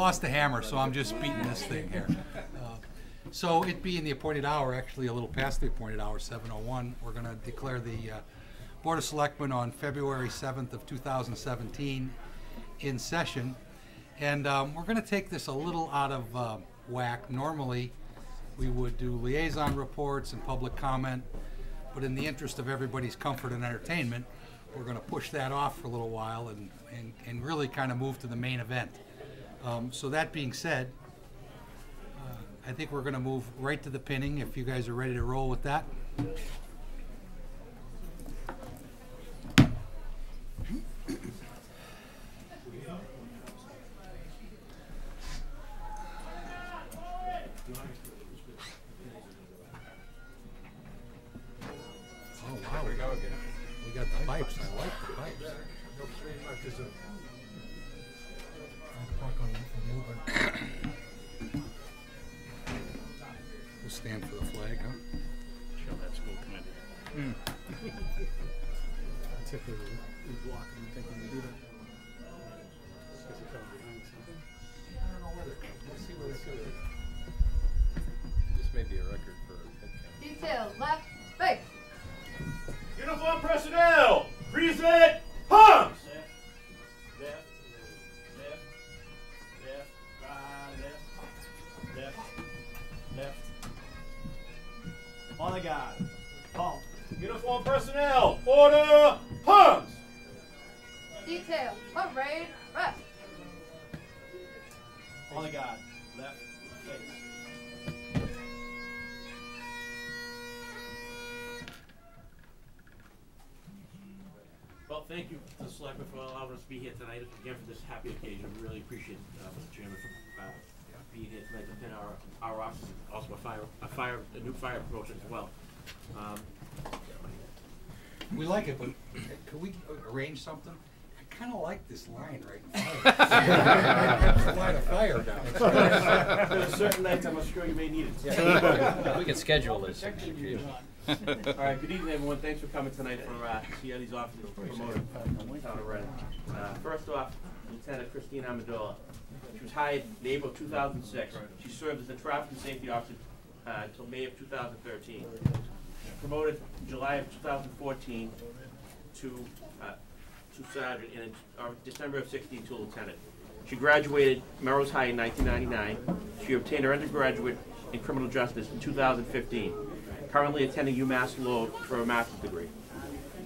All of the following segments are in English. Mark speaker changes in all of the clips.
Speaker 1: lost the hammer, so I'm just beating this thing here. Uh, So it being the appointed hour, actually a little past the appointed hour, 7:01, we're going to declare the uh, Board of Selectmen on February 7th of 2017 in session. And um, we're going to take this a little out of uh, whack. Normally, we would do liaison reports and public comment, but in the interest of everybody's comfort and entertainment, we're going to push that off for a little while and, and, and really kind of move to the main event. Um, so that being said, uh, I think we're going to move right to the pinning if you guys are ready to roll with that.
Speaker 2: To the selectmen for allowing us to be here tonight, again for this happy occasion. We really appreciate, uh, Mr. Chairman, for, uh, being here tonight to pin our, our offices, also a fire, a fire, a new fire promotion as well. Um,
Speaker 1: We like it, but could we arrange something? I kind of like this line right in front of. Light a fire down.
Speaker 2: There's certain nights I'm sure you may need it. Yeah.
Speaker 3: We can schedule this.
Speaker 2: All right, good evening, everyone. Thanks for coming tonight for, uh, to see how these officers are promoted town of. Uh, first off, Lieutenant Christine Amendola. She was hired in April two thousand six. She served as a traffic and safety officer, uh, until May of two thousand thirteen. Promoted in July of two thousand fourteen to, uh, to sergeant, and in, uh, December of sixteen to lieutenant. She graduated Melrose High in nineteen ninety-nine. She obtained her undergraduate in criminal justice in two thousand fifteen currently attending UMass Lowell for a master's degree.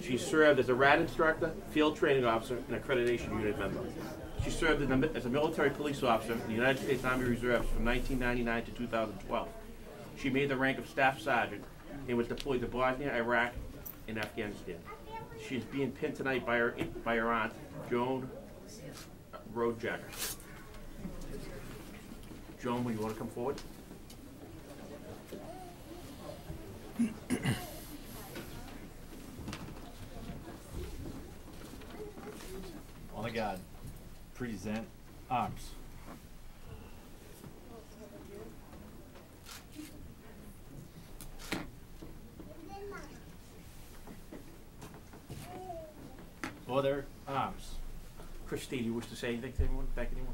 Speaker 2: She served as a RAD instructor, field training officer, and accreditation unit member. She served as a, military police officer in the United States Army Reserves from 1999 to 2012. She made the rank of staff sergeant and was deployed to Bosnia, Iraq, and Afghanistan. She is being pinned tonight by her by her aunt, Joan uh, Roadjacker. Joan, will you want to come forward?
Speaker 4: Oh On God, present arms. Order arms.
Speaker 2: Christine, you wish to say anything to anyone, thank anyone?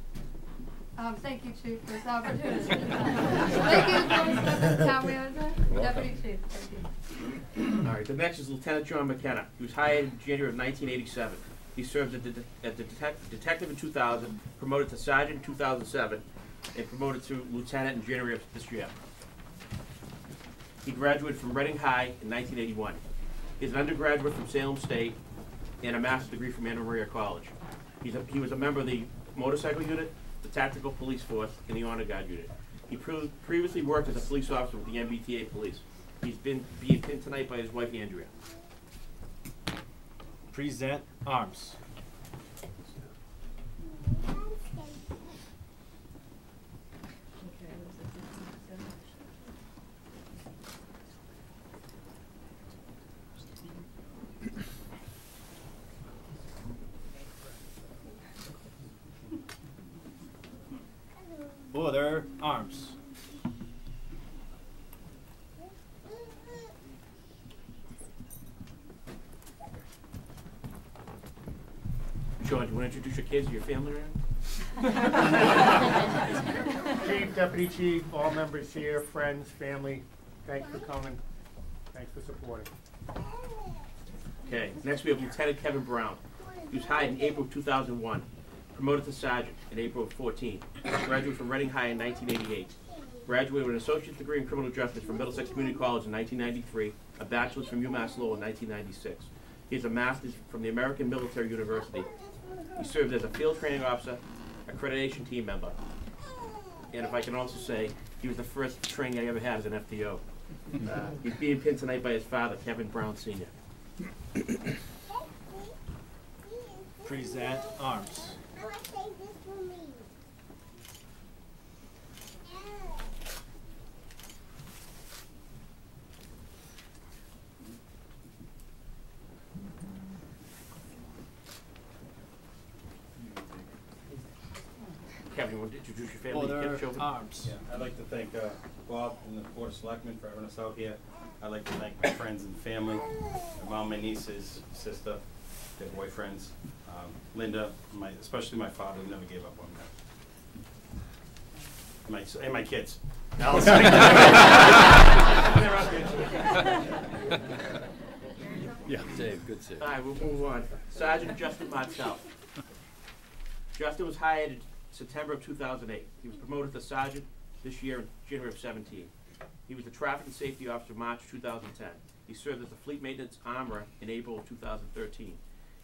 Speaker 5: Um, thank you, Chief, for this opportunity. Thank you, Councilman, Town Manager, Deputy Chief, thank you.
Speaker 2: All right, the next is Lieutenant John McKenna. He was hired in January of 1987. He served as a as detec- detective in 2000, promoted to sergeant in 2007, and promoted to lieutenant in January of this year. He graduated from Reading High in 1981. He's an undergraduate from Salem State and a master's degree from Anna Maria College. He's a, he was a member of the motorcycle unit, the tactical police force, in the honor guard unit. He pre- previously worked as a police officer with the MBTA police. He's been being pinned tonight by his wife Andrea.
Speaker 4: Present arms. Order arms.
Speaker 2: John, do you want to introduce your kids or your family around?
Speaker 6: Chief, Deputy Chief, all members here, friends, family, thanks for coming. Thanks for supporting.
Speaker 2: Okay, next we have Lieutenant Kevin Brown. He was hired in April of 2001, promoted to sergeant in April of 14. Graduated from Reading High in 1988. Graduated with an associate's degree in criminal justice from Middlesex Community College in 1993, a bachelor's from UMass Lowell in 1996. He has a master's from the American Military University. He served as a field training officer, accreditation team member, and if I can also say, he was the first training I ever had as an FTO. Uh, he's being pinned tonight by his father, Kevin Brown Sr.
Speaker 4: Present arms.
Speaker 2: Kevin, you want to introduce your family?
Speaker 4: Order
Speaker 2: Kip Chauvin?
Speaker 4: arms.
Speaker 7: Yeah, I'd like to thank uh, Bob and the Board of Selectmen for having us out here. I'd like to thank my friends and family, my mom, my nieces, sister, their boyfriends, um, Linda, my, especially my father, who never gave up on me. My, and my kids.
Speaker 3: Yeah. Save, good save.
Speaker 2: All right, we'll move on. Sergeant Justin Martell. Justin was hired in September of 2008. He was promoted to sergeant this year in January of 17. He was the traffic and safety officer March 2010. He served as the fleet maintenance armorer in April of 2013.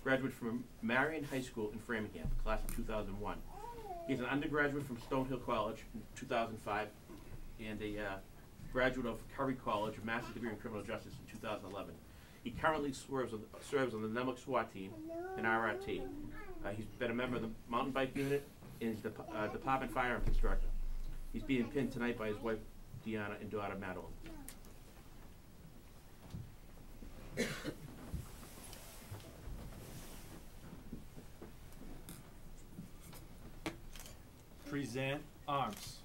Speaker 2: Graduated from Marian High School in Framingham, class of 2001. He's an undergraduate from Stonehill College in 2005 and a uh, graduate of Curry College, a master's degree in criminal justice in 2011. He currently serves on, serves on the NEMLEC SWAT team and RRT. Uh, he's been a member of the mountain bike unit and is the uh, department firearms instructor. He's being pinned tonight by his wife Deanna and daughter Madeline.
Speaker 4: Present arms.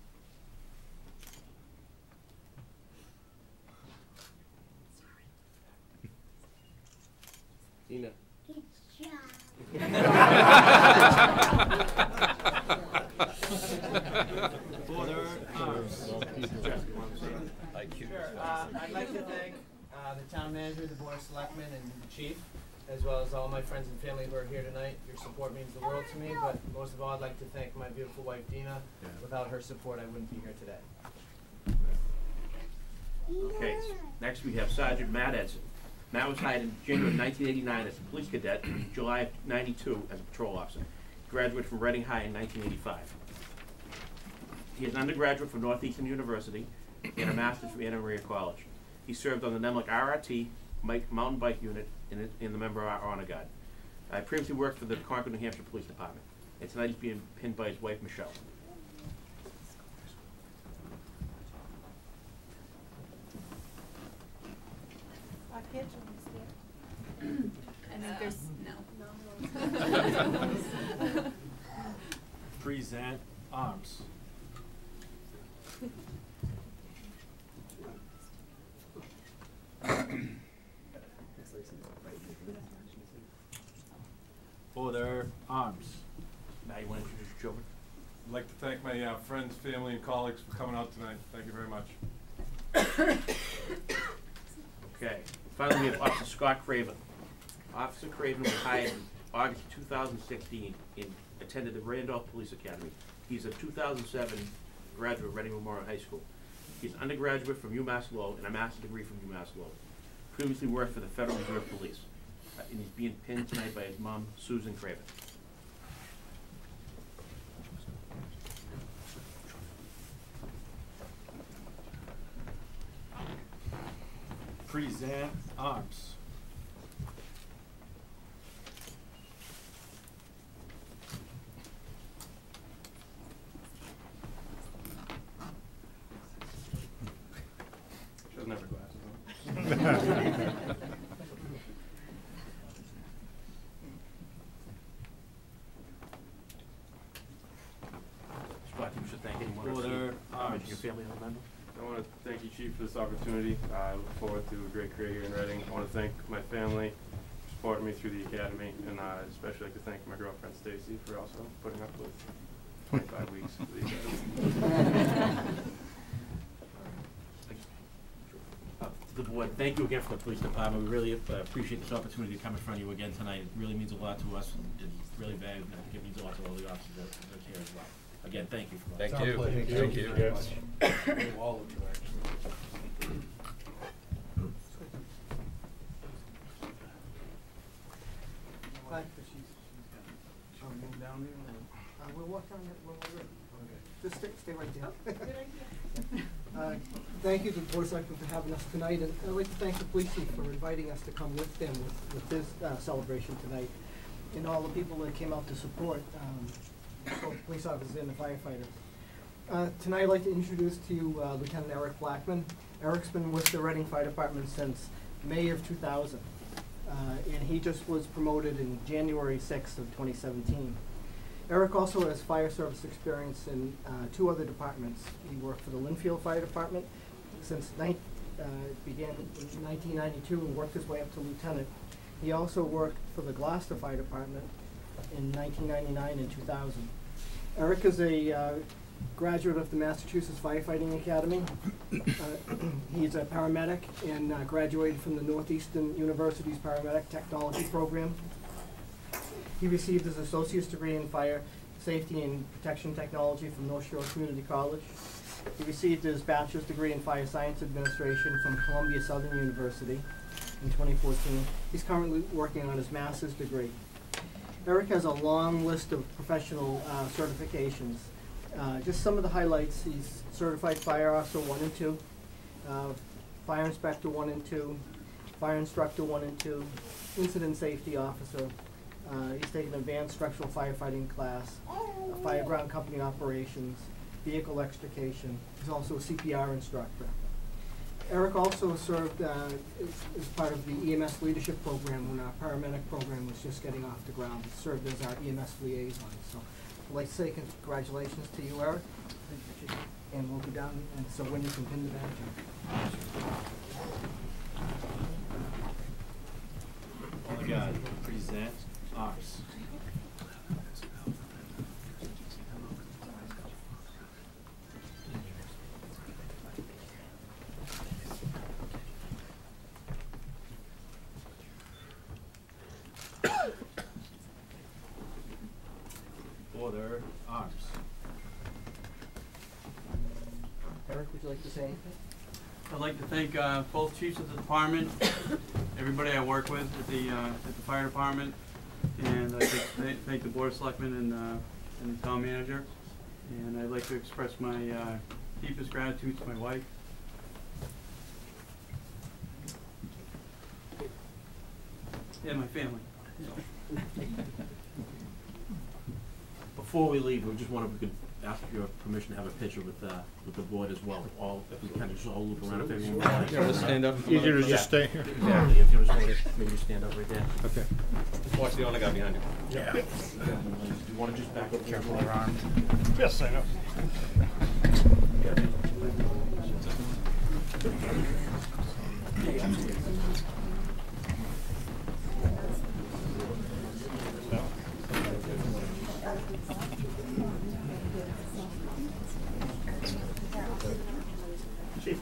Speaker 2: Tina.
Speaker 4: Order arms.
Speaker 2: Jeff, you want to say.
Speaker 8: Sure, uh, I'd like to thank, uh, the town manager, the board of selectmen, and the chief, as well as all my friends and family who are here tonight. Your support means the world to me, but most of all, I'd like to thank my beautiful wife Dina. Without her support, I wouldn't be here today.
Speaker 2: Okay, next we have Sergeant Matt Edson. Matt was hired in January of 1989 as a police cadet, July of 92 as a patrol officer. Graduated from Reading High in 1985. He is an undergraduate from Northeastern University and a master's from Anna Maria College. He served on the NEMLEC RRT mountain bike unit and, and the member of our honor guard. I previously worked for the Concord, New Hampshire Police Department, and tonight he's being pinned by his wife, Michelle.
Speaker 5: Our pigeons, yeah. and there's. No.
Speaker 4: Present arms. Order arms.
Speaker 2: Now you want to introduce your children?
Speaker 9: I'd like to thank my uh, friends, family, and colleagues for coming out tonight. Thank you very much.
Speaker 2: Okay. Finally, we have Officer Scott Craven. Officer Craven was hired in August two thousand sixteen and attended the Randolph Police Academy. He's a two thousand seven graduate of Reading Memorial High School. He's an undergraduate from UMass Lowell and a master's degree from UMass Lowell. Previously worked for the Federal Reserve Police. Uh, And he's being pinned tonight by his mom, Susan Craven.
Speaker 4: Present arms.
Speaker 7: She doesn't have her glasses on.
Speaker 2: Scott, you should thank anyone. else.
Speaker 4: Order arms.
Speaker 2: Your member?
Speaker 10: I want to thank you, Chief, for this opportunity. I look forward to a great career here in Reading. I want to thank my family for supporting me through the academy, and I'd especially like to thank my girlfriend Stacy for also putting up with 25 weeks of the academy.
Speaker 2: Uh, The board, thank you again for the police department. We really uh, appreciate this opportunity to come in front of you again tonight. It really means a lot to us. and It's really valued, and I think it means a lot to all the officers that that are here as well. Again, thank you. for
Speaker 3: Thank
Speaker 1: It's our
Speaker 3: you.
Speaker 1: pleasure.
Speaker 3: Thank you.
Speaker 1: very much. All of you, actually.
Speaker 6: Hi. Uh, we'll walk down that when we're ready. Just stay, stay right there. Uh, Thank you to the Board of Selectmen for having us tonight, and I'd like to thank the police chief for inviting us to come with them with, with this, uh, celebration tonight, and all the people that came out to support, um, both police officers and the firefighters. Uh, tonight I'd like to introduce to you uh, Lieutenant Eric Blackman. Eric's been with the Reading Fire Department since May of two thousand, uh, and he just was promoted in January sixth of twenty seventeen. Eric also has fire service experience in uh, two other departments. He worked for the Lynnfield Fire Department since nine, uh, began in nineteen ninety-two and worked his way up to lieutenant. He also worked for the Gloucester Fire Department in nineteen ninety-nine and two thousand. Eric is a uh, graduate of the Massachusetts Firefighting Academy. Uh, He's a paramedic and uh, graduated from the Northeastern University's Paramedic Technology Program. He received his associate's degree in fire safety and protection technology from North Shore Community College. He received his bachelor's degree in fire science administration from Columbia Southern University in 2014. He's currently working on his master's degree. Eric has a long list of professional uh, certifications. Uh, just some of the highlights, he's certified fire officer one and two, uh, fire inspector one and two, fire instructor one and two, incident safety officer. Uh, he's taken advanced structural firefighting class, fire ground company operations, vehicle extrication. He's also a CPR instructor. Eric also served uh, as, as part of the EMS leadership program when our paramedic program was just getting off the ground. He served as our EMS liaison. So I'd like to say congratulations to you, Eric. And we'll be down, and so when you can pin the badge
Speaker 4: On guard. Present arms. Order arms.
Speaker 6: Eric, would you like to say anything?
Speaker 11: I'd like to thank uh, both chiefs of the department, everybody I work with at the, uh, at the fire department, and I'd like to thank- thank the board of selectmen and, uh, and the town manager. And I'd like to express my uh, deepest gratitude to my wife. And my family.
Speaker 2: Before we leave, we just wonder if we could ask for your permission to have a picture with, uh, with the board as well, all, if we kind of just all loop around if everyone.
Speaker 12: You wanna stand up?
Speaker 2: Easier to
Speaker 12: just stay
Speaker 2: here. Exactly, if you just wanna, maybe stand up right there.
Speaker 12: Okay.
Speaker 2: Watch the other guy behind you.
Speaker 12: Yeah.
Speaker 2: Do You wanna just back up careful around?
Speaker 12: Yes, I know.
Speaker 13: Chief,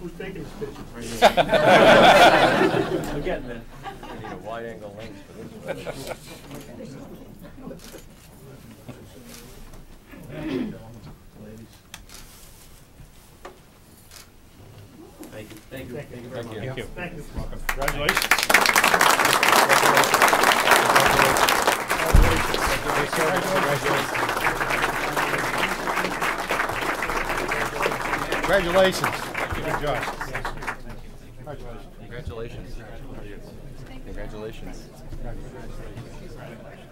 Speaker 13: who's taking this picture?
Speaker 2: We're getting there.
Speaker 14: I need a wide angle lens for this.
Speaker 2: Thank you, thank you,
Speaker 13: Thank
Speaker 2: thank
Speaker 13: you.
Speaker 2: you very much.
Speaker 13: Thank you. Thank you.
Speaker 2: Welcome.
Speaker 13: Congratulations.
Speaker 12: Congratulations. Good job.
Speaker 14: Congratulations. Congratulations.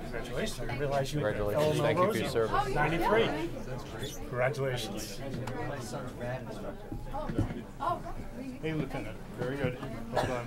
Speaker 13: Congratulations. I didn't realize you
Speaker 14: Congratulations. Thank you for your service.
Speaker 3: Oh,
Speaker 13: Ninety-three. Congratulations.
Speaker 3: Oh,
Speaker 13: Hey, Lieutenant. Very good. Well done.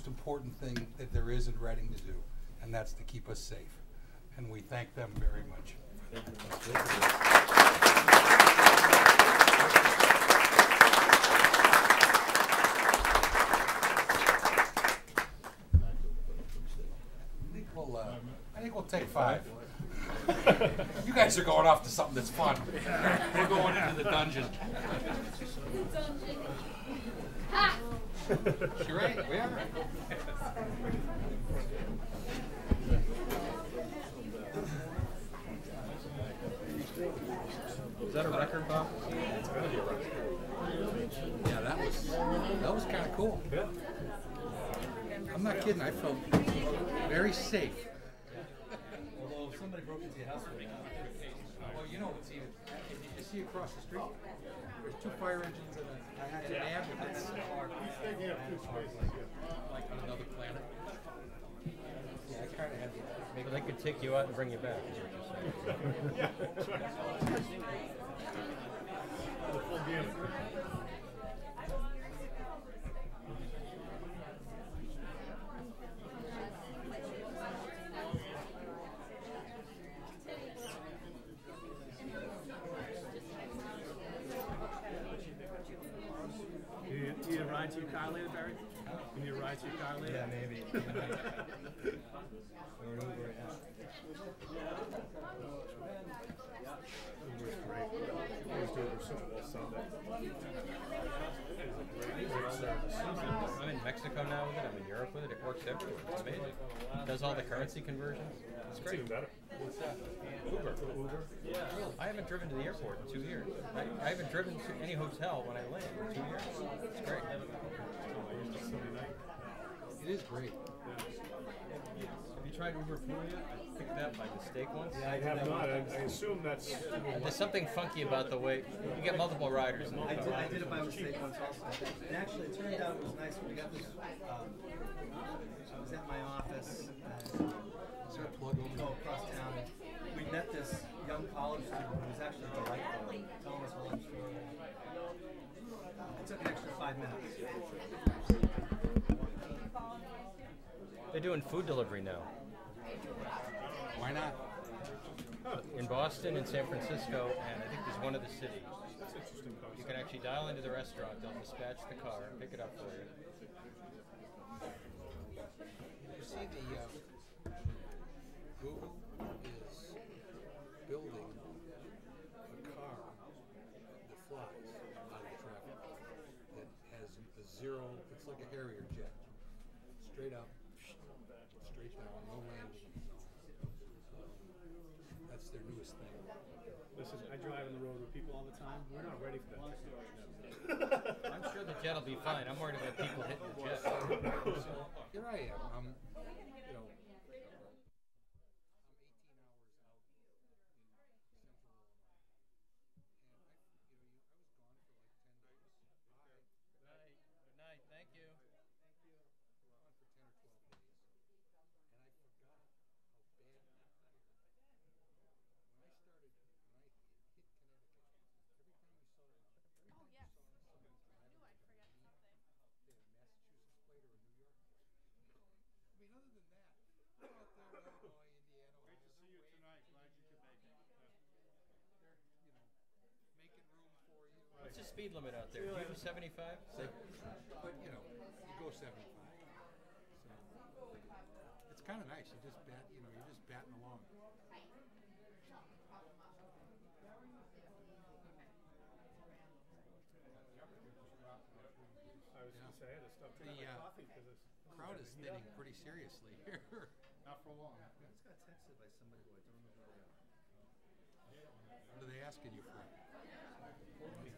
Speaker 1: Most important thing that there is in Reading to do, and that's to keep us safe. And we thank them very much. I think we'll, uh, I think we'll take five. You guys are going off to something that's fun. We're going into the dungeon.
Speaker 3: Ha!
Speaker 1: You're right, we are.
Speaker 14: Is that a record, Bob?
Speaker 1: Yeah, that was, that was kinda cool. I'm not kidding, I felt very safe.
Speaker 15: Although somebody broke into your house right now.
Speaker 1: Well, you know, it's even, you see across the street, there's two fire engines and a, and an ambulance. Like on another planet. Yeah, I kinda had the.
Speaker 14: Maybe they could take you out and bring you back, is what you're saying.
Speaker 13: Yeah, that's right. The full gamut.
Speaker 2: Do you, do you ride to your car later, Barry? Can you ride to your car later?
Speaker 15: Yeah, maybe. Or an Uber, yeah.
Speaker 13: Uber's great. Always do Uber Super Bowl Sunday. Great service.
Speaker 14: I'm in Mexico now with it. I'm in Europe with it. It works everywhere. It's amazing. Does all the currency conversions. It's
Speaker 13: It's even better.
Speaker 14: What's that? Uber.
Speaker 13: Uber?
Speaker 14: I haven't driven to the airport in two years. I, I haven't driven to any hotel when I land in two years. It's great.
Speaker 1: It is great.
Speaker 14: Have you tried Uber Pool yet? I picked that by mistake once.
Speaker 13: Yeah, I have not. I, I assume that's.
Speaker 14: There's something funky about the way you get multiple riders. In
Speaker 15: I
Speaker 14: the
Speaker 15: did. I did it by mistake once also. And actually, it turned out it was nice. When we got this, um, I was at my office. and,
Speaker 1: Is there a plug over
Speaker 15: go across town. We met this young college student who was actually delightful, telling us a lot of stories. It took an extra five minutes.
Speaker 14: They They're doing food delivery now.
Speaker 1: Why not?
Speaker 14: In Boston and San Francisco, and I think there's one other city.
Speaker 12: That's interesting.
Speaker 14: You can actually dial into the restaurant, they'll dispatch the car, pick it up for you.
Speaker 1: You see the, uh, Google is building a car that flies out of traffic, that has a zero, it's like a Harrier jet, straight up, straight down, no landing. Um, that's their newest thing.
Speaker 12: Listen, I drive on the road with people all the time. We're not ready for that technology.
Speaker 14: I'm sure the jet will be fine. I'm worried about people hitting the jet.
Speaker 1: So here I am. I'm, you know, I'm 18 hours out in central Illinois, and I, you know, you, I was gone for like 10 days. Bye.
Speaker 14: Good night. Good night. Thank you.
Speaker 1: Thank you. Gone for 10 or 12 days, and I forgot how bad it was here. When I started, when I hit, hit Connecticut, every time you saw, every
Speaker 16: Oh,
Speaker 1: time
Speaker 16: yes.
Speaker 1: you saw someone
Speaker 16: I
Speaker 1: driving
Speaker 16: knew I'd
Speaker 1: like a
Speaker 16: forget
Speaker 1: Jeep,
Speaker 16: something.
Speaker 1: they had a Massachusetts plate or a New York plate. I mean, other than that, I'm out there in Illinois, Indiana.
Speaker 12: Great to
Speaker 1: Ohio,
Speaker 12: see you
Speaker 1: they're
Speaker 12: tonight.
Speaker 1: waving
Speaker 12: Glad you could make it.
Speaker 1: They're, you know, making room for you.
Speaker 14: What's the speed limit out there? Do you do 75?
Speaker 1: But, you know, you go 75. So, it's kind of nice. You just bat, you know, you're just batting along.
Speaker 12: I was gonna say I had to stop drinking
Speaker 1: The uh,
Speaker 12: coffee because it's
Speaker 1: crowd is thinning pretty seriously here.
Speaker 12: not for long.
Speaker 15: I just got texted by somebody who I don't know who they are.
Speaker 1: What are they asking you for?
Speaker 15: This is not for me.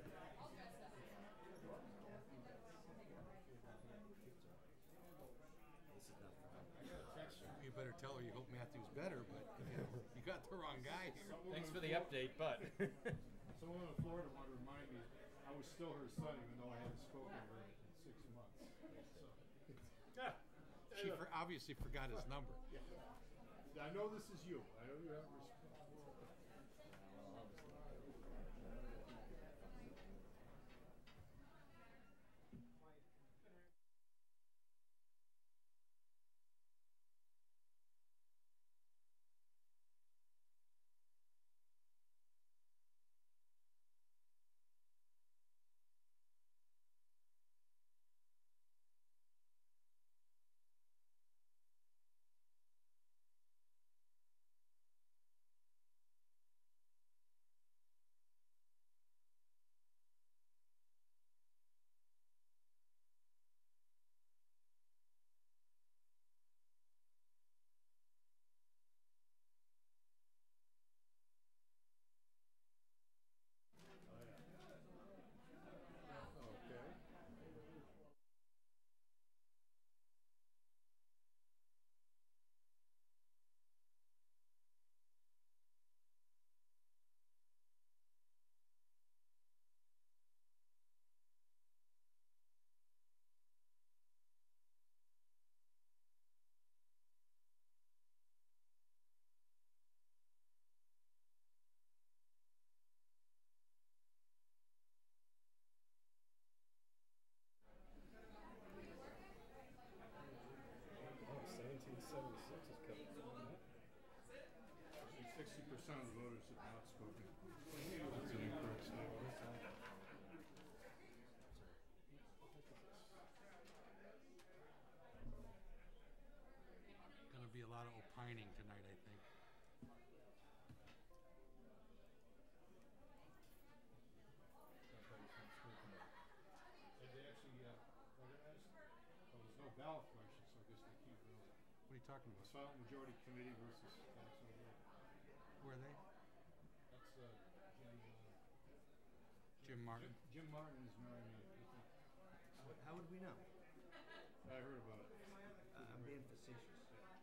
Speaker 1: You better tell her you hope Matthew's better, but you, know, you got the wrong guy here.
Speaker 14: Thanks for the update, but.
Speaker 12: Someone in Florida wanted to remind me I was still her son, even though I hadn't spoken to her in six months. So, yeah.
Speaker 1: She for, obviously forgot his number.
Speaker 12: I know this is you. I know you have respect.
Speaker 1: Talking
Speaker 12: A
Speaker 1: about?
Speaker 12: silent majority committee versus council.
Speaker 1: Where are they?
Speaker 12: That's uh, Jim. Uh,
Speaker 1: Jim Martin.
Speaker 12: Jim Martin is marrying me.
Speaker 15: How- How would we know?
Speaker 12: I heard about it.
Speaker 15: Uh, I'm being facetious.
Speaker 12: They, uh,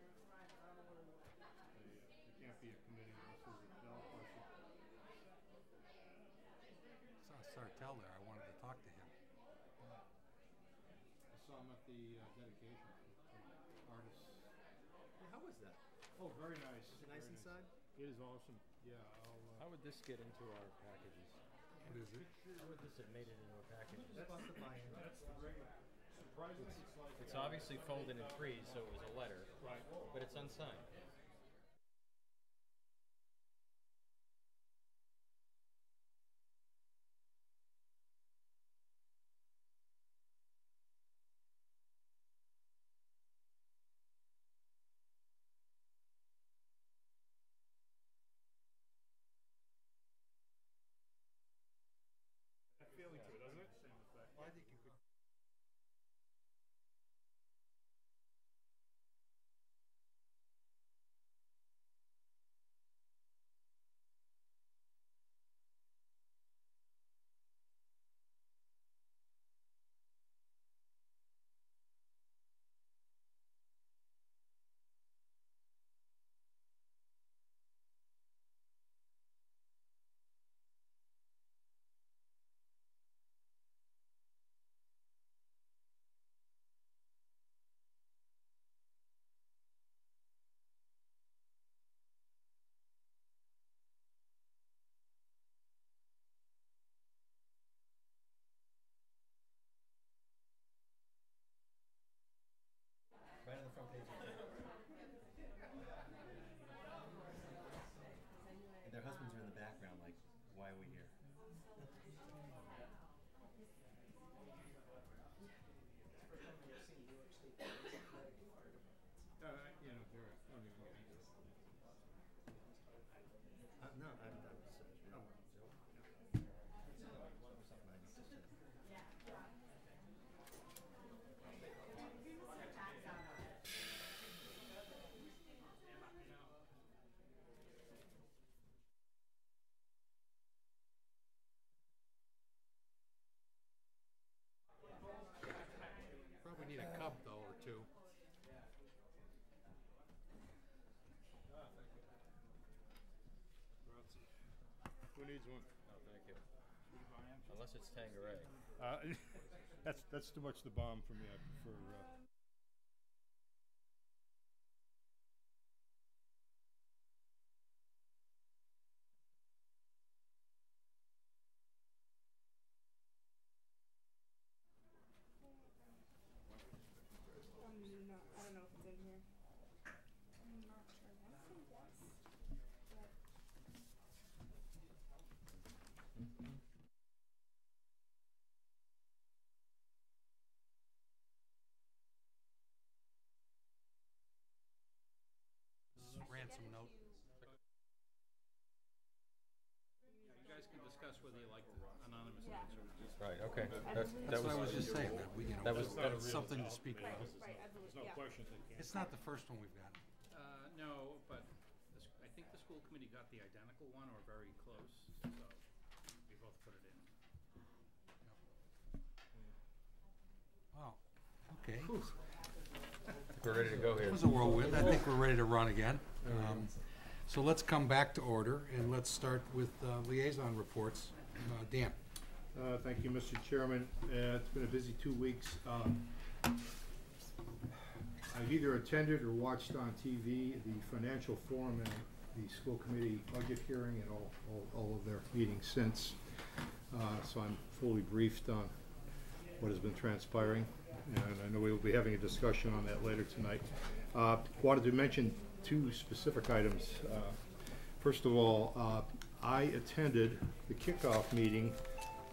Speaker 12: there can't be a committee unless there's a ballot question.
Speaker 1: Saw Sartell there. I wanted to talk to him.
Speaker 12: I saw him at the uh, dedication for artists.
Speaker 15: Yeah, that?
Speaker 12: Oh, very nice.
Speaker 15: Is it nice
Speaker 12: very
Speaker 15: inside?
Speaker 12: It is awesome. Yeah, I'll. Uh,
Speaker 14: How would this get into our packages?
Speaker 1: What is it?
Speaker 14: How would this have made it into our packages?
Speaker 15: That's the buy-in.
Speaker 12: That's the regular
Speaker 3: It's obviously folded in threes, so it was a letter.
Speaker 12: Right.
Speaker 3: But it's unsigned.
Speaker 12: Needs one?
Speaker 3: Oh, thank you. Unless it's Tanqueray.
Speaker 12: Uh, that's, that's too much the bomb for me, I prefer, uh.
Speaker 17: I'm not, I don't know if it's in here. I'm not sure. I wanna say yes. But
Speaker 1: Ransom note.
Speaker 4: You guys can discuss like the anonymous
Speaker 17: Yeah.
Speaker 4: answer. Just-
Speaker 3: Right, okay.
Speaker 17: I
Speaker 3: That's, that
Speaker 1: That's what I was just saying, that we, you know,
Speaker 3: That was-
Speaker 1: that's something to speak about.
Speaker 17: right, I believe,
Speaker 12: There's no
Speaker 17: yeah.
Speaker 12: question they can't.
Speaker 1: It's not the first one we've gotten.
Speaker 4: Uh, no, but the s- I think the school committee got the identical one or very close, so we both put it in.
Speaker 1: Wow, okay.
Speaker 3: We're ready to go here.
Speaker 1: It
Speaker 3: here.
Speaker 1: was a whirlwind. I think we're ready to run again. Um, So let's come back to order and let's start with uh, liaison reports. Uh, Dan?
Speaker 12: Uh, Thank you, Mr. Chairman. Uh, It's been a busy two weeks. Um, I've either attended or watched on TV the financial forum and the school committee budget hearing and all, all- all of their meetings since. Uh, So I'm fully briefed on what has been transpiring, and I know we will be having a discussion on that later tonight. Uh, Wanted to mention two specific items. Uh, First of all, uh, I attended the kickoff meeting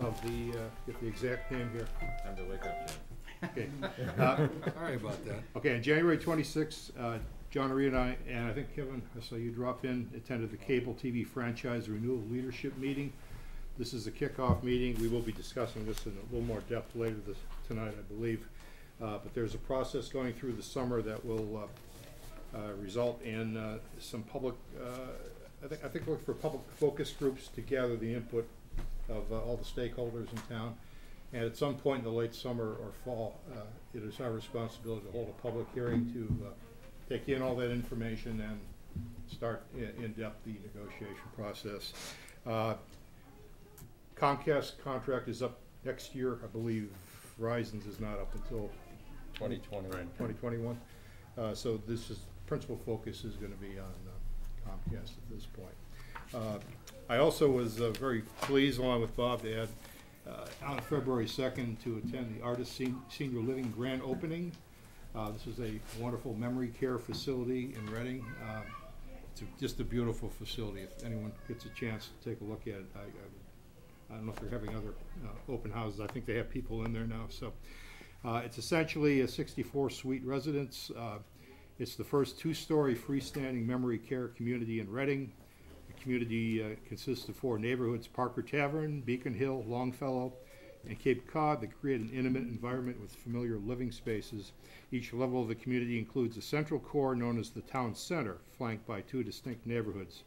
Speaker 12: of the, uh, get the exact name here.
Speaker 3: Time to wake up, Jim.
Speaker 12: Okay. Uh,
Speaker 1: Sorry about that.
Speaker 12: Okay, on January 26th, uh, John Reed and I, and I think Kevin, I saw you drop in, attended the cable TV franchise renewal leadership meeting. This is the kickoff meeting. We will be discussing this in a little more depth later this, tonight, I believe. Uh, But there's a process going through the summer that will uh, uh, result in uh, some public, uh, I think, I think look for public focus groups to gather the input of uh, all the stakeholders in town. And at some point in the late summer or fall, uh, it is our responsibility to hold a public hearing to uh, take in all that information and start in-depth the negotiation process. Uh, Comcast contract is up next year, I believe Verizon's is not up until
Speaker 3: 2020.
Speaker 12: 2021. Uh, So this is, principal focus is going to be on Comcast at this point. Uh, I also was uh, very pleased, along with Bob, to add uh, on February second to attend the Artis Sen- Senior Living Grand Opening. Uh, this is a wonderful memory care facility in Reading. Uh, it's a- just a beautiful facility. If anyone gets a chance to take a look at it, I, I I don't know if they're having other, open houses. I think they have people in there now, so. It's essentially a sixty-four suite residence. It's the first two-story freestanding memory care community in Reading. The community uh, consists of four neighborhoods, Parker Tavern, Beacon Hill, Longfellow, and Cape Cod that create an intimate environment with familiar living spaces. Each level of the community includes a central core known as the town center, flanked by two distinct neighborhoods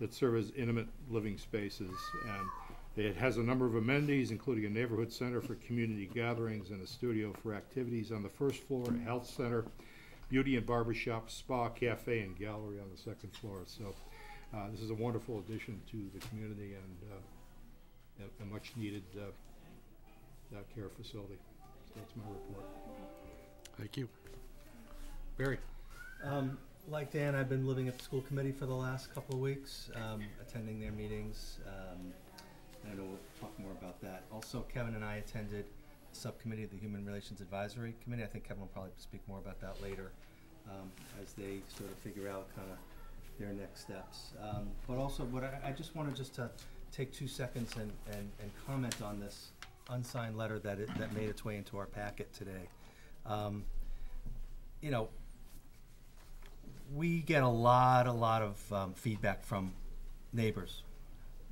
Speaker 12: that serve as intimate living spaces. And it has a number of amenities, including a neighborhood center for community gatherings and a studio for activities on the first floor, a health center, beauty and barber shop, spa, cafe, and gallery on the second floor. So uh, this is a wonderful addition to the community and uh, a, a much-needed uh, uh, care facility. So that's my report.
Speaker 1: Thank you. Barry?
Speaker 15: Um, like Dan, I've been living at the school committee for the last couple of weeks, um, attending their meetings. Um, I know we'll talk more about that. Also, Kevin and I attended the subcommittee of the Human Relations Advisory Committee. I think Kevin will probably speak more about that later, um, as they sort of figure out kind of their next steps. Um, but also, what I, I just wanted just to take two seconds and, and, and comment on this unsigned letter that it, that made its way into our packet today. Um, you know, we get a lot, a lot of um, feedback from neighbors.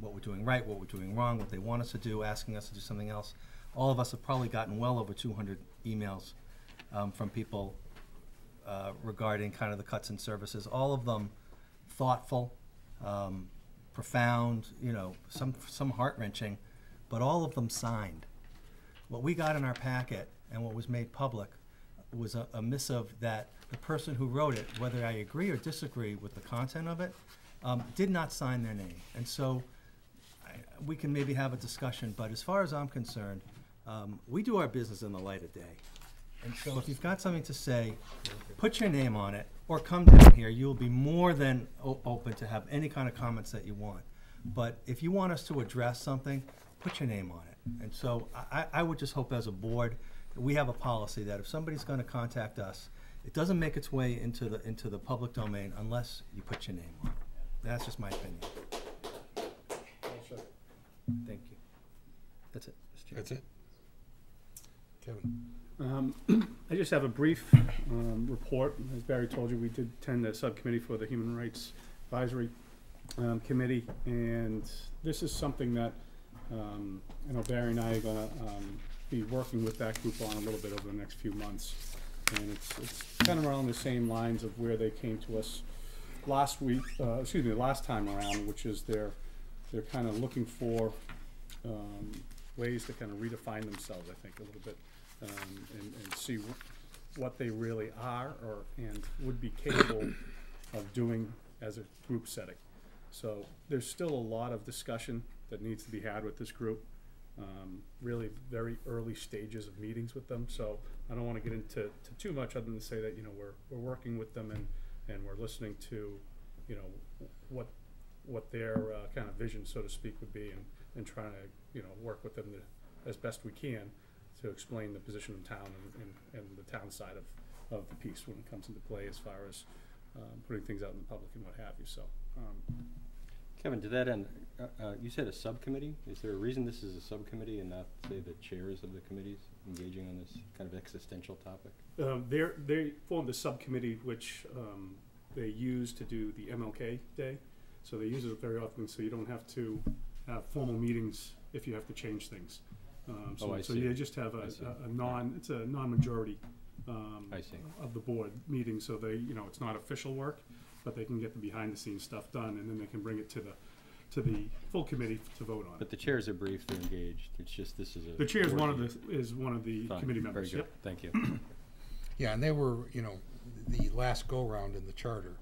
Speaker 15: What we're doing right, what we're doing wrong, what they want us to do, asking us to do something else. All of us have probably gotten well over 200 emails um, from people uh, regarding kind of the cuts in services. All of them thoughtful, um, profound, you know, some some heart wrenching, but all of them signed. What we got in our packet and what was made public was a, a missive that the person who wrote it, whether I agree or disagree with the content of it, um, did not sign their name. And so I, we can maybe have a discussion, but as far as I'm concerned, um, we do our business in the light of day. And so if you've got something to say, put your name on it, or come down here. You'll be more than o- open to have any kind of comments that you want. But if you want us to address something, put your name on it. And so I, I- I would just hope as a board, that we have a policy that if somebody's gonna contact us, it doesn't make its way into the, into the public domain unless you put your name on it. That's just my opinion. Thank you. That's it,
Speaker 1: That's it? Kevin?
Speaker 18: Um, I just have a brief um, report. As Barry told you, we did attend the subcommittee for the Human Rights Advisory um, Committee, and this is something that um, I know Barry and I are gonna um, be working with that group on a little bit over the next few months. And it's, it's kind of around the same lines of where they came to us last week, uh, excuse me, last time around, which is they're, they're kind of looking for um, ways to kind of redefine themselves, I think, a little bit, um, and, and see wh- what they really are or, and would be capable of doing as a group setting. So there's still a lot of discussion that needs to be had with this group. Um, really very early stages of meetings with them, so I don't wanna get into, to too much other than to say that, you know, we're, we're working with them and, and we're listening to, you know, what, what their, uh, kind of vision, so to speak, would be and, and trying to, you know, work with them to, as best we can to explain the position of town and, and, and the town side of, of the piece when it comes into play as far as, um, putting things out in the public and what have you, so, um,
Speaker 3: Kevin, to that end, uh, uh, you said a subcommittee? Is there a reason this is a subcommittee and not, say, the chairs of the committees engaging on this kind of existential topic?
Speaker 18: Um, they're, formed a subcommittee which, um, they use to do the MLK Day. So they use it very often, so you don't have to have formal meetings if you have to change things. Um, so,
Speaker 3: Oh, I
Speaker 18: so
Speaker 3: see.
Speaker 18: you just have a,
Speaker 3: I see.
Speaker 18: a, a non, it's a non-majority, um,
Speaker 3: I see.
Speaker 18: of the board meeting, so they, you know, it's not official work, but they can get the behind-the-scenes stuff done, and then they can bring it to the, to the full committee to vote on.
Speaker 3: But the chairs are briefed, they're engaged, it's just this is a.
Speaker 18: The chair is
Speaker 3: board
Speaker 18: one of
Speaker 3: meeting.
Speaker 18: the, is one of the
Speaker 3: Fine,
Speaker 18: committee members,
Speaker 3: Very
Speaker 18: yep.
Speaker 3: good, thank you.
Speaker 1: Yeah, and they were, you know, the last go-round in the charter,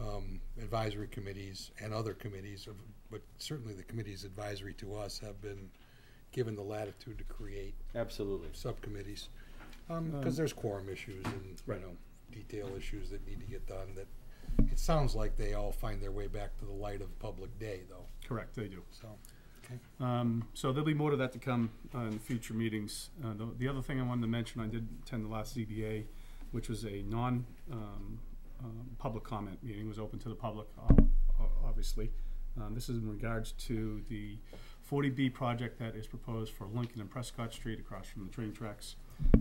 Speaker 1: um, advisory committees and other committees, of- but certainly the committees advisory to us have been given the latitude to create
Speaker 3: Absolutely.
Speaker 1: subcommittees. Um,
Speaker 18: Um,
Speaker 1: cause there's quorum issues and, you know, detail issues that need to get done that, it sounds like they all find their way back to the light of public day, though,
Speaker 18: Correct, they do.
Speaker 1: so.
Speaker 18: Um, so there'll be more to that to come uh, in future meetings. Uh, the, the other thing I wanted to mention, I did attend the last ZBA, which was a non, um, um, public comment meeting, was open to the public, uh, obviously. Um, this is in regards to the forty B project that is proposed for Lincoln and Prescott Street across from the train tracks.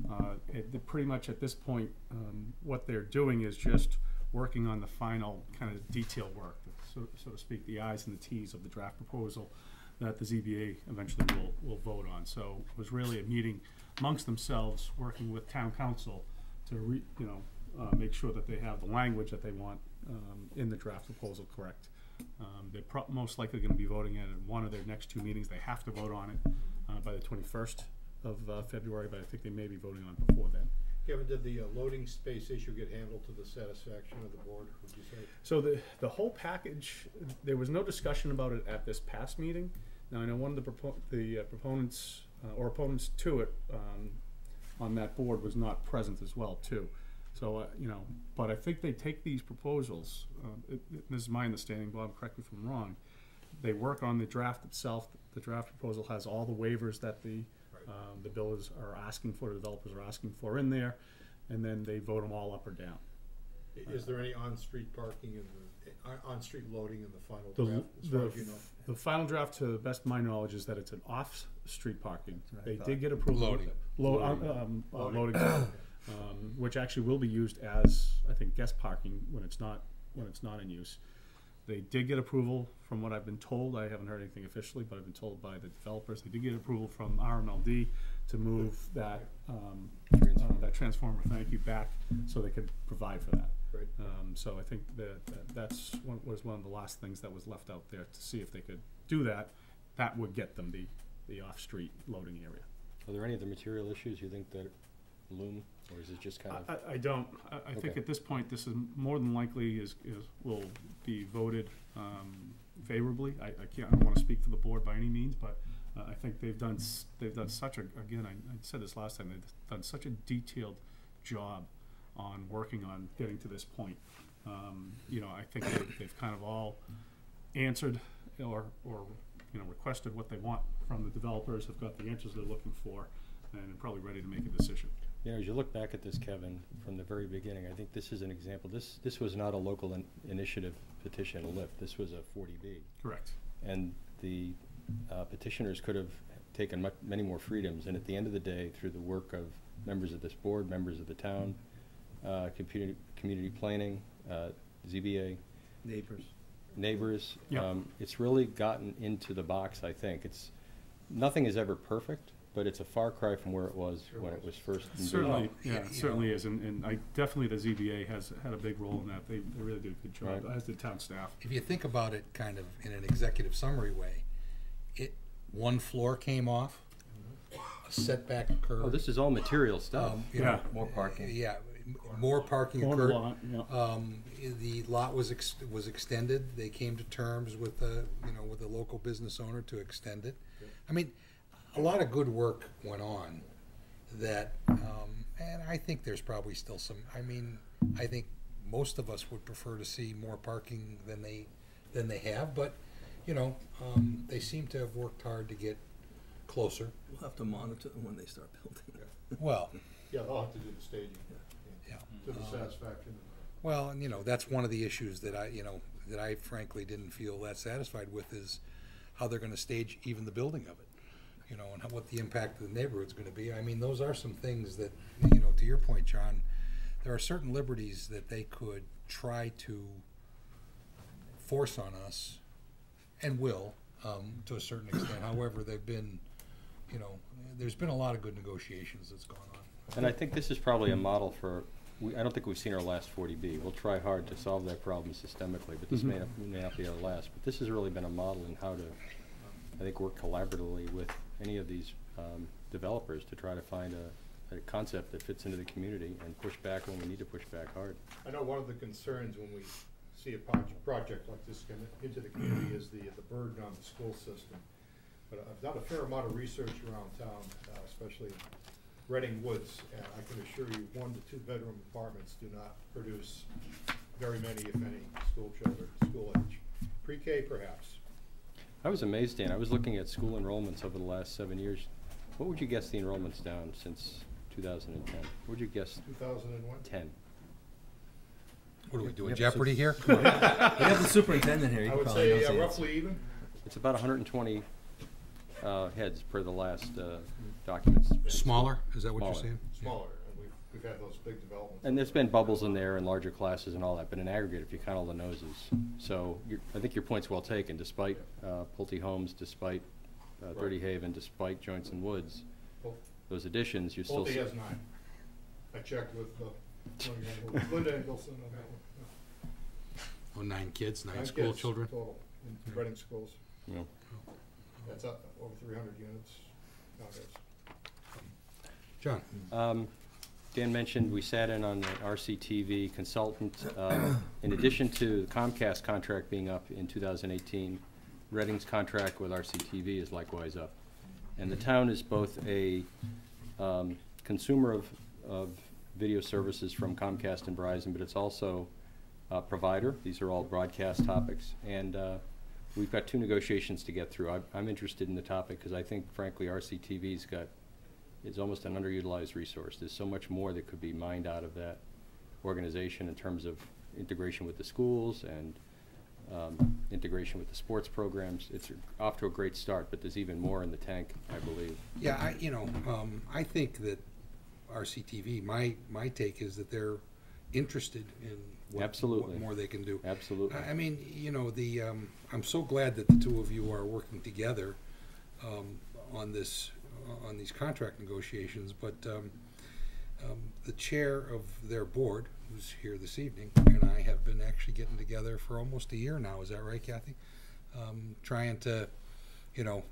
Speaker 18: Uh, it, pretty much at this point, um, what they're doing is just working on the final kind of detail work, so, so to speak, the i's and the t's of the draft proposal that the ZBA eventually will, will vote on. So it was really a meeting amongst themselves, working with town counsel to re, you know, uh, make sure that they have the language that they want, um, in the draft proposal correct. Um, they're pro- most likely gonna be voting in at one of their next two meetings. They have to vote on it, uh, by the twenty-first of, uh, February, but I think they may be voting on it before then.
Speaker 12: Kevin, did the uh, loading space issue get handled to the satisfaction of the board, would you say?
Speaker 18: So the, the whole package, there was no discussion about it at this past meeting. Now, I know one of the propo- the uh, proponents, uh, or opponents to it, um, on that board was not present as well, too. So, uh, you know, but I think they take these proposals, um, it, it- this is my understanding, Bob, correct me if I'm wrong. They work on the draft itself, the draft proposal has all the waivers that the, um, the builders are asking for, the developers are asking for in there, and then they vote them all up or down.
Speaker 12: I- Is there any on-street parking in the, on- on-street loading in the final
Speaker 18: The,
Speaker 12: draft, as far
Speaker 18: the,
Speaker 12: as you know?
Speaker 18: the final draft, to the best of my knowledge, is that it's an off-street parking. They did get approval.
Speaker 1: Loading.
Speaker 18: Lo-
Speaker 12: Loading.
Speaker 18: um, um, uh,
Speaker 12: Loading.
Speaker 18: um, which actually will be used as, I think, guest parking when it's not, when it's not in use. They did get approval, from what I've been told, I haven't heard anything officially, but I've been told by the developers, they did get approval from RMLD to move that, um, uh, that transformer, thank you, back, so they could provide for that.
Speaker 12: Great.
Speaker 18: Um, so I think that, that that's one, was one of the last things that was left out there to see if they could do that. That would get them the, the off-street loading area.
Speaker 3: Are there any other material issues you think that loom, or is it just kind of?
Speaker 18: I, I don't, I, I think at this point, this is more than likely is, is, will be voted, um, favorably. I, I can't, I don't wanna speak for the board by any means, but, uh, I think they've done, they've done such a, again, I, I said this last time, they've done such a detailed job on working on getting to this point. Um, you know, I think they, they've kind of all answered or, or, you know, requested what they want from the developers, have got the answers they're looking for, and are probably ready to make a decision.
Speaker 3: You know, as you look back at this, Kevin, from the very beginning, I think this is an example, this, this was not a local in- initiative petition to lift, this was a forty B.
Speaker 18: Correct.
Speaker 3: And the uh, petitioners could have taken mu- many more freedoms, and at the end of the day, through the work of members of this board, members of the town, uh, community, community planning, uh, ZBA,
Speaker 15: Neighbors.
Speaker 3: neighbors.
Speaker 18: Yep.
Speaker 3: Um, it's really gotten into the box, I think. It's, nothing is ever perfect, but it's a far cry from where it was when it was first envisioned.
Speaker 18: Certainly,
Speaker 1: Yeah,
Speaker 18: yeah,
Speaker 1: you
Speaker 18: it certainly is, and, and I, definitely the ZBA has had a big role in that, they, they really did a good job,
Speaker 3: Right.
Speaker 18: as did town staff.
Speaker 1: If you think about it kind of in an executive summary way, it, one floor came off, a setback occurred.
Speaker 3: Oh, this is all material stuff.
Speaker 1: um,
Speaker 18: Yeah.
Speaker 1: know,
Speaker 3: More parking.
Speaker 1: Yeah, more parking
Speaker 18: Corner
Speaker 1: occurred.
Speaker 18: lot, yeah.
Speaker 1: Um, the lot was ex- was extended. They came to terms with the, you know, with the local business owner to extend it. I mean, a lot of good work went on that, um, and I think there's probably still some, I mean, I think most of us would prefer to see more parking than they, than they have, but, you know, um, they seem to have worked hard to get closer.
Speaker 15: We'll have to monitor them when they start building.
Speaker 1: Well,
Speaker 12: Yeah, they'll have to do the staging,
Speaker 1: yeah.
Speaker 12: to the
Speaker 1: Uh,
Speaker 12: satisfaction.
Speaker 1: Well, and you know, that's one of the issues that I, you know, that I frankly didn't feel that satisfied with is how they're gonna stage even the building of it. You know, and how- what the impact of the neighborhood's gonna be. I mean, those are some things that, you know, to your point, John, there are certain liberties that they could try to force on us and will, um, to a certain extent. However, they've been, you know, there's been a lot of good negotiations that's gone on.
Speaker 3: And I think this is probably a model for, we, I don't think we've seen our last forty B. We'll try hard to solve that problem systemically, but this may
Speaker 18: Mhm.
Speaker 3: not, may not be our last. But this has really been a model in how to, I think, work collaboratively with any of these, um, developers to try to find a, a concept that fits into the community and push back when we need to push back hard.
Speaker 12: I know one of the concerns when we see a project, like this come into the community is the, the burden on the school system. But I've done a fair amount of research around town, uh, especially Reading Woods, and I can assure you, one to two bedroom apartments do not produce very many, if any, school children, school age. Pre-K perhaps.
Speaker 3: I was amazed, Dan. I was looking at school enrollments over the last seven years. What would you guess the enrollment's down since 2010? What would you guess?
Speaker 12: 2001?
Speaker 3: 10.
Speaker 1: What are we doing, Jeopardy here?
Speaker 15: We have the superintendent here. He
Speaker 12: I would
Speaker 15: probably
Speaker 12: say
Speaker 15: knows
Speaker 12: uh,
Speaker 15: the answer.
Speaker 12: roughly even.
Speaker 3: It's about 120 uh, heads per the last uh, documents.
Speaker 1: Smaller, is that what you're saying?
Speaker 12: Smaller, and we've, we've had those big developments.
Speaker 3: And there's been bubbles in there and larger classes and all that, but in aggregate, if you count all the noses. So I think your point's well taken, despite uh, Pulte Homes, despite uh, Thirty Haven, despite Johnson Woods,
Speaker 12: Pul-
Speaker 3: those additions, you're still.
Speaker 12: Pulte has nine. I checked with, uh, Linda Linda Engelson on that one.
Speaker 1: Oh, nine kids, nine
Speaker 12: Nine
Speaker 1: school
Speaker 12: kids
Speaker 1: children?
Speaker 12: Total, in Reading schools.
Speaker 3: Yeah.
Speaker 12: That's up over three hundred units nowadays.
Speaker 1: John?
Speaker 3: Um, Dan mentioned, we sat in on the RCTV consultant. Uh, In addition to the Comcast contract being up in 2018, Reading's contract with RCTV is likewise up. And the town is both a um, consumer of, of video services from Comcast and Verizon, but it's also a provider. These are all broadcast topics. And uh, we've got two negotiations to get through. I- I'm interested in the topic because I think frankly RCTV's got is almost an underutilized resource. There's so much more that could be mined out of that organization in terms of integration with the schools and um, integration with the sports programs. It's off to a great start, but there's even more in the tank, I believe.
Speaker 1: Yeah, I, you know, um, I think that RCTV, my, my take is that they're interested in what,
Speaker 3: Absolutely.
Speaker 1: what more they can do.
Speaker 3: Absolutely.
Speaker 1: I, I mean, you know, the, um, I'm so glad that the two of you are working together, um, on this, on these contract negotiations, but, um, um, the chair of their board, who's here this evening, and I have been actually getting together for almost a year now, is that right, Kathy? Um, trying to, you know,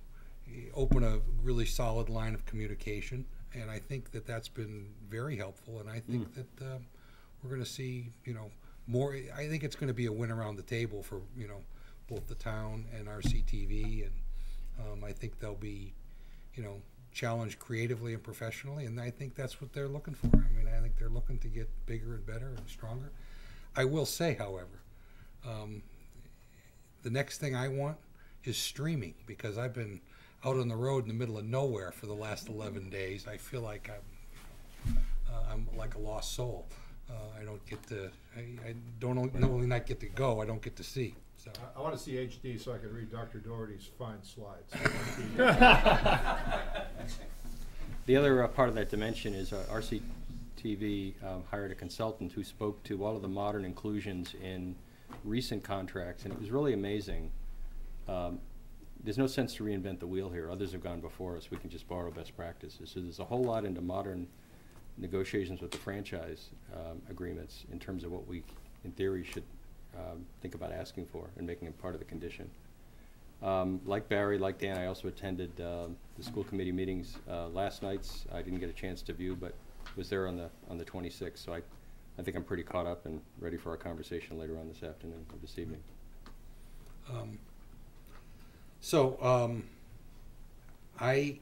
Speaker 1: open a really solid line of communication, and I think that that's been very helpful, and I think that, um, we're gonna see, you know, more, I think it's gonna be a win around the table for, you know, both the town and RCTV, and, um, I think they'll be, you know, challenged creatively and professionally, and I think that's what they're looking for. I mean, I think they're looking to get bigger and better and stronger. I will say, however, um, the next thing I want is streaming because I've been out on the road in the middle of nowhere for the last 11 days. I feel like I'm, uh, I'm like a lost soul. Uh, I don't get to, I, I don't only, not only not get to go, I don't get to see. So.
Speaker 12: I, I wanna see HD so I can read Dr. Doherty's fine slides.
Speaker 3: The other uh, part of that dimension is uh, RCTV um, hired a consultant who spoke to all of the modern inclusions in recent contracts, and it was really amazing. Um, There's no sense to reinvent the wheel here. Others have gone before us. We can just borrow best practices. So there's a whole lot into modern negotiations with the franchise um, agreements in terms of what we, in theory, should um, think about asking for and making it part of the condition. Um, Like Barry, like Dan, I also attended um, the school committee meetings uh, last nights. I didn't get a chance to view, but was there on the, on the 26th. So I, I think I'm pretty caught up and ready for our conversation later on this afternoon or this evening.
Speaker 1: Um, So, um, I,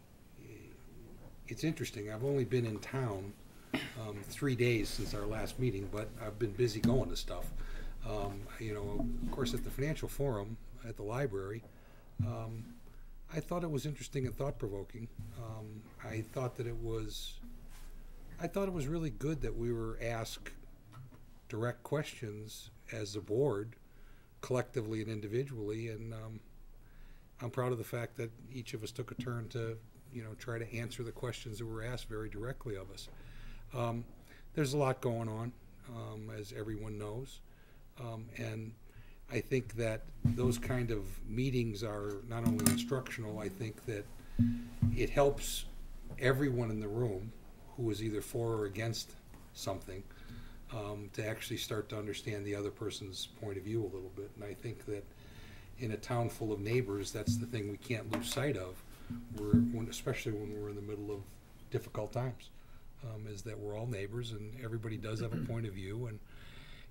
Speaker 1: it's interesting, I've only been in town, um, three days since our last meeting, but I've been busy going to stuff. Um, you know, of course, at the Financial Forum, at the library, um, I thought it was interesting and thought-provoking. Um, I thought that it was, I thought it was really good that we were asked direct questions as a board, collectively and individually, and, um, I'm proud of the fact that each of us took a turn to, you know, try to answer the questions that were asked very directly of us. Um, there's a lot going on, um, as everyone knows, um, and I think that those kind of meetings are not only instructional, I think that it helps everyone in the room who is either for or against something um, to actually start to understand the other person's point of view a little bit. And I think that in a town full of neighbors, that's the thing we can't lose sight of. We're, when, especially when we're in the middle of difficult times, um, is that we're all neighbors and everybody does have a point of view. And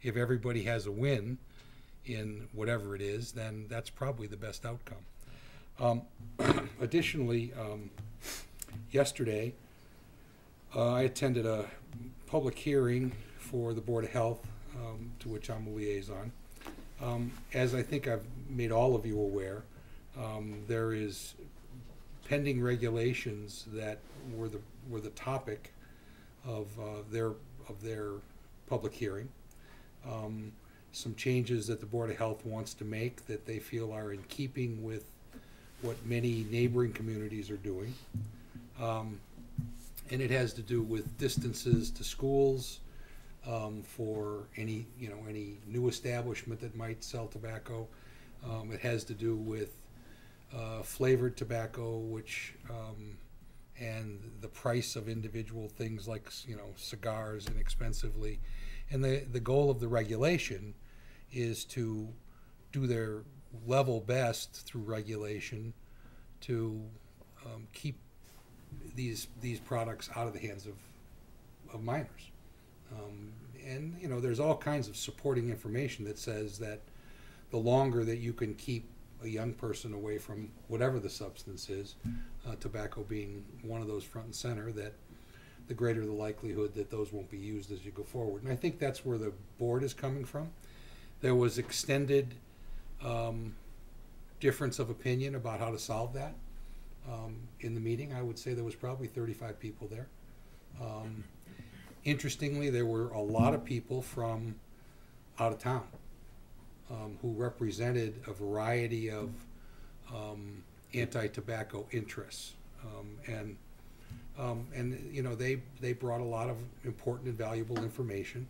Speaker 1: if everybody has a win in whatever it is, then that's probably the best outcome. Um, additionally, um, yesterday, uh, I attended a public hearing for the Board of Health, um, to which I'm a liaison. Um, as I think I've made all of you aware, Um, there is pending regulations that were the, were the topic of, uh, their, of their public hearing. Um, some changes that the Board of Health wants to make that they feel are in keeping with what many neighboring communities are doing. Um, and it has to do with distances to schools, um, for any, you know, any new establishment that might sell tobacco. Um, it has to do with, uh, flavored tobacco, which, um, and the price of individual things like, you know, cigars inexpensively. And the, the goal of the regulation is to do their level best through regulation to um, keep these, these products out of the hands of, of minors. Um, and, you know, there's all kinds of supporting information that says that the longer that you can keep a young person away from whatever the substance is, uh, tobacco being one of those front and center, that the greater the likelihood that those won't be used as you go forward. And I think that's where the board is coming from. There was extended um, difference of opinion about how to solve that um, in the meeting. I would say there was probably 35 people there. Um, interestingly, there were a lot of people from out of town um, who represented a variety of um, anti-tobacco interests. Um, and um, and you know they they brought a lot of important and valuable information.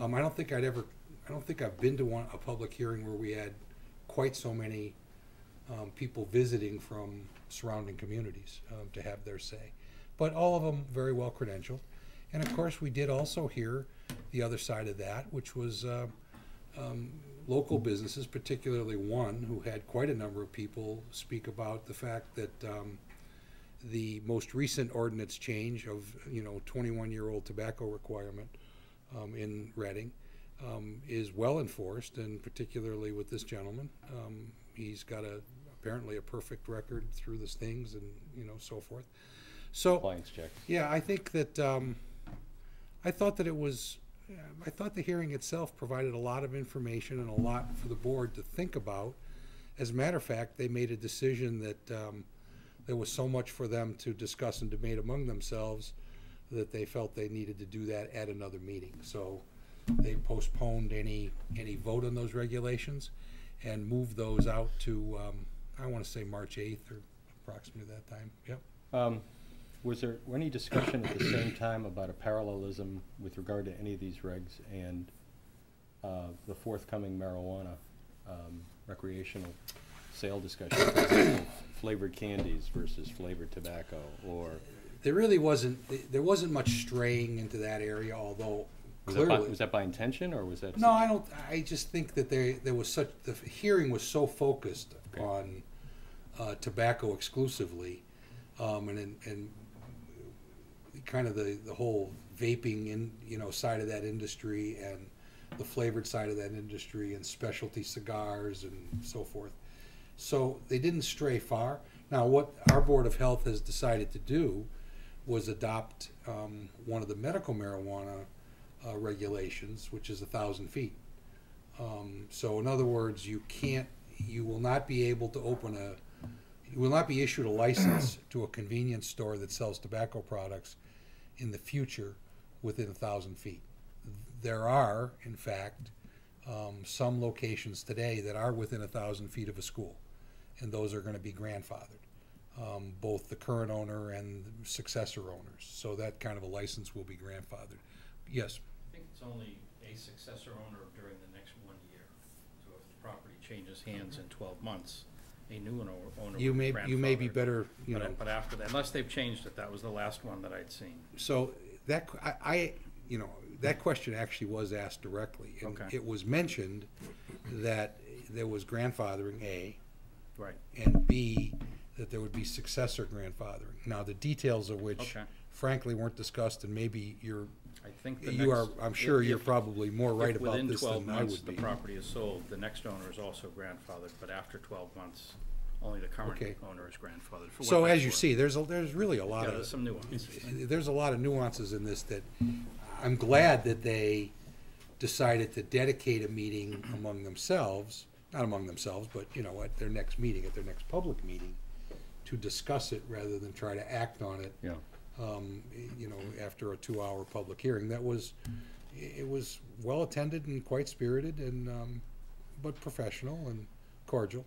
Speaker 1: Um, I don't think I'd ever I don't think I've been to one a public hearing where we had quite so many um, people visiting from surrounding communities um, to have their say. But all of them very well credentialed. And of course, we did also hear the other side of that, which was uh, um, local businesses, particularly one who had quite a number of people speak about the fact that um, the most recent ordinance change of, you know, 21-year-old tobacco requirement um, in Reading um, is well enforced, and particularly with this gentleman. Um, he's got a, apparently a perfect record through the stings and, you know, so forth. So.
Speaker 3: Compliance check.
Speaker 1: Yeah, I think that, um, I thought that it was, I thought the hearing itself provided a lot of information and a lot for the board to think about. As a matter of fact, they made a decision that, um, there was so much for them to discuss and debate among themselves that they felt they needed to do that at another meeting. So they postponed any, any vote on those regulations and moved those out to, um, I wanna say March eighth or approximately that time, yep.
Speaker 3: Um, Was there any discussion at the same time about a parallelism with regard to any of these regs and uh, the forthcoming marijuana um, recreational sale discussion? For example, Flavored candies versus flavored tobacco, or
Speaker 1: There really wasn't, there wasn't much straying into that area, although
Speaker 3: was that by,
Speaker 1: clearly.
Speaker 3: was that by intention, or was that?
Speaker 1: No, I don't, I just think that there, there was such, the hearing was so focused
Speaker 3: Okay.
Speaker 1: on uh, tobacco exclusively, um, and, and- and kind of the, the whole vaping in, you know, side of that industry and the flavored side of that industry and specialty cigars and so forth. So they didn't stray far. Now, what our Board of Health has decided to do was adopt um, one of the medical marijuana uh, regulations, which is a thousand feet. Um, so in other words, you can't, you will not be able to open a, you will not be issued a license to a convenience store that sells tobacco products in the future within a thousand feet. There are, in fact, um, some locations today that are within a thousand feet of a school, and those are gonna be grandfathered. Um, both the current owner and successor owners, so that kind of a license will be grandfathered. Yes,
Speaker 19: I think it's only a successor owner during the next one year. So if the property changes hands in twelve months, a new owner owner
Speaker 1: You may- you may be better, you
Speaker 19: But-
Speaker 1: know-
Speaker 19: But after that, unless they've changed it, that was the last one that I'd seen.
Speaker 1: So that, I, I, you know, that question actually was asked directly. and
Speaker 19: Okay.
Speaker 1: It was mentioned that there was grandfathering, A.
Speaker 19: Right.
Speaker 1: And B, that there would be successor grandfathering. Now, the details of which
Speaker 19: Okay.
Speaker 1: frankly weren't discussed, and maybe you're,
Speaker 19: I think the
Speaker 1: you are,
Speaker 19: next-
Speaker 1: I'm sure
Speaker 19: if-
Speaker 1: you're
Speaker 19: if-
Speaker 1: probably more right
Speaker 19: if
Speaker 1: about this
Speaker 19: 12
Speaker 1: than I
Speaker 19: months
Speaker 1: would be.
Speaker 19: the property is sold, the next owner is also grandfathered, but after twelve months, only the current
Speaker 1: Okay.
Speaker 19: owner is grandfathered. for what
Speaker 1: So
Speaker 19: that's
Speaker 1: as you
Speaker 19: worth.
Speaker 1: see, there's, a there's really a lot
Speaker 19: Yeah,
Speaker 1: of.
Speaker 19: there's some nuances.
Speaker 1: There's a lot of nuances in this that, I'm glad that they decided to dedicate a meeting among themselves not among themselves, but, you know, at their next meeting, at their next public meeting, to discuss it rather than try to act on it.
Speaker 3: Yeah.
Speaker 1: Um, you know, after a two-hour public hearing, that was, it was well-attended and quite spirited and, um, but professional and cordial.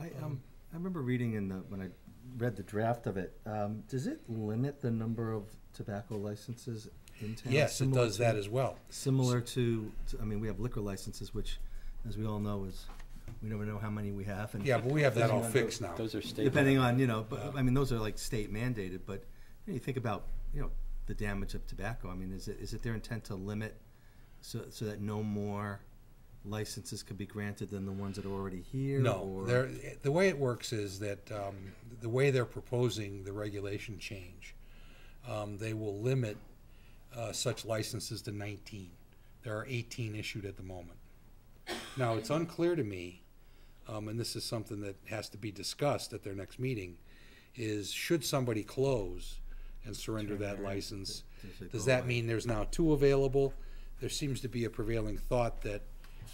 Speaker 15: I, um, I remember reading in the, when I read the draft of it, um, does it limit the number of tobacco licenses in town?
Speaker 1: Yes, it does
Speaker 15: to-
Speaker 1: that as well.
Speaker 15: Similar to, to- I mean, we have liquor licenses, which, as we all know, is, we never know how many we have and.
Speaker 1: Yeah, but we have that all fixed
Speaker 15: the-
Speaker 1: now.
Speaker 3: Those are state.
Speaker 15: Depending on, you know, but, I mean, those are like state mandated, but you, know, you think about, you know, the damage of tobacco, I mean, is it, is it their intent to limit so, so that no more licenses could be granted than the ones that are already here?
Speaker 1: No,
Speaker 15: or-
Speaker 1: they're, the way it works is that, um, the way they're proposing the regulation change, um, they will limit, uh, such licenses to nineteen. There are eighteen issued at the moment. Now, it's unclear to me, um, and this is something that has to be discussed at their next meeting, is should somebody close and surrender that license,
Speaker 15: Does it
Speaker 1: does
Speaker 15: go
Speaker 1: that mean there's now two available? There seems to be a prevailing thought that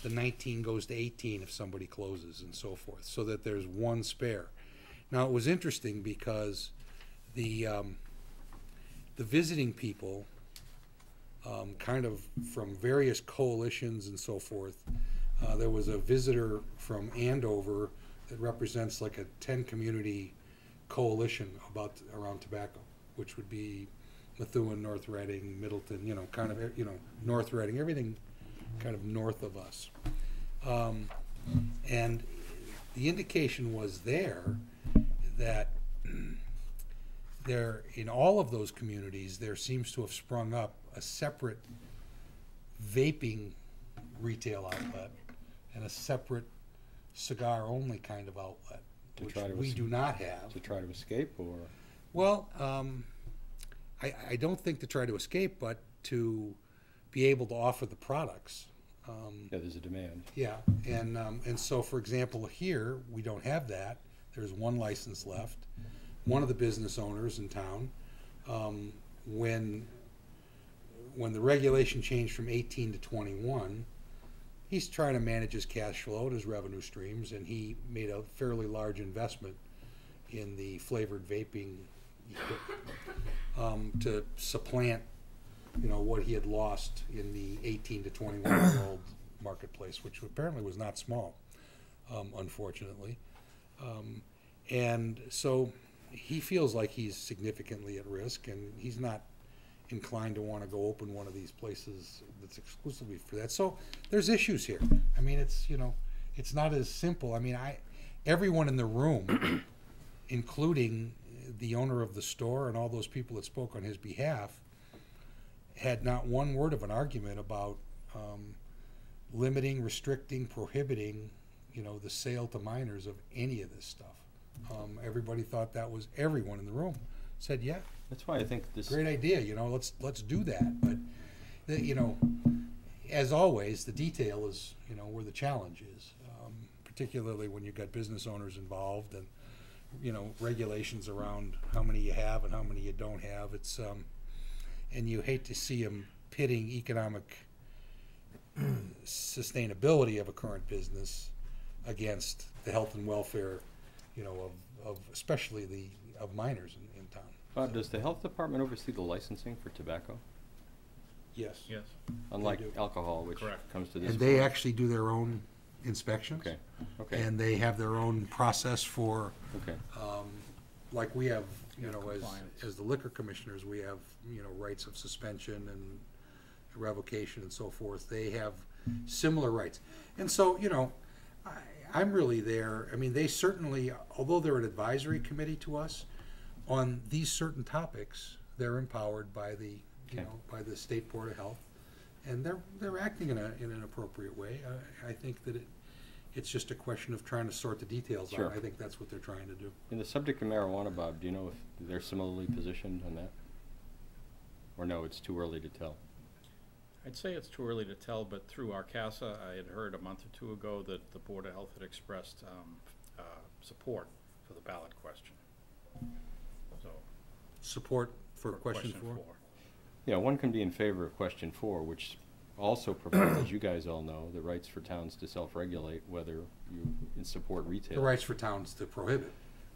Speaker 1: the nineteen goes to eighteen if somebody closes and so forth, so that there's one spare. Now, it was interesting because the, um, the visiting people, um, kind of from various coalitions and so forth, uh, there was a visitor from Andover that represents like a ten-community coalition about, around tobacco, which would be Methuen, North Reading, Middleton, you know, kind of, you know, North Reading, everything kind of north of us. Um, and the indication was there that there, in all of those communities, there seems to have sprung up a separate vaping retail outlet and a separate cigar-only kind of outlet,
Speaker 3: To
Speaker 1: which
Speaker 3: try to
Speaker 1: we
Speaker 3: es-
Speaker 1: do not have.
Speaker 3: To try to escape or?
Speaker 1: Well, um, I, I don't think to try to escape, but to be able to offer the products. Um,
Speaker 3: Yeah, there's a demand.
Speaker 1: yeah, and, um, and so, for example, here, we don't have that. There's one license left. One of the business owners in town, um, when, when the regulation changed from eighteen to twenty-one, he's trying to manage his cash flow and his revenue streams, and he made a fairly large investment in the flavored vaping um, to supplant, you know, what he had lost in the eighteen to twenty-one year old marketplace, which apparently was not small, um, unfortunately. Um, and so he feels like he's significantly at risk, and he's not inclined to want to go open one of these places that's exclusively for that. So there's issues here. I mean, it's you know, it's not as simple. I mean, I, everyone in the room, including the owner of the store and all those people that spoke on his behalf, had not one word of an argument about um, limiting, restricting, prohibiting, you know, the sale to minors of any of this stuff. Um, everybody thought that was everyone in the room said, "Yeah,
Speaker 3: That's why I think this.
Speaker 1: great idea. You know, let's let's do that." But the, you know, as always, the detail is you know where the challenge is, um, particularly when you've got business owners involved and you know regulations around how many you have and how many you don't have. It's um, and you hate to see them pitting economic sustainability of a current business against the health and welfare, you know, of, of especially the of minors in, in town.
Speaker 3: Bob, does the health department oversee the licensing for tobacco?
Speaker 1: Yes.
Speaker 19: Yes.
Speaker 3: Unlike
Speaker 1: do.
Speaker 3: alcohol, which
Speaker 19: Correct.
Speaker 3: comes to this.
Speaker 1: And they
Speaker 3: board.
Speaker 1: actually do their own inspections.
Speaker 3: Okay, okay.
Speaker 1: And they have their own process for,
Speaker 3: Okay.
Speaker 1: um, like we have, you know, as,
Speaker 19: compliance.
Speaker 1: as the liquor commissioners, we have, you know, rights of suspension and revocation and so forth. They have similar rights. And so, you know, I, I'm really there, I mean, they certainly, although they're an advisory committee to us, on these certain topics, they're empowered by the, you
Speaker 3: Okay.
Speaker 1: know, by the State Board of Health. And they're, they're acting in a, in an appropriate way. I, I think that it, it's just a question of trying to sort the details
Speaker 3: Sure.
Speaker 1: out. I think that's what they're trying to do.
Speaker 3: In the subject of marijuana, Bob, do you know if they're similarly positioned on that? Or no, it's too early to tell?
Speaker 19: I'd say it's too early to tell, but through RCASA, I had heard a month or two ago that the Board of Health had expressed um, uh, support for the ballot question. So.
Speaker 1: Support for question four?
Speaker 3: Yeah, one can be in favor of question four, which also provides, as you guys all know, the rights for towns to self-regulate whether you and support retail.
Speaker 1: The rights for towns to prohibit.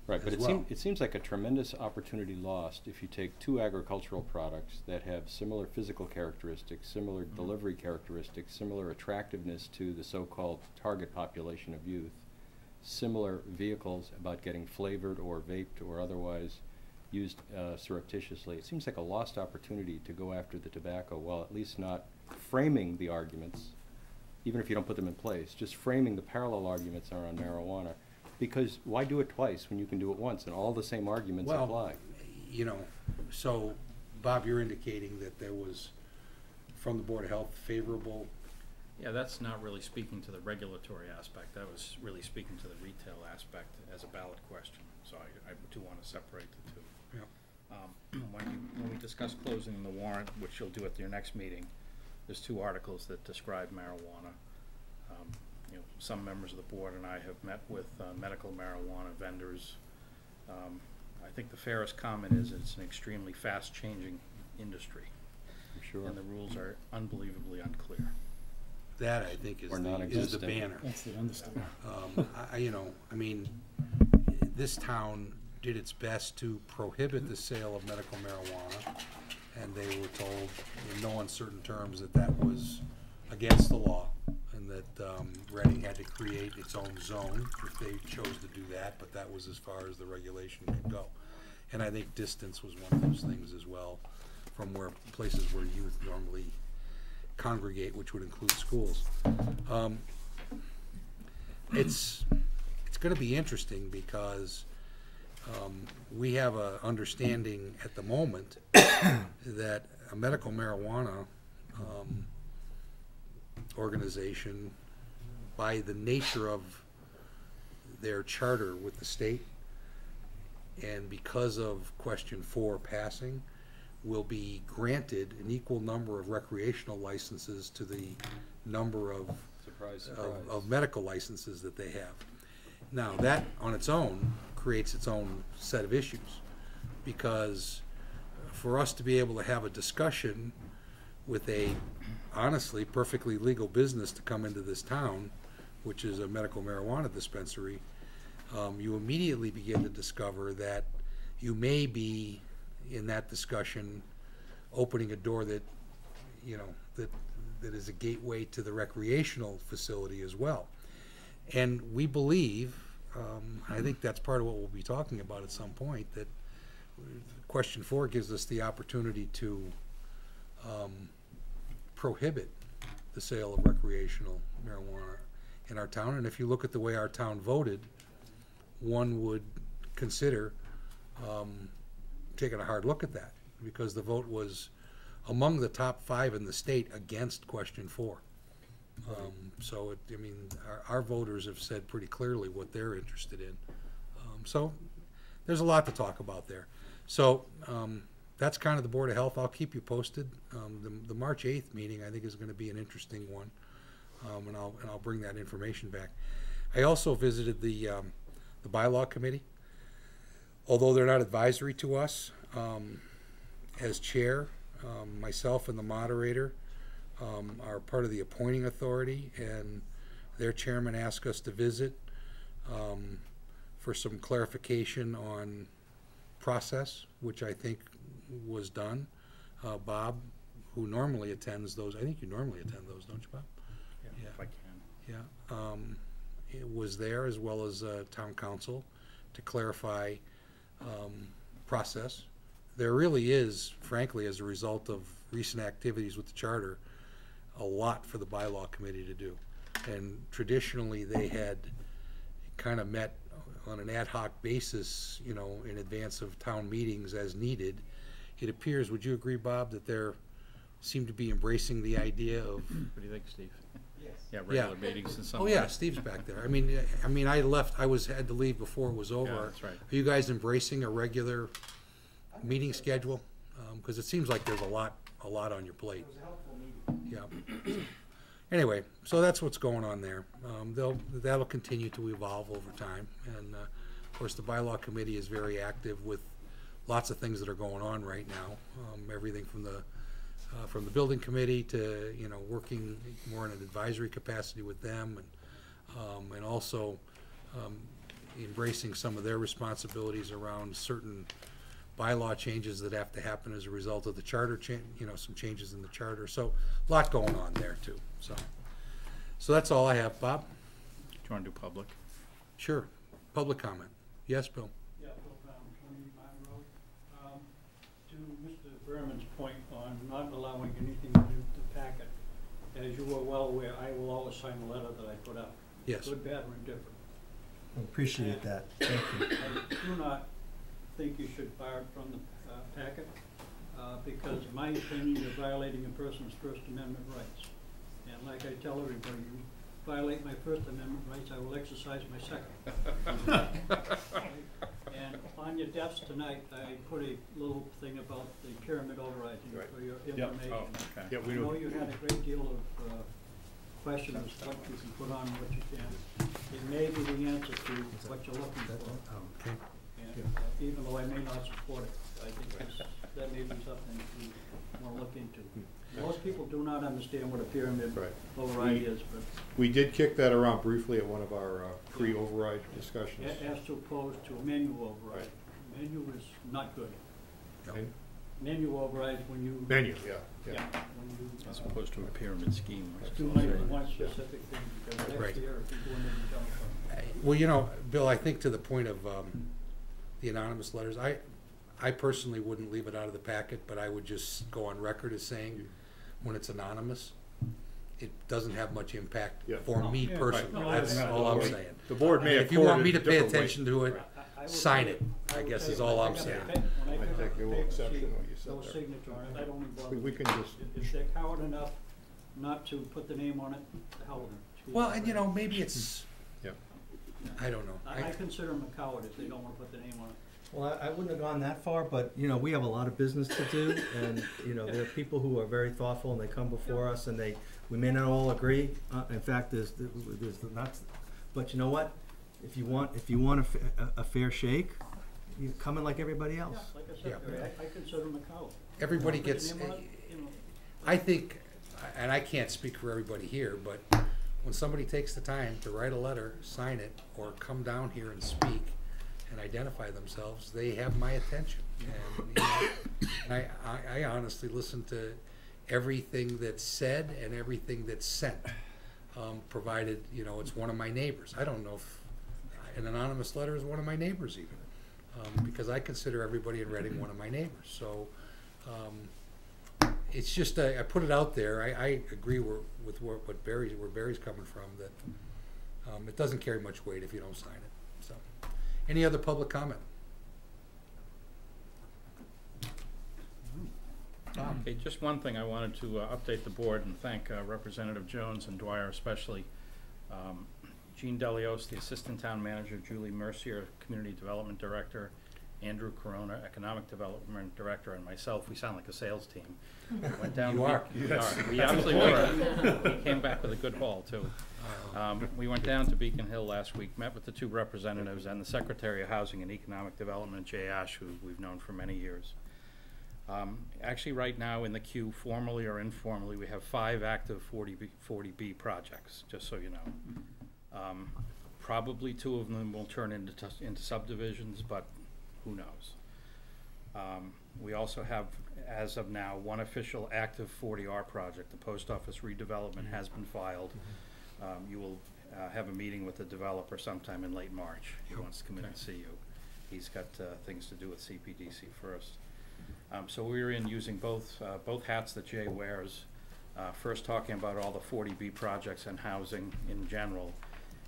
Speaker 3: Right, but
Speaker 1: as
Speaker 3: it
Speaker 1: well.
Speaker 3: seems, it seems like a tremendous opportunity lost if you take two agricultural products that have similar physical characteristics, similar
Speaker 1: Mm-hmm.
Speaker 3: delivery characteristics, similar attractiveness to the so-called target population of youth, similar vehicles about getting flavored or vaped or otherwise used uh, surreptitiously. It seems like a lost opportunity to go after the tobacco while at least not framing the arguments, even if you don't put them in place, just framing the parallel arguments are on marijuana. Because why do it twice when you can do it once and all the same arguments
Speaker 1: Well,
Speaker 3: apply?
Speaker 1: You know, so, Bob, you're indicating that there was, from the Board of Health, favorable,
Speaker 19: Yeah, that's not really speaking to the regulatory aspect. That was really speaking to the retail aspect as a ballot question. So I, I do want to separate the two.
Speaker 1: Yeah.
Speaker 19: Um, when you, when we discuss closing the warrant, which you'll do at your next meeting, there's two articles that describe marijuana. Um, you know, some members of the board and I have met with, uh, medical marijuana vendors. Um, I think the fairest comment is it's an extremely fast-changing industry.
Speaker 3: I'm sure.
Speaker 19: And the rules are unbelievably unclear.
Speaker 1: that I think is
Speaker 3: Or
Speaker 1: the, is the
Speaker 3: non-existent.
Speaker 1: banner.
Speaker 18: That's the understatement.
Speaker 1: Um, I, I- you know, I mean, this town did its best to prohibit the sale of medical marijuana, and they were told in no uncertain terms that that was against the law, and that, um, Reading had to create its own zone if they chose to do that, but that was as far as the regulation could go. And I think distance was one of those things as well, from where, places where youth normally congregate, which would include schools. Um, it's, it's gonna be interesting because, um, we have a understanding at the moment that a medical marijuana, um, organization, by the nature of their charter with the state, and because of question four passing, will be granted an equal number of recreational licenses to the number of
Speaker 3: Surprise,
Speaker 1: of, of medical licenses that they have. Now, that on its own creates its own set of issues, because for us to be able to have a discussion with a honestly perfectly legal business to come into this town, which is a medical marijuana dispensary, um, you immediately begin to discover that you may be in that discussion opening a door that, you know, that, that is a gateway to the recreational facility as well. And we believe, um, I think that's part of what we'll be talking about at some point, that question four gives us the opportunity to, um, prohibit the sale of recreational marijuana in our town. And if you look at the way our town voted, one would consider, um, taking a hard look at that, because the vote was among the top five in the state against question four. Um, so it, I mean, our, our voters have said pretty clearly what they're interested in. Um, so, there's a lot to talk about there. So, um, that's kind of the Board of Health. I'll keep you posted. Um, the, the March eighth meeting, I think, is gonna be an interesting one. Um, and I'll, and I'll bring that information back. I also visited the, um, the bylaw committee. Although they're not advisory to us, as chair, myself and the moderator, um, are part of the appointing authority, and their chairman asked us to visit, um, for some clarification on process, which I think was done. Uh, Bob, who normally attends those, I think you normally attend those, don't you, Bob?
Speaker 19: Yeah, if I can.
Speaker 1: Yeah, um, it was there as well as, uh, town counsel to clarify, um, process. There really is, frankly, as a result of recent activities with the charter, a lot for the bylaw committee to do. And traditionally, they had kind of met on an ad hoc basis, you know, in advance of town meetings as needed. It appears, would you agree, Bob, that they're, seem to be embracing the idea of
Speaker 19: What do you think, Steve?
Speaker 1: Yes.
Speaker 19: Yeah, regular meetings in some
Speaker 1: Oh, yeah, Steve's back there. I mean, I mean, I left, I was, had to leave before it was over.
Speaker 19: Yeah, that's right.
Speaker 1: Are you guys embracing a regular meeting schedule? Um 'cause cause it seems like there's a lot, a lot on your plate. Yeah. Anyway, so that's what's going on there. Um, they'll, that'll continue to evolve over time. And, uh, of course, the bylaw committee is very active with lots of things that are going on right now. Um, everything from the, uh, from the building committee to, you know, working more in an advisory capacity with them and, um, and also um, embracing some of their responsibilities around certain bylaw changes that have to happen as a result of the charter cha, you know, some changes in the charter. So, a lot going on there too, so. So that's all I have. Bob?
Speaker 19: Do you wanna do public?
Speaker 1: Sure. Public comment. Yes, Bill?
Speaker 4: Yeah, Bill Brown, twenty Martin Road. Um, to Mr. Berman's point on not allowing anything to the packet, as you are well aware, I will always sign the letter that I put out.
Speaker 1: Yes.
Speaker 4: Good, bad, or indifferent.
Speaker 15: Appreciate that, thank you.
Speaker 4: I do not think you should bar it from the, uh, packet, uh, because in my opinion, you're violating a person's First Amendment rights. And like I tell everybody, you violate my First Amendment rights, I will exercise my second. And on your desk tonight, I put a little thing about the pyramid override
Speaker 18: Right.
Speaker 4: for your
Speaker 18: Yep.
Speaker 4: information.
Speaker 18: Oh, okay. Yeah, we
Speaker 4: I
Speaker 18: do.
Speaker 4: know you had a great deal of, uh, questions, what you can put on, what you can't. It may be the answer to what you're looking for.
Speaker 1: Okay.
Speaker 4: And uh, even though I may not support it, I think this, that may be something you wanna look into. Most people do not understand what a pyramid
Speaker 12: Right.
Speaker 4: override
Speaker 12: We-
Speaker 4: is, but
Speaker 12: We did kick that around briefly at one of our uh, pre-override discussions.
Speaker 4: a- as to opposed to a manual override. Menu is not good.
Speaker 12: And
Speaker 4: Menu overrides when you.
Speaker 12: Menu, yeah, yeah.
Speaker 4: when you.
Speaker 19: As
Speaker 4: uh,
Speaker 19: opposed to a pyramid scheme. I
Speaker 4: Do
Speaker 19: suppose,
Speaker 4: like
Speaker 19: right?
Speaker 4: one specific thing, because
Speaker 1: Right.
Speaker 4: next year, if you're doing it in Democrat.
Speaker 1: Well, you know, Bill, I think to the point of um, the anonymous letters, I, I personally wouldn't leave it out of the packet, but I would just go on record as saying, when it's anonymous, it doesn't have much impact
Speaker 12: Yeah.
Speaker 1: for
Speaker 4: No,
Speaker 1: me
Speaker 4: yeah,
Speaker 1: personally.
Speaker 4: right. No, I
Speaker 1: That's
Speaker 4: understand.
Speaker 1: all I'm
Speaker 12: The
Speaker 1: saying.
Speaker 12: the board may
Speaker 1: And If you want me to pay
Speaker 12: different ways.
Speaker 1: attention to it,
Speaker 4: I- I will
Speaker 1: sign it,
Speaker 4: you-
Speaker 1: I
Speaker 4: will
Speaker 1: guess
Speaker 4: tell
Speaker 1: is
Speaker 4: you,
Speaker 1: all I'm
Speaker 4: I
Speaker 1: saying.
Speaker 4: a when I
Speaker 12: I
Speaker 4: got
Speaker 12: take
Speaker 4: a
Speaker 12: no
Speaker 4: paper
Speaker 12: exception
Speaker 4: sheet,
Speaker 12: when you said
Speaker 4: No
Speaker 12: that.
Speaker 4: signature on it, I don't even bother.
Speaker 12: We- we can just-
Speaker 4: If- If they're coward enough not to put the name on it, hell with them. Excuse
Speaker 1: Well,
Speaker 4: my
Speaker 1: and you know, maybe it's,
Speaker 12: Yeah.
Speaker 1: I don't know.
Speaker 4: I, I consider them a coward if they don't wanna put the name on it.
Speaker 15: Well, I, I wouldn't have gone that far, but, you know, we have a lot of business to do, and, you know, there are people who are very thoughtful, and they come before us, and they, we may not all agree, uh, in fact, there's, there's not, but you know what? If you want, if you want a, fa- a, a fair shake, you come in like everybody else.
Speaker 4: Yeah, like I said,
Speaker 1: Yeah.
Speaker 4: I, I consider them a coward.
Speaker 1: Everybody
Speaker 4: Put the
Speaker 1: gets,
Speaker 4: name on it, you know.
Speaker 1: I think, and I can't speak for everybody here, but when somebody takes the time to write a letter, sign it, or come down here and speak and identify themselves, they have my attention. And, and I, I, I honestly listen to everything that's said and everything that's sent, um, provided, you know, it's one of my neighbors. I don't know if an anonymous letter is one of my neighbors even, um, because I consider everybody in Reading one of my neighbors, so, um, it's just, I, I put it out there, I, I agree where, with where, what Barry, where Barry's coming from, that, um, it doesn't carry much weight if you don't sign it, so. Any other public comment?
Speaker 19: Okay, just one thing, I wanted to uh, update the board and thank uh, Representative Jones and Dwyer especially. Um, Jean Delios, the Assistant Town Manager, Julie Mercier, Community Development Director, Andrew Corona, Economic Development Director, and myself, we sound like a sales team. Went down.
Speaker 1: You
Speaker 19: to
Speaker 1: are.
Speaker 19: Be- We
Speaker 1: Yes.
Speaker 19: are, we absolutely were. We came back with a good haul, too. Um, we went down to Beacon Hill last week, met with the two representatives and the Secretary of Housing and Economic Development, Jay Ash, who we've known for many years. Um, actually, right now in the queue, formally or informally, we have five active 40B, 40B projects, just so you know. Um, probably two of them will turn into, tus- into subdivisions, but who knows? Um, we also have, as of now, one official active 40R project. The post office redevelopment has been filed. Um, you will uh, have a meeting with the developer sometime in late March. He wants to come in and see you. He's got uh, things to do with CPDC first. Um, so we're in using both, uh, both hats that Jay wears. Uh, first talking about all the 40B projects and housing in general.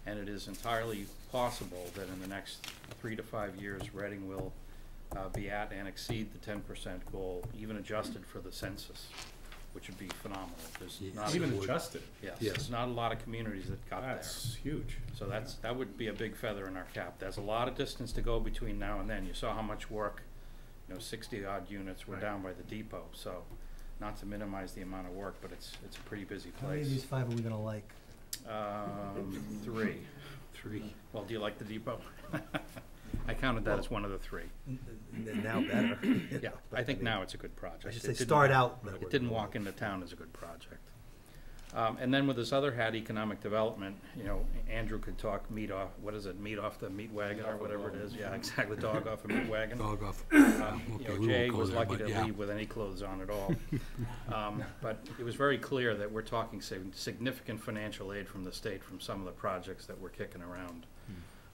Speaker 19: And it is entirely possible that in the next three to five years, Reading will uh, be at and exceed the 10% goal, even adjusted for the census, which would be phenomenal. There's
Speaker 1: Yes,
Speaker 19: not-
Speaker 18: Even
Speaker 1: would.
Speaker 18: adjusted?
Speaker 19: Yes,
Speaker 1: Yes.
Speaker 19: there's not a lot of communities that got there.
Speaker 18: That's huge.
Speaker 19: So that's, that would be a big feather in our cap. There's a lot of distance to go between now and then. You saw how much work, you know, sixty odd units were
Speaker 12: Right.
Speaker 19: down by the depot, so not to minimize the amount of work, but it's, it's a pretty busy
Speaker 15: How many of
Speaker 19: place.
Speaker 15: these five are we gonna like?
Speaker 19: Um, three.
Speaker 1: Three.
Speaker 19: Well, do you like the depot? I counted that as one of the three.
Speaker 15: N- n- Now better.
Speaker 19: Yeah, I think now it's a good project.
Speaker 15: I should
Speaker 19: It
Speaker 15: say
Speaker 19: didn't-
Speaker 15: start out better.
Speaker 19: It didn't walk into town as a good project. Um, and then with this other hat, economic development, you know, Andrew could talk meat off, what is it, meat off the meat wagon or whatever it is, yeah, exactly, dog off a meat wagon.
Speaker 1: Dog off.
Speaker 19: Um,
Speaker 1: Okay,
Speaker 19: You
Speaker 1: we
Speaker 19: know,
Speaker 1: won't
Speaker 19: Jay
Speaker 1: go
Speaker 19: was
Speaker 1: there,
Speaker 19: lucky
Speaker 1: but
Speaker 19: to
Speaker 1: yeah.
Speaker 19: leave with any clothes on at all. Um, but it was very clear that we're talking sig- significant financial aid from the state from some of the projects that we're kicking around.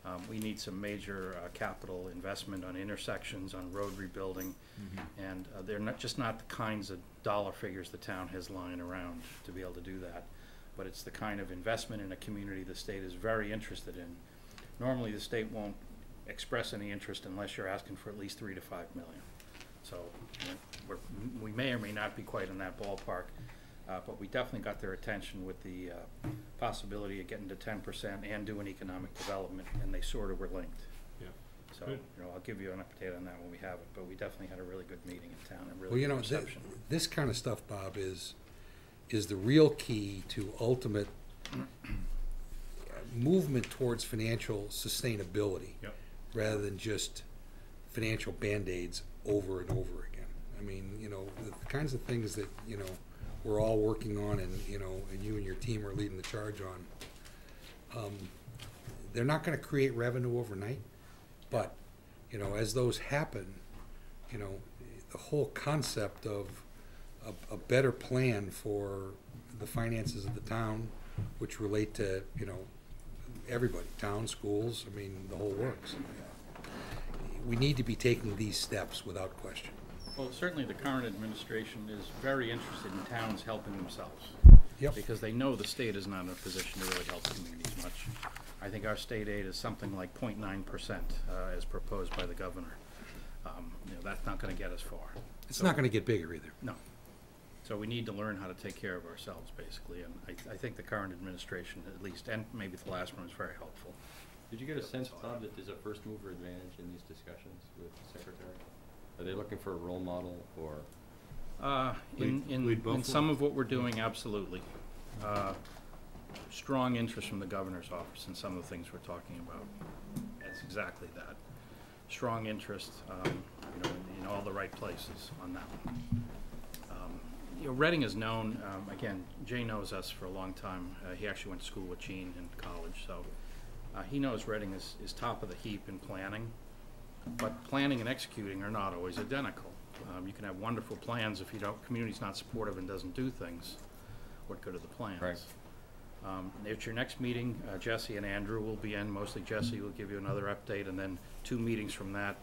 Speaker 19: Um, we need some major, uh, capital investment on intersections, on road rebuilding. And, uh, they're not, just not the kinds of dollar figures the town has lying around to be able to do that. But it's the kind of investment in a community the state is very interested in. Normally, the state won't express any interest unless you're asking for at least three to five million. So, you know, we're, we may or may not be quite in that ballpark, uh, but we definitely got their attention with the, uh, possibility of getting to ten percent and doing economic development, and they sort of were linked.
Speaker 12: Yeah.
Speaker 19: So,
Speaker 12: Good.
Speaker 19: you know, I'll give you an update on that when we have it, but we definitely had a really good meeting in town and
Speaker 1: Well, you
Speaker 19: good
Speaker 1: know, thi-
Speaker 19: reception.
Speaker 1: this kind of stuff, Bob, is, is the real key to ultimate movement towards financial sustainability.
Speaker 19: Yep.
Speaker 1: Rather than just financial Band-Aids over and over again. I mean, you know, the kinds of things that, you know, we're all working on and, you know, and you and your team are leading the charge on. Um, They're not gonna create revenue overnight, but, you know, as those happen, you know, the whole concept of a, a better plan for the finances of the town, which relate to, you know, everybody, town, schools, I mean, the whole works. We need to be taking these steps without question.
Speaker 19: Well, certainly the current administration is very interested in towns helping themselves.
Speaker 1: Yep.
Speaker 19: Because they know the state is not in a position to really help communities much. I think our state aid is something like 0.9 percent, uh, as proposed by the governor. Um, you know, that's not gonna get us far.
Speaker 1: It's
Speaker 19: So-
Speaker 1: not gonna get bigger either.
Speaker 19: No. So we need to learn how to take care of ourselves, basically, and I, I think the current administration, at least, and maybe the last one, was very helpful.
Speaker 3: Did you get a sense, Bob, that there's a first mover advantage in these discussions with the secretary? Are they looking for a role model or?
Speaker 19: Uh, in,
Speaker 3: Lead-
Speaker 19: in,
Speaker 3: lead
Speaker 19: in
Speaker 3: Buffalo?
Speaker 19: some of what we're doing, absolutely. Uh, strong interest from the governor's office in some of the things we're talking about. That's exactly that. Strong interest, um, you know, in, in all the right places on that one. Um, You know, Reading is known, um, again, Jay knows us for a long time. Uh, he actually went to school with Jean in college, so, uh, he knows Reading is, is top of the heap in planning. But planning and executing are not always identical. Um, you can have wonderful plans if you don't, community's not supportive and doesn't do things. What good are the plans?
Speaker 3: Right.
Speaker 19: Um, at your next meeting, uh, Jesse and Andrew will be in, mostly Jesse will give you another update, and then two meetings from that,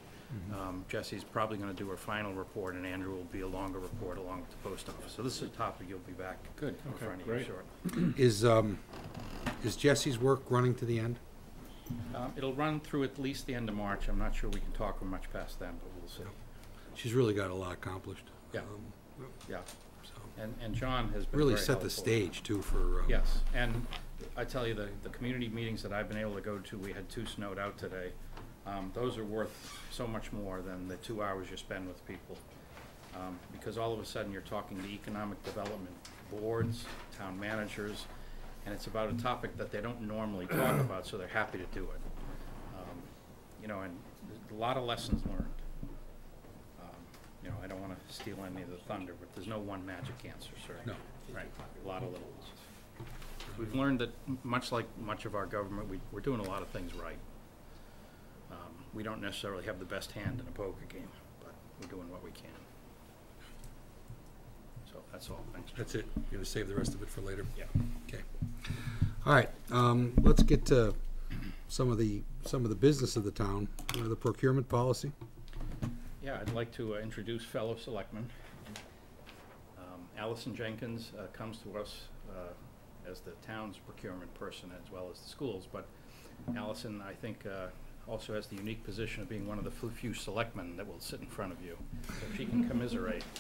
Speaker 19: um, Jesse's probably gonna do her final report, and Andrew will be a longer report along with the post office. So this is a topic you'll be back
Speaker 3: Good.
Speaker 19: in
Speaker 3: Okay,
Speaker 19: front of you
Speaker 3: great.
Speaker 19: shortly.
Speaker 1: Is, um, is Jesse's work running to the end?
Speaker 19: Um, it'll run through at least the end of March. I'm not sure we can talk much past then, but we'll see.
Speaker 1: She's really got a lot accomplished.
Speaker 19: Yeah.
Speaker 1: Um,
Speaker 19: Yeah. And, and John has been
Speaker 1: Really
Speaker 19: very
Speaker 1: set the
Speaker 19: helpful.
Speaker 1: stage too for, uh,
Speaker 19: Yes, and I tell you, the, the community meetings that I've been able to go to, we had two snowed out today. Um, those are worth so much more than the two hours you spend with people. Um, because all of a sudden, you're talking to economic development boards, town managers, and it's about a topic that they don't normally talk about, so they're happy to do it. Um, You know, and a lot of lessons learned. Um, You know, I don't wanna steal any of the thunder, but there's no one magic answer, sir.
Speaker 1: No.
Speaker 19: Right, a lot of little ones. We've learned that, much like much of our government, we, we're doing a lot of things right. Um, We don't necessarily have the best hand in a poker game, but we're doing what we can. So, that's all, thanks.
Speaker 1: That's it? You're gonna save the rest of it for later?
Speaker 19: Yeah.
Speaker 1: Okay. All right, um, let's get to some of the, some of the business of the town, uh, the procurement policy.
Speaker 19: Yeah, I'd like to uh, introduce fellow selectmen. Um, Allison Jenkins uh, comes to us uh, as the town's procurement person as well as the schools, but Allison, I think, uh, also has the unique position of being one of the few- few selectmen that will sit in front of you, so she can commiserate.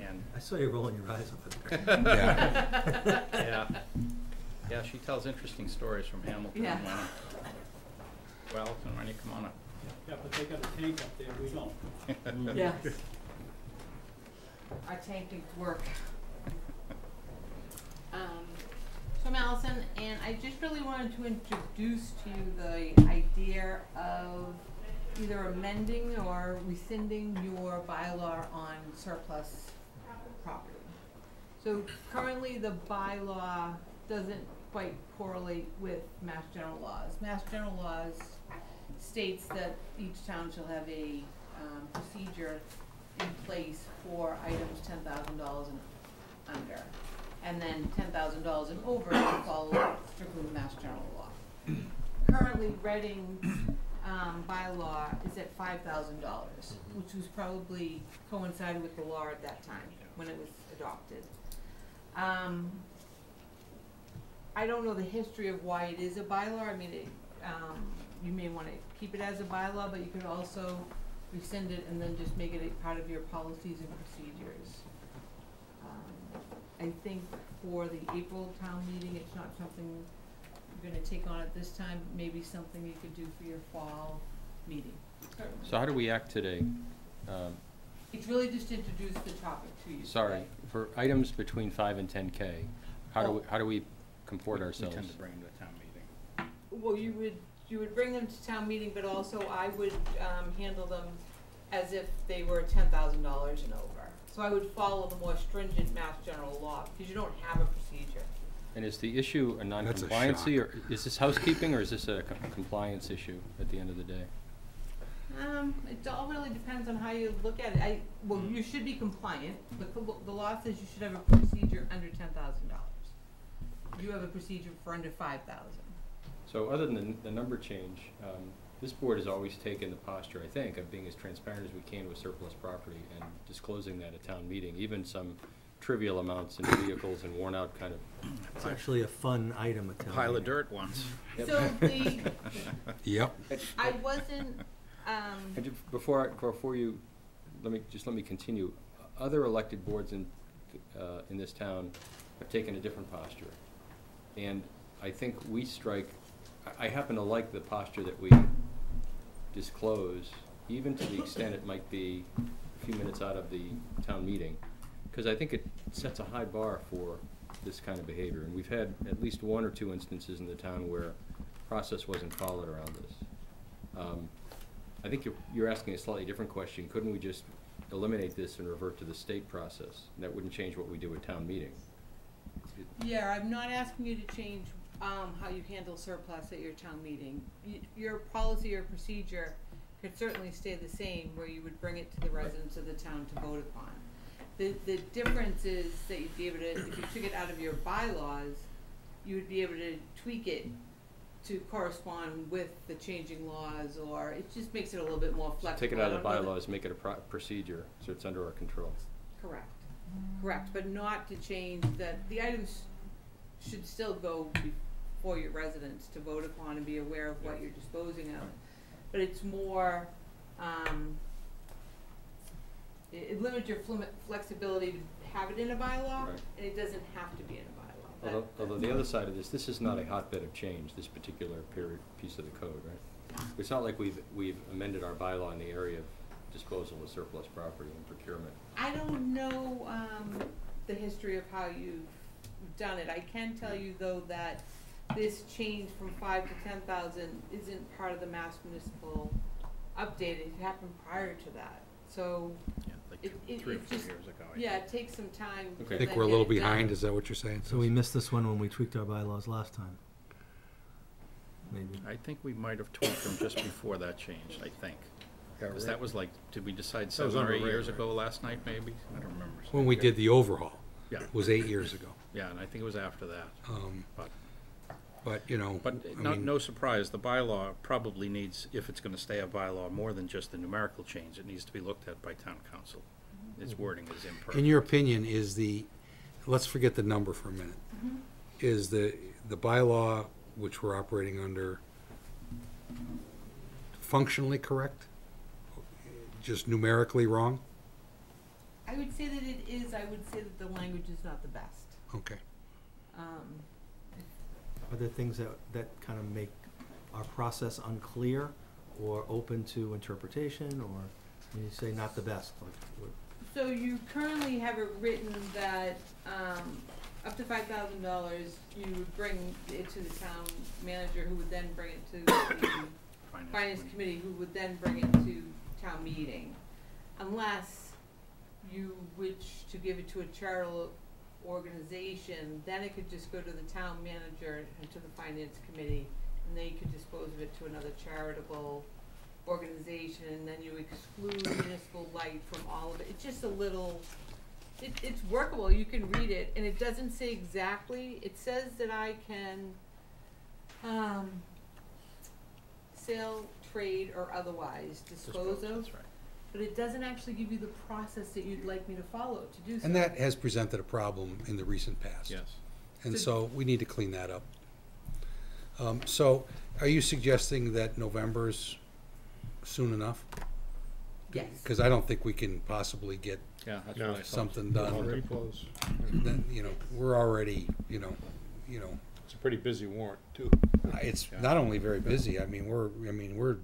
Speaker 19: And
Speaker 15: I saw you rolling your eyes up there.
Speaker 19: Yeah. Yeah. Yeah, she tells interesting stories from Hamilton.
Speaker 20: Yeah.
Speaker 19: when- Well, when you come on up.
Speaker 4: Yeah, but they got a tank up there, we don't.
Speaker 20: Yes. Our tank needs work. Um, so I'm Allison, and I just really wanted to introduce to you the idea of either amending or rescinding your bylaw on surplus property. So currently, the bylaw doesn't quite correlate with Mass General laws. Mass General laws states that each town shall have a, um, procedure in place for items ten thousand dollars and under. And then ten thousand dollars and over, you follow strictly Mass General law. Currently, Reading's, um, bylaw is at five thousand dollars, which was probably coincided with the law at that time, when it was adopted. Um, I don't know the history of why it is a bylaw, I mean, it, um, you may wanna keep it as a bylaw, but you could also rescind it and then just make it a part of your policies and procedures. Um, I think for the April town meeting, it's not something you're gonna take on at this time, maybe something you could do for your fall meeting.
Speaker 3: So how do we act today? Um,
Speaker 20: It's really just to introduce the topic to you.
Speaker 3: Sorry, for items between five and ten K, how do we, how do we comport ourselves?
Speaker 19: We
Speaker 3: ourselves?
Speaker 19: tend to bring them to town meeting.
Speaker 20: Well, you would, you would bring them to town meeting, but also I would, um, handle them as if they were ten thousand dollars and over. So I would follow the more stringent mass general law, because you don't have a procedure.
Speaker 3: And is the issue a
Speaker 1: a
Speaker 3: non-compliancy, or is this housekeeping, or is this a co- compliance issue at the end of the day?
Speaker 20: Um, it all really depends on how you look at it. I, well, you should be compliant, but the, the law says you should have a procedure under ten thousand dollars. You have a procedure for under five thousand.
Speaker 3: So other than the, the number change, um, this board has always taken the posture, I think, of being as transparent as we can with surplus property and disclosing that at town meeting, even some trivial amounts in vehicles and worn out kind of.
Speaker 15: It's actually a fun item at town
Speaker 19: Pile of dirt once.
Speaker 3: Yep.
Speaker 20: So the,
Speaker 1: Yep.
Speaker 20: I wasn't, um,
Speaker 3: before, I- before you, let me, just let me continue. Other elected boards in, uh, in this town have taken a different posture. And I think we strike, I, I happen to like the posture that we disclose, even to the extent it might be a few minutes out of the town meeting. Cause I think it sets a high bar for this kind of behavior. And we've had at least one or two instances in the town where process wasn't followed around this. Um, I think you're, you're asking a slightly different question. Couldn't we just eliminate this and revert to the state process? That wouldn't change what we do at town meeting.
Speaker 20: yeah, I'm not asking you to change, um, how you handle surplus at your town meeting. Y- your policy or procedure could certainly stay the same, where you would bring it to the residents of the town to vote upon. The, the difference is that you'd be able to, if you took it out of your bylaws, you would be able to tweak it to correspond with the changing laws, or it just makes it a little bit more flexible.
Speaker 3: Take it out of the
Speaker 20: don't know
Speaker 3: bylaws, make it a pro- procedure, so it's under our control.
Speaker 20: Correct, correct, but not to change that, the items should still go before your residents to vote upon and be aware of what you're disposing of. But it's more, um, it, it limits your flim- flexibility to have it in a bylaw,
Speaker 3: Right.
Speaker 20: and it doesn't have to be in a bylaw. That-
Speaker 3: Although, although the other side of this, this is not a hotbed of change, this particular period, piece of the code, right? It's not like we've, we've amended our bylaw in the area of disposal of surplus property and procurement.
Speaker 20: I don't know, um, the history of how you've done it. I can tell you though that this change from five to ten thousand isn't part of the Mass Municipal update. It happened prior to that. So
Speaker 19: Yeah, like
Speaker 20: it, it,
Speaker 19: three or
Speaker 20: it
Speaker 19: four
Speaker 20: just,
Speaker 19: years ago. I
Speaker 20: yeah,
Speaker 19: think.
Speaker 20: it takes some time.
Speaker 3: Okay.
Speaker 1: I think we're a little
Speaker 20: it done.
Speaker 1: behind, is that what you're saying?
Speaker 15: So we missed this one when we tweaked our bylaws last time. Maybe.
Speaker 19: I think we might have tweaked them just before that changed, I think.
Speaker 1: Yeah,
Speaker 19: Because
Speaker 1: right.
Speaker 19: that was like, did we decide
Speaker 1: That was
Speaker 19: seven or eight
Speaker 1: Ray,
Speaker 19: years
Speaker 1: right?
Speaker 19: ago last night, maybe? I don't remember.
Speaker 1: When we did the overhaul.
Speaker 19: Yeah.
Speaker 1: Was eight years ago.
Speaker 19: Yeah, and I think it was after that.
Speaker 1: Um,
Speaker 19: But,
Speaker 1: But, you know,
Speaker 19: but
Speaker 1: I
Speaker 19: no,
Speaker 1: mean,
Speaker 19: no surprise, the bylaw probably needs, if it's gonna stay a bylaw, more than just the numerical change. It needs to be looked at by town counsel. Its wording is imperfect.
Speaker 1: in your opinion, is the, let's forget the number for a minute.
Speaker 20: Mm-hmm.
Speaker 1: Is the, the bylaw which we're operating under functionally correct? Just numerically wrong?
Speaker 20: I would say that it is, I would say that the language is not the best.
Speaker 1: Okay.
Speaker 20: Um,
Speaker 15: Are there things that, that kind of make our process unclear or open to interpretation, or when you say not the best, like, what?
Speaker 20: So you currently have it written that, um, up to five thousand dollars, you would bring it to the town manager, who would then bring it to the finance committee, who would then bring it to town meeting. Unless you wish to give it to a charitable organization, then it could just go to the town manager and to the finance committee, and they could dispose of it to another charitable organization, and then you exclude municipal light from all of it. It's just a little, it, it's workable, you can read it, and it doesn't say exactly, it says that I can, um, sell, trade, or otherwise dispose of.
Speaker 19: That's right.
Speaker 20: But it doesn't actually give you the process that you'd like me to follow to do so.
Speaker 1: And that has presented a problem in the recent past.
Speaker 19: Yes.
Speaker 1: And
Speaker 20: So-
Speaker 1: so we need to clean that up. Um, so are you suggesting that November's soon enough?
Speaker 20: Yes.
Speaker 1: Because I don't think we can possibly get
Speaker 19: Yeah, that's what I thought.
Speaker 1: something done.
Speaker 12: Already closed.
Speaker 1: Then, you know, we're already, you know, you know,
Speaker 12: It's a pretty busy warrant, too.
Speaker 1: it's not only very busy, I mean, we're, I mean, we're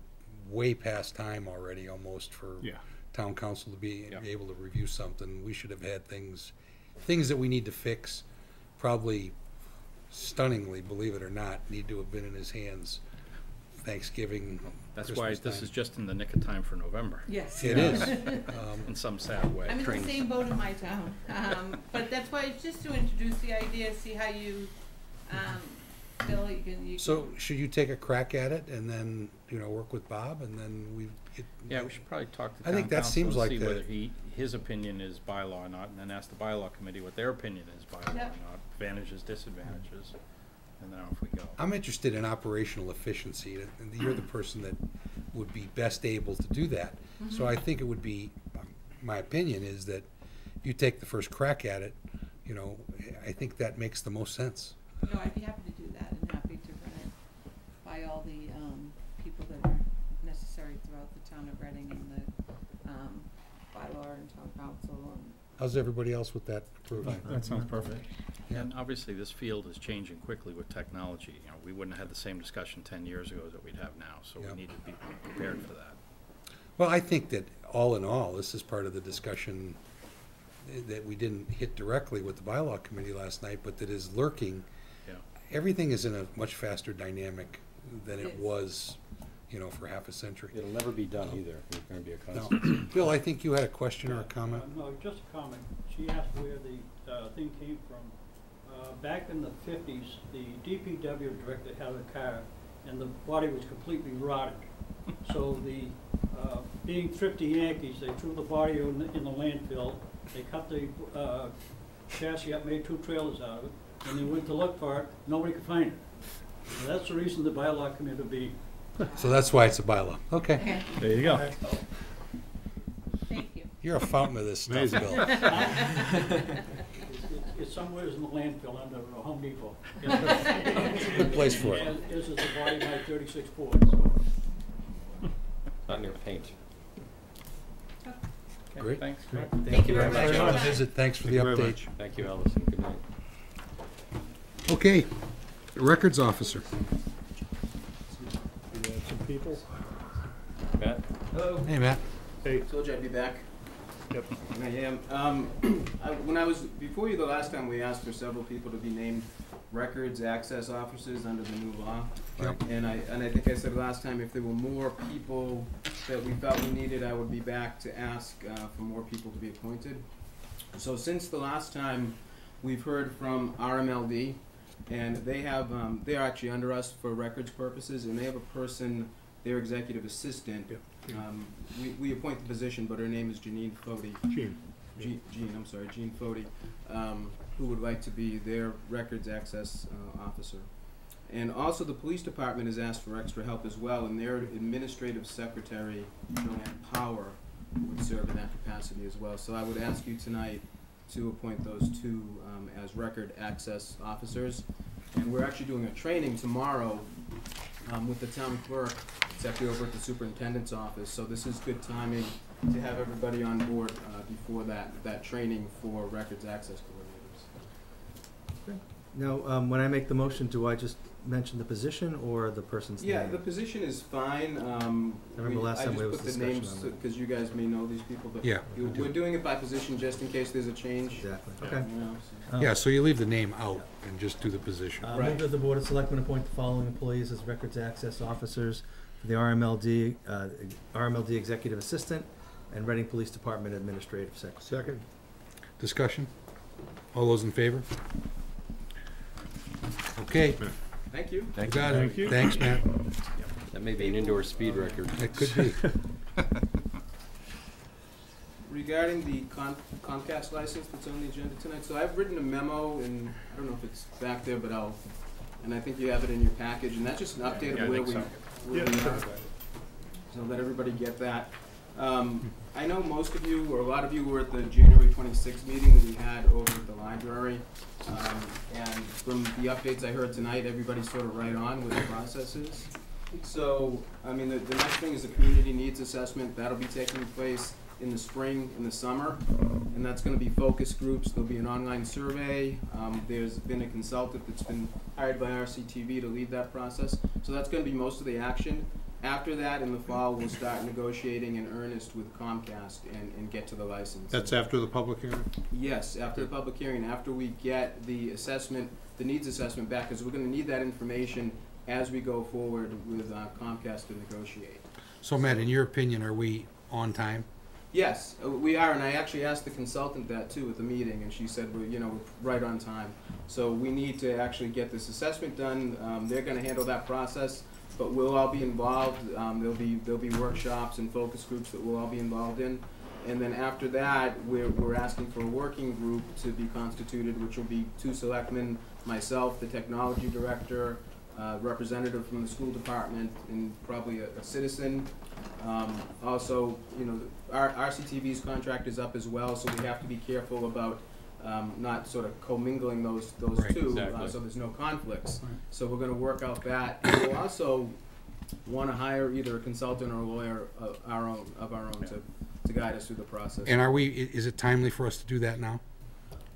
Speaker 1: way past time already almost for
Speaker 12: Yeah.
Speaker 1: town counsel to be
Speaker 19: Yeah.
Speaker 1: able to review something. We should have had things, things that we need to fix, probably stunningly, believe it or not, need to have been in his hands Thanksgiving,
Speaker 19: That's why this
Speaker 1: time.
Speaker 19: is just in the nick of time for November.
Speaker 20: Yes.
Speaker 1: It is. Um,
Speaker 19: In some sad way.
Speaker 20: I'm in the same boat in my town, um, but that's why it's just to introduce the idea, see how you, um, Bill, you can, you can.
Speaker 1: So should you take a crack at it and then, you know, work with Bob and then we? get-
Speaker 19: Yeah, we should probably talk to
Speaker 1: I
Speaker 19: town
Speaker 1: think that
Speaker 19: counsel
Speaker 1: seems
Speaker 19: and
Speaker 1: like
Speaker 19: see
Speaker 1: the-
Speaker 19: whether he, his opinion is bylaw or not, and then ask the bylaw committee what their opinion is bylaw or
Speaker 20: Yep.
Speaker 19: not, advantages, disadvantages, and then off we go.
Speaker 1: I'm interested in operational efficiency, and you're the person that would be best able to do that. Mm-hmm. So I think it would be, my opinion is that you take the first crack at it, you know, I think that makes the most sense.
Speaker 20: No, I'd be happy to do that and happy to run it by all the, um, people that are necessary throughout the town of Reading and the, um, bylaw and town counsel and
Speaker 1: How's everybody else with that approval?
Speaker 18: That sounds perfect.
Speaker 19: And obviously, this field is changing quickly with technology, you know, we wouldn't have had the same discussion ten years ago that we'd have now, so
Speaker 1: Yeah.
Speaker 19: we need to be prepared for that.
Speaker 1: Well, I think that all in all, this is part of the discussion that we didn't hit directly with the bylaw committee last night, but that is lurking.
Speaker 19: Yeah.
Speaker 1: Everything is in a much faster dynamic than it was, you know, for half a century.
Speaker 3: It'll never be done either. It's gonna be a
Speaker 1: No.
Speaker 3: constant.
Speaker 1: Bill, I think you had a question or a comment?
Speaker 4: Uh, No, just a comment. She asked where the uh, thing came from. Uh, Back in the fifties, the DPW director had a car, and the body was completely rotted. So the, uh, being thrifty Yankees, they threw the body in the in the landfill, they cut the uh, chassis up, made two trailers out of it, and they went to look for it, nobody could find it. So That's the reason the bylaw committee would be
Speaker 1: So that's why it's a bylaw. Okay.
Speaker 20: Okay,
Speaker 18: There you go.
Speaker 20: thank you.
Speaker 1: You're a fountain of this stuff,
Speaker 18: Amazing.
Speaker 1: Bill.
Speaker 4: It's- It's somewhere in the landfill under uh, Home Depot.
Speaker 1: Good place for it.
Speaker 4: And This is the body by thirty-six Ford, so.
Speaker 3: Not near paint.
Speaker 19: Okay,
Speaker 1: Great.
Speaker 19: Thanks.
Speaker 20: Thank you very much.
Speaker 1: for the visit. Thanks for the
Speaker 18: Thank you very
Speaker 1: update.
Speaker 3: Thank you, Allison. Good night.
Speaker 1: Okay, Records Officer.
Speaker 18: We have some people.
Speaker 3: Matt?
Speaker 21: Hello.
Speaker 1: Hey, Matt.
Speaker 18: Hey.
Speaker 21: Told you I'd be back.
Speaker 18: Yep.
Speaker 21: And I am. Um, I, when I was before you the last time, we asked for several people to be named records access officers under the new law.
Speaker 1: Yep.
Speaker 21: And I and I think I said last time if there were more people that we felt we needed, I would be back to ask uh, for more people to be appointed. So since the last time, we've heard from RMLD, and they have um, they're actually under us for records purposes, and they have a person, their executive assistant. Um, we, we appoint the position, but her name is Janine Fody.
Speaker 12: Gene.
Speaker 21: Jean, Jean, I'm sorry, Jean Fody, um, who would like to be their records access uh, officer. And also, the police department has asked for extra help as well, and their administrative secretary, Joanne Power, would serve in that capacity as well. So I would ask you tonight to appoint those two um, as record access officers. And we're actually doing a training tomorrow um, with the town clerk. It's actually over at the superintendent's office, so this is good timing to have everybody on board uh, before that, that training for records access coordinators.
Speaker 15: Now, um, when I make the motion, do I just mention the position or the person's name?
Speaker 21: Yeah, the position is fine. Um,
Speaker 15: I remember
Speaker 21: we-
Speaker 15: last time there was
Speaker 21: I just put the names,
Speaker 15: that.
Speaker 21: because you guys may know these people, but
Speaker 1: Yeah,
Speaker 21: you-
Speaker 1: we do.
Speaker 21: we're doing it by position just in case there's a change.
Speaker 15: Exactly,
Speaker 21: you
Speaker 15: okay.
Speaker 21: know, so.
Speaker 15: Uh,
Speaker 1: Yeah, so you leave the name out and just do the position.
Speaker 15: Uh,
Speaker 21: Right.
Speaker 15: move that the Board of Selectmen appoint the following employees as records access officers for the RMLD, uh, RMLD Executive Assistant and Reading Police Department Administrative Secretary.
Speaker 12: Second.
Speaker 1: Discussion? All those in favor? Okay.
Speaker 2: Thank you.
Speaker 1: Thank You got it. Thanks, Matt.
Speaker 3: That may be an indoor speed record.
Speaker 1: It could be.
Speaker 21: Regarding the Con- Comcast license that's on the agenda tonight, so I've written a memo, and I don't know if it's back there, but I'll, and I think you have it in your package, and that's just an update
Speaker 18: Yeah, I
Speaker 21: of where we,
Speaker 18: so.
Speaker 21: where
Speaker 18: Yeah,
Speaker 21: we
Speaker 18: sure.
Speaker 21: are. So let everybody get that. Um, I know most of you, or a lot of you were at the January twenty-sixth meeting that we had over at the library. Um, and from the updates I heard tonight, everybody's sort of right on with the processes. So, I mean, the, the next thing is the community needs assessment, that'll be taking place in the spring, in the summer. And that's gonna be focus groups, there'll be an online survey, um, there's been a consultant that's been hired by RCTV to lead that process. So that's gonna be most of the action. After that, in the fall, we'll start negotiating in earnest with Comcast and, and get to the license.
Speaker 12: That's after the public hearing?
Speaker 21: Yes, after the public hearing, after we get the assessment, the needs assessment back, because we're gonna need that information as we go forward with uh, Comcast to negotiate.
Speaker 1: So Matt, in your opinion, are we on time?
Speaker 21: Yes, uh, we are, and I actually asked the consultant that too at the meeting, and she said, we're, you know, we're right on time. So we need to actually get this assessment done, um, they're gonna handle that process, but we'll all be involved, um, there'll be, there'll be workshops and focus groups that we'll all be involved in. And then after that, we're, we're asking for a working group to be constituted, which will be two selectmen, myself, the technology director, uh, representative from the school department, and probably a, a citizen. Um, also, you know, our, RCTV's contract is up as well, so we have to be careful about, um, not sort of commingling those, those
Speaker 1: Right,
Speaker 21: two, uh, so there's no conflicts. So we're gonna work out that. And We'll also wanna hire either a consultant or a lawyer of our own, of our own to, to guide us through the process.
Speaker 1: And are we, is it timely for us to do that now?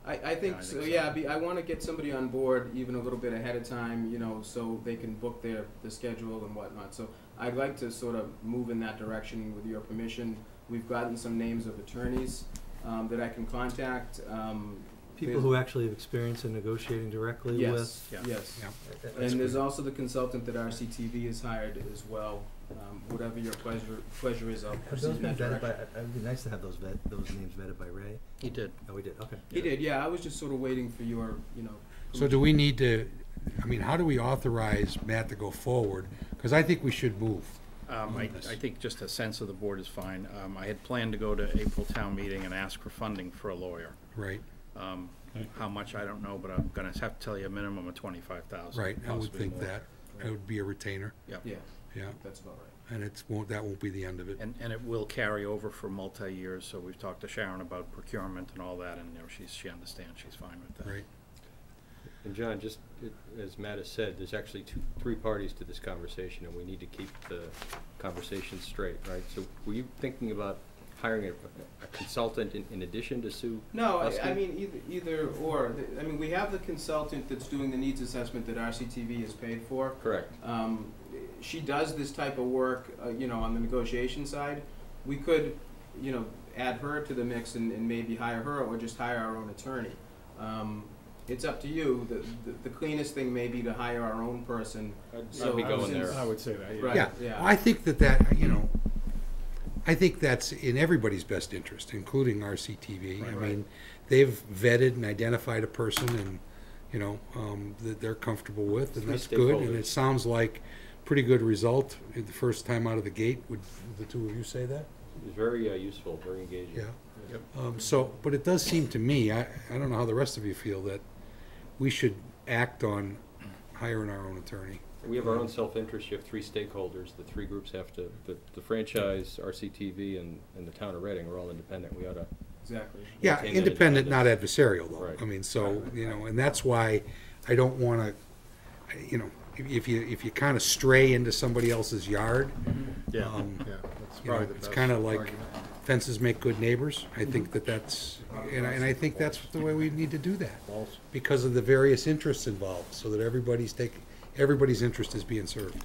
Speaker 21: I, I think so, yeah, be, I wanna get somebody on board even a little bit ahead of time, you know, so they can book their, the schedule and whatnot. So I'd like to sort of move in that direction with your permission. We've gotten some names of attorneys, um, that I can contact, um.
Speaker 15: People who actually have experience in negotiating directly with.
Speaker 21: Yes, yes.
Speaker 15: That's
Speaker 21: And there's
Speaker 15: good.
Speaker 21: also the consultant that RCTV has hired as well, um, whatever your pleasure, pleasure is, I'll proceed in that
Speaker 15: vetted by, it'd be nice to have those vet, those names vetted by Ray.
Speaker 19: He did.
Speaker 15: Oh, we did, okay.
Speaker 21: He did, yeah, I was just sort of waiting for your, you know.
Speaker 1: So do we need to, I mean, how do we authorize Matt to go forward? Because I think we should move.
Speaker 19: Um, I. I think just a sense of the board is fine. Um, I had planned to go to April town meeting and ask for funding for a lawyer.
Speaker 1: Right.
Speaker 19: Um, how much, I don't know, but I'm gonna have to tell you a minimum of twenty-five thousand.
Speaker 1: Right, I would think that. It would be a retainer.
Speaker 19: Yep.
Speaker 21: Yeah,
Speaker 1: Yeah.
Speaker 21: that's about right.
Speaker 1: And it's, won't, that won't be the end of it.
Speaker 19: And, and it will carry over for multi-years, so we've talked to Sharon about procurement and all that, and, you know, she's, she understands, she's fine with that.
Speaker 1: Right.
Speaker 3: And John, just it- as Matt has said, there's actually two, three parties to this conversation, and we need to keep the conversation straight, right? So were you thinking about hiring a, a consultant in, in addition to Sue?
Speaker 21: No, I, I mean, either, either or. The- I mean, we have the consultant that's doing the needs assessment that RCTV is paid for.
Speaker 3: Correct.
Speaker 21: Um, she does this type of work, uh, you know, on the negotiation side. We could, you know, add her to the mix and, and maybe hire her or just hire our own attorney. Um, it's up to you. The, the, the cleanest thing may be to hire our own person.
Speaker 3: I'd- I'd
Speaker 21: So
Speaker 3: be going
Speaker 21: since-
Speaker 3: there.
Speaker 18: I would say that, yeah.
Speaker 21: Right,
Speaker 1: Yeah,
Speaker 21: yeah.
Speaker 1: I think that that, you know, I think that's in everybody's best interest, including RCTV. I
Speaker 18: Right.
Speaker 1: mean, they've vetted and identified a person and, you know, um, that they're comfortable with, and
Speaker 3: Three
Speaker 1: that's good. And
Speaker 3: stakeholders.
Speaker 1: it sounds like pretty good result the first time out of the gate. Would the two of you say that?
Speaker 3: It was very uh, useful, very engaging.
Speaker 1: Yeah. Um, so, but it does seem to me, I, I don't know how the rest of you feel, that we should act on hiring our own attorney.
Speaker 3: We have our own self-interest, you have three stakeholders, the three groups have to, the, the franchise, RCTV, and, and the town of Reading are all independent, we ought to.
Speaker 21: Exactly.
Speaker 1: Yeah, independent, not adversarial, though.
Speaker 3: Right.
Speaker 1: I mean, so, you know, and that's why I don't wanna, you know, if- if you, if you kinda stray into somebody else's yard,
Speaker 18: Yeah.
Speaker 1: um,
Speaker 18: Yeah, that's
Speaker 1: you know,
Speaker 18: probably the
Speaker 1: it's
Speaker 18: best
Speaker 1: kinda like
Speaker 18: argument.
Speaker 1: Fences make good neighbors. I think that that's, and I, and I think that's the way we need to do that. Because of the various interests involved, so that everybody's taking, everybody's interest is being served.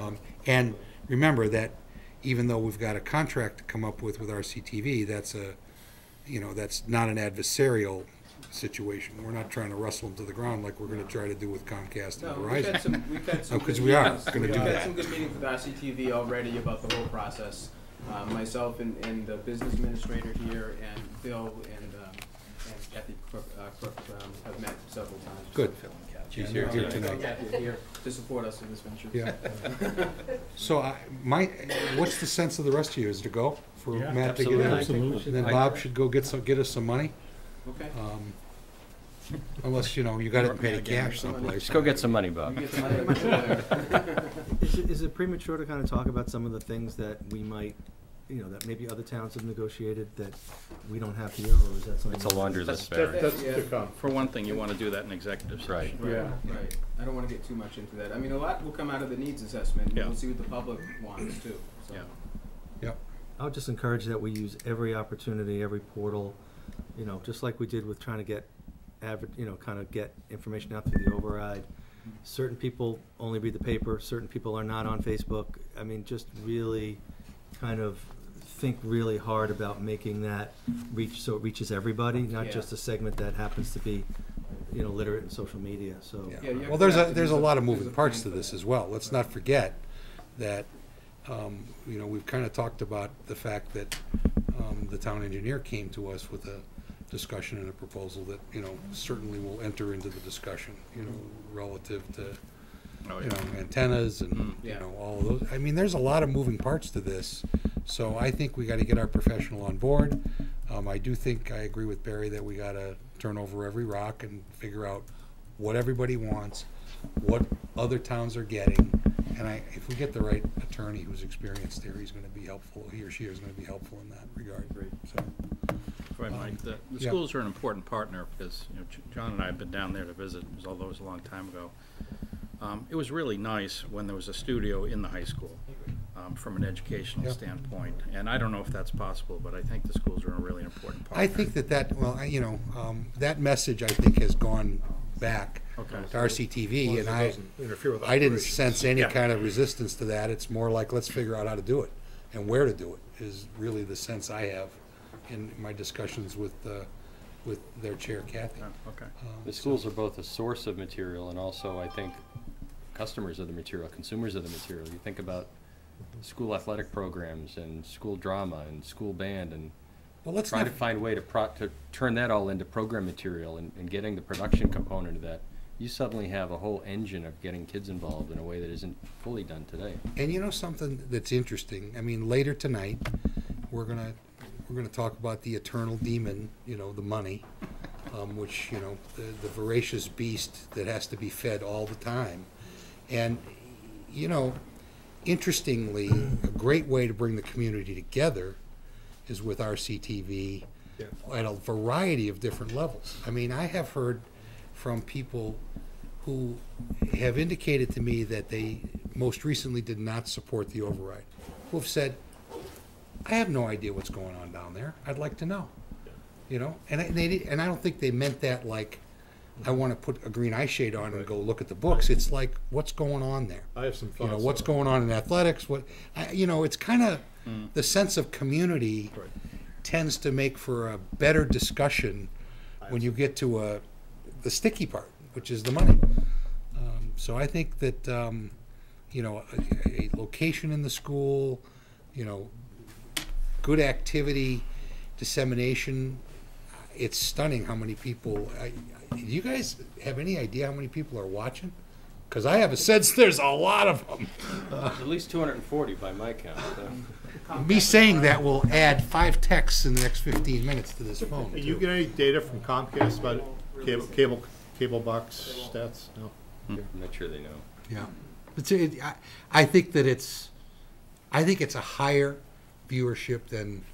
Speaker 1: Um, and remember that even though we've got a contract to come up with with RCTV, that's a, you know, that's not an adversarial situation. We're not trying to wrestle them to the ground like we're gonna try to do with Comcast and
Speaker 21: No,
Speaker 1: Verizon.
Speaker 21: we've had some, we've had some.
Speaker 1: Oh, 'cause
Speaker 21: good
Speaker 1: we are
Speaker 21: meetings.
Speaker 1: gonna do
Speaker 21: We've had
Speaker 1: that.
Speaker 21: some good meetings with RCTV already about the whole process. Um, myself and, and the business administrator here and Bill and, um, and Kathy Crook, uh, Crook, um, have met several times.
Speaker 1: Good.
Speaker 3: She's
Speaker 1: Yeah,
Speaker 3: here
Speaker 1: here
Speaker 3: tonight.
Speaker 1: tonight.
Speaker 21: Kathy is here to support us in this venture.
Speaker 1: Yeah. So I, my, what's the sense of the rest of you? Is to go for
Speaker 18: Yeah,
Speaker 1: Matt to get in?
Speaker 18: absolutely.
Speaker 1: And then Bob should go get some, get us some money?
Speaker 21: Okay.
Speaker 1: Um, Unless, you know, you got it paid in cash someplace.
Speaker 3: Just go get some money, Bob.
Speaker 21: You get the money, much better.
Speaker 15: Is it, is it premature to kind of talk about some of the things that we might, you know, that maybe other towns have negotiated that we don't have here, or is that something?
Speaker 3: It's a laundry
Speaker 19: That's-
Speaker 3: list, Barry.
Speaker 12: That's
Speaker 21: Yeah.
Speaker 12: to come.
Speaker 19: For one thing, you want to do that in executive session.
Speaker 3: Right.
Speaker 12: Yeah.
Speaker 21: Right, I don't wanna get too much into that. I mean, a lot will come out of the needs assessment, and
Speaker 19: Yeah.
Speaker 21: we'll see what the public wants too, so.
Speaker 19: Yeah.
Speaker 1: Yep.
Speaker 15: I would just encourage that we use every opportunity, every portal, you know, just like we did with trying to get adver, you know, kind of get information out through the override. Certain people only read the paper, certain people are not on Facebook. I mean, just really kind of think really hard about making that reach, so it reaches everybody, not
Speaker 21: Yeah.
Speaker 15: just a segment that happens to be, you know, literate in social media, so.
Speaker 21: Yeah, you
Speaker 1: Well, there's
Speaker 21: have
Speaker 1: a, there's a lot of
Speaker 21: use
Speaker 1: moving
Speaker 21: a
Speaker 1: parts to
Speaker 21: plan for
Speaker 1: this
Speaker 21: that.
Speaker 1: as well. Let's not forget that, um, you know, we've kind of talked about the fact that, um, the town engineer came to us with a discussion and a proposal that, you know, certainly will enter into the discussion, you know, relative to,
Speaker 19: Oh,
Speaker 1: you know, antennas and,
Speaker 19: Mm.
Speaker 1: you know, all of those. I mean, there's a lot of moving parts to this. So I think we gotta get our professional on board. Um, I do think, I agree with Barry that we gotta turn over every rock and figure out what everybody wants, what other towns are getting. And I, if we get the right attorney who's experienced there, he's gonna be helpful, he or she is gonna be helpful in that regard. So,
Speaker 19: If I might, the, the
Speaker 1: Yeah.
Speaker 19: schools are an important partner because, you know, J- John and I have been down there to visit, although it was a long time ago. Um, it was really nice when there was a studio in the high school, um, from an educational
Speaker 1: Yeah.
Speaker 19: standpoint. And I don't know if that's possible, but I think the schools are a really important partner.
Speaker 1: I think that that, well, I- you know, um, that message, I think, has gone back
Speaker 19: Okay.
Speaker 1: to RCTV, and I,
Speaker 12: interfere with
Speaker 1: I didn't sense any
Speaker 19: Yeah.
Speaker 1: kind of resistance to that. It's more like, let's figure out how to do it, and where to do it, is really the sense I have in my discussions with, uh, with their chair Kathy.
Speaker 19: Oh, Okay.
Speaker 1: Um,
Speaker 3: The
Speaker 1: so-
Speaker 3: schools are both a source of material and also, I think, customers of the material, consumers of the material. You think about school athletic programs and school drama and school band and
Speaker 1: Well, let's
Speaker 3: trying to find a way to pro, to turn that all into program material and, and getting the production component of that. You suddenly have a whole engine of getting kids involved in a way that isn't fully done today.
Speaker 1: and you know something that's interesting? I mean, later tonight, we're gonna, we're gonna talk about the eternal demon, you know, the money, um, which, you know, the, the voracious beast that has to be fed all the time. And, you know, interestingly, a great way to bring the community together is with RCTV
Speaker 12: Yeah.
Speaker 1: at a variety of different levels. I mean, I have heard from people who have indicated to me that they most recently did not support the override, who have said, I have no idea what's going on down there. I'd like to know. You know, and they, and I don't think they meant that like, I want to put a green eye shade on and go look at the books. It's like, what's going on there?
Speaker 12: I have some
Speaker 1: You know, what's
Speaker 12: uh,
Speaker 1: going on in athletics, what, I, you know, it's kind of, the sense of community
Speaker 12: Right.
Speaker 1: tends to make for a better discussion when you get to a, the sticky part, which is the money. Um, so I think that, um, you know, a, a location in the school, you know, good activity, dissemination. It's stunning how many people. I, I, do you guys have any idea how many people are watching? Because I have a sense there's a lot of them.
Speaker 3: At least two hundred and forty by my count. so.
Speaker 1: Me saying that will add five texts in the next 15 minutes to this phone.
Speaker 12: Hey, You
Speaker 1: too.
Speaker 12: get any data from Comcast about cable, cable, cable box stats? No? Hmm.
Speaker 3: I'm not sure they know.
Speaker 1: Yeah, but see, it, I, I think that it's, I think it's a higher viewership than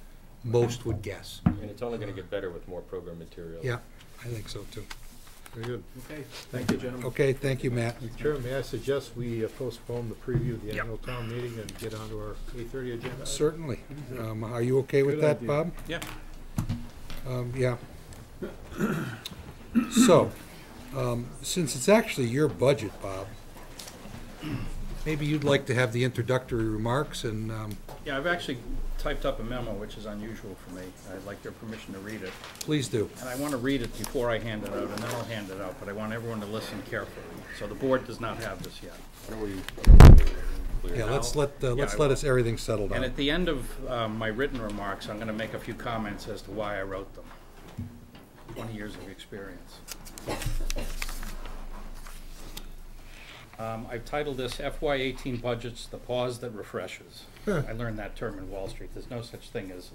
Speaker 1: most would guess.
Speaker 3: And it's only gonna get better with more program material.
Speaker 1: Yeah, I think so too.
Speaker 12: Very good.
Speaker 21: Okay, thank you, gentlemen.
Speaker 1: Okay, thank you, Matt.
Speaker 12: Mr. Chairman, may I suggest we uh, postpone the preview of the annual town meeting and get onto our eight thirty agenda?
Speaker 1: Certainly. Um, are you okay with
Speaker 12: Good
Speaker 1: that,
Speaker 12: idea.
Speaker 1: Bob?
Speaker 19: Yeah.
Speaker 1: Um, yeah. So, um, since it's actually your budget, Bob, maybe you'd like to have the introductory remarks and, um,
Speaker 19: Yeah, I've actually typed up a memo, which is unusual for me. I'd like your permission to read it.
Speaker 1: please do.
Speaker 19: And I want to read it before I hand it out, and then I'll hand it out, but I want everyone to listen carefully. So the board does not have this yet.
Speaker 3: Why don't we
Speaker 1: Yeah, let's let, uh, let's
Speaker 19: I
Speaker 1: let
Speaker 19: will.
Speaker 1: us, everything settle
Speaker 19: And
Speaker 1: down.
Speaker 19: at the end of um, my written remarks, I'm going to make a few comments as to why I wrote them. twenty years of experience. Um, I've titled this FY eighteen budgets, the pause that refreshes. I learned that term in Wall Street. There's no such thing as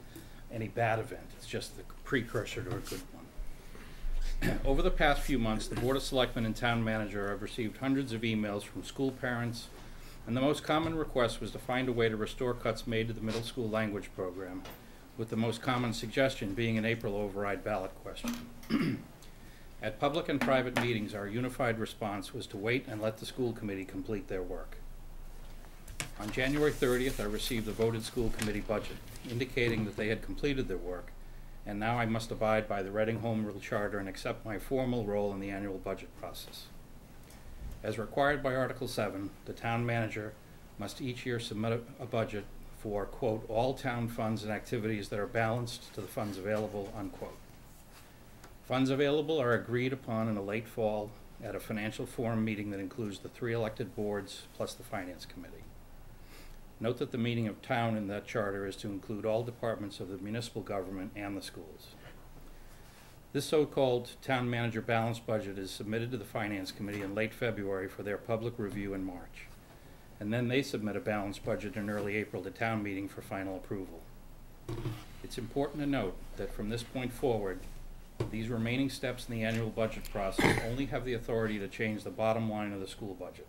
Speaker 19: any bad event. It's just the precursor to a good one. Over the past few months, the Board of Selectmen and Town Manager have received hundreds of emails from school parents, and the most common request was to find a way to restore cuts made to the middle school language program, with the most common suggestion being an April override ballot question. At public and private meetings, our unified response was to wait and let the school committee complete their work. On January 30th, I received the voted school committee budget, indicating that they had completed their work, and now I must abide by the Reading Home Rule Charter and accept my formal role in the annual budget process. As required by Article 7, the town manager must each year submit a, a budget for, quote, all town funds and activities that are balanced to the funds available, unquote. Funds available are agreed upon in a late fall at a financial forum meeting that includes the three elected boards plus the finance committee. Note that the meaning of town in that charter is to include all departments of the municipal government and the schools. This so-called town manager balance budget is submitted to the finance committee in late February for their public review in March. And then they submit a balanced budget in early April to town meeting for final approval. It's important to note that from this point forward, these remaining steps in the annual budget process only have the authority to change the bottom line of the school budget.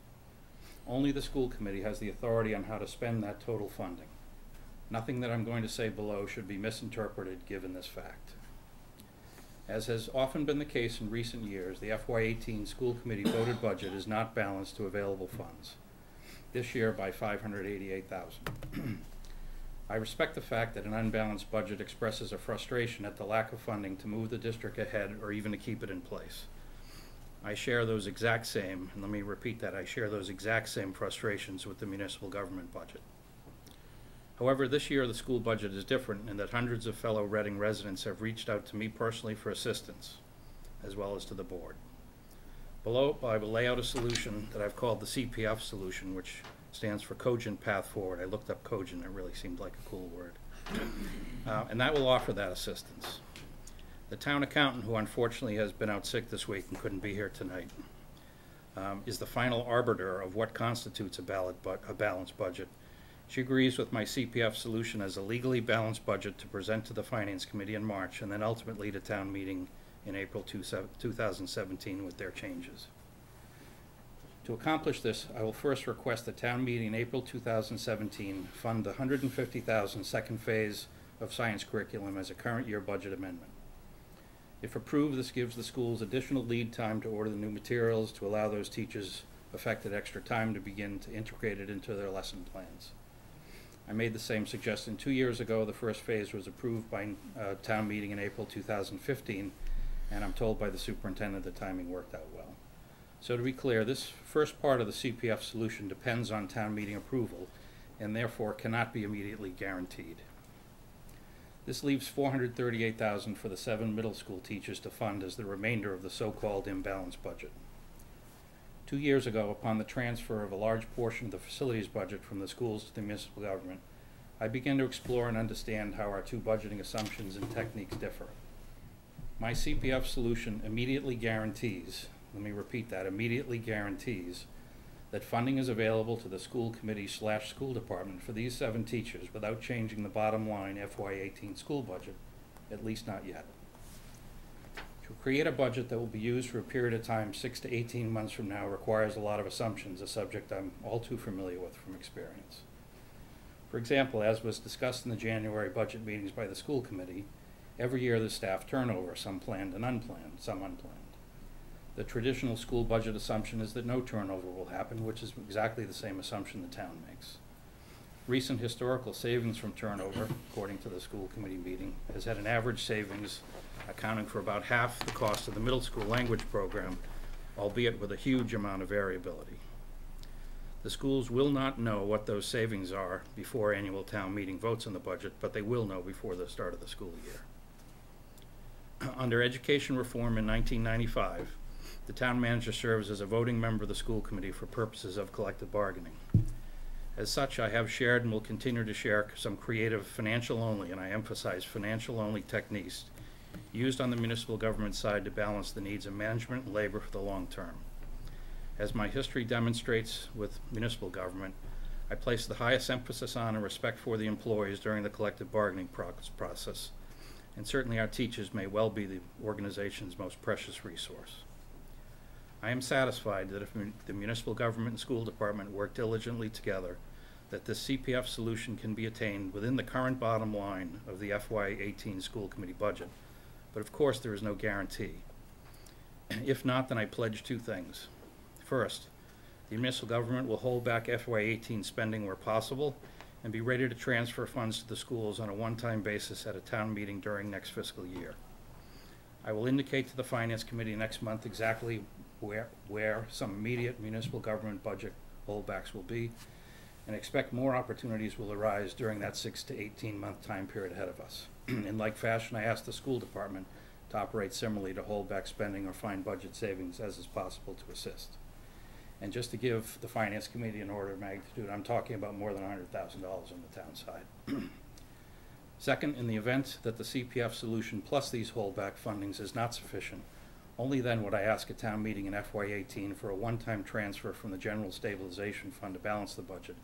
Speaker 19: Only the school committee has the authority on how to spend that total funding. Nothing that I'm going to say below should be misinterpreted given this fact. As has often been the case in recent years, the FY18 school committee voted budget is not balanced to available funds. This year by 588,000. I respect the fact that an unbalanced budget expresses a frustration at the lack of funding to move the district ahead or even to keep it in place. I share those exact same, and let me repeat that, I share those exact same frustrations with the municipal government budget. However, this year the school budget is different in that hundreds of fellow Reading residents have reached out to me personally for assistance, as well as to the board. Below, I will lay out a solution that I've called the CPF solution, which stands for Cogent Path Forward. I looked up Cogent, it really seemed like a cool word. Uh, and that will offer that assistance. The town accountant, who unfortunately has been out sick this week and couldn't be here tonight, um, is the final arbiter of what constitutes a, ballot a balanced budget. She agrees with my CPF solution as a legally balanced budget to present to the Finance Committee in March and then ultimately to town meeting in April two 2017 with their changes. To accomplish this, I will first request the town meeting in April 2017 fund the 150,000 second phase of science curriculum as a current year budget amendment. If approved, this gives the schools additional lead time to order the new materials to allow those teachers affected extra time to begin to integrate it into their lesson plans. I made the same suggestion two years ago. The first phase was approved by uh, town meeting in April 2015, and I'm told by the superintendent the timing worked out well. So to be clear, this first part of the CPF solution depends on town meeting approval and therefore cannot be immediately guaranteed. This leaves 438,000 for the seven middle school teachers to fund as the remainder of the so-called imbalance budget. Two years ago, upon the transfer of a large portion of the facilities budget from the schools to the municipal government, I began to explore and understand how our two budgeting assumptions and techniques differ. My CPF solution immediately guarantees, let me repeat that, immediately guarantees that funding is available to the school committee slash school department for these seven teachers without changing the bottom line FY18 school budget, at least not yet. To create a budget that will be used for a period of time, six to 18 months from now, requires a lot of assumptions, a subject I'm all too familiar with from experience. For example, as was discussed in the January budget meetings by the school committee, every year there's staff turnover, some planned and unplanned, some unplanned. The traditional school budget assumption is that no turnover will happen, which is exactly the same assumption the town makes. Recent historical savings from turnover, according to the school committee meeting, has had an average savings accounting for about half the cost of the middle school language program, albeit with a huge amount of variability. The schools will not know what those savings are before annual town meeting votes on the budget, but they will know before the start of the school year. Under education reform in 1995, the town manager serves as a voting member of the school committee for purposes of collective bargaining. As such, I have shared and will continue to share some creative financial only, and I emphasize financial only techniques used on the municipal government side to balance the needs of management and labor for the long term. As my history demonstrates with municipal government, I place the highest emphasis on and respect for the employees during the collective bargaining proc- process, and certainly our teachers may well be the organization's most precious resource. I am satisfied that if the municipal government and school department work diligently together, that this CPF solution can be attained within the current bottom line of the FY eighteen school committee budget. But of course, there is no guarantee. If not, then I pledge two things. First, the municipal government will hold back FY eighteen spending where possible and be ready to transfer funds to the schools on a one-time basis at a town meeting during next fiscal year. I will indicate to the finance committee next month exactly where, where some immediate municipal government budget holdbacks will be, and expect more opportunities will arise during that six to eighteen month time period ahead of us. In like fashion, I asked the school department to operate similarly to hold back spending or find budget savings as is possible to assist. And just to give the finance committee an order of magnitude, I'm talking about more than hundred thousand dollars on the town side. Second, in the event that the CPF solution plus these holdback fundings is not sufficient, only then would I ask a town meeting in FY eighteen for a one-time transfer from the general stabilization fund to balance the budget,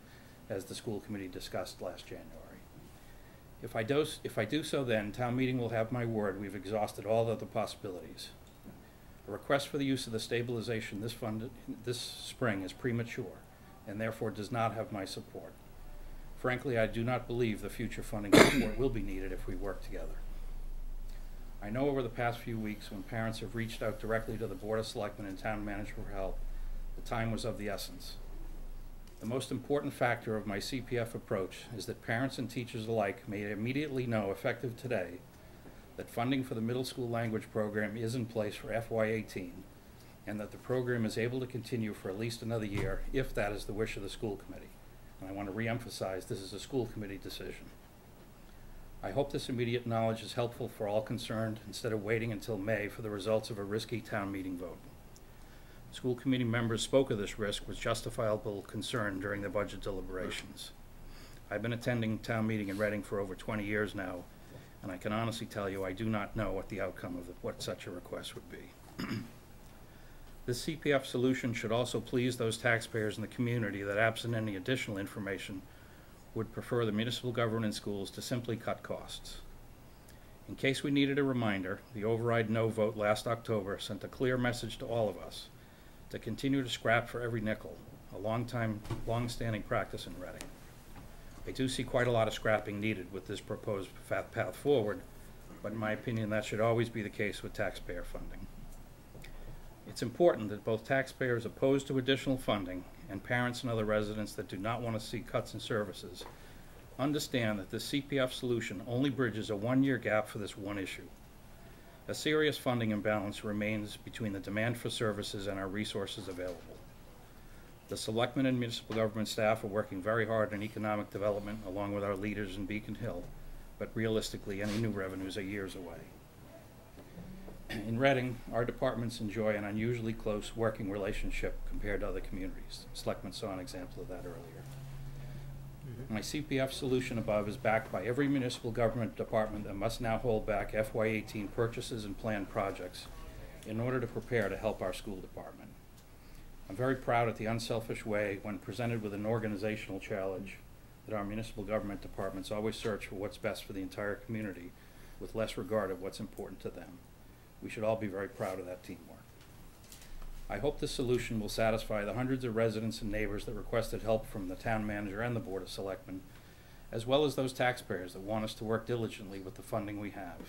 Speaker 19: as the school committee discussed last January. If I do, if I do so then, town meeting will have my word, we've exhausted all other possibilities. A request for the use of the stabilization this fund, this spring is premature, and therefore does not have my support. Frankly, I do not believe the future funding support will be needed if we work together. I know over the past few weeks, when parents have reached out directly to the Board of Selectmen and Town Manager for help, the time was of the essence. The most important factor of my CPF approach is that parents and teachers alike may immediately know, effective today, that funding for the middle school language program is in place for FY eighteen, and that the program is able to continue for at least another year, if that is the wish of the school committee. And I want to reemphasize, this is a school committee decision. I hope this immediate knowledge is helpful for all concerned, instead of waiting until May for the results of a risky town meeting vote. School committee members spoke of this risk with justifiable concern during the budget deliberations. I've been attending town meeting in Reading for over twenty years now, and I can honestly tell you, I do not know what the outcome of the- what such a request would be. This CPF solution should also please those taxpayers in the community that absent any additional information, would prefer the municipal government and schools to simply cut costs. In case we needed a reminder, the override no vote last October sent a clear message to all of us to continue to scrap for every nickel, a long-time, long-standing practice in Reading. I do see quite a lot of scrapping needed with this proposed path forward, but in my opinion, that should always be the case with taxpayer funding. It's important that both taxpayers opposed to additional funding and parents and other residents that do not want to see cuts in services understand that the CPF solution only bridges a one-year gap for this one issue. A serious funding imbalance remains between the demand for services and our resources available. The selectmen and municipal government staff are working very hard on economic development along with our leaders in Beacon Hill, but realistically, any new revenues are years away. In Reading, our departments enjoy an unusually close working relationship compared to other communities. Selectmen saw an example of that earlier. Mm-hmm. My CPF solution above is backed by every municipal government department that must now hold back FY eighteen purchases and planned projects in order to prepare to help our school department. I'm very proud at the unselfish way, when presented with an organizational challenge, that our municipal government departments always search for what's best for the entire community with less regard of what's important to them. We should all be very proud of that teamwork. I hope this solution will satisfy the hundreds of residents and neighbors that requested help from the town manager and the Board of Selectmen, as well as those taxpayers that want us to work diligently with the funding we have.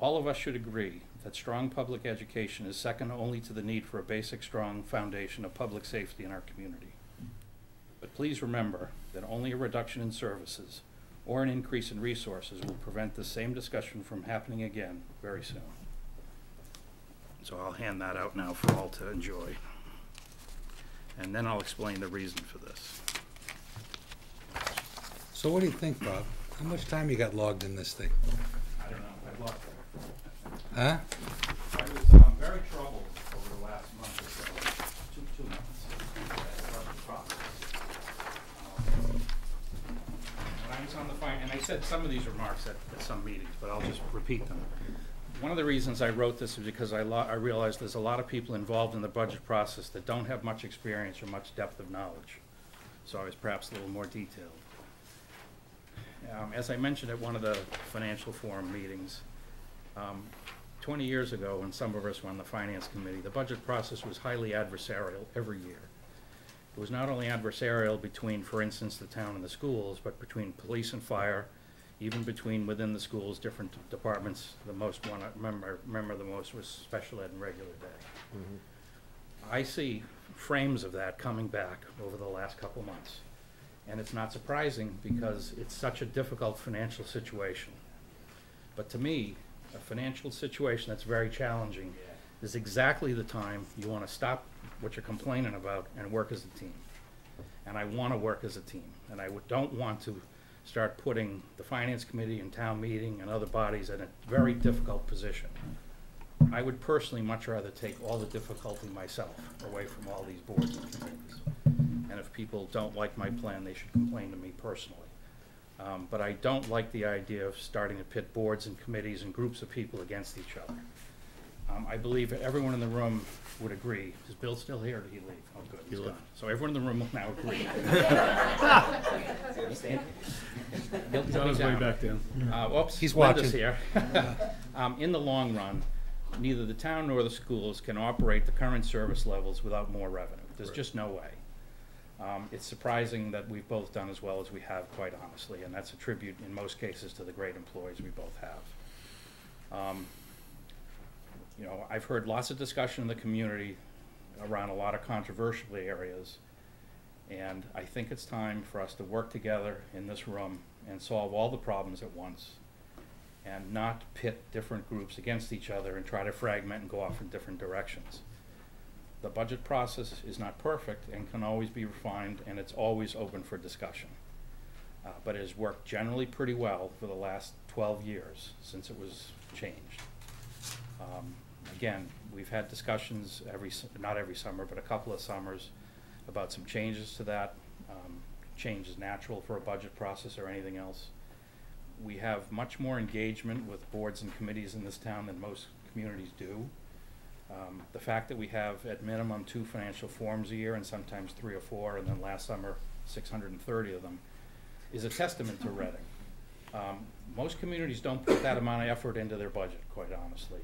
Speaker 19: All of us should agree that strong public education is second only to the need for a basic, strong foundation of public safety in our community. But please remember that only a reduction in services or an increase in resources will prevent the same discussion from happening again very soon. So I'll hand that out now for all to enjoy. And then I'll explain the reason for this.
Speaker 1: So what do you think, Bob? How much time you got logged in this thing?
Speaker 19: I don't know, I've lost it.
Speaker 1: Huh?
Speaker 19: I was um, very troubled over the last month or so, two, two months, about the process. Um, When I I on the fin, and I said some of these remarks at, at some meetings, but I'll just repeat them. One of the reasons I wrote this is because I I realized there's a lot of people involved in the budget process that don't have much experience or much depth of knowledge. So I was perhaps a little more detailed. Um, as I mentioned at one of the financial forum meetings, um, twenty years ago, when some of us were on the finance committee, the budget process was highly adversarial every year. It was not only adversarial between, for instance, the town and the schools, but between police and fire, even between within the schools, different departments. The most one I remember, remember the most was special ed and regular day. Mm-hmm. I see frames of that coming back over the last couple months. And it's not surprising because it's such a difficult financial situation. But to me, a financial situation that's very challenging is exactly the time you want to stop what you're complaining about and work as a team. And I want to work as a team. And I don't want to start putting the finance committee and town meeting and other bodies in a very difficult position. I would personally much rather take all the difficulty myself away from all these boards and committees. And if people don't like my plan, they should complain to me personally. Um, but I don't like the idea of starting to pit boards and committees and groups of people against each other. Um, I believe that everyone in the room would agree. Is Bill still here or did he leave? Oh, good, he's gone. So everyone in the room will now agree.
Speaker 18: He's on his way back down.
Speaker 19: Uh, whoops,
Speaker 18: He's
Speaker 19: Linda's
Speaker 18: watching.
Speaker 19: here. Um, in the long run, neither the town nor the schools can operate the current service levels without more revenue. There's just no way. Um, it's surprising that we've both done as well as we have, quite honestly, and that's a tribute in most cases to the great employees we both have. Um, you know, I've heard lots of discussion in the community around a lot of controversial areas. And I think it's time for us to work together in this room and solve all the problems at once. And not pit different groups against each other and try to fragment and go off in different directions. The budget process is not perfect and can always be refined, and it's always open for discussion. Uh, but it has worked generally pretty well for the last twelve years since it was changed. Um, Again, we've had discussions every, s- not every summer, but a couple of summers about some changes to that. Um, Change is natural for a budget process or anything else. We have much more engagement with boards and committees in this town than most communities do. Um, The fact that we have at minimum two financial forums a year and sometimes three or four, and then last summer, six hundred and thirty of them, is a testament to Reading. Um, Most communities don't put that amount of effort into their budget, quite honestly.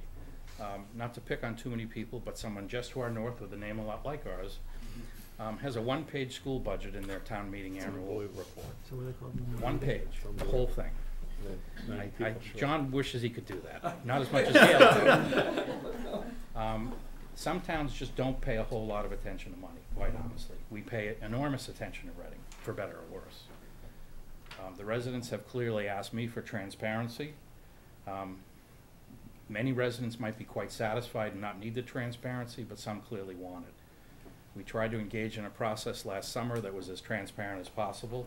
Speaker 19: Um, Not to pick on too many people, but someone just to our north with a name a lot like ours um, has a one-page school budget in their town meeting annual report. One page, the whole thing. I- I- John wishes he could do that, not as much as Gail does. Um, Some towns just don't pay a whole lot of attention to money, quite honestly. We pay enormous attention to Reading, for better or worse. Um, The residents have clearly asked me for transparency. Um, Many residents might be quite satisfied and not need the transparency, but some clearly want it. We tried to engage in a process last summer that was as transparent as possible.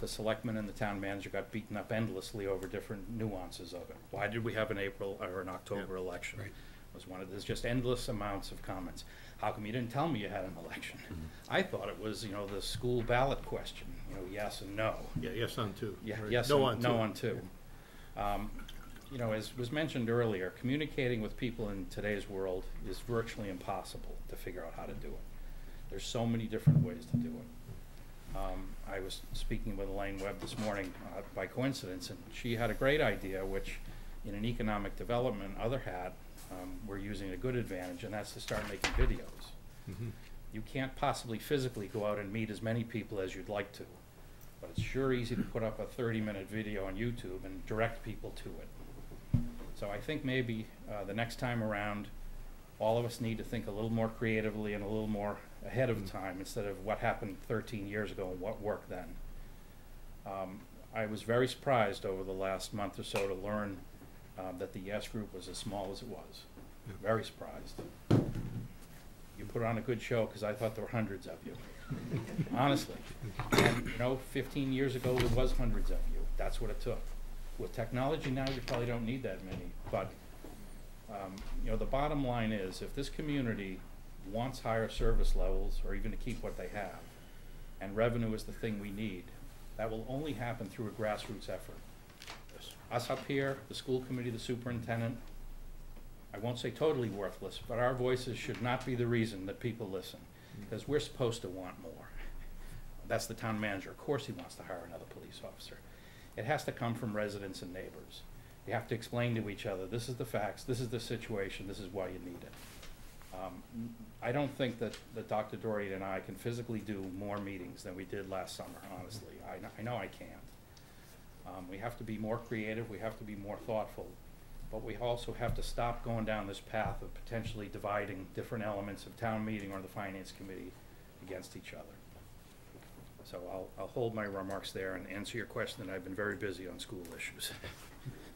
Speaker 19: The selectmen and the town manager got beaten up endlessly over different nuances of it. Why did we have an April or an October election? Was one of, there's just endless amounts of comments. How come you didn't tell me you had an election? I thought it was, you know, the school ballot question, you know, yes and no.
Speaker 12: Yeah, yes on two.
Speaker 19: Yeah,
Speaker 12: right?
Speaker 19: yes,
Speaker 12: No
Speaker 19: and
Speaker 12: on
Speaker 19: no
Speaker 12: two.
Speaker 19: on two. Um, You know, as was mentioned earlier, communicating with people in today's world is virtually impossible to figure out how to do it. There's so many different ways to do it. Um, I was speaking with Elaine Webb this morning uh, by coincidence, and she had a great idea, which in an economic development other hat, um, we're using a good advantage, and that's to start making videos.
Speaker 12: Mhm.
Speaker 19: You can't possibly physically go out and meet as many people as you'd like to, but it's sure easy to put up a thirty-minute video on YouTube and direct people to it. So I think maybe, uh, the next time around, all of us need to think a little more creatively and a little more ahead of time instead of what happened thirteen years ago and what worked then. Um, I was very surprised over the last month or so to learn, uh, that the Yes Group was as small as it was. Very surprised. You put on a good show, cause I thought there were hundreds of you, honestly. And, you know, fifteen years ago, there was hundreds of you, that's what it took. With technology now, you probably don't need that many, but, um, you know, the bottom line is, if this community wants higher service levels, or even to keep what they have, and revenue is the thing we need, That will only happen through a grassroots effort. Us up here, the school committee, the superintendent, I won't say totally worthless, but our voices should not be the reason that people listen, because we're supposed to want more. That's the town manager, of course he wants to hire another police officer. It has to come from residents and neighbors. You have to explain to each other, this is the facts, this is the situation, this is why you need it. Um, I don't think that, that Dr. Doherty and I can physically do more meetings than we did last summer, honestly. I, I know I can't. Um, we have to be more creative, we have to be more thoughtful, but we also have to stop going down this path of potentially dividing different elements of town meeting or the finance committee against each other. So I'll, I'll hold my remarks there and answer your question, I've been very busy on school issues.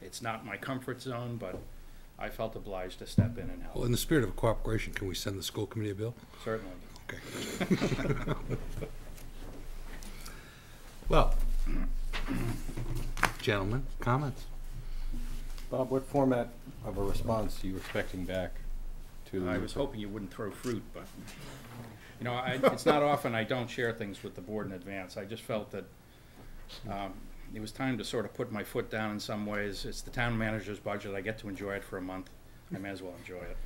Speaker 19: It's not my comfort zone, but I felt obliged to step in and help.
Speaker 1: Well, in the spirit of cooperation, can we send the school committee a bill?
Speaker 19: Certainly.
Speaker 1: Okay.
Speaker 3: Well,
Speaker 1: Gentlemen, comments?
Speaker 3: Bob, what format of a response are you expecting back to?
Speaker 19: I was hoping you wouldn't throw fruit, but, you know, I, it's not often I don't share things with the board in advance. I just felt that, um, it was time to sort of put my foot down in some ways. It's the town manager's budget. I get to enjoy it for a month. I may as well enjoy it.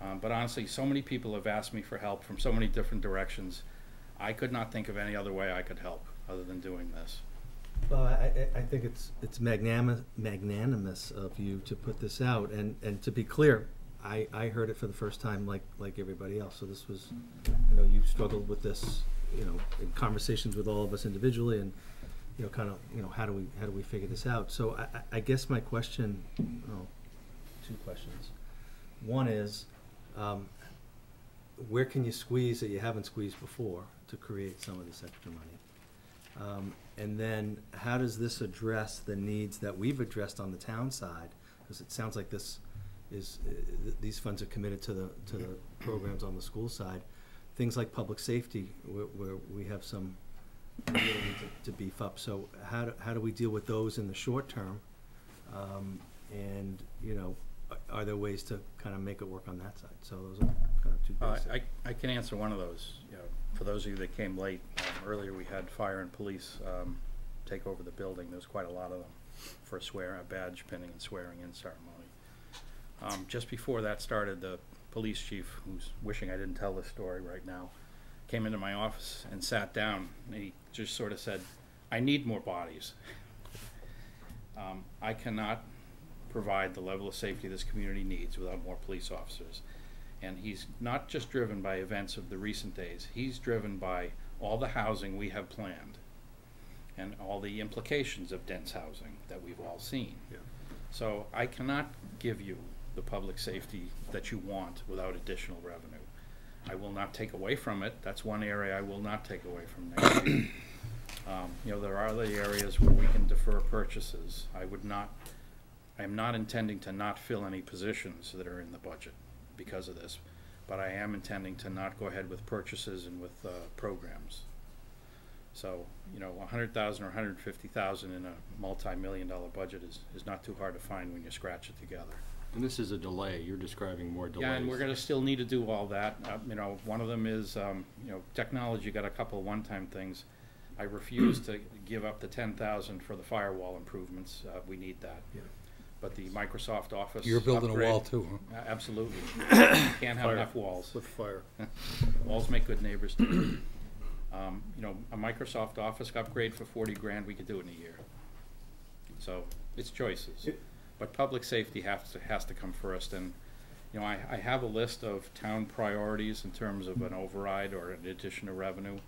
Speaker 19: Um, but honestly, so many people have asked me for help from so many different directions. I could not think of any other way I could help other than doing this.
Speaker 15: Well, I, I, think it's, it's magnanimous, magnanimous of you to put this out, and, and to be clear, I, I heard it for the first time like, like everybody else, so this was, I know you struggled with this, you know, in conversations with all of us individually, and, you know, kind of, you know, how do we, how do we figure this out? So I, I, guess my question, oh, two questions. One is, um, where can you squeeze that you haven't squeezed before to create some of this extra money? Um, and then how does this address the needs that we've addressed on the town side? Because it sounds like this is, uh, th- these funds are committed to the, to the programs on the school side. Things like public safety, where, where we have some, really need to, to beef up. So how do, how do we deal with those in the short term? Um, and, you know, a- are there ways to kind of make it work on that side? So those are kind of two
Speaker 19: Uh. I, I can answer one of those. You know, for those of you that came late, um, earlier we had fire and police um, take over the building. There's quite a lot of them for a swear, a badge pinning and swearing in ceremony. Um, Just before that started, the police chief, who's wishing I didn't tell this story right now, came into my office and sat down. And he just sort of said, I need more bodies. Um, I cannot provide the level of safety this community needs without more police officers. And he's not just driven by events of the recent days, he's driven by all the housing we have planned and all the implications of dense housing that we've all seen. So I cannot give you the public safety that you want without additional revenue. I will not take away from it, that's one area I will not take away from next year. Um, you know, there are other areas where we can defer purchases. I would not, I am not intending to not fill any positions that are in the budget because of this, but I am intending to not go ahead with purchases and with, uh, programs. So, you know, a hundred thousand or a hundred and fifty thousand in a multi-million dollar budget is, is not too hard to find when you scratch it together.
Speaker 3: And this is a delay, you're describing more delays.
Speaker 19: Yeah, and we're gonna still need to do all that. Uh, you know, one of them is, um, you know, technology got a couple of one-time things. I refuse to give up the ten thousand for the firewall improvements. Uh, we need that.
Speaker 15: Yeah.
Speaker 19: But the Microsoft Office
Speaker 1: You're building a
Speaker 19: upgrade-
Speaker 1: wall too, huh?
Speaker 19: A- Absolutely. Can't have
Speaker 18: Fire.
Speaker 19: enough walls.
Speaker 18: With fire.
Speaker 19: Walls make good neighbors too. Um, you know, a Microsoft Office upgrade for forty grand, we could do it in a year. So, it's choices. But public safety has to, has to come first, and, you know, I, I have a list of town priorities in terms of an override or an addition of revenue.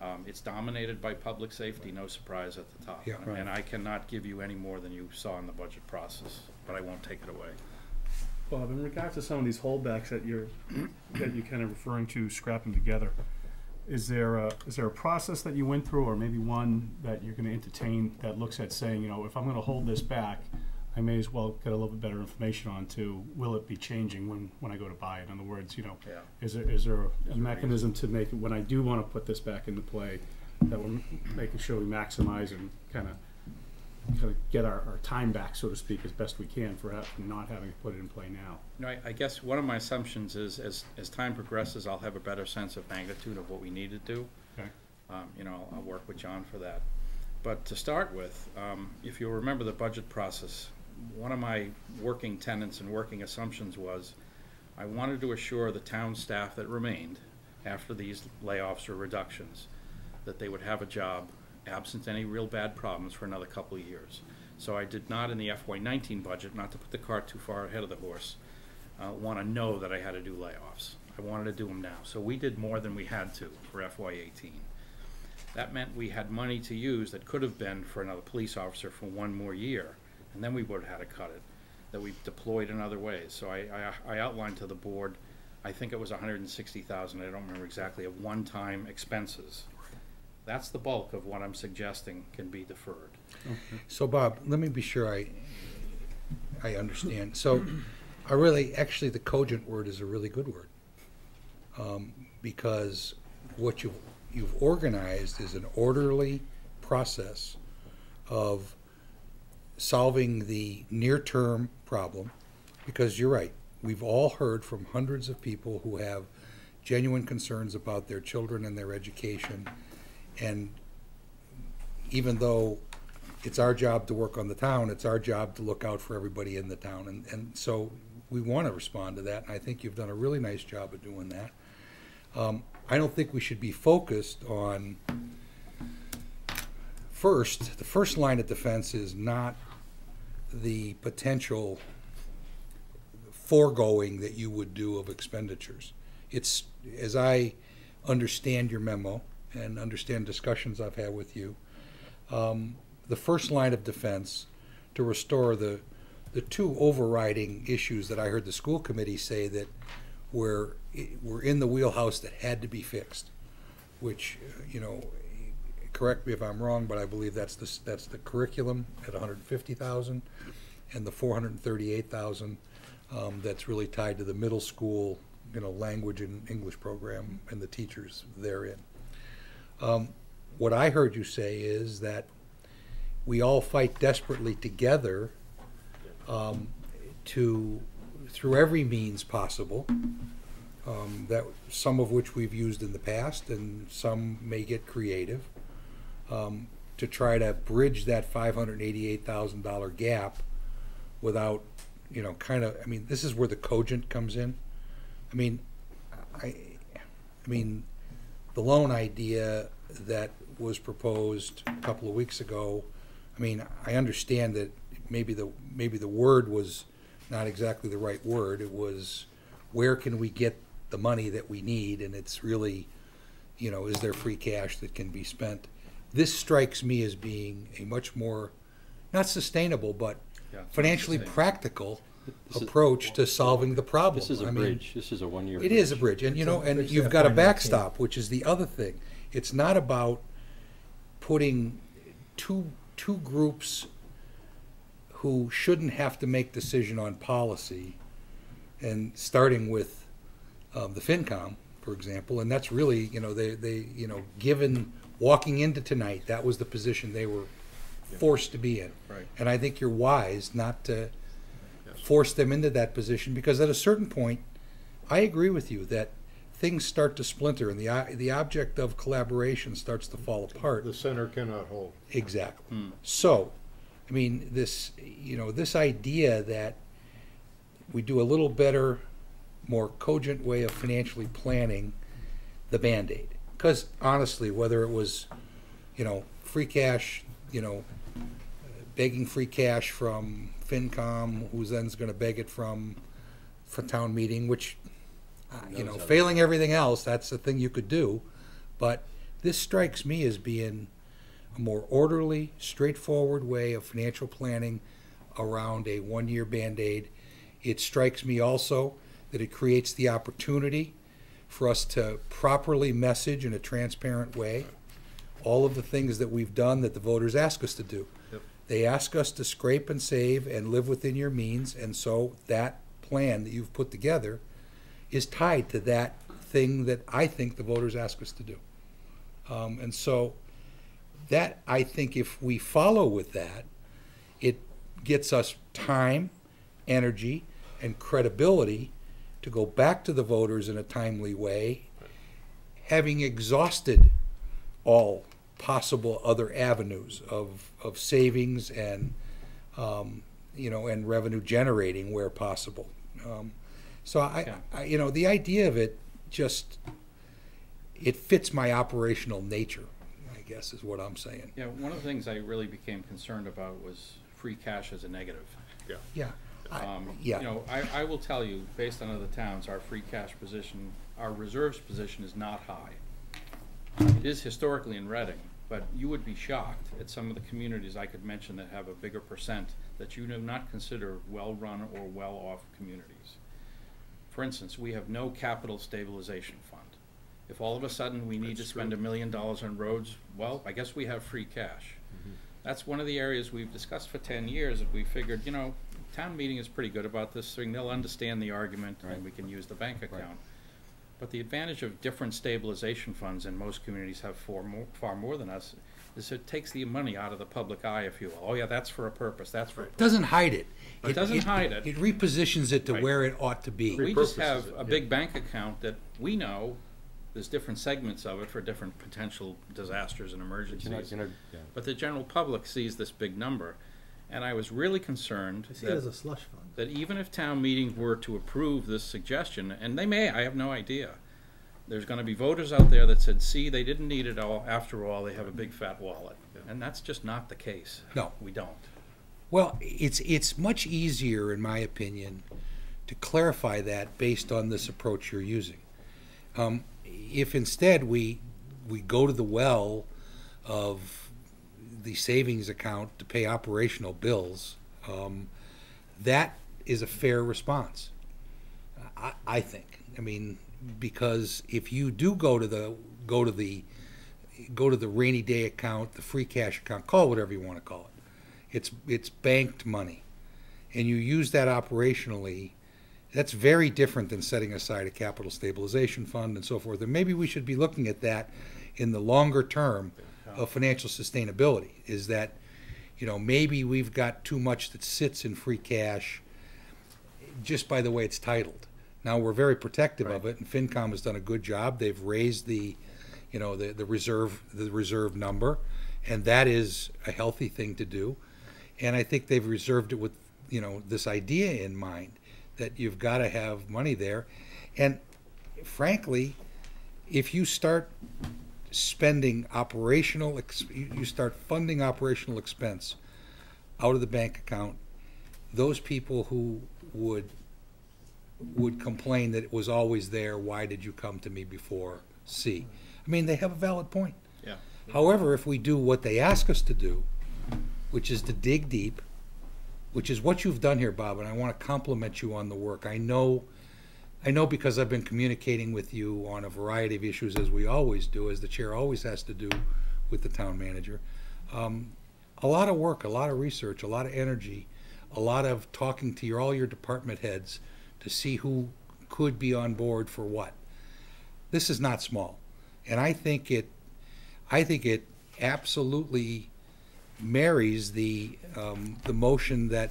Speaker 19: Um, it's dominated by public safety, no surprise at the top.
Speaker 1: Yeah.
Speaker 19: And- And I cannot give you any more than you saw in the budget process, but I won't take it away.
Speaker 18: Bob, in regards to some of these holdbacks that you're, that you're kind of referring to scrapping together, is there a, is there a process that you went through, or maybe one that you're gonna entertain that looks at saying, you know, if I'm gonna hold this back, I may as well get a little bit better information on to, will it be changing when, when I go to buy it? In other words, you know,
Speaker 19: Yeah.
Speaker 18: is there, is there a mechanism to make, it when I do wanna put this back into play, that we're making sure we maximize and kinda, kinda get our, our time back, so to speak, as best we can for ha- not having to put it in play now?
Speaker 19: You know, I, I guess one of my assumptions is, as, as time progresses, I'll have a better sense of magnitude of what we need to do.
Speaker 18: Okay.
Speaker 19: Um, you know, I'll, I'll work with John for that. But to start with, um, if you remember the budget process, one of my working tenets and working assumptions was I wanted to assure the town staff that remained after these layoffs or reductions that they would have a job absent any real bad problems for another couple of years. So I did not in the FY nineteen budget, not to put the cart too far ahead of the horse, uh, want to know that I had to do layoffs. I wanted to do them now. So we did more than we had to for FY eighteen. That meant we had money to use that could have been for another police officer for one more year, and then we would have had to cut it, that we've deployed in other ways. So I, I, I outlined to the board, I think it was hundred and sixty thousand, I don't remember exactly, of one-time expenses. That's the bulk of what I'm suggesting can be deferred.
Speaker 1: So Bob, let me be sure I, I understand. So I really, actually, the cogent word is a really good word. Um, because what you, you've organized is an orderly process of solving the near-term problem. Because you're right, we've all heard from hundreds of people who have genuine concerns about their children and their education. And even though it's our job to work on the town, it's our job to look out for everybody in the town. And, and so we want to respond to that, and I think you've done a really nice job of doing that. Um, I don't think we should be focused on, first, the first line of defense is not the potential foregoing that you would do of expenditures. It's, as I understand your memo and understand discussions I've had with you, um, the first line of defense to restore the, the two overriding issues that I heard the school committee say that were, were in the wheelhouse that had to be fixed, which, uh, you know, correct me if I'm wrong, but I believe that's the, that's the curriculum at hundred and the four hundred and thirty-eight thousand, um, that's really tied to the middle school, you know, language and English program and the teachers therein. Um, what I heard you say is that we all fight desperately together um, to, through every means possible, um, that, some of which we've used in the past and some may get creative, um, to try to bridge that five hundred and eighty-eight thousand dollar gap without, you know, kind of, I mean, this is where the cogent comes in. I mean, I, I mean, the loan idea that was proposed a couple of weeks ago, I mean, I understand that maybe the, maybe the word was not exactly the right word. It was, where can we get the money that we need? And it's really, you know, is there free cash that can be spent? This strikes me as being a much more, not sustainable, but
Speaker 3: Yeah,
Speaker 1: financially practical
Speaker 3: This is-
Speaker 1: approach to solving the problem.
Speaker 3: This is a
Speaker 1: I mean,
Speaker 3: bridge. This is a one-year
Speaker 1: It is a
Speaker 3: bridge.
Speaker 1: bridge, and you
Speaker 3: It's a
Speaker 1: know, and
Speaker 3: bridge
Speaker 1: you've got a backstop, which is the other thing. It's not about putting two, two groups who shouldn't have to make decision on policy, and starting with um, the FinCom, for example, and that's really, you know, they, they, you know, given, walking into tonight, that was the position they were forced to be in.
Speaker 3: Right.
Speaker 1: And I think you're wise not to force them into that position, because at a certain point, I agree with you that things start to splinter and the, the object of collaboration starts to fall apart.
Speaker 12: The center cannot hold.
Speaker 1: Exactly.
Speaker 3: Hmm.
Speaker 1: So, I mean, this, you know, this idea that we do a little better, more cogent way of financially planning the Band-Aid. Because honestly, whether it was, you know, free cash, you know, begging free cash from FinCom, who's then's gonna beg it from, for town meeting, which, uh, you know, failing everything else, that's the thing you could do. But this strikes me as being a more orderly, straightforward way of financial planning around a one-year Band-Aid. It strikes me also that it creates the opportunity for us to properly message in a transparent way all of the things that we've done that the voters ask us to do.
Speaker 3: Yep.
Speaker 1: They ask us to scrape and save and live within your means, and so that plan that you've put together is tied to that thing that I think the voters ask us to do. Um, and so that, I think if we follow with that, it gets us time, energy, and credibility to go back to the voters in a timely way, having exhausted all possible other avenues of, of savings and, um, you know, and revenue generating where possible. Um, so I,
Speaker 19: Yeah.
Speaker 1: I, you know, the idea of it just, it fits my operational nature, I guess is what I'm saying.
Speaker 19: Yeah, one of the things I really became concerned about was free cash as a negative.
Speaker 9: Yeah.
Speaker 1: Yeah. I-
Speaker 19: Um,
Speaker 1: yeah.
Speaker 19: You know, I, I will tell you, based on other towns, our free cash position, our reserves position is not high. It is historically in Reading, but you would be shocked at some of the communities I could mention that have a bigger percent that you do not consider well-run or well-off communities. For instance, we have no capital stabilization fund. If all of a sudden we need to spend a million dollars on roads, well, I guess we have free cash. That's one of the areas we've discussed for ten years, that we figured, you know, town meeting is pretty good about this thing, they'll understand the argument, and we can use the bank account. But the advantage of different stabilization funds, and most communities have far more, far more than us, is it takes the money out of the public eye, if you will. Oh yeah, that's for a purpose, that's for. a
Speaker 1: It Doesn't hide it.
Speaker 19: It doesn't hide it.
Speaker 1: It repositions it to
Speaker 19: Right.
Speaker 1: where it ought to be.
Speaker 19: We just have a big bank account that we know, there's different segments of it for different potential disasters and emergencies.
Speaker 3: you're not- yeah.
Speaker 19: But the general public sees this big number, and I was really concerned
Speaker 15: I see it as
Speaker 19: that,
Speaker 15: a slush fund.
Speaker 19: that even if town meetings were to approve this suggestion, and they may, I have no idea, there's gonna be voters out there that said, see, they didn't need it all, after all, they have a big fat wallet. And that's just not the case.
Speaker 1: No.
Speaker 19: We don't.
Speaker 1: Well, it's, it's much easier, in my opinion, to clarify that based on this approach you're using. Um, if instead we, we go to the well of the savings account to pay operational bills, um, that is a fair response. I, I think. I mean, because if you do go to the, go to the, go to the rainy day account, the free cash account, call whatever you want to call it. It's, it's banked money. And you use that operationally, that's very different than setting aside a capital stabilization fund and so forth. And maybe we should be looking at that in the longer term of financial sustainability, is that, you know, maybe we've got too much that sits in free cash just by the way it's titled. Now, we're very protective of it, and FinCom has done a good job. They've raised the, you know, the, the reserve, the reserve number, and that is a healthy thing to do. And I think they've reserved it with, you know, this idea in mind, that you've got to have money there. And frankly, if you start spending operational, ex- you you start funding operational expense out of the bank account, those people who would would complain that it was always there, why did you come to me before C? I mean, they have a valid point.
Speaker 19: Yeah.
Speaker 1: However, if we do what they ask us to do, which is to dig deep, which is what you've done here, Bob, and I want to compliment you on the work. I know, I know because I've been communicating with you on a variety of issues, as we always do, as the chair always has to do with the town manager. Um, a lot of work, a lot of research, a lot of energy, a lot of talking to your, all your department heads to see who could be on board for what. This is not small, and I think it, I think it absolutely marries the, um, the motion that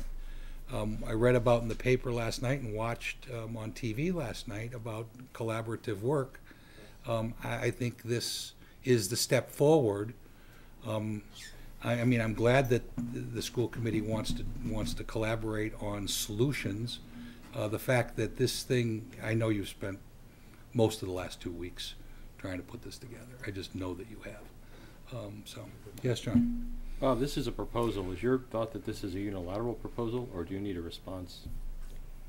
Speaker 1: um, I read about in the paper last night and watched um, on TV last night about collaborative work. Um, I, I think this is the step forward. Um, I, I mean, I'm glad that the school committee wants to, wants to collaborate on solutions. Uh, the fact that this thing, I know you've spent most of the last two weeks trying to put this together. I just know that you have. Um, so, yes, John?
Speaker 3: Bob, this is a proposal. Is your thought that this is a unilateral proposal, or do you need a response?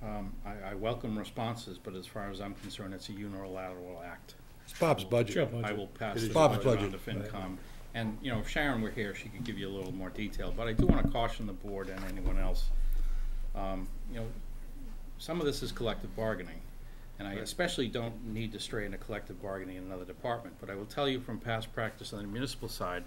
Speaker 19: Um, I, I welcome responses, but as far as I'm concerned, it's a unilateral act.
Speaker 1: It's Bob's budget.
Speaker 19: I will pass
Speaker 1: It
Speaker 19: the
Speaker 1: Bob's
Speaker 19: budget on to
Speaker 1: budget.
Speaker 19: FinCom. And, you know, if Sharon were here, she could give you a little more detail, but I do want to caution the board and anyone else. Um, you know, some of this is collective bargaining, and I especially don't need to stray into collective bargaining in another department, but I will tell you from past practice on the municipal side,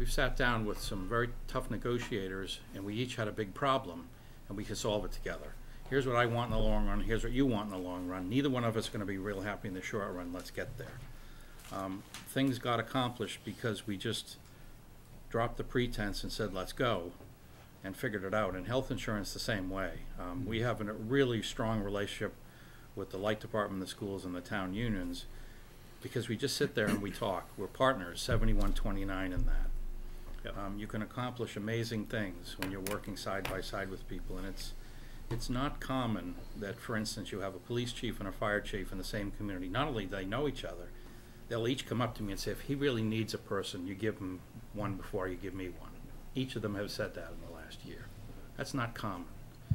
Speaker 19: we've sat down with some very tough negotiators, and we each had a big problem, and we could solve it together. Here's what I want in the long run, here's what you want in the long run. Neither one of us are gonna be real happy in the short run, let's get there. Um, things got accomplished because we just dropped the pretense and said, let's go, and figured it out. And health insurance the same way. Um, we have a really strong relationship with the light department, the schools, and the town unions. because we just sit there and we talk. We're partners, seventy-one twenty-nine in that. Um, you can accomplish amazing things when you're working side by side with people, and it's, it's not common that, for instance, you have a police chief and a fire chief in the same community. Not only do they know each other, they'll each come up to me and say, if he really needs a person, you give him one before you give me one. Each of them have said that in the last year. That's not common.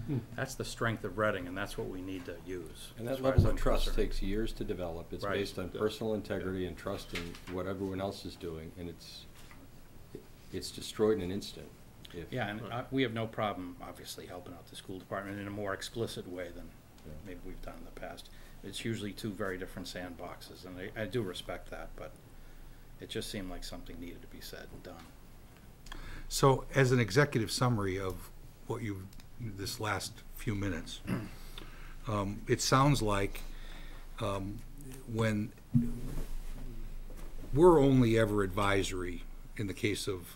Speaker 3: Hmm.
Speaker 19: That's the strength of Reading, and that's what we need to use.
Speaker 3: And that level of
Speaker 19: I'm
Speaker 3: trust
Speaker 19: concerned.
Speaker 3: takes years to develop. It's
Speaker 19: Right.
Speaker 3: based on
Speaker 19: Yeah.
Speaker 3: personal integrity and trust in what everyone else is doing, and it's, it's destroyed in an instant. if-
Speaker 19: Yeah, and uh, we have no problem, obviously, helping out the school department in a more explicit way than maybe we've done in the past. It's usually two very different sandboxes, and I, I do respect that, but it just seemed like something needed to be said and done.
Speaker 1: So as an executive summary of what you, this last few minutes, um, it sounds like, um, when, we're only ever advisory in the case of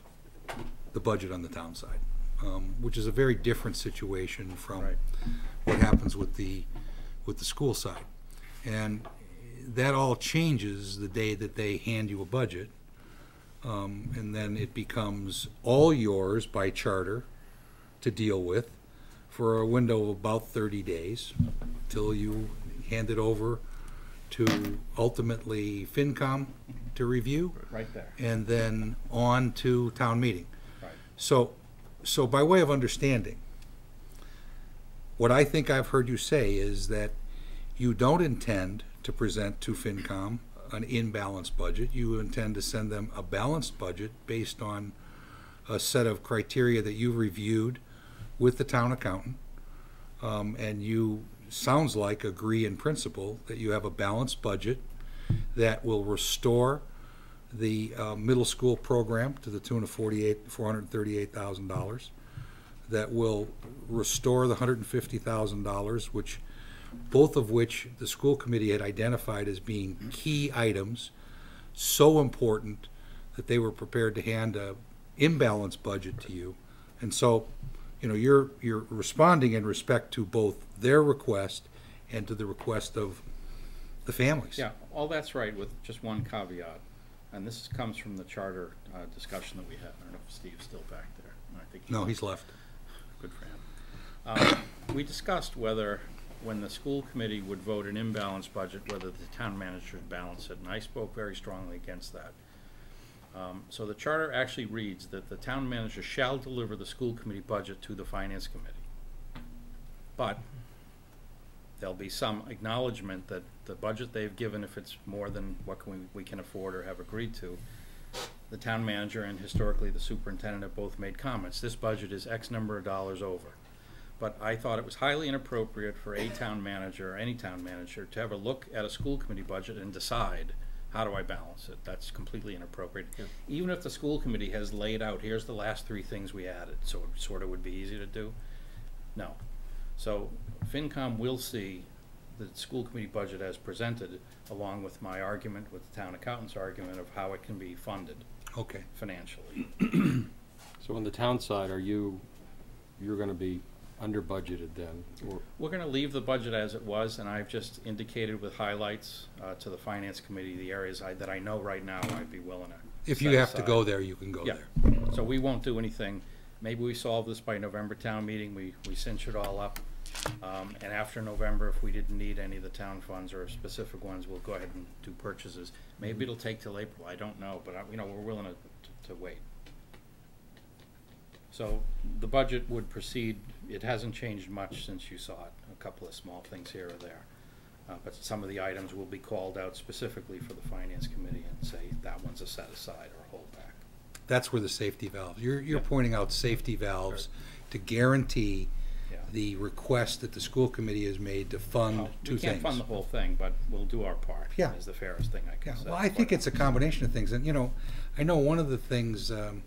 Speaker 1: the budget on the town side, um, which is a very different situation from what happens with the, with the school side. And that all changes the day that they hand you a budget. Um, and then it becomes all yours by charter to deal with for a window of about thirty days till you hand it over to ultimately FinCom to review.
Speaker 19: Right there.
Speaker 1: And then on to town meeting.
Speaker 19: Right.
Speaker 1: So, so by way of understanding, what I think I've heard you say is that you don't intend to present to FinCom an imbalanced budget. You intend to send them a balanced budget based on a set of criteria that you've reviewed with the town accountant. Um, and you, sounds like, agree in principle that you have a balanced budget that will restore the uh, middle school program to the tune of forty-eight, four hundred and thirty-eight thousand dollars. That will restore the hundred and fifty thousand dollars, which, both of which the school committee had identified as being key items, so important that they were prepared to hand a imbalanced budget to you. And so, you know, you're, you're responding in respect to both their request and to the request of the families.
Speaker 19: Yeah, all that's right with just one caveat, and this comes from the charter uh, discussion that we had. I don't know if Steve's still back there. I think
Speaker 1: No, he's left.
Speaker 19: Good for him. Um, We discussed whether, when the school committee would vote an imbalanced budget, whether the town manager would balance it, and I spoke very strongly against that. Um, So the charter actually reads that the town manager shall deliver the school committee budget to the finance committee. But there'll be some acknowledgement that the budget they've given, if it's more than what can we, we can afford or have agreed to, the town manager and historically the superintendent have both made comments. This budget is X number of dollars over. But I thought it was highly inappropriate for a town manager, or any town manager, to have a look at a school committee budget and decide, how do I balance it? That's completely inappropriate. Even if the school committee has laid out, here's the last three things we added, so it sort of would be easy to do. No. So FinCom will see the school committee budget as presented, along with my argument, with the town accountant's argument of how it can be funded.
Speaker 1: Okay.
Speaker 19: Financially.
Speaker 3: So on the town side, are you, you're gonna be under budgeted then, or?
Speaker 19: We're gonna leave the budget as it was, and I've just indicated with highlights, uh, to the finance committee, the areas I, that I know right now I'd be willing to.
Speaker 1: If you
Speaker 19: set
Speaker 1: have to
Speaker 19: aside.
Speaker 1: go there, you can go
Speaker 19: Yeah.
Speaker 1: there.
Speaker 19: So we won't do anything. Maybe we solve this by November town meeting, we, we cinch it all up. Um, and after November, if we didn't need any of the town funds or specific ones, we'll go ahead and do purchases. Maybe it'll take till April, I don't know, but I, you know, we're willing to, to, to wait. So the budget would proceed, it hasn't changed much since you saw it, a couple of small things here or there. Uh, but some of the items will be called out specifically for the finance committee and say that one's a set aside or hold back.
Speaker 1: That's where the safety valves, you're, you're pointing out safety valves to guarantee the request that the school committee has made to fund
Speaker 19: Well,
Speaker 1: two
Speaker 19: We
Speaker 1: things.
Speaker 19: can't fund the whole thing, but we'll do our part.
Speaker 1: Yeah.
Speaker 19: Is the fairest thing I
Speaker 1: Yeah,
Speaker 19: can say.
Speaker 1: well, I think it's a combination of things, and, you know, I know one of the things, um,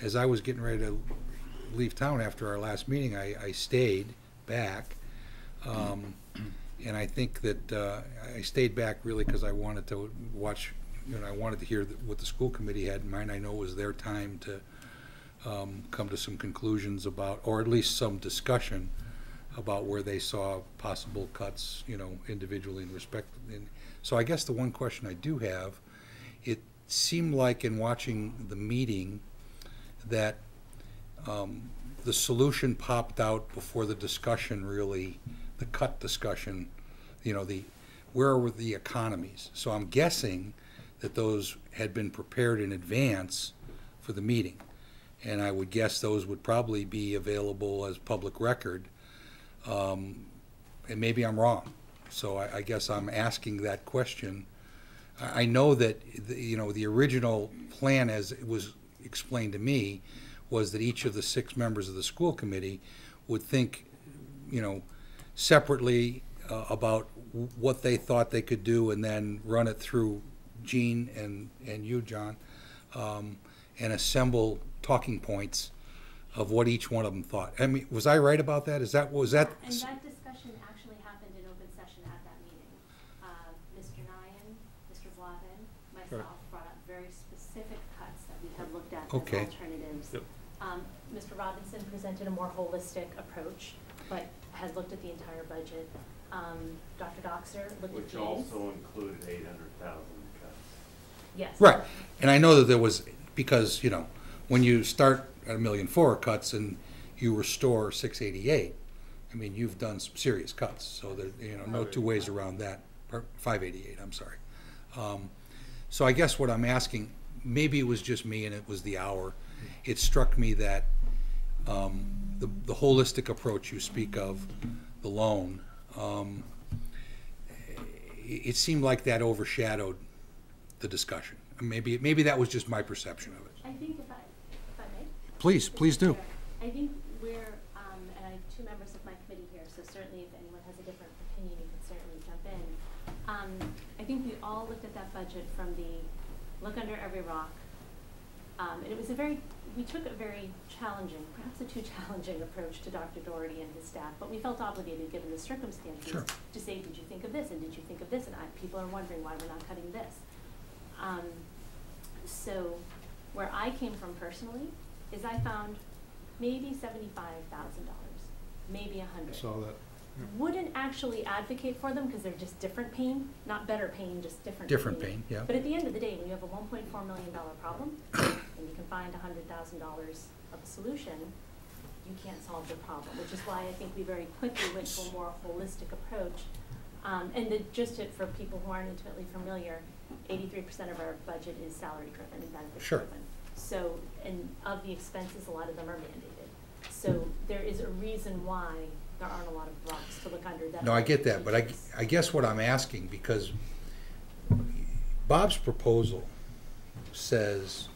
Speaker 1: as I was getting ready to leave town after our last meeting, I, I stayed back. Um, and I think that, uh, I stayed back really because I wanted to watch, you know, I wanted to hear th- what the school committee had in mind. I know it was their time to, um, come to some conclusions about, or at least some discussion about where they saw possible cuts, you know, individually in respect. And So I guess the one question I do have, it seemed like in watching the meeting that um, the solution popped out before the discussion really, the cut discussion, you know, the, where were the economies? So I'm guessing that those had been prepared in advance for the meeting. And I would guess those would probably be available as public record. Um, And maybe I'm wrong. So I, I guess I'm asking that question. I, I know that, the- you know, the original plan as it was explained to me was that each of the six members of the school committee would think, you know, separately uh, about what they thought they could do and then run it through Gene and, and you, John, um, and assemble talking points of what each one of them thought. I mean, was I right about that? Is that, was that?
Speaker 22: And that discussion actually happened in open session at that meeting. Uh, Mr. Nihan, Mr. Blavin, myself brought up very specific cuts that we had looked at as alternatives.
Speaker 1: Yep.
Speaker 22: Um, Mr. Robinson presented a more holistic approach, but has looked at the entire budget. Um, Dr. Dockser looked at
Speaker 10: Which also included eight hundred thousand cuts.
Speaker 22: Yes.
Speaker 1: Right, and I know that there was, because, you know, when you start at a million four cuts and you restore six eighty-eight, I mean, you've done some serious cuts, so there, you know, no two ways around that, five eighty-eight, I'm sorry. Um, So I guess what I'm asking, maybe it was just me and it was the hour, it struck me that, um, the, the holistic approach you speak of, the loan, um, it, it seemed like that overshadowed the discussion. Maybe, maybe that was just my perception of it.
Speaker 22: I think if I, if I may?
Speaker 1: Please, please do.
Speaker 22: I think we're, um, and I have two members of my committee here, so certainly if anyone has a different opinion, you can certainly jump in. Um, I think we all looked at that budget from the look under every rock. Um, and it was a very, we took a very challenging, perhaps a too challenging approach to Dr. Doherty and his staff, but we felt obligated, given the circumstances,
Speaker 1: Sure.
Speaker 22: to say, did you think of this, and did you think of this, and I, people are wondering why we're not cutting this. Um, so, where I came from personally is I found maybe seventy-five thousand dollars, maybe a hundred.
Speaker 12: Saw that.
Speaker 22: Wouldn't actually advocate for them because they're just different pain, not better pain, just different.
Speaker 1: Different pain, yeah.
Speaker 22: But at the end of the day, when you have a one point four million dollar problem and you can find a hundred thousand dollars of a solution, you can't solve the problem, which is why I think we very quickly went to a more holistic approach. Um, and the, just to, for people who aren't intimately familiar, eighty-three percent of our budget is salary driven and benefit
Speaker 1: Sure.
Speaker 22: driven. So, and of the expenses, a lot of them are mandated. So there is a reason why there aren't a lot of rocks to look under that.
Speaker 1: No, I get that, but I. I guess what I'm asking, because Bob's proposal says,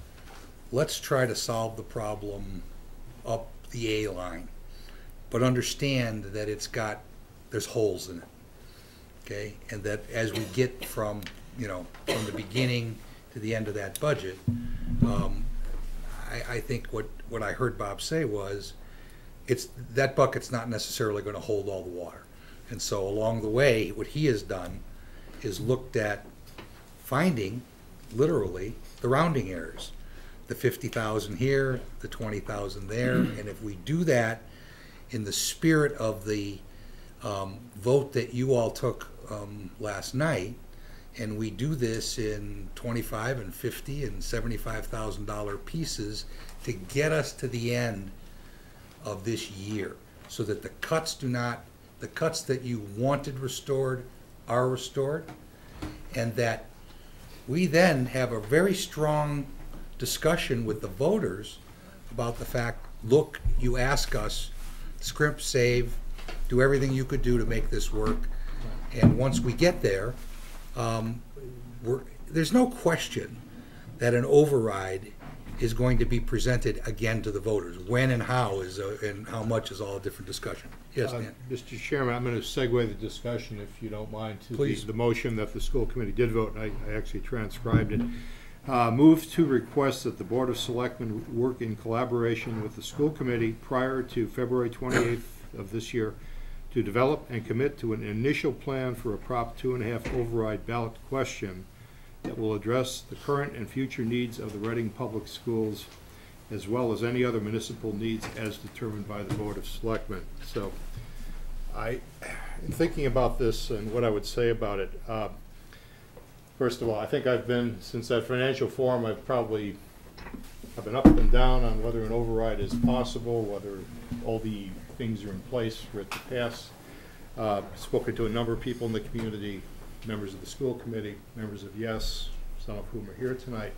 Speaker 1: let's try to solve the problem up the A line, but understand that it's got, there's holes in it. Okay, and that as we get from, you know, from the beginning to the end of that budget, um, I, I think what, what I heard Bob say was, it's, that bucket's not necessarily gonna hold all the water. And so along the way, what he has done is looked at finding, literally, the rounding errors. The fifty thousand here, the twenty thousand there, and if we do that in the spirit of the, um, vote that you all took, um, last night, and we do this in twenty-five and fifty and seventy-five thousand dollar pieces to get us to the end of this year, so that the cuts do not, the cuts that you wanted restored are restored, and that we then have a very strong discussion with the voters about the fact, look, you ask us, scrimp, save, do everything you could do to make this work, and once we get there, um, we're, there's no question that an override is going to be presented again to the voters. When and how is, a- and how much is all a different discussion. Yes,
Speaker 12: Uh,
Speaker 1: Dan?
Speaker 12: Mr. Chairman, I'm going to segue the discussion, if you don't mind, to the, the motion that the school committee did vote, and I, I actually transcribed it. Uh, move to request that the Board of Selectmen work in collaboration with the school committee prior to February twenty-eighth of this year to develop and commit to an initial plan for a Prop two and a half override ballot question that will address the current and future needs of the Reading Public Schools as well as any other municipal needs as determined by the Board of Selectmen. So, I, in thinking about this and what I would say about it, uh, First of all, I think I've been, since that financial forum, I've probably, I've been up and down on whether an override is possible, whether all the things are in place for it to pass. Uh, Spoken to a number of people in the community, members of the school committee, members of YES, some of whom are here tonight.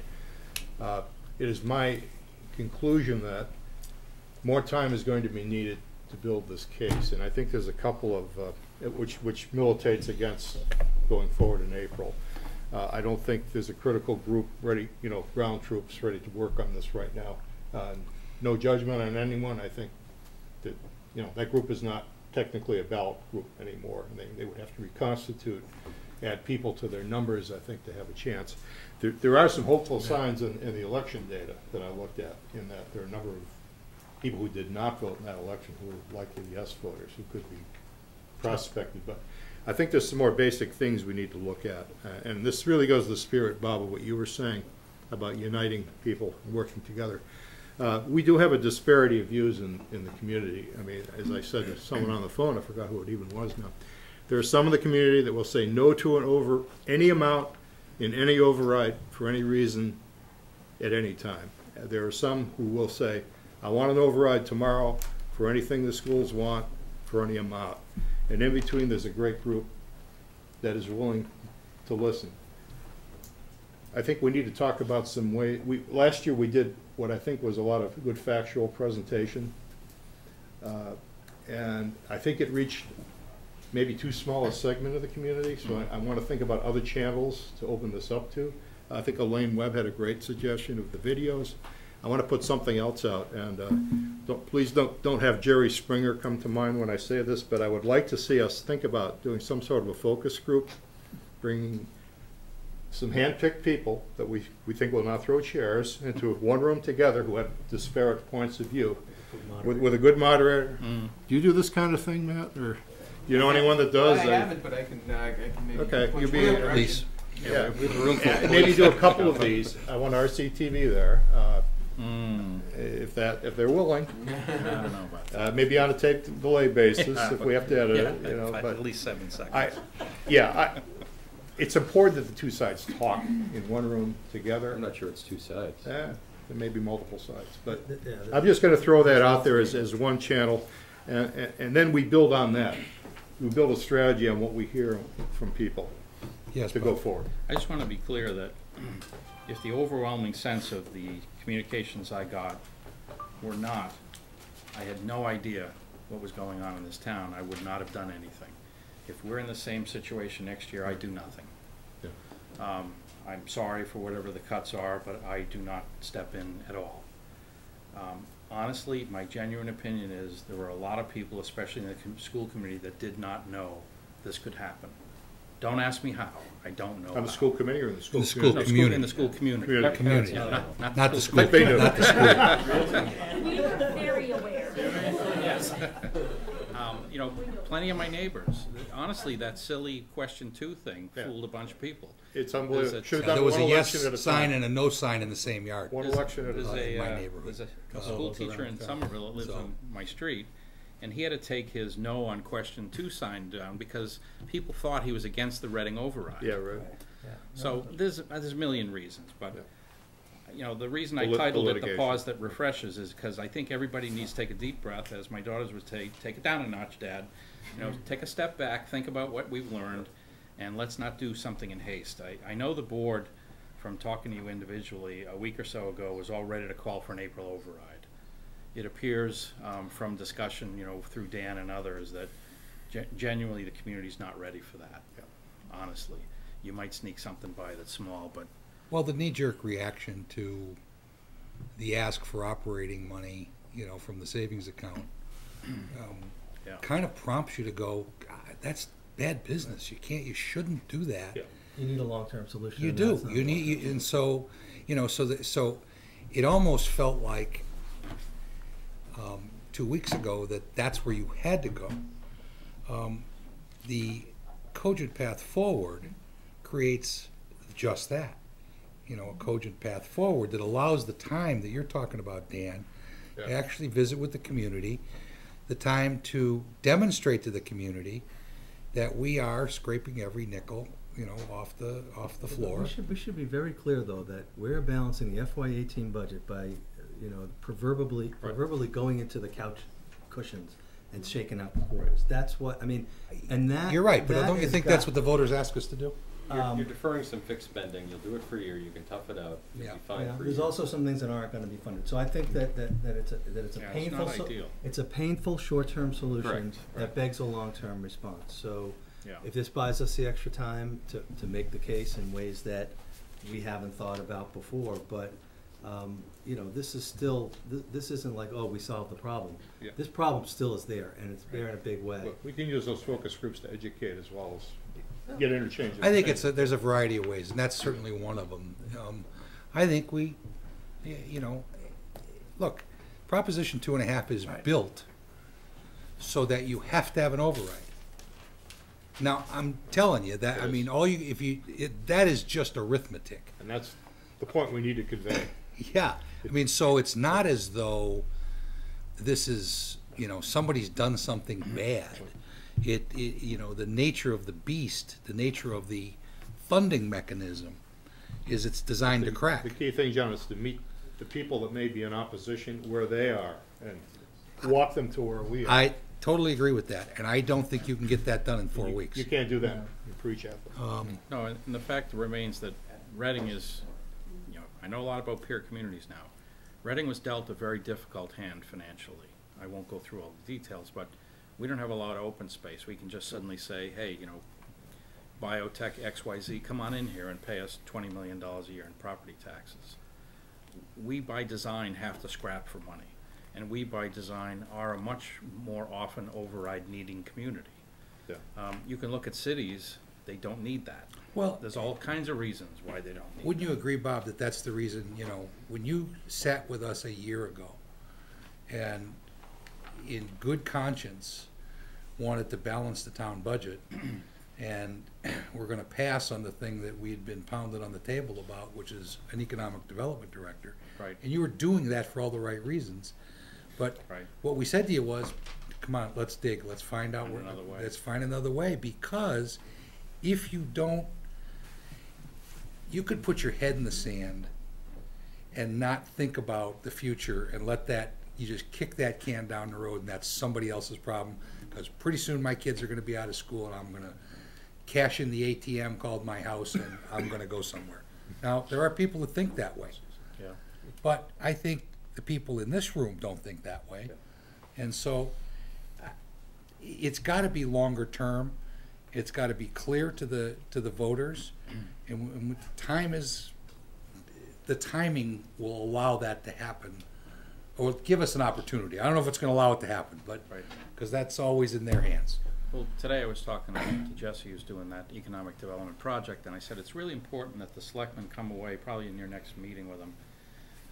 Speaker 12: Uh, It is my conclusion that more time is going to be needed to build this case, and I think there's a couple of, uh, which, which militates against going forward in April. Uh, I don't think there's a critical group ready, you know, ground troops ready to work on this right now. Uh, No judgment on anyone, I think you know, that group is not technically a ballot group anymore, and they, they would have to reconstitute, add people to their numbers, I think, to have a chance. There, there are some hopeful signs in, in the election data that I looked at, in that there are a number of people who did not vote in that election who are likely yes voters, who could be prospected, but I think there's some more basic things we need to look at. Uh, and this really goes to the spirit, Bob, of what you were saying about uniting people and working together. Uh, we do have a disparity of views in, in the community. I mean, as I said to someone on the phone, I forgot who it even was now. There are some in the community that will say no to an over, any amount in any override for any reason at any time. There are some who will say, I want an override tomorrow for anything the schools want, for any amount. And in between, there's a great group that is willing to listen. I think we need to talk about some way, we, last year we did what I think was a lot of good factual presentation. Uh, And I think it reached maybe too small a segment of the community, so I, I want to think about other channels to open this up to. I think Elaine Webb had a great suggestion of the videos. I want to put something else out, and uh, don't, please don't, don't have Jerry Springer come to mind when I say this, but I would like to see us think about doing some sort of a focus group, bringing some hand-picked people that we, we think will not throw chairs into one room together who have disparate points of view, with, with a good moderator. Do you do this kind of thing, Matt, or do you know anyone that does?
Speaker 21: I haven't, but I can, uh, I can maybe.
Speaker 12: Okay, you'll be,
Speaker 21: the direction.
Speaker 12: yeah,
Speaker 3: we have a room full of
Speaker 12: maybe do a couple of these. I want RCTV there, uh, if that, if they're willing.
Speaker 19: I don't know about
Speaker 12: Uh, maybe on a tape delay basis,
Speaker 19: Yeah,
Speaker 12: if we have to edit it, you know,
Speaker 19: at
Speaker 12: but.
Speaker 19: least seven seconds.
Speaker 12: I, yeah, I, it's important that the two sides talk in one room together.
Speaker 3: I'm not sure it's two sides.
Speaker 12: Yeah, there may be multiple sides, but
Speaker 15: yeah,
Speaker 12: I'm just gonna throw that out there as, as one channel, and, and- and then we build on that. We build a strategy on what we hear from people.
Speaker 1: Yes,
Speaker 12: To go forward.
Speaker 19: I just want to be clear that if the overwhelming sense of the communications I got were not, I had no idea what was going on in this town, I would not have done anything. If we're in the same situation next year, I do nothing. Um, I'm sorry for whatever the cuts are, but I do not step in at all. Um, honestly, my genuine opinion is there were a lot of people, especially in the com- school committee, that did not know this could happen. Don't ask me how, I don't know
Speaker 12: On the
Speaker 19: how.
Speaker 12: school committee or in the school
Speaker 1: In the school
Speaker 12: community?
Speaker 19: No, school-
Speaker 1: community.
Speaker 19: In the school community.
Speaker 12: Community.
Speaker 1: Community,
Speaker 19: Yeah,
Speaker 1: not-
Speaker 19: not,
Speaker 1: not the
Speaker 19: the
Speaker 1: school.
Speaker 12: They do.
Speaker 1: Not the school.
Speaker 22: We were very aware.
Speaker 19: Yes. You know, plenty of my neighbors, honestly, that silly question two thing
Speaker 12: Yeah.
Speaker 19: fooled a bunch of people.
Speaker 12: It's
Speaker 19: There's
Speaker 12: unbelievable.
Speaker 19: a-
Speaker 12: Should have
Speaker 1: Yeah,
Speaker 12: done
Speaker 1: There was
Speaker 12: one
Speaker 1: a
Speaker 12: election at
Speaker 1: yes
Speaker 12: a
Speaker 1: sign
Speaker 12: time.
Speaker 1: and a no sign in the same yard.
Speaker 12: One
Speaker 19: There's-
Speaker 12: election at a
Speaker 19: there's
Speaker 12: time.
Speaker 19: a,
Speaker 1: in my
Speaker 19: uh,
Speaker 1: neighborhood.
Speaker 19: There's a, a
Speaker 1: Couple
Speaker 19: school
Speaker 1: of those
Speaker 19: teacher
Speaker 1: around
Speaker 19: in
Speaker 1: town.
Speaker 19: Somerville that lives
Speaker 1: So-
Speaker 19: on my street, and he had to take his no on question two sign down because people thought he was against the Reading override.
Speaker 12: Yeah, right.
Speaker 19: So there's, uh, there's a million reasons, but, you know, the reason I titled it The
Speaker 12: litigation.
Speaker 19: Pause That Refreshes is because I think everybody needs to take a deep breath, as my daughters would say, take it down a notch, Dad. You know, take a step back, think about what we've learned, and let's not do something in haste. I, I know the board, from talking to you individually, a week or so ago, was all ready to call for an April override. It appears, um, from discussion, you know, through Dan and others, that gen- genuinely the community's not ready for that, honestly. You might sneak something by that's small, but
Speaker 1: Well, the knee-jerk reaction to the ask for operating money, you know, from the savings account, um,
Speaker 19: Yeah.
Speaker 1: kind of prompts you to go, God, that's bad business. You can't, you shouldn't do that.
Speaker 15: You need a long-term solution.
Speaker 1: You do. You need, you- and so, you know, so that, so it almost felt like, um, two weeks ago that that's where you had to go. Um, the cogent path forward creates just that. You know, a cogent path forward that allows the time that you're talking about, Dan, to
Speaker 12: Yeah.
Speaker 1: actually visit with the community, the time to demonstrate to the community that we are scraping every nickel you know, off the, off the floor.
Speaker 15: We should, we should be very clear, though, that we're balancing the FY eighteen budget by, you know, proverbially, proverbially going into the couch cushions and shaking out the quarters. That's what, I mean, and that.
Speaker 1: You're right, but
Speaker 15: that
Speaker 1: don't you think that's
Speaker 15: got-
Speaker 1: what the voters ask us to do?
Speaker 3: You're,
Speaker 15: Um,
Speaker 3: you're deferring some fixed spending, you'll do it for a year, you can tough it out, you'll
Speaker 1: Yeah.
Speaker 3: be fine
Speaker 15: Yeah,
Speaker 3: for a
Speaker 15: there's
Speaker 3: year.
Speaker 15: also some things that aren't gonna be funded, so I think that, that, that it's a, that it's a
Speaker 19: Yeah, it's
Speaker 15: painful,
Speaker 19: not
Speaker 15: so-
Speaker 19: ideal.
Speaker 15: it's a painful short-term solution
Speaker 19: Correct,
Speaker 15: that
Speaker 19: right.
Speaker 15: begs a long-term response, so
Speaker 19: Yeah.
Speaker 15: if this buys us the extra time to, to make the case in ways that we haven't thought about before, but, um, you know, this is still, th- this isn't like, oh, we solved the problem.
Speaker 12: Yeah.
Speaker 15: This problem still is there, and it's there in a big way.
Speaker 12: But We can use those focus groups to educate as well as get interchange.
Speaker 1: I think it's, a- there's a variety of ways, and that's certainly one of them. Um, I think we, y- you know, look, Proposition two and a half is built so that you have to have an override. Now, I'm telling you that, I mean, all you, if you, it, that is just arithmetic.
Speaker 12: And that's the point we need to convey.
Speaker 1: Yeah, I mean, so it's not as though this is, you know, somebody's done something bad. It, it, you know, the nature of the beast, the nature of the funding mechanism is it's designed to crack.
Speaker 12: The key thing, John, is to meet the people that may be in opposition where they are and walk them to where we are.
Speaker 1: I totally agree with that, and I don't think you can get that done in four
Speaker 12: You-
Speaker 1: weeks.
Speaker 12: You can't do that. You preach at them.
Speaker 1: Um,
Speaker 19: No, and and the fact remains that Reading is, you know, I know a lot about peer communities now. Reading was dealt a very difficult hand financially. I won't go through all the details, but we don't have a lot of open space. We can just suddenly say, hey, you know, biotech XYZ, come on in here and pay us twenty million dollars a year in property taxes. We by design have to scrap for money, and we by design are a much more often override needing community.
Speaker 12: Yeah.
Speaker 19: Um, you can look at cities, they don't need that.
Speaker 1: Well-
Speaker 19: There's all kinds of reasons why they don't need
Speaker 1: Wouldn't you agree, Bob, that that's the reason, you know, when you sat with us a year ago and in good conscience wanted to balance the town budget and we're gonna pass on the thing that we had been pounded on the table about, which is an economic development director.
Speaker 19: Right.
Speaker 1: And you were doing that for all the right reasons. But
Speaker 19: Right.
Speaker 1: what we said to you was, come on, let's dig, let's find out
Speaker 19: Find
Speaker 1: where,
Speaker 19: another way.
Speaker 1: let's find another way, because if you don't you could put your head in the sand and not think about the future and let that you just kick that can down the road and that's somebody else's problem because pretty soon my kids are going to be out of school and I'm going to cash in the ATM called my house and I'm going to go somewhere. Now there are people that think that way,
Speaker 19: Yeah.
Speaker 1: but I think the people in this room don't think that way, and so it's got to be longer term. It's got to be clear to the to the voters, and, and time is the timing will allow that to happen, or give us an opportunity. I don't know if it's going to allow it to happen, but
Speaker 19: Right.
Speaker 1: Because that's always in their hands.
Speaker 19: Well, today I was talking to Jesse, who's doing that economic development project, and I said it's really important that the selectmen come away, probably in your next meeting with them,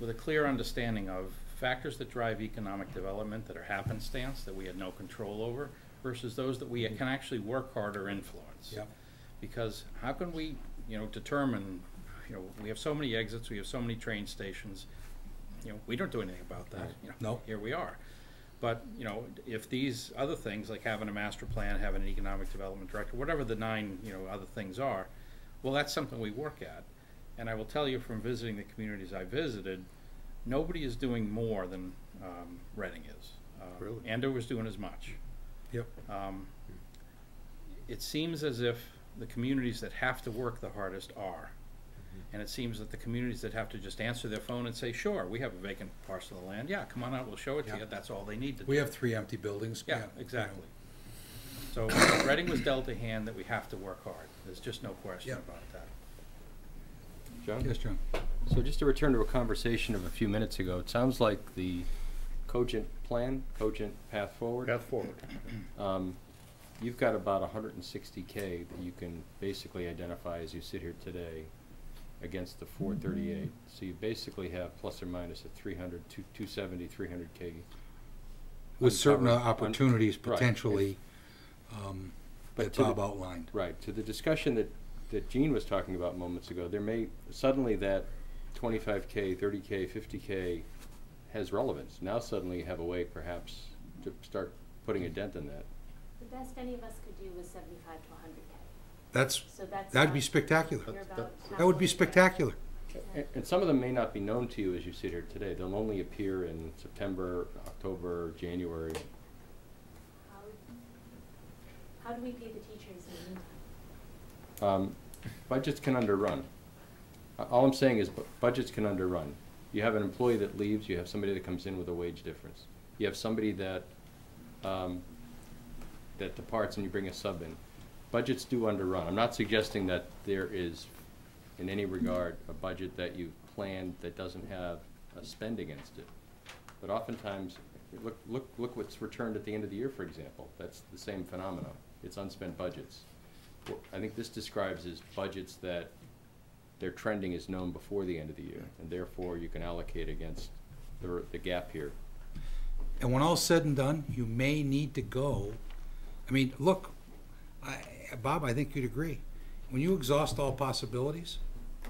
Speaker 19: with a clear understanding of factors that drive economic development that are happenstance, that we had no control over, versus those that we mm-hmm. can actually work hard or influence.
Speaker 1: Yep.
Speaker 19: Because how can we, you know, determine, you know, we have so many exits, we have so many train stations, you know, we don't do anything about that, you know.
Speaker 1: No.
Speaker 19: Here we are. But, you know, if these other things, like having a master plan, having an economic development director, whatever the nine, you know, other things are, well, that's something we work at. And I will tell you from visiting the communities I visited, nobody is doing more than, um, Reading is. Um,
Speaker 12: Really?
Speaker 19: Andover's doing as much.
Speaker 1: Yep.
Speaker 19: Um, it seems as if the communities that have to work the hardest are. And it seems that the communities that have to just answer their phone and say, sure, we have a vacant parcel of land, yeah, come on out, we'll show it to
Speaker 1: Yeah.
Speaker 19: you, that's all they need to do.
Speaker 1: We have three empty buildings.
Speaker 19: Yeah, exactly. So Reading was dealt a hand that we have to work hard, there's just no question
Speaker 1: Yeah.
Speaker 19: about that.
Speaker 3: John?
Speaker 1: Yes, John.
Speaker 3: So just to return to a conversation of a few minutes ago, it sounds like the cogent plan, cogent path forward.
Speaker 12: Path forward.
Speaker 3: Um, you've got about hundred and sixty K that you can basically identify as you sit here today against the four thirty-eight. So you basically have plus or minus a three hundred, two, two seventy, three hundred K.
Speaker 1: With certain uh,
Speaker 3: un-
Speaker 1: opportunities
Speaker 3: Right.
Speaker 1: potentially um,
Speaker 3: But
Speaker 1: that
Speaker 3: to the-
Speaker 1: Bob outlined.
Speaker 3: Right, to the discussion that, that Gene was talking about moments ago, there may, suddenly that twenty-five K, thirty K, fifty K has relevance. Now suddenly you have a way perhaps to start putting a dent in that.
Speaker 22: The best any of us could do was seventy-five to hundred K.
Speaker 1: That's,
Speaker 22: So that's
Speaker 1: that'd be
Speaker 22: about-
Speaker 1: spectacular.
Speaker 22: you're about
Speaker 1: That would be
Speaker 22: halfway there.
Speaker 1: spectacular.
Speaker 3: And, and some of them may not be known to you as you sit here today. They'll only appear in September, October, January.
Speaker 22: How, how do we pay the teachers in the meantime?
Speaker 3: Um, budgets can underrun. A- All I'm saying is bu- budgets can underrun. You have an employee that leaves, you have somebody that comes in with a wage difference. You have somebody that, um, that departs and you bring a sub in. Budgets do underrun. I'm not suggesting that there is, in any regard, a budget that you've planned that doesn't have a spend against it. But oftentimes, look, look, look what's returned at the end of the year, for example. That's the same phenomenon. It's unspent budgets. I think this describes as budgets that their trending is known before the end of the year, and therefore you can allocate against the, the gap here.
Speaker 1: And when all's said and done, you may need to go, I mean, look, I, Bob, I think you'd agree. When you exhaust all possibilities,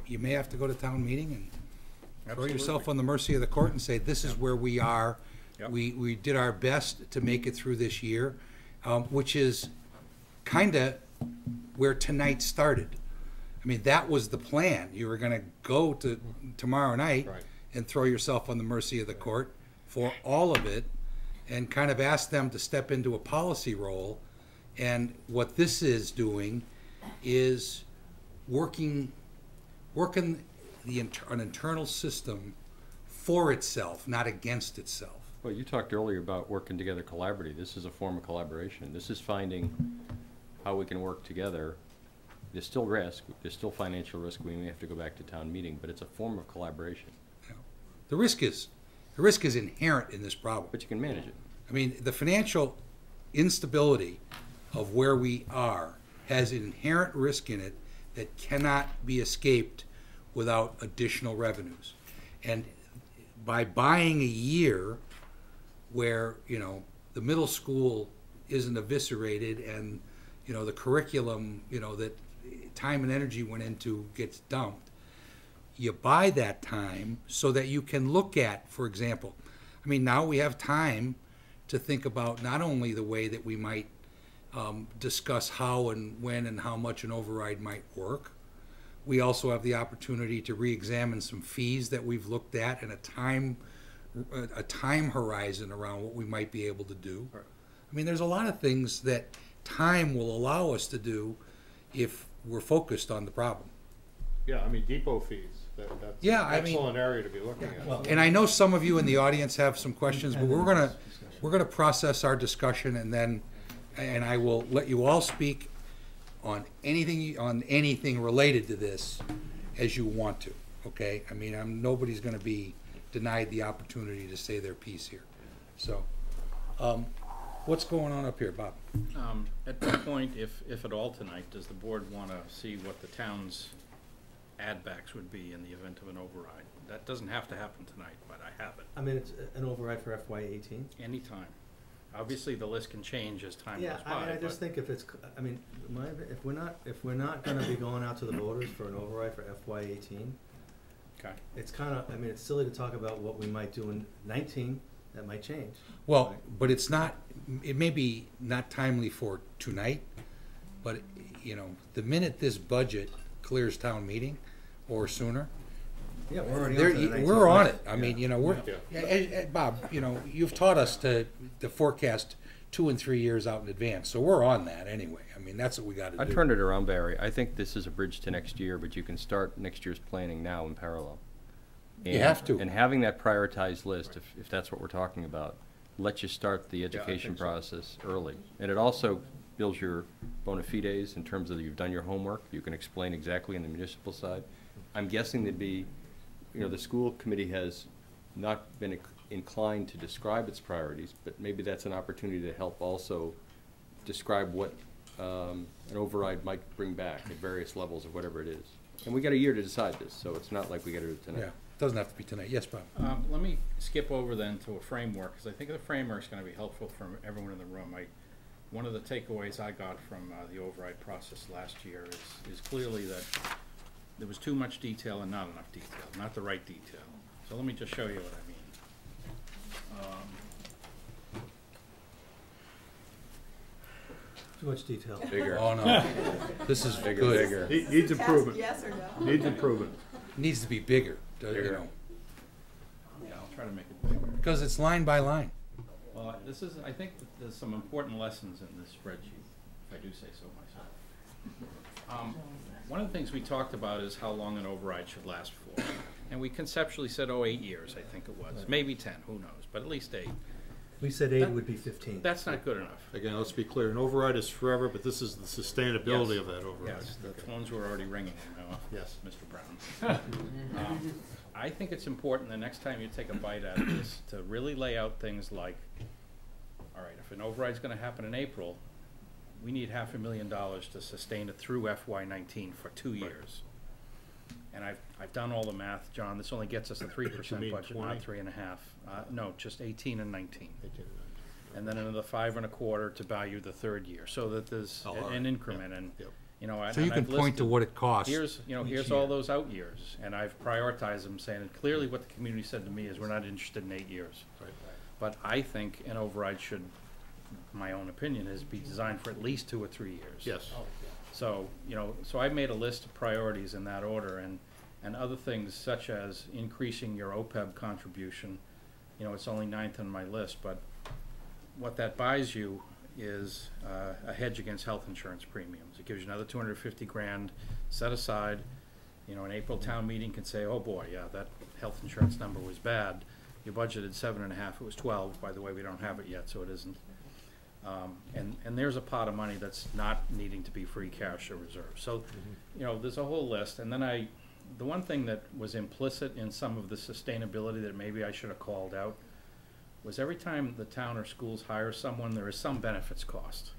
Speaker 1: you may have to go to town meeting and throw yourself on the mercy of the court and say, this is where we are.
Speaker 19: Yep.
Speaker 1: We, we did our best to make it through this year, um, which is kinda where tonight started. I mean, that was the plan. You were gonna go to tomorrow night
Speaker 19: Right.
Speaker 1: and throw yourself on the mercy of the court for all of it and kind of ask them to step into a policy role. And what this is doing is working, working the, inter- an internal system for itself, not against itself.
Speaker 3: Well, you talked earlier about working together collaboratively. This is a form of collaboration. This is finding how we can work together. There's still risk, there's still financial risk, we may have to go back to town meeting, but it's a form of collaboration.
Speaker 1: The risk is, the risk is inherent in this problem.
Speaker 3: But you can manage it.
Speaker 1: I mean, the financial instability of where we are has an inherent risk in it that cannot be escaped without additional revenues. And by buying a year where, you know, the middle school isn't eviscerated and, you know, the curriculum, you know, that time and energy went into gets dumped, you buy that time so that you can look at, for example, I mean, now we have time to think about not only the way that we might um, discuss how and when and how much an override might work. We also have the opportunity to re-examine some fees that we've looked at and a time, a time horizon around what we might be able to do. I mean, there's a lot of things that time will allow us to do if we're focused on the problem.
Speaker 12: Yeah, I mean, depot fees, that, that's
Speaker 1: Yeah,
Speaker 12: an
Speaker 1: I mean-
Speaker 12: excellent area to be looking at.
Speaker 1: And I know some of you in the audience have some questions, but we're gonna, we're gonna process our discussion and then, and I will let you all speak on anything, on anything related to this as you want to, okay? I mean, I'm, nobody's gonna be denied the opportunity to say their piece here. So, um, what's going on up here, Bob?
Speaker 19: Um, at what point, if, if at all tonight, does the board wanna see what the town's add-backs would be in the event of an override? That doesn't have to happen tonight, but I have it,
Speaker 15: I mean, it's an override for FY eighteen.
Speaker 19: anytime. Obviously, the list can change as time
Speaker 15: Yeah,
Speaker 19: goes
Speaker 15: I mean,
Speaker 19: by,
Speaker 15: I just
Speaker 19: but
Speaker 15: think if it's, c- I mean, my, if we're not, if we're not gonna be going out to the voters for an override for FY eighteen,
Speaker 19: Okay.
Speaker 15: it's kinda, I mean, it's silly to talk about what we might do in nineteen, that might change.
Speaker 1: Well, but it's not, it may be not timely for tonight, but, you know, the minute this budget clears town meeting or sooner.
Speaker 15: Yeah, we're already
Speaker 1: there-
Speaker 15: on to the
Speaker 1: We're on it. I mean, you know, we're,
Speaker 12: Yeah.
Speaker 1: yeah, eh, eh, Bob, you know, you've taught us to, to forecast two and three years out in advance, so we're on that anyway. I mean, that's what we gotta do.
Speaker 3: I turned it around, Barry. I think this is a bridge to next year, but you can start next year's planning now in parallel.
Speaker 1: You
Speaker 3: And-
Speaker 1: have to.
Speaker 3: And having that prioritized list, if, if that's what we're talking about, lets you start the education
Speaker 12: think so.
Speaker 3: process early. And it also builds your bona fides in terms of you've done your homework, you can explain exactly on the municipal side. I'm guessing there'd be, you know, the school committee has not been inclined to describe its priorities, but maybe that's an opportunity to help also describe what um, an override might bring back at various levels of whatever it is. And we got a year to decide this, so it's not like we gotta do it tonight.
Speaker 1: Yeah, doesn't have to be tonight. Yes, Bob?
Speaker 19: Um, let me skip over then to a framework, because I think the framework is gonna be helpful for everyone in the room. I, one of the takeaways I got from, uh, the override process last year is, is clearly that there was too much detail and not enough detail, not the right detail. So let me just show you what I mean. Um,
Speaker 15: Too much detail.
Speaker 3: Bigger.
Speaker 1: Oh, no. This is
Speaker 3: Bigger,
Speaker 1: good.
Speaker 3: bigger.
Speaker 12: Ne- Needs improvement.
Speaker 17: yes or no?
Speaker 12: Needs improvement.
Speaker 1: Needs to be bigger, do- you
Speaker 3: Bigger.
Speaker 1: know,
Speaker 19: Yeah, I'll try to make it bigger.
Speaker 1: because it's line by line.
Speaker 19: Well, this is, I think that there's some important lessons in this spreadsheet, if I do say so myself. Um, one of the things we talked about is how long an override should last for. And we conceptually said, oh, eight years, I think it was, maybe ten, who knows, but at least eight.
Speaker 15: We said eight
Speaker 19: That-
Speaker 15: would be fifteen.
Speaker 19: That's not good enough.
Speaker 12: Again, let's be clear, an override is forever, but this is the sustainability
Speaker 19: Yes.
Speaker 12: of that override.
Speaker 19: Yes, the phones were already ringing, you know,
Speaker 12: Yes.
Speaker 19: Mr. Brown. Um, I think it's important the next time you take a bite out of this, to really lay out things like, all right, if an override's gonna happen in April, we need half a million dollars to sustain it through FY nineteen for two years. And I've, I've done all the math, John, this only gets us a three percent
Speaker 12: mean
Speaker 19: budget,
Speaker 12: 20?
Speaker 19: not three and a half. Uh, no, just eighteen and nineteen. And then another five and a quarter to value the third year, so that there's
Speaker 12: Oh,
Speaker 19: a- an increment and,
Speaker 12: Yep.
Speaker 19: you know, I-
Speaker 1: So you
Speaker 19: and
Speaker 1: can
Speaker 19: I've
Speaker 1: point to
Speaker 19: listed-
Speaker 1: what it costs
Speaker 19: Here's, you know,
Speaker 1: each
Speaker 19: here's all
Speaker 1: year.
Speaker 19: those out years, and I've prioritized them, saying that clearly what the community said to me is, we're not interested in eight years. But I think an override should, my own opinion, is be designed for at least two or three years.
Speaker 12: Yes.
Speaker 19: So, you know, so I made a list of priorities in that order, and, and other things such as increasing your OPEB contribution. You know, it's only ninth on my list, but what that buys you is uh, a hedge against health insurance premiums. It gives you another two hundred fifty grand set aside. You know, an April town meeting can say, oh boy, yeah, that health insurance number was bad. You budgeted seven and a half, it was twelve. By the way, we don't have it yet, so it isn't. Um, and, and there's a pot of money that's not needing to be free cash or reserve. So, you know, there's a whole list. And then I, the one thing that was implicit in some of the sustainability that maybe I should have called out was every time the town or schools hire someone, there is some benefits cost.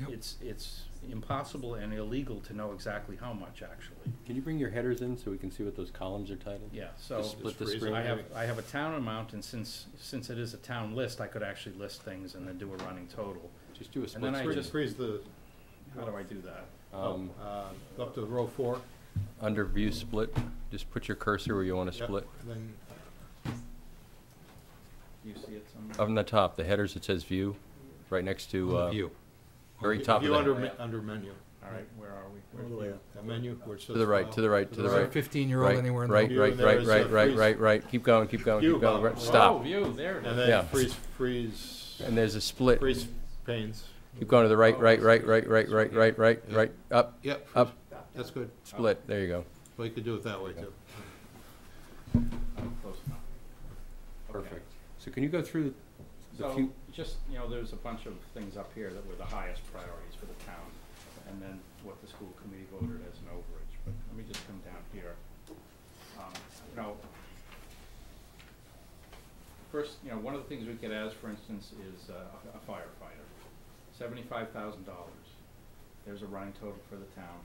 Speaker 1: Yep.
Speaker 19: It's, it's impossible and illegal to know exactly how much, actually.
Speaker 3: Can you bring your headers in so we can see what those columns are titled?
Speaker 19: Yeah, so.
Speaker 3: Just split the screen.
Speaker 19: I have, I have a town amount, and since, since it is a town list, I could actually list things and then do a running total.
Speaker 3: Just do a
Speaker 19: And
Speaker 3: split
Speaker 19: then I
Speaker 12: Freeze-
Speaker 19: just,
Speaker 12: Freeze the,
Speaker 19: how do I do that?
Speaker 3: Um,
Speaker 12: uh, up to row four.
Speaker 3: under view split, just put your cursor where you wanna
Speaker 12: Yep,
Speaker 3: split.
Speaker 12: Then,
Speaker 19: You see it somewhere?
Speaker 3: Up on the top, the headers, it says view, right next to, uh,
Speaker 1: View.
Speaker 3: Very top of
Speaker 12: view under,
Speaker 3: the,
Speaker 12: me- under menu.
Speaker 19: All right, where are we?
Speaker 15: All the.
Speaker 12: That menu where it says.
Speaker 3: to the right, to the right, to the
Speaker 1: Is there a
Speaker 3: right.
Speaker 1: 15-year-old
Speaker 3: Right,
Speaker 1: anywhere in the
Speaker 3: Right, right, right, right, right, right, right, keep going, keep going, keep going, right,
Speaker 19: Oh,
Speaker 3: stop.
Speaker 19: view, there it
Speaker 12: And
Speaker 19: is.
Speaker 3: Yeah.
Speaker 12: then freeze, freeze,
Speaker 3: And there's a split,
Speaker 12: freeze panes.
Speaker 3: keep going to the right, right, right, right, right, right, right, right, right, up,
Speaker 12: Yep.
Speaker 3: up,
Speaker 12: That's good.
Speaker 3: split, there you go.
Speaker 12: Well, you could do it that way too.
Speaker 19: Close enough. Okay.
Speaker 3: Perfect. So can you go through the
Speaker 19: So,
Speaker 3: few,
Speaker 19: just, you know, there's a bunch of things up here that were the highest priorities for the town, and then what the school committee voted as an overage, but let me just come down here. Um, you know, first, you know, one of the things we could ask, for instance, is uh, a firefighter, seventy-five thousand dollars. There's a running total for the town.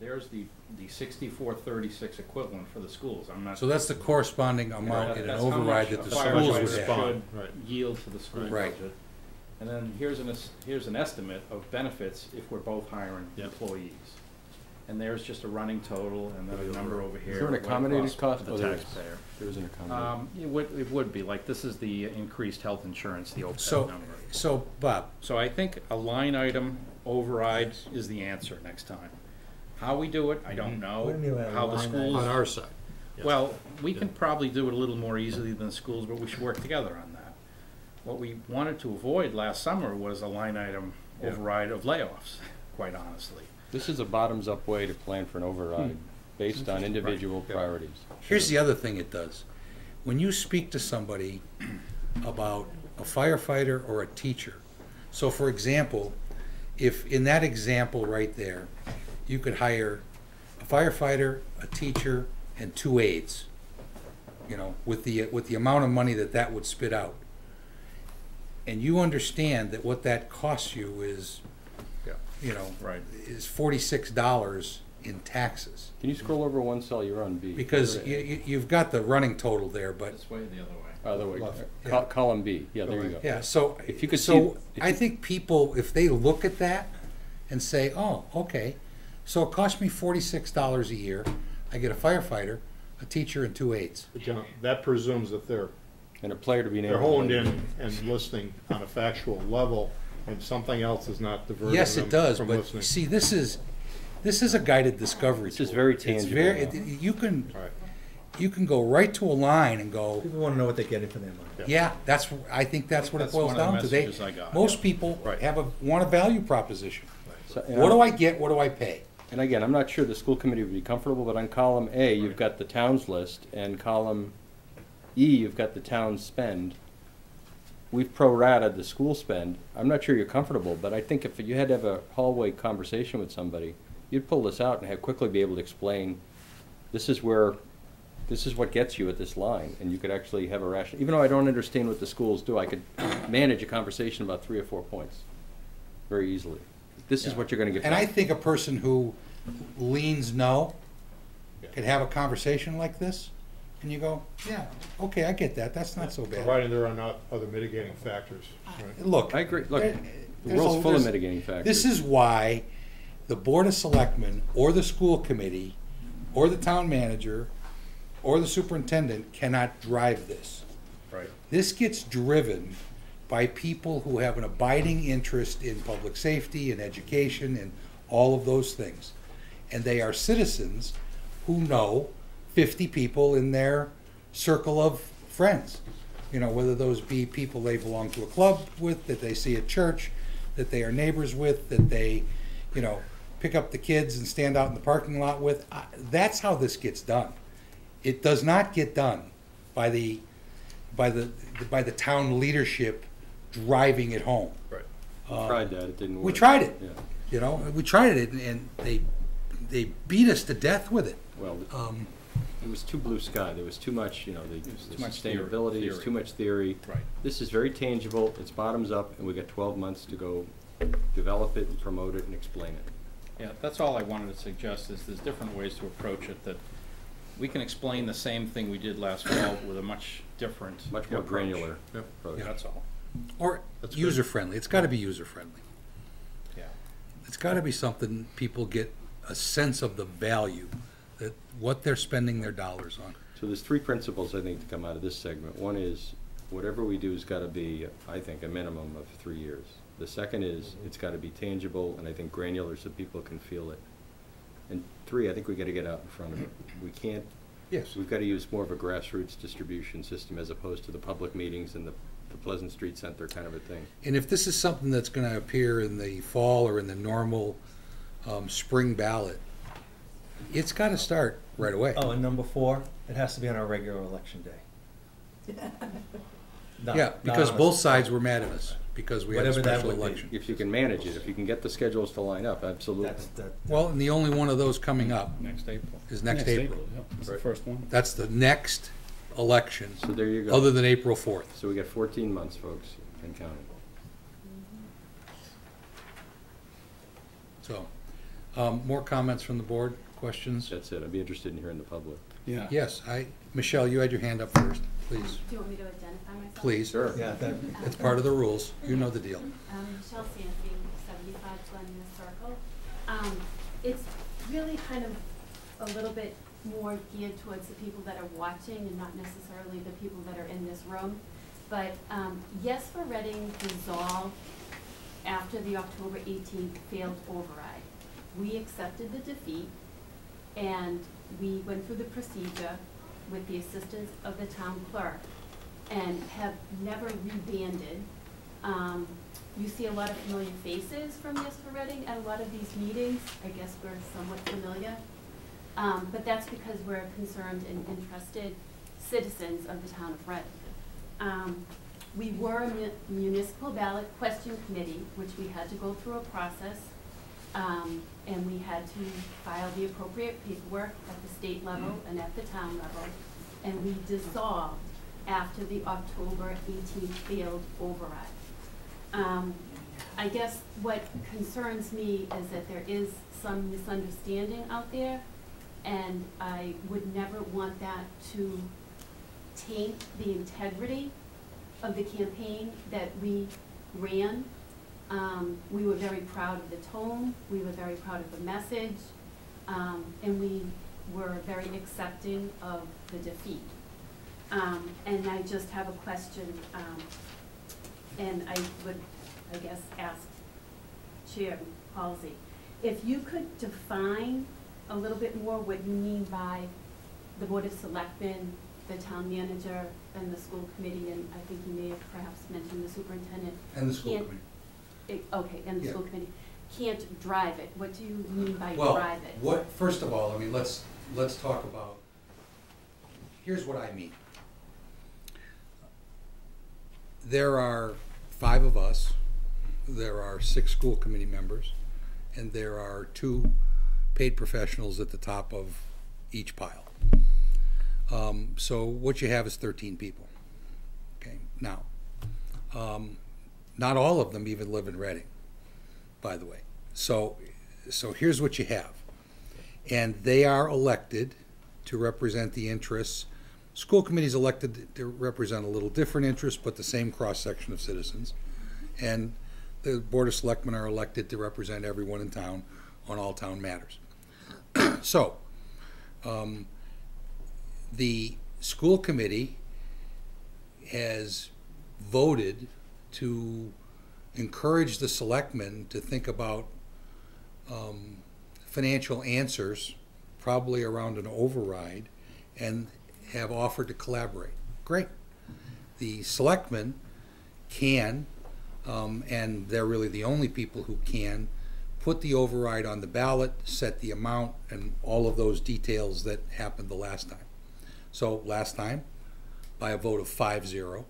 Speaker 19: There's the, the sixty-four thirty-six equivalent for the schools, I'm not.
Speaker 1: So that's the corresponding amount
Speaker 19: That-
Speaker 1: in an
Speaker 19: that's how
Speaker 1: override
Speaker 19: much
Speaker 1: that
Speaker 19: a
Speaker 1: the schools would
Speaker 12: would
Speaker 1: have.
Speaker 19: should
Speaker 12: Right.
Speaker 19: yield to the school
Speaker 1: Right.
Speaker 19: budget. And then here's an, es- here's an estimate of benefits if we're both hiring
Speaker 12: Yep.
Speaker 19: employees. And there's just a running total and then a number over here.
Speaker 3: is there an
Speaker 19: of what it
Speaker 3: accommodated
Speaker 19: costs
Speaker 3: cost?
Speaker 19: The
Speaker 3: Oh, there is.
Speaker 19: taxpayer.
Speaker 3: There is an accommodated.
Speaker 19: Um, it would, it would be, like, this is the increased health insurance, the
Speaker 1: So,
Speaker 19: OPEB number.
Speaker 1: so Bob,
Speaker 19: So I think a line item override is the answer next time. How we do it, I don't mm-hmm. know.
Speaker 15: What do you mean by
Speaker 19: How the
Speaker 15: line
Speaker 19: schools.
Speaker 12: On our side. Yes.
Speaker 19: Well, we can probably do it a little more easily than the schools, but we should work together on that. What we wanted to avoid last summer was a line item
Speaker 12: Yeah.
Speaker 19: override of layoffs, quite honestly.
Speaker 3: This is a bottoms-up way to plan for an override, hmm. based on individual
Speaker 12: Yeah.
Speaker 3: priorities.
Speaker 1: here's the other thing it does. When you speak to somebody about a firefighter or a teacher, so for example, if in that example right there, you could hire a firefighter, a teacher, and two aides, you know, with the, with the amount of money that that would spit out. And you understand that what that costs you is,
Speaker 12: Yeah.
Speaker 1: you know,
Speaker 19: Right.
Speaker 1: is forty-six dollars in taxes.
Speaker 3: Can you scroll over one cell, you're on B.
Speaker 1: Because you, you, you've got the running total there, but,
Speaker 19: This way the other way?
Speaker 3: Other way,
Speaker 12: Left.
Speaker 3: Col- column B, yeah, there you go.
Speaker 1: yeah, so,
Speaker 3: If you could
Speaker 1: so
Speaker 3: see- if
Speaker 1: I think people, if they look at that and say, oh, okay, so it cost me forty-six dollars a year, I get a firefighter, a teacher, and two aides.
Speaker 12: But, John, that presumes that they're,
Speaker 3: And a player to be named.
Speaker 12: they're honed in and listening on a factual level and something else is not diverting
Speaker 1: Yes,
Speaker 12: them
Speaker 1: it does,
Speaker 12: from
Speaker 1: but
Speaker 12: listening.
Speaker 1: see, this is, this is a guided discovery
Speaker 3: This is
Speaker 1: tool.
Speaker 3: very
Speaker 1: It's
Speaker 3: tangible
Speaker 1: very-
Speaker 3: now.
Speaker 1: it- You can, you can go right to a line and go,
Speaker 15: People wanna know what they're getting for their money.
Speaker 1: yeah, that's, I think that's what it
Speaker 19: That's
Speaker 1: boils
Speaker 19: one of the
Speaker 1: down to. They,
Speaker 19: messages I got,
Speaker 1: most
Speaker 19: yeah.
Speaker 1: people have a, want a value proposition.
Speaker 3: So- and
Speaker 1: What
Speaker 3: I'm-
Speaker 1: do I get, what do I pay?
Speaker 3: And again, I'm not sure the school committee would be comfortable, but on column A, you've got the town's list, and column E, you've got the town's spend. We've pro-rated the school spend. I'm not sure you're comfortable, but I think if you had to have a hallway conversation with somebody, you'd pull this out and have, quickly be able to explain, this is where, this is what gets you at this line, and you could actually have a rational, even though I don't understand what the schools do, I could manage a conversation about three or four points very easily. This is what you're gonna get
Speaker 1: And I
Speaker 3: back.
Speaker 1: think a person who leans no could have a conversation like this, and you go, yeah, okay, I get that, that's not so bad.
Speaker 12: Providing there are not other mitigating factors, right?
Speaker 1: Uh, look.
Speaker 3: I agree. Look,
Speaker 1: there-
Speaker 3: the
Speaker 1: there's
Speaker 3: world's
Speaker 1: a-
Speaker 3: full of
Speaker 1: there's-
Speaker 3: mitigating factors.
Speaker 1: This is why the Board of Selectmen, or the school committee, or the town manager, or the superintendent cannot drive this.
Speaker 12: Right.
Speaker 1: This gets driven by people who have an abiding interest in public safety and education and all of those things. And they are citizens who know fifty people in their circle of friends. You know, whether those be people they belong to a club with, that they see at church, that they are neighbors with, that they, you know, pick up the kids and stand out in the parking lot with. I- That's how this gets done. It does not get done by the, by the, by the town leadership driving it home.
Speaker 12: Right.
Speaker 1: Uh,
Speaker 3: Tried that, it didn't work.
Speaker 1: We tried it.
Speaker 3: Yeah.
Speaker 1: You know, we tried it and- and they, they beat us to death with it.
Speaker 3: Well,
Speaker 1: Um,
Speaker 3: it was too blue sky. There was too much, you know, the the
Speaker 19: too much theory-
Speaker 3: sustainability, there's
Speaker 19: theory.
Speaker 3: too much theory.
Speaker 19: Right.
Speaker 3: This is very tangible, it's bottoms up, and we got twelve months to go develop it and promote it and explain it.
Speaker 19: Yeah, that's all I wanted to suggest, is there's different ways to approach it, that we can explain the same thing we did last fall with a much different
Speaker 3: Much more
Speaker 19: approach.
Speaker 3: granular approach.
Speaker 19: That's all.
Speaker 1: Or
Speaker 12: That's good.
Speaker 1: user-friendly. It's gotta be user-friendly.
Speaker 19: Yeah.
Speaker 1: It's gotta be something people get a sense of the value, that what they're spending their dollars on.
Speaker 3: So there's three principles, I think, to come out of this segment. One is, whatever we do has gotta be, I think, a minimum of three years. The second is, it's gotta be tangible, and I think granular so people can feel it. And three, I think we gotta get out in front of it. We can't,
Speaker 1: Yes.
Speaker 3: we've gotta use more of a grassroots distribution system as opposed to the public meetings and the, the Pleasant Street Center kind of a thing.
Speaker 1: And if this is something that's gonna appear in the fall or in the normal, um, spring ballot, it's gotta start right away.
Speaker 15: Oh, and number four, it has to be on our regular election day. Not-
Speaker 1: Yeah, because
Speaker 15: on a-
Speaker 1: both sides were mad at us, because we had a
Speaker 15: Whatever that
Speaker 1: special
Speaker 15: would be.
Speaker 1: election.
Speaker 3: If you can manage it, if you can get the schedules to line up, absolutely.
Speaker 15: That's, that,
Speaker 1: Well, and the only one of those coming up
Speaker 19: Next April.
Speaker 1: is next April.
Speaker 19: yeah, It's the first one.
Speaker 1: That's the next election,
Speaker 3: So there you go.
Speaker 1: other than April fourth.
Speaker 3: So we got fourteen months, folks, and counting.
Speaker 1: So, um, more comments from the board, questions?
Speaker 3: That's it. I'd be interested in hearing the public.
Speaker 19: Yeah.
Speaker 1: Yes, I, Michelle, you had your hand up first, please.
Speaker 23: Do you want me to identify myself?
Speaker 1: Please.
Speaker 3: Sure.
Speaker 15: yeah, that,
Speaker 1: It's part of the rules. You know the deal.
Speaker 23: Um, Michelle Sanford, seventy-five Glenmere Circle. Um, it's really kind of a little bit more geared towards the people that are watching and not necessarily the people that are in this room. But, um, Yes for Reading dissolved after the October eighteenth failed override. We accepted the defeat and we went through the procedure with the assistance of the town clerk and have never rebanded. Um, you see a lot of familiar faces from Yes for Reading at a lot of these meetings. I guess we're somewhat familiar. Um, but that's because we're concerned and interested citizens of the town of Reading. Um, we were a mu- municipal ballot question committee, which we had to go through a process. Um, and we had to file the appropriate paperwork at the state level and at the town level. And we dissolved after the October eighteenth failed override. Um, I guess what concerns me is that there is some misunderstanding out there. And I would never want that to taint the integrity of the campaign that we ran. Um, we were very proud of the tone, we were very proud of the message, um, and we were very accepting of the defeat. Um, and I just have a question, um, and I would I guess, ask Chair Halsey, if you could define a little bit more what you mean by the Board of Selectmen, the town manager, and the school committee, and I think you may have perhaps mentioned the superintendent.
Speaker 1: And the school
Speaker 23: can't-
Speaker 1: committee.
Speaker 23: it- Okay, and the
Speaker 1: Yeah.
Speaker 23: school committee, can't drive it. What do you mean by
Speaker 1: Well,
Speaker 23: drive it?
Speaker 1: what, first of all, I mean, let's, let's talk about, here's what I mean. There are five of us, there are six school committee members, and there are two paid professionals at the top of each pile. Um, so what you have is thirteen people. Okay, now, um, not all of them even live in Reading, by the way. So, so here's what you have. And they are elected to represent the interests. School committee's elected to represent a little different interests, but the same cross-section of citizens. And the Board of Selectmen are elected to represent everyone in town on all town matters. So, um, the school committee has voted to encourage the selectmen to think about um, financial answers, probably around an override, and have offered to collaborate. Great. The selectmen can, um, and they're really the only people who can, put the override on the ballot, set the amount, and all of those details that happened the last time. So last time, by a vote of 5-0,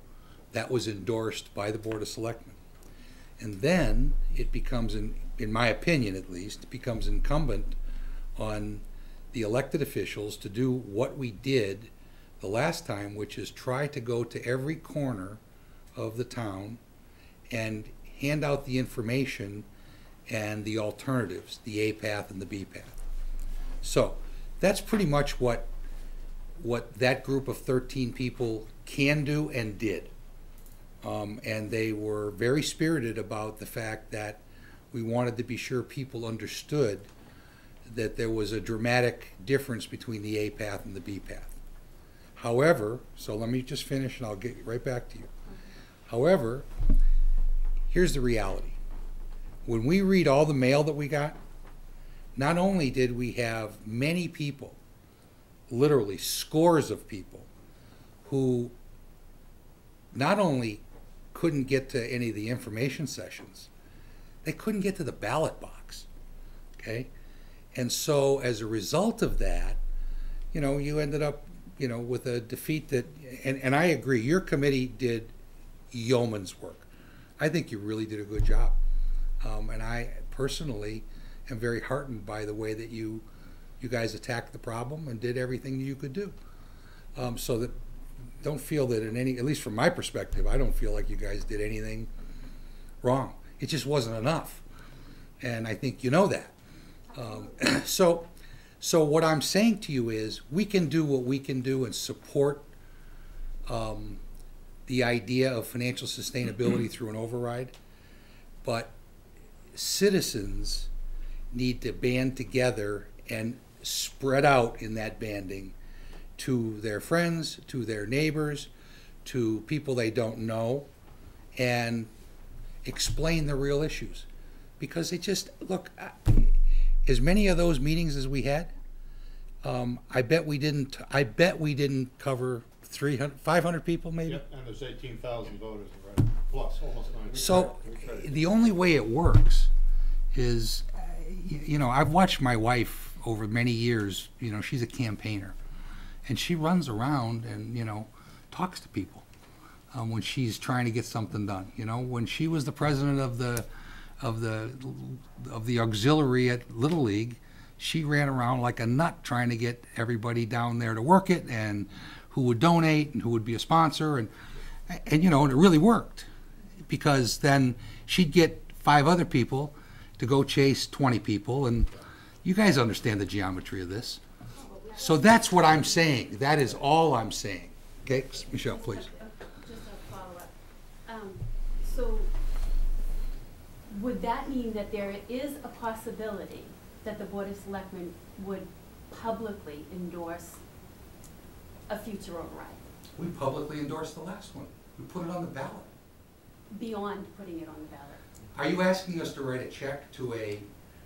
Speaker 1: that was endorsed by the Board of Selectmen. And then it becomes, in, in my opinion at least, becomes incumbent on the elected officials to do what we did the last time, which is try to go to every corner of the town and hand out the information and the alternatives, the A path and the B path. So that's pretty much what what that group of 13 people can do and did. Um, and they were very spirited about the fact that we wanted to be sure people understood that there was a dramatic difference between the A path and the B path. However, so let me just finish and I'll get right back to you. However, here's the reality. When we read all the mail that we got, not only did we have many people, literally scores of people, who not only couldn't get to any of the information sessions, they couldn't get to the ballot box. Okay? And so as a result of that, you know, you ended up, you know, with a defeat that, and, and I agree, your committee did yeoman's work. I think you really did a good job. Um, and I personally am very heartened by the way that you, you guys attacked the problem and did everything you could do. Um, so that, don't feel that in any, at least from my perspective, I don't feel like you guys did anything wrong. It just wasn't enough. And I think you know that. Um, so, so what I'm saying to you is we can do what we can do and support um, the idea of financial sustainability through an override, but citizens need to band together and spread out in that banding to their friends, to their neighbors, to people they don't know, and explain the real issues. Because it just, look, as many of those meetings as we had, um, I bet we didn't, I bet we didn't cover 300, 500 people maybe?
Speaker 12: Yep, and there's eighteen thousand voters, plus, almost nine.
Speaker 1: So the only way it works is, you know, I've watched my wife over many years. You know, she's a campaigner, and she runs around and you know talks to people um, when she's trying to get something done. You know, when she was the president of the of the of the auxiliary at Little League, she ran around like a nut trying to get everybody down there to work it and who would donate and who would be a sponsor and and you know and it really worked because then she'd get five other people to go chase 20 people and you guys understand the geometry of this. So that's what i'm saying. That is all i'm saying. Okay michelle please.
Speaker 23: Just a follow-up. Um, so would that mean that there is a possibility that the Board of Selectmen would publicly endorse a future override?
Speaker 1: We publicly endorsed the last one. We put it on the ballot
Speaker 23: beyond putting it on the ballot?
Speaker 1: Are you asking us to write a check to a,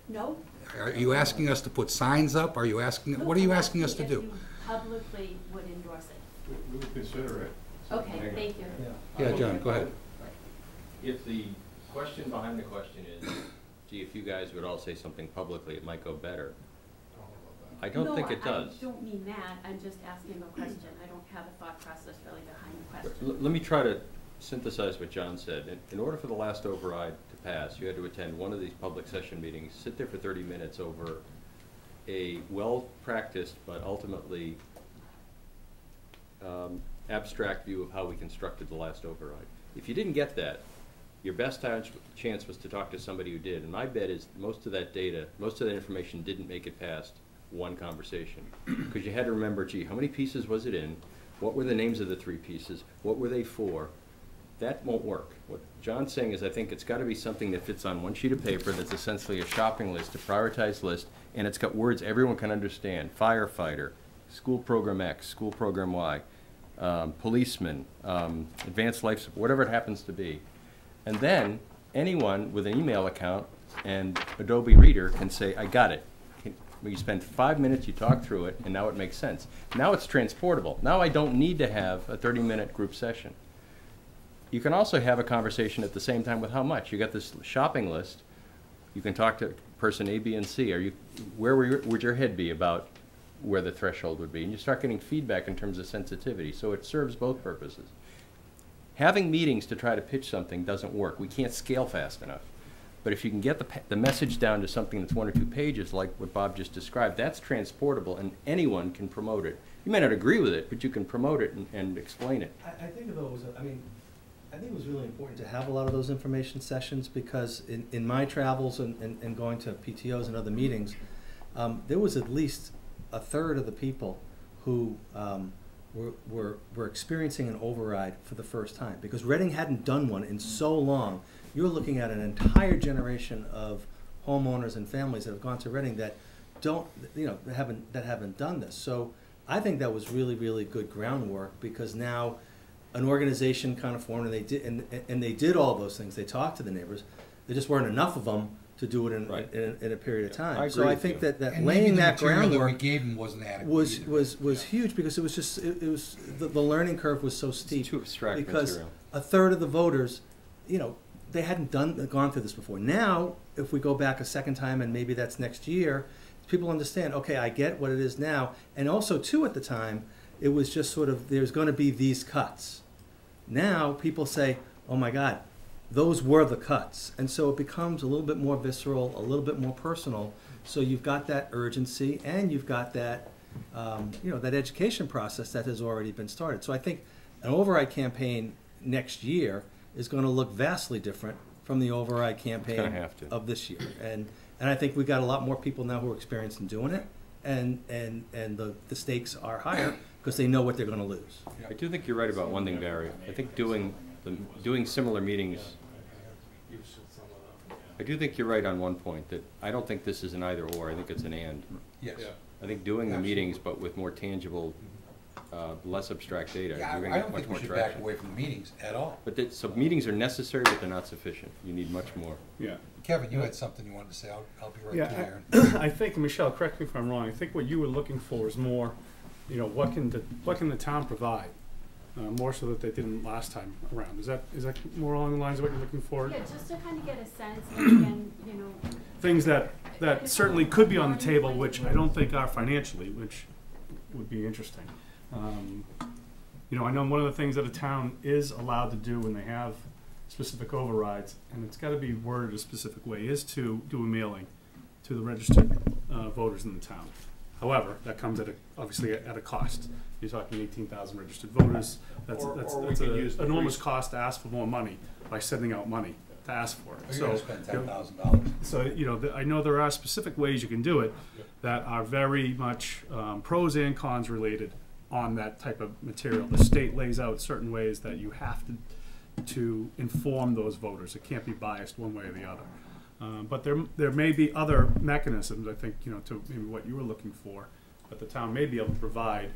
Speaker 23: No?
Speaker 1: are you asking us to put signs up? Are you asking, what are you asking us to do?
Speaker 23: publicly would endorse it.
Speaker 9: We would consider it.
Speaker 23: Okay, thank you.
Speaker 1: Yeah, John, go ahead.
Speaker 3: If the question behind the question is, gee, if you guys would all say something publicly, it might go better. I don't think it does.
Speaker 23: No, I don't mean that, I'm just asking a question, I don't have a thought process really behind the
Speaker 3: L-
Speaker 23: question.
Speaker 3: Let me try to synthesize what John said. In, in order for the last override to pass, you had to attend one of these public session meetings, sit there for thirty minutes over a well-practiced but ultimately um, abstract view of how we constructed the last override. If you didn't get that, your best chance was to talk to somebody who did. And my bet is most of that data, most of that information didn't make it past one conversation. Because you had to remember, gee, how many pieces was it in? What were the names of the three pieces? What were they for? That won't work. What John's saying is I think it's got to be something that fits on one sheet of paper that's essentially a shopping list, a prioritized list, and it's got words everyone can understand. Firefighter, school program X, school program Y, um, policeman, um, advanced life support, whatever it happens to be. And then anyone with an email account and Adobe Reader can say, I got it. You spend five minutes, you talk through it, and now it makes sense. Now it's transportable. Now I don't need to have a 30-minute group session. You can also have a conversation at the same time with how much. You got this shopping list. You can talk to person A, B, and C. Are you, where your, would your head be about where the threshold would be? And you start getting feedback in terms of sensitivity. So it serves both purposes. Having meetings to try to pitch something doesn't work. We can't scale fast enough. But if you can get the, the message down to something that's one or two pages, like what Bob just described, that's transportable and anyone can promote it. You may not agree with it, but you can promote it and, and explain it.
Speaker 15: I, I think it was, I mean, I think it was really important to have a lot of those information sessions because in, in my travels and, and, and going to PTOs and other meetings, um, there was at least a third of the people who, um, were, were, were experiencing an override for the first time because Reading hadn't done one in so long. You're looking at an entire generation of homeowners and families that have gone to Reading that don't, you know, that haven't, that haven't done this. So I think that was really, really good groundwork because now an organization kind of formed and they did, and, and they did all those things. They talked to the neighbors. There just weren't enough of them to do it in, in, in a period of time.
Speaker 1: I
Speaker 15: so I think
Speaker 1: you.
Speaker 15: that, that
Speaker 1: And
Speaker 15: laying
Speaker 1: the
Speaker 15: that
Speaker 1: material that we
Speaker 15: groundwork
Speaker 1: gave 'em wasn't adequate
Speaker 15: was
Speaker 1: either.
Speaker 15: was was huge because it was just it, it was the, the learning curve was so steep.
Speaker 3: too abstract
Speaker 15: because
Speaker 3: material.
Speaker 15: a third of the voters, you know, they hadn't done gone through this before. Now, if we go back a second time and maybe that's next year, people understand. Okay, I get what it is now, and also too at the time, it was just sort of there's going to be these cuts. Now people say, "Oh my God, those were the cuts," and so it becomes a little bit more visceral, a little bit more personal. So you've got that urgency, and you've got that, um, you know, that education process that has already been started. So I think an override campaign next year is going to look vastly different from the override campaign
Speaker 3: have to.
Speaker 15: of this year, and and I think we've got a lot more people now who are experienced in doing it, and and and the the stakes are higher because they know what they're going to lose.
Speaker 3: I do think you're right about one thing, Barry. I think doing, the doing similar meetings, I do think you're right on one point, that I don't think this is an either or, I think it's an and.
Speaker 1: Yes.
Speaker 3: I think doing the meetings, but with more tangible, uh, less abstract data,
Speaker 1: Yeah, I-
Speaker 3: you're
Speaker 1: I
Speaker 3: gonna
Speaker 1: don't
Speaker 3: much
Speaker 1: think we
Speaker 3: more
Speaker 1: should back
Speaker 3: traction.
Speaker 1: away from the meetings at all.
Speaker 3: But that, so meetings are necessary, but they're not sufficient. You need much more.
Speaker 18: Yeah.
Speaker 1: Kevin, you had something you wanted to say. I'll, I'll be right
Speaker 18: Yeah,
Speaker 1: to you,
Speaker 18: I-
Speaker 1: Aaron.
Speaker 18: I think, Michelle, correct me if I'm wrong, I think what you were looking for is more, you know, what can the, what can the town provide? Uh, more so that they didn't last time around. Is that, is that more along the lines of what you're looking for?
Speaker 23: Yeah, just to kind of get a sense, and again, you know,
Speaker 18: Things that, that certainly could be on the table, which I don't think are financially, which would be interesting. Um, You know, I know one of the things that a town is allowed to do when they have specific overrides, and it's gotta be worded a specific way, is to do a mailing to the registered uh, voters in the town. However, that comes at a, obviously at a cost. You're talking eighteen thousand registered voters, that's,
Speaker 9: Or-
Speaker 18: that's,
Speaker 9: or we
Speaker 18: that's
Speaker 9: could
Speaker 18: a
Speaker 9: use the
Speaker 18: enormous
Speaker 9: free-
Speaker 18: cost to ask for more money by sending out money to ask for it.
Speaker 1: You're
Speaker 18: So,
Speaker 1: gonna spend
Speaker 18: you know,
Speaker 1: $10,000.
Speaker 18: So, you know, the- I know there are specific ways you can do it that are very much um, pros and cons related on that type of material. The state lays out certain ways that you have to, to inform those voters. It can't be biased one way or the other. Um, But there, there may be other mechanisms, I think, you know, to maybe what you were looking for, that the town may be able to provide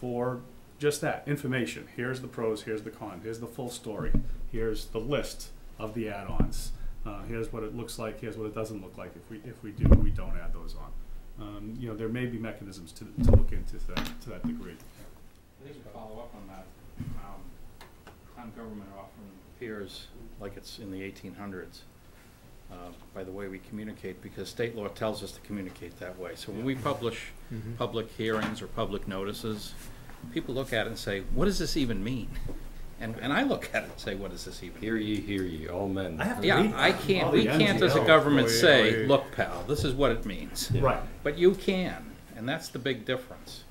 Speaker 18: for just that, information. Here's the pros, here's the con, here's the full story, here's the list of the add-ons. Uh, here's what it looks like, here's what it doesn't look like if we, if we do, we don't add those on. Um, you know, there may be mechanisms to, to look into that, to that degree.
Speaker 19: Just to follow up on that, um, town government often appears like it's in the eighteen hundreds, uh, by the way we communicate, because state law tells us to communicate that way. So when we publish
Speaker 18: Mhm.
Speaker 19: public hearings or public notices, people look at it and say, what does this even mean? And, and I look at it and say, what does this even?
Speaker 3: Hear ye, hear ye, all men.
Speaker 19: I have to Yeah, read I that. can't,
Speaker 18: All
Speaker 19: we can't as a
Speaker 18: NGOs.
Speaker 19: government
Speaker 18: Oh,
Speaker 19: say,
Speaker 18: oh,
Speaker 19: look, pal, this is what it means.
Speaker 18: Yeah. Right.
Speaker 19: But you can, and that's the big difference.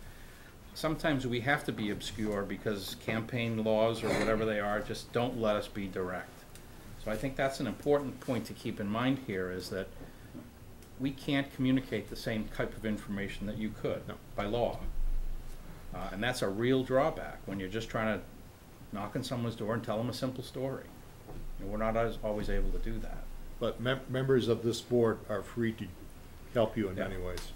Speaker 19: Sometimes we have to be obscure because campaign laws or whatever they are just don't let us be direct. So I think that's an important point to keep in mind here is that we can't communicate the same type of information that you could by law. Uh, and that's a real drawback when you're just trying to knock on someone's door and tell them a simple story. And we're not as, always able to do that.
Speaker 12: But mem- members of this board are free to help you in
Speaker 19: Yeah.
Speaker 12: many ways.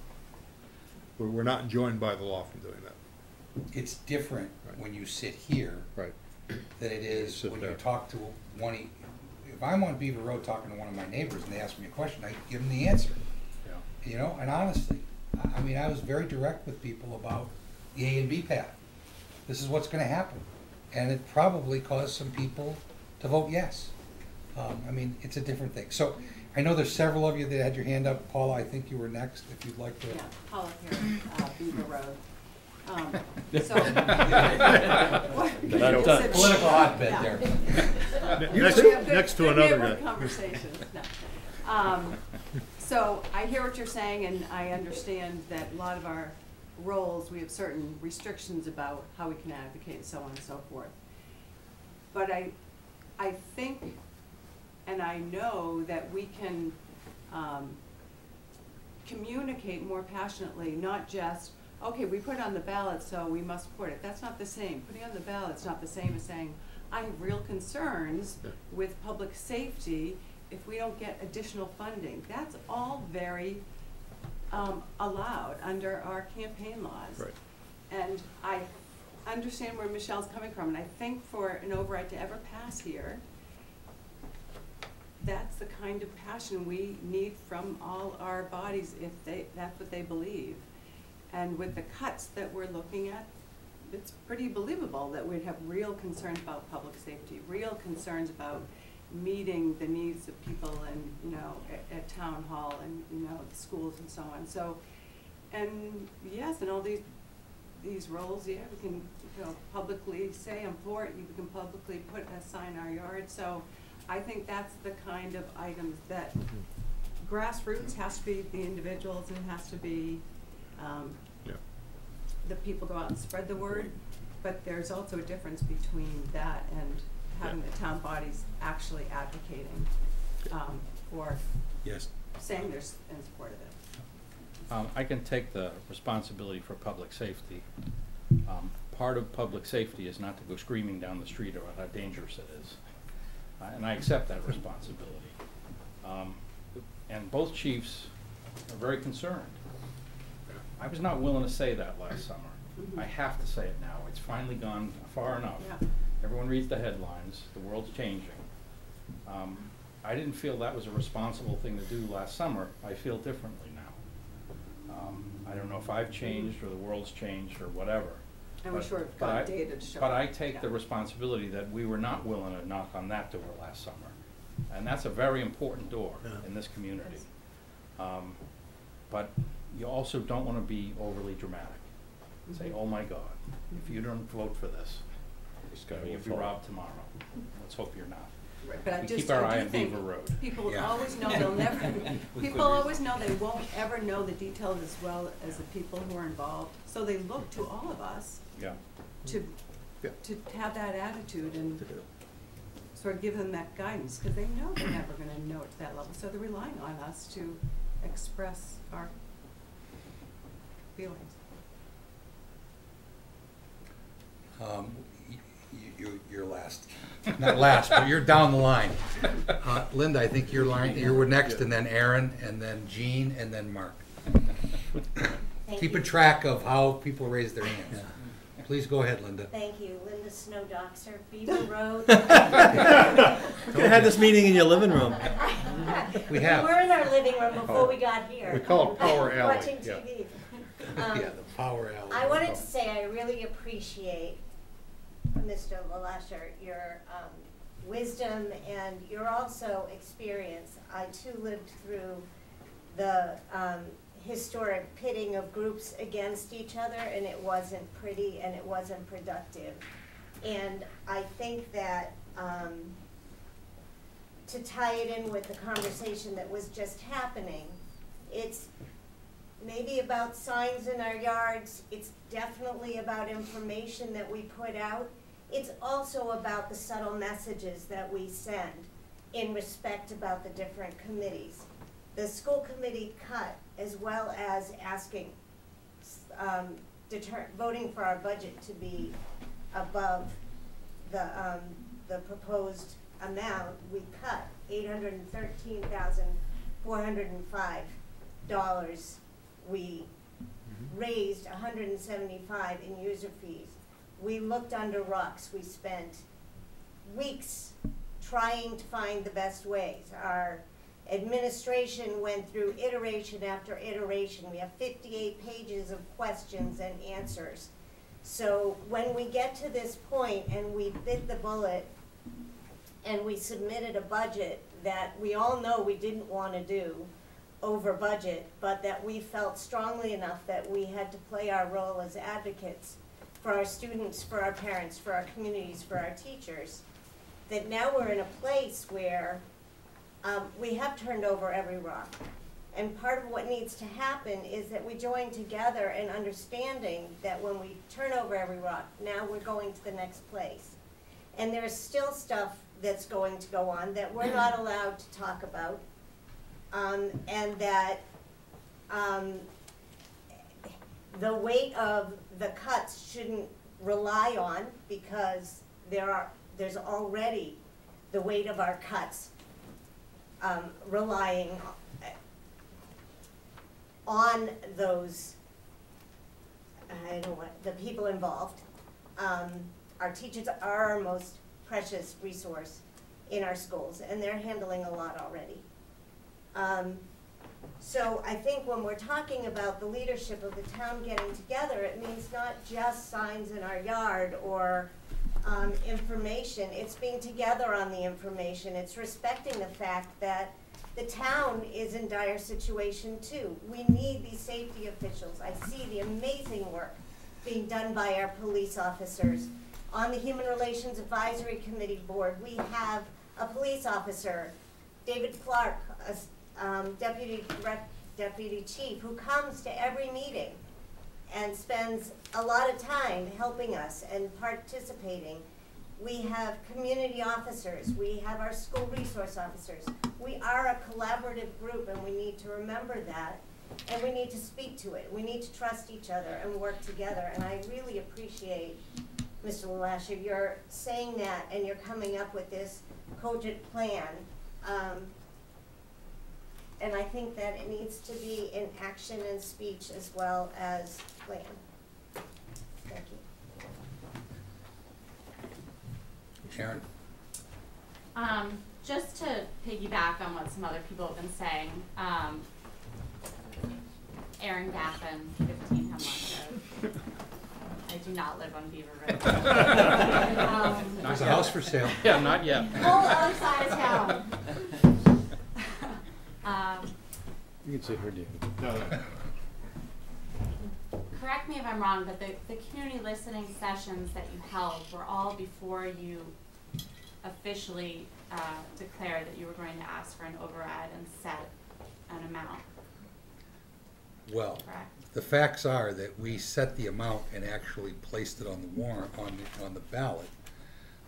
Speaker 12: We're, we're not enjoined by the law from doing that.
Speaker 1: It's different when you sit here
Speaker 12: Right.
Speaker 1: than it is
Speaker 12: Sit
Speaker 1: when you talk to one, of- if I'm on Beaver Road talking to one of my neighbors and they ask me a question, I give them the answer. You know, and honestly, I, I mean, I was very direct with people about the A and B path. This is what's gonna happen. And it probably caused some people to vote yes. Um, I mean, it's a different thing. So, I know there's several of you that had your hand up. Paula, I think you were next, if you'd like to.
Speaker 24: Yeah, Paula here, uh, Beaver Road. Um, so.
Speaker 1: Done, done. Political hotbed
Speaker 24: Yeah.
Speaker 12: Ne-
Speaker 24: You
Speaker 12: next-
Speaker 24: have good-
Speaker 12: next to
Speaker 24: good
Speaker 12: another
Speaker 24: neighborhood
Speaker 12: guy.
Speaker 24: Conversations, no. Um, so I hear what you're saying and I understand that a lot of our roles, we have certain restrictions about how we can advocate and so on and so forth. But I, I think, and I know that we can, um, communicate more passionately, not just, okay, we put it on the ballot, so we must support it. That's not the same. Putting it on the ballot is not the same as saying, I have real concerns
Speaker 12: Yeah.
Speaker 24: with public safety if we don't get additional funding. That's all very, um, allowed under our campaign laws.
Speaker 12: Right.
Speaker 24: And I understand where Michelle's coming from, and I think for an override to ever pass here, that's the kind of passion we need from all our bodies if they, that's what they believe. And with the cuts that we're looking at, it's pretty believable that we'd have real concerns about public safety, real concerns about meeting the needs of people and, you know, at, at town hall and, you know, the schools and so on. So, and yes, and all these, these roles, yeah, we can, you know, publicly say I'm for it, we can publicly put a sign in our yard, so I think that's the kind of items that mm-hmm. grassroots has to be the individuals and it has to be, um,
Speaker 12: Yeah.
Speaker 24: the people go out and spread the word, but there's also a difference between that and having the town bodies actually advocating, um, for
Speaker 1: Yes.
Speaker 24: saying they're in support of it.
Speaker 19: Um, I can take the responsibility for public safety. Um, part of public safety is not to go screaming down the street about how dangerous it is. Uh, and I accept that responsibility. Um, and both chiefs are very concerned. I was not willing to say that last summer. I have to say it now. It's finally gone far enough.
Speaker 24: Yeah.
Speaker 19: Everyone reads the headlines, the world's changing. Um, I didn't feel that was a responsible thing to do last summer. I feel differently now. Um, I don't know if I've changed or the world's changed or whatever.
Speaker 24: And we're
Speaker 19: but-
Speaker 24: sure we've got
Speaker 19: I-
Speaker 24: data to show
Speaker 19: But. I take the responsibility that we were not willing to knock on that door last summer. And that's a very important door in this community. Um, but you also don't wanna be overly dramatic. Say,
Speaker 24: Mhm.
Speaker 19: oh my God, if you don't vote for this,
Speaker 3: guy will
Speaker 19: you'll be
Speaker 3: fall."
Speaker 19: robbed tomorrow. Let's hope you're not.
Speaker 24: Right, But I
Speaker 19: We
Speaker 24: just,
Speaker 19: keep our
Speaker 24: I
Speaker 19: eye
Speaker 24: do
Speaker 19: on
Speaker 24: think
Speaker 19: Beaver Road.
Speaker 24: people
Speaker 19: Yeah.
Speaker 24: always know they'll never, people always know they won't ever know the details as well as the people who are involved. So they look to all of us
Speaker 19: Yeah.
Speaker 24: to, to have that attitude and sort of give them that guidance, because they know they're never gonna know it to that level. So they're relying on us to express our feelings.
Speaker 1: Um, y- y- you, you're last. Not last, but you're down the line. Uh, Linda, I think you're line, you were next, and then Aaron, and then Jean, and then Mark. Keeping
Speaker 25: you.
Speaker 1: track of how people raise their hands. Please go ahead, Linda.
Speaker 25: Thank you, Linda Snow Dockser, Beaver Road.
Speaker 15: We could have had this meeting in your living room.
Speaker 1: We have.
Speaker 26: We were in our living room before we got here.
Speaker 12: We call it Power Alley,
Speaker 26: Watching
Speaker 12: yeah.
Speaker 26: Um,
Speaker 1: Yeah, the power.
Speaker 26: I wanted to say I really appreciate, Mr. LeLacheur, your um, wisdom and your also experience. I too lived through the um, historic pitting of groups against each other, and it wasn't pretty and it wasn't productive. And I think that um, to tie it in with the conversation that was just happening, it's maybe about signs in our yards. It's definitely about information that we put out. It's also about the subtle messages that we send in respect about the different committees. The school committee cut, as well as asking, um, voting for our budget to be above the, um, the proposed amount, we cut $813,405 we mm-hmm. raised hundred and seventy-five in user fees. We looked under rocks, we spent weeks trying to find the best ways. Our administration went through iteration after iteration. We have fifty-eight pages of questions and answers. So when we get to this point and we bit the bullet and we submitted a budget that we all know we didn't want to do over budget, but that we felt strongly enough that we had to play our role as advocates for our students, for our parents, for our communities, for our teachers, that now we're in a place where um, we have turned over every rock. And part of what needs to happen is that we join together in understanding that when we turn over every rock, now we're going to the next place. And there's still stuff that's going to go on that we're not allowed to talk about. Um, and that, um, the weight of the cuts shouldn't rely on because there are, there's already the weight of our cuts, um, relying on those, I don't what, the people involved. Um, our teachers are our most precious resource in our schools, and they're handling a lot already. Um, so I think when we're talking about the leadership of the town getting together, it means not just signs in our yard or um, information. It's being together on the information. It's respecting the fact that the town is in dire situation too. We need these safety officials. I see the amazing work being done by our police officers. On the Human Relations Advisory Committee Board, we have a police officer, David Clark, a um, deputy deputy chief, who comes to every meeting and spends a lot of time helping us and participating. We have community officers, we have our school resource officers. We are a collaborative group and we need to remember that. And we need to speak to it. We need to trust each other and work together. And I really appreciate, Mr. LeLacheur, you're saying that and you're coming up with this cogent plan. Um, and I think that it needs to be in action and speech as well as plan. Thank you.
Speaker 1: Sharon?
Speaker 25: Um, just to piggyback on what some other people have been saying, um, Erin Gaffen, fifteen Hemlock Road. I do not live on Beaver Road. Um,
Speaker 1: There's a house for sale.
Speaker 19: Yeah, not yet.
Speaker 25: Whole other side of town. Um,
Speaker 3: You can say her, David.
Speaker 25: correct me if I'm wrong, but the, the community listening sessions that you held were all before you officially, uh, declared that you were going to ask for an override and set an amount,
Speaker 1: Well,
Speaker 25: correct?
Speaker 1: the facts are that we set the amount and actually placed it on the warrant, on the, on the ballot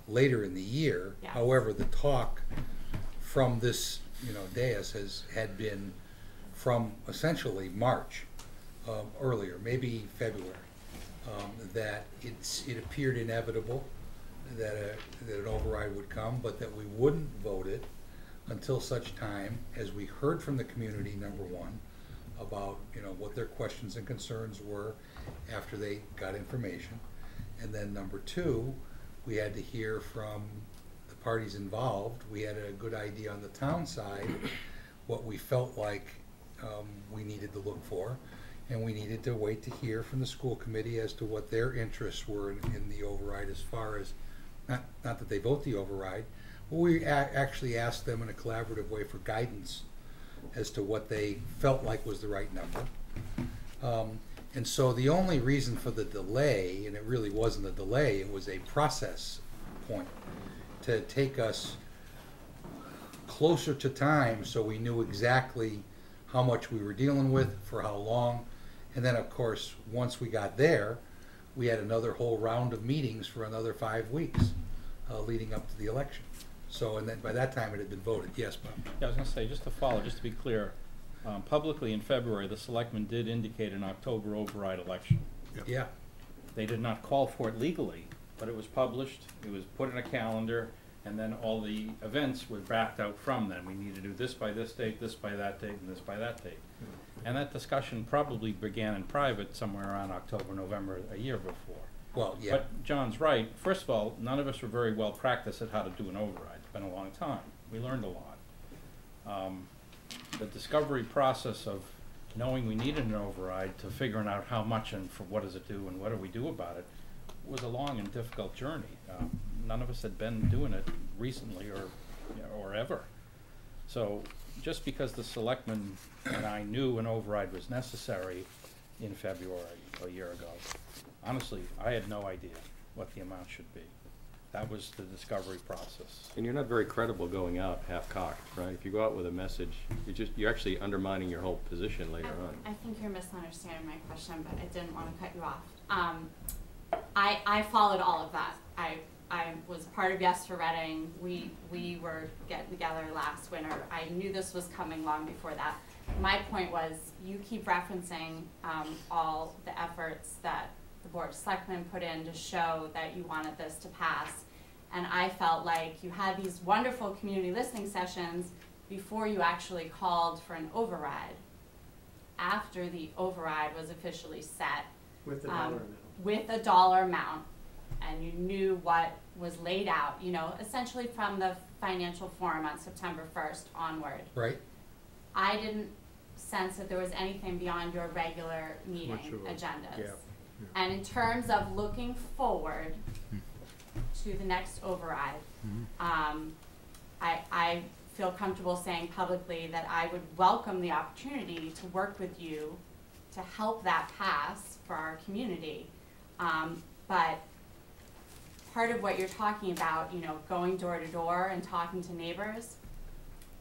Speaker 1: later in the year.
Speaker 25: Yes.
Speaker 1: However, the talk from this, you know, dais has, had been from essentially March, um, earlier, maybe February, um, that it's, it appeared inevitable that a, that an override would come, but that we wouldn't vote it until such time as we heard from the community, number one, about, you know, what their questions and concerns were after they got information. And then number two, we had to hear from parties involved. We had a good idea on the town side what we felt like um, we needed to look for. And we needed to wait to hear from the school committee as to what their interests were in, in the override as far as, not, not that they vote the override, but we actually asked them in a collaborative way for guidance as to what they felt like was the right number. Um, and so the only reason for the delay, and it really wasn't a delay, it was a process point to take us closer to time so we knew exactly how much we were dealing with, for how long. And then, of course, once we got there, we had another whole round of meetings for another five weeks uh, leading up to the election. So, and then by that time it had been voted. Yes, Bob?
Speaker 19: Yeah, I was gonna say, just to follow, just to be clear, um, publicly in February, the selectmen did indicate an October override election.
Speaker 1: Yeah.
Speaker 19: They did not call for it legally, but it was published, it was put in a calendar, and then all the events were backed out from them. We need to do this by this date, this by that date, and this by that date. And that discussion probably began in private somewhere around October, November, a year before.
Speaker 1: Well, yeah.
Speaker 19: But John's right. First of all, none of us were very well practiced at how to do an override. It's been a long time. We learned a lot. Um, the discovery process of knowing we needed an override to figuring out how much and for what does it do and what do we do about it was a long and difficult journey. Um, none of us had been doing it recently or, you know, or ever. So just because the selectmen and I knew an override was necessary in February a year ago, honestly, I had no idea what the amount should be. That was the discovery process.
Speaker 3: And you're not very credible going out half-cocked, right? If you go out with a message, you're just, you're actually undermining your whole position later on.
Speaker 25: I think you're misunderstanding my question, but I didn't want to cut you off. Um, I, I followed all of that. I, I was part of Yes for Reading. We, we were getting together last winter. I knew this was coming long before that. My point was, you keep referencing, um, all the efforts that the Board of Selectmen put in to show that you wanted this to pass. And I felt like you had these wonderful community listening sessions before you actually called for an override. After the override was officially set.
Speaker 8: With the
Speaker 25: um,
Speaker 8: amount.
Speaker 25: With a dollar amount, and you knew what was laid out, you know, essentially from the financial forum on September first onward.
Speaker 1: Right?
Speaker 25: I didn't sense that there was anything beyond your regular meeting
Speaker 12: Much of a
Speaker 25: agendas.
Speaker 12: gap,
Speaker 25: And in terms of looking forward to the next override,
Speaker 12: Mhm.
Speaker 25: um, I, I feel comfortable saying publicly that I would welcome the opportunity to work with you to help that pass for our community. Um, but part of what you're talking about, you know, going door to door and talking to neighbors,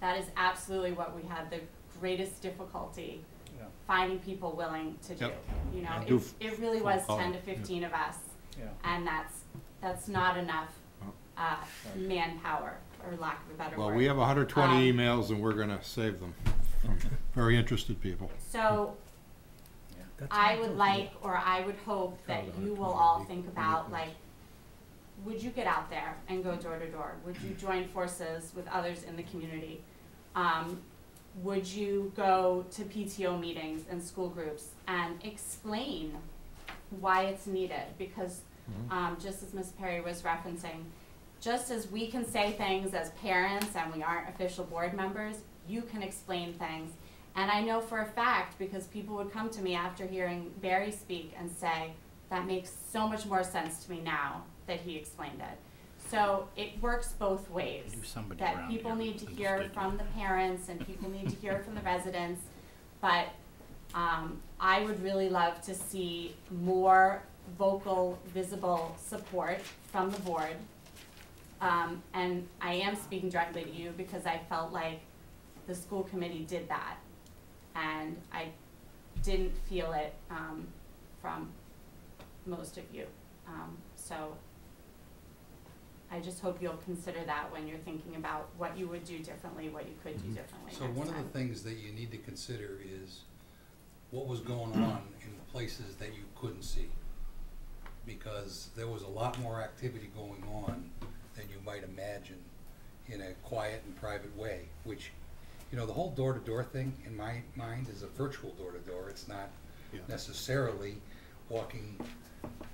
Speaker 25: that is absolutely what we had the greatest difficulty
Speaker 19: Yeah.
Speaker 25: finding people willing to do.
Speaker 19: Yep.
Speaker 25: You know,
Speaker 19: And
Speaker 25: it,
Speaker 19: do
Speaker 25: it really
Speaker 19: phone
Speaker 25: was
Speaker 19: call,
Speaker 25: ten to
Speaker 19: yeah.
Speaker 25: fifteen of us.
Speaker 19: Yeah.
Speaker 25: And that's, that's not enough, uh, manpower, or lack of a better word.
Speaker 12: Well, we have hundred twenty
Speaker 25: Um,
Speaker 12: emails and we're gonna save them from very interested people.
Speaker 25: So,
Speaker 12: That's
Speaker 25: I would
Speaker 12: I
Speaker 25: like, or I would hope that you will all think about, like, would you get out there and go door to door? Would you join forces with others in the community? Um, would you go to PTO meetings and school groups and explain why it's needed? Because,
Speaker 12: Mhm.
Speaker 25: um, just as Ms. Perry was referencing, just as we can say things as parents and we aren't official board members, you can explain things. And I know for a fact, because people would come to me after hearing Barry speak and say, that makes so much more sense to me now that he explained it. So it works both ways. That people need to hear from the parents and people need to hear from the residents. But um, I would really love to see more vocal, visible support from the board. Um, and I am speaking directly to you because I felt like the school committee did that. And I didn't feel it, um, from most of you. Um, so I just hope you'll consider that when you're thinking about what you would do differently, what you could do differently
Speaker 1: So
Speaker 25: next
Speaker 1: one of
Speaker 25: time.
Speaker 1: the things that you need to consider is what was going on in the places that you couldn't see. Because there was a lot more activity going on than you might imagine in a quiet and private way, which, you know, the whole door-to-door thing, in my mind, is a virtual door-to-door. It's not necessarily walking,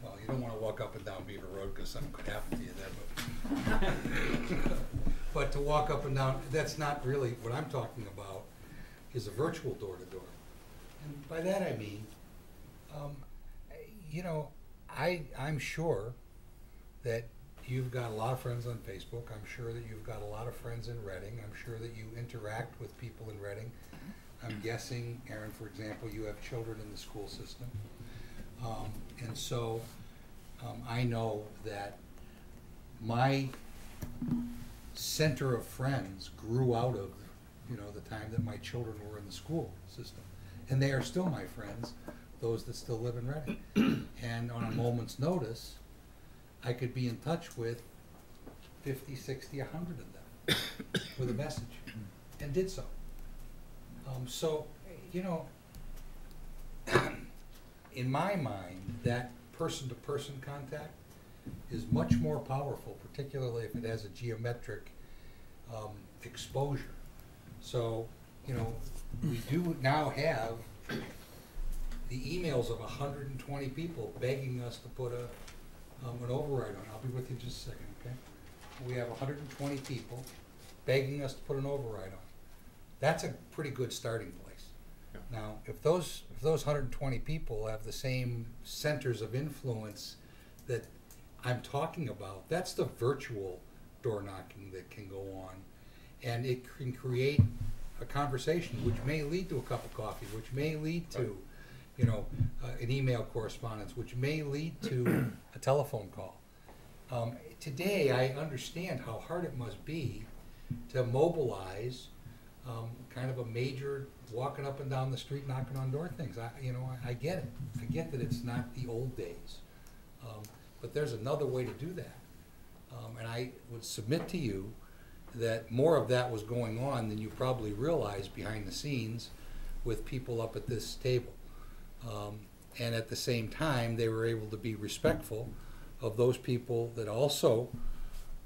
Speaker 1: well, you don't wanna walk up and down Beaver Road, cause something could happen to you there, but. But to walk up and down, that's not really what I'm talking about, is a virtual door-to-door. And by that I mean, um, you know, I, I'm sure that you've got a lot of friends on Facebook. I'm sure that you've got a lot of friends in Reading. I'm sure that you interact with people in Reading. I'm guessing, Erin, for example, you have children in the school system. Um, and so, um, I know that my center of friends grew out of, you know, the time that my children were in the school system. And they are still my friends, those that still live in Reading. And on a moment's notice, I could be in touch with 50, 60, 100 of them with a message, and did so. Um, so, you know, in my mind, that person-to-person contact is much more powerful, particularly if it has a geometric um, exposure. So, you know, we do now have the emails of hundred and twenty people begging us to put a, um, an override on. I'll be with you in just a second, okay? We have hundred and twenty people begging us to put an override on. That's a pretty good starting place. Now, if those, if those hundred and twenty people have the same centers of influence that I'm talking about, that's the virtual door knocking that can go on. And it can create a conversation which may lead to a cup of coffee, which may lead to, you know, uh, an email correspondence, which may lead to a telephone call. Um, today, I understand how hard it must be to mobilize um, kind of a major walking up and down the street knocking on door things. I, you know, I, I get it. I get that it's not the old days. Um, but there's another way to do that. Um, and I would submit to you that more of that was going on than you probably realize behind the scenes with people up at this table. Um, and at the same time, they were able to be respectful of those people that also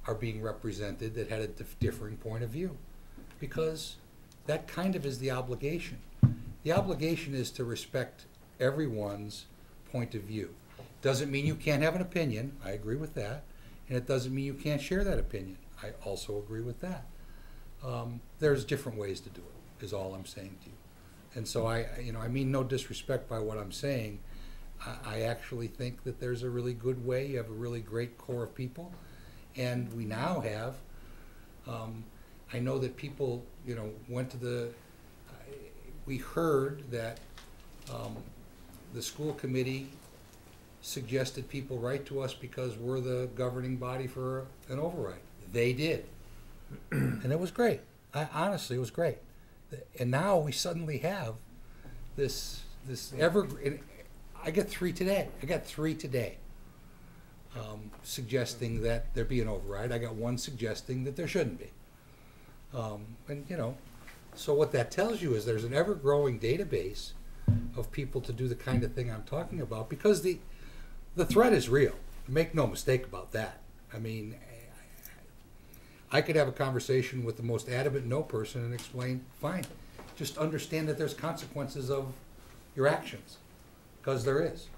Speaker 1: are being represented that had a dif- differing point of view. Because that kind of is the obligation. The obligation is to respect everyone's point of view. Doesn't mean you can't have an opinion, I agree with that, and it doesn't mean you can't share that opinion. I also agree with that. Um, there's different ways to do it, is all I'm saying to you. And so I, you know, I mean no disrespect by what I'm saying. I, I actually think that there's a really good way, you have a really great core of people, and we now have, um, I know that people, you know, went to the, we heard that, um, the school committee suggested people write to us because we're the governing body for an override. They did. And it was great. I, honestly, it was great. And now we suddenly have this, this ever, I get three today. I got three today. Um, suggesting that there be an override. I got one suggesting that there shouldn't be. Um, and, you know, so what that tells you is there's an ever-growing database of people to do the kind of thing I'm talking about because the, the threat is real. Make no mistake about that. I mean, I could have a conversation with the most adamant no person and explain, fine, just understand that there's consequences of your actions, because there is.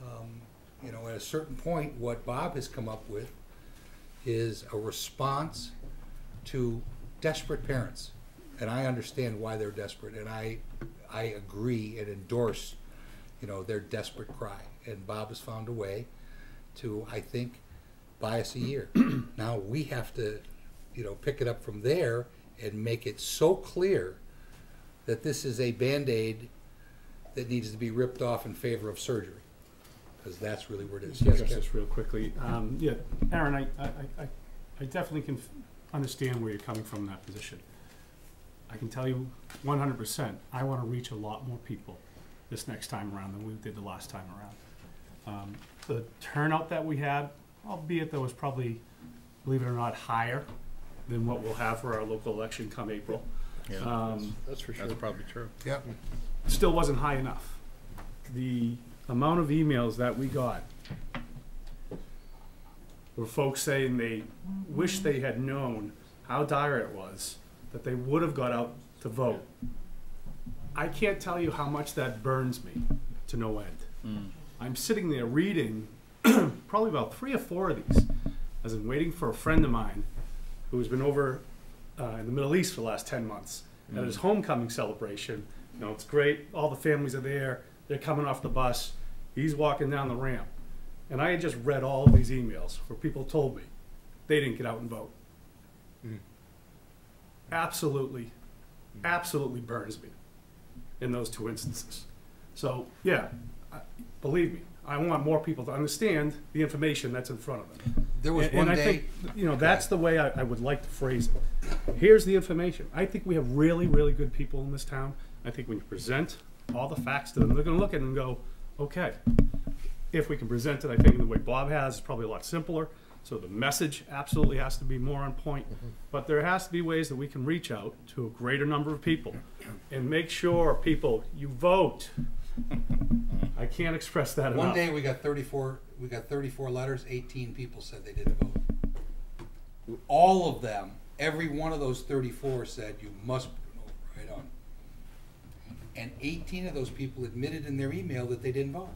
Speaker 1: Um, you know, at a certain point, what Bob has come up with is a response to desperate parents. And I understand why they're desperate, and I, I agree and endorse, you know, their desperate cry. And Bob has found a way to, I think, buy us a year. now we have to, you know, pick it up from there and make it so clear that this is a Band-Aid that needs to be ripped off in favor of surgery. Because that's really where it is.
Speaker 18: Just
Speaker 1: Yes,
Speaker 18: this real quickly. Um, yeah, Erin, I, I, I, I definitely can understand where you're coming from in that position. I can tell you one hundred percent, I wanna reach a lot more people this next time around than we did the last time around. Um, the turnout that we had, albeit that was probably, believe it or not, higher than what we'll have for our local election come April.
Speaker 19: Yeah,
Speaker 18: Um,
Speaker 19: that's for sure. That's probably true.
Speaker 1: Yep.
Speaker 18: still wasn't high enough. The amount of emails that we got were folks saying they wish they had known how dire it was, that they would have got out to vote. I can't tell you how much that burns me to no end. I'm sitting there reading probably about three or four of these as I'm waiting for a friend of mine who's been over uh, in the Middle East for the last 10 months at his homecoming celebration. You know, it's great. All the families are there. They're coming off the bus. He's walking down the ramp. And I had just read all of these emails where people told me they didn't get out and vote. Absolutely, absolutely burns me in those two instances. So, yeah, I- believe me, I want more people to understand the information that's in front of them.
Speaker 1: There was
Speaker 18: And-
Speaker 1: one
Speaker 18: and I
Speaker 1: day-
Speaker 18: think, you know, that's the way I, I would like to phrase it. Here's the information. I think we have really, really good people in this town. I think when you present all the facts to them, they're gonna look at it and go, okay. If we can present it, I think in the way Bob has, it's probably a lot simpler. So the message absolutely has to be more on point. Mm-hmm. But there has to be ways that we can reach out to a greater number of people and make sure people, you vote. I can't express that enough.
Speaker 1: One day we got thirty-four, we got thirty-four letters, eighteen people said they didn't vote. All of them, every one of those thirty-four said you must put an override on. And eighteen of those people admitted in their email that they didn't vote.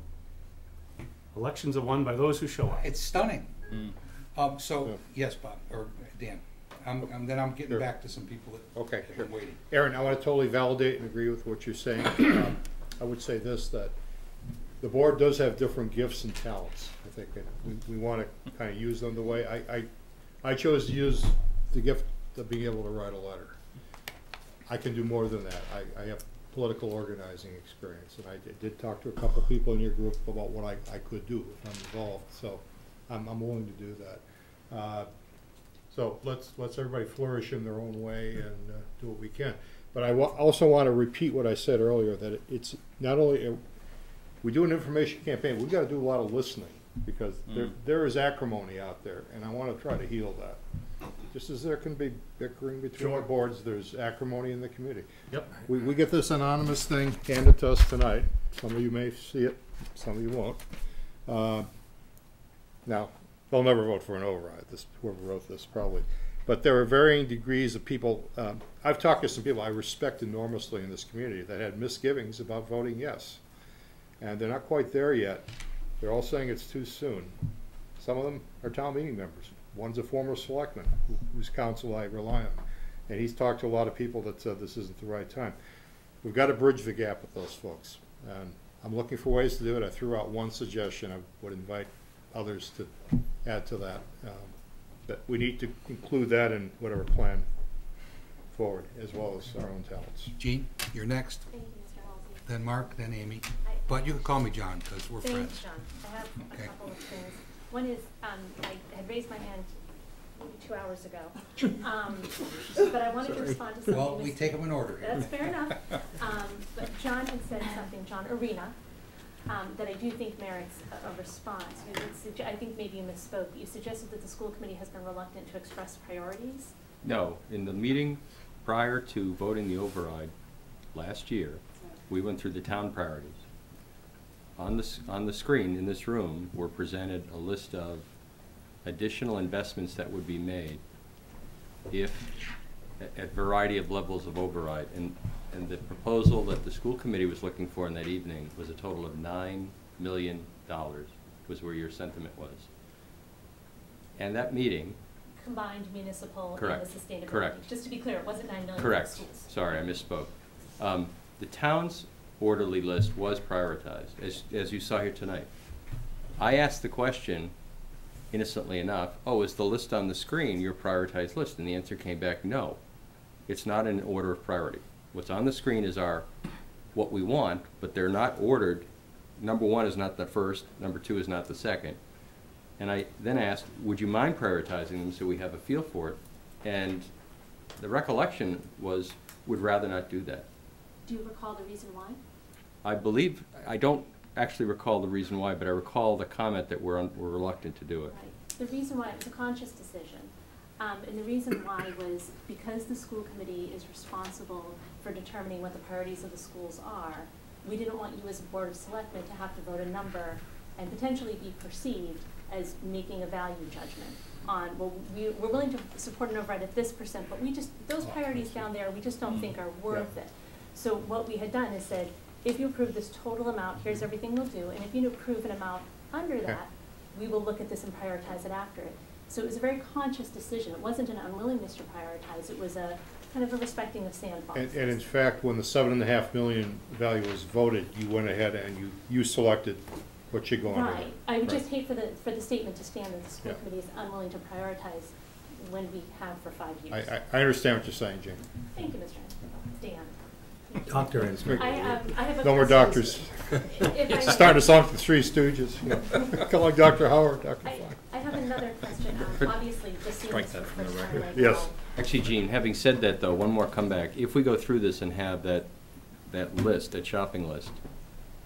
Speaker 18: Elections are won by those who show up.
Speaker 1: It's stunning. Um, so, yes, Bob, or Dan, I'm, I'm, then I'm getting
Speaker 12: Sure.
Speaker 1: back to some people that
Speaker 12: Okay,
Speaker 1: have been waiting.
Speaker 12: Erin, I want to totally validate and agree with what you're saying. Um, I would say this, that the board does have different gifts and talents. I think we, we want to kind of use them the way, I, I, I chose to use the gift of being able to write a letter. I can do more than that. I, I have political organizing experience, and I did, did talk to a couple people in your group about what I, I could do if I'm involved, so I'm, I'm willing to do that. Uh, so let's, let's everybody flourish in their own way and uh, do what we can. But I also want to repeat what I said earlier, that it- it's not only, a- we do an information campaign, we've got to do a lot of listening, because there,
Speaker 3: Mm.
Speaker 12: there is acrimony out there, and I want to try to heal that. Just as there can be bickering between the
Speaker 18: Sure.
Speaker 12: boards, there's acrimony in the community.
Speaker 18: Yep.
Speaker 12: We, we get this anonymous thing handed to us tonight, some of you may see it, some of you won't. Uh, Now, they'll never vote for an override, this, whoever wrote this probably. But there are varying degrees of people, um, I've talked to some people I respect enormously in this community that had misgivings about voting yes. And they're not quite there yet. They're all saying it's too soon. Some of them are town meeting members. One's a former selectman who- whose counsel I rely on. And he's talked to a lot of people that said this isn't the right time. We've got to bridge the gap with those folks. And I'm looking for ways to do it. I threw out one suggestion. I would invite others to add to that. Um, But we need to include that in whatever plan forward, as well as our own talents.
Speaker 1: Jean, you're next,
Speaker 22: Thank you, Mr. Halsey.
Speaker 1: then Mark, then Amy.
Speaker 22: I-
Speaker 1: But you can call me John, because we're
Speaker 22: Thanks,
Speaker 1: friends.
Speaker 22: John. I have
Speaker 1: Okay.
Speaker 22: a couple of things. One is, um, I had raised my hand two hours ago. Um, but I wanted to respond to something.
Speaker 1: Well, we take them in order.
Speaker 22: That's fair enough. Um, but John had said something, John Arena, um, that I do think merits a, a response. I think maybe you misspoke. You suggested that the school committee has been reluctant to express priorities.
Speaker 3: No, in the meeting prior to voting the override last year, we went through the town priorities. On the, on the screen in this room were presented a list of additional investments that would be made if, at- at variety of levels of override. And, and the proposal that the school committee was looking for in that evening was a total of nine million dollars, was where your sentiment was. And that meeting,
Speaker 22: Combined municipal and
Speaker 3: Correct.
Speaker 22: the sustainability.
Speaker 3: Correct.
Speaker 22: Just to be clear, it wasn't nine million for
Speaker 3: Correct. Sorry, I misspoke. Um, The town's orderly list was prioritized, as, as you saw here tonight. I asked the question, innocently enough, oh, is the list on the screen your prioritized list? And the answer came back, no. It's not in order of priority. What's on the screen is our, what we want, but they're not ordered. Number one is not the first, number two is not the second. And I then asked, would you mind prioritizing them so we have a feel for it? And the recollection was, would rather not do that.
Speaker 22: Do you recall the reason why?
Speaker 3: I believe, I don't actually recall the reason why, but I recall the comment that we're, we're reluctant to do it.
Speaker 22: The reason why, it was a conscious decision. Um, and the reason why was because the school committee is responsible for determining what the priorities of the schools are, we didn't want you as a board of selectmen to have to vote a number and potentially be perceived as making a value judgment on, well, we, we're willing to support an override at this percent, but we just, those oh, priorities down there, we just don't think hmm. are worth it. So what we had done is said, if you approve this total amount, here's hmm. everything we'll do, and if you approve an amount under
Speaker 12: Okay.
Speaker 22: that, we will look at this and prioritize it after it. So it was a very conscious decision. It wasn't an unwillingness to prioritize. It was a, kind of a respecting of sand
Speaker 12: And, and in fact, when the seven and a half million value was voted, you went ahead and you, you selected what you're going with.
Speaker 22: Right, I would
Speaker 12: Right.
Speaker 22: just hate for the, for the statement to stand that the school
Speaker 12: Yeah.
Speaker 22: committee is unwilling to prioritize when we have for five
Speaker 12: I,
Speaker 22: years.
Speaker 12: I, I understand what you're saying, Jane.
Speaker 22: Thank you, Mr. Dan.
Speaker 15: Doctor and.
Speaker 22: I, um, I have a
Speaker 12: No more doctors.
Speaker 22: If I-
Speaker 12: Starting to sound like the Three Stooges. Kind of like Dr. Howard, Dr.
Speaker 22: I,
Speaker 12: Fine.
Speaker 22: I have another question, um, obviously, just seeing
Speaker 3: Strike that from the record.
Speaker 22: right
Speaker 12: Yes.
Speaker 22: now.
Speaker 3: Actually, Gene, having said that, though, one more comeback. If we go through this and have that, that list, that shopping list,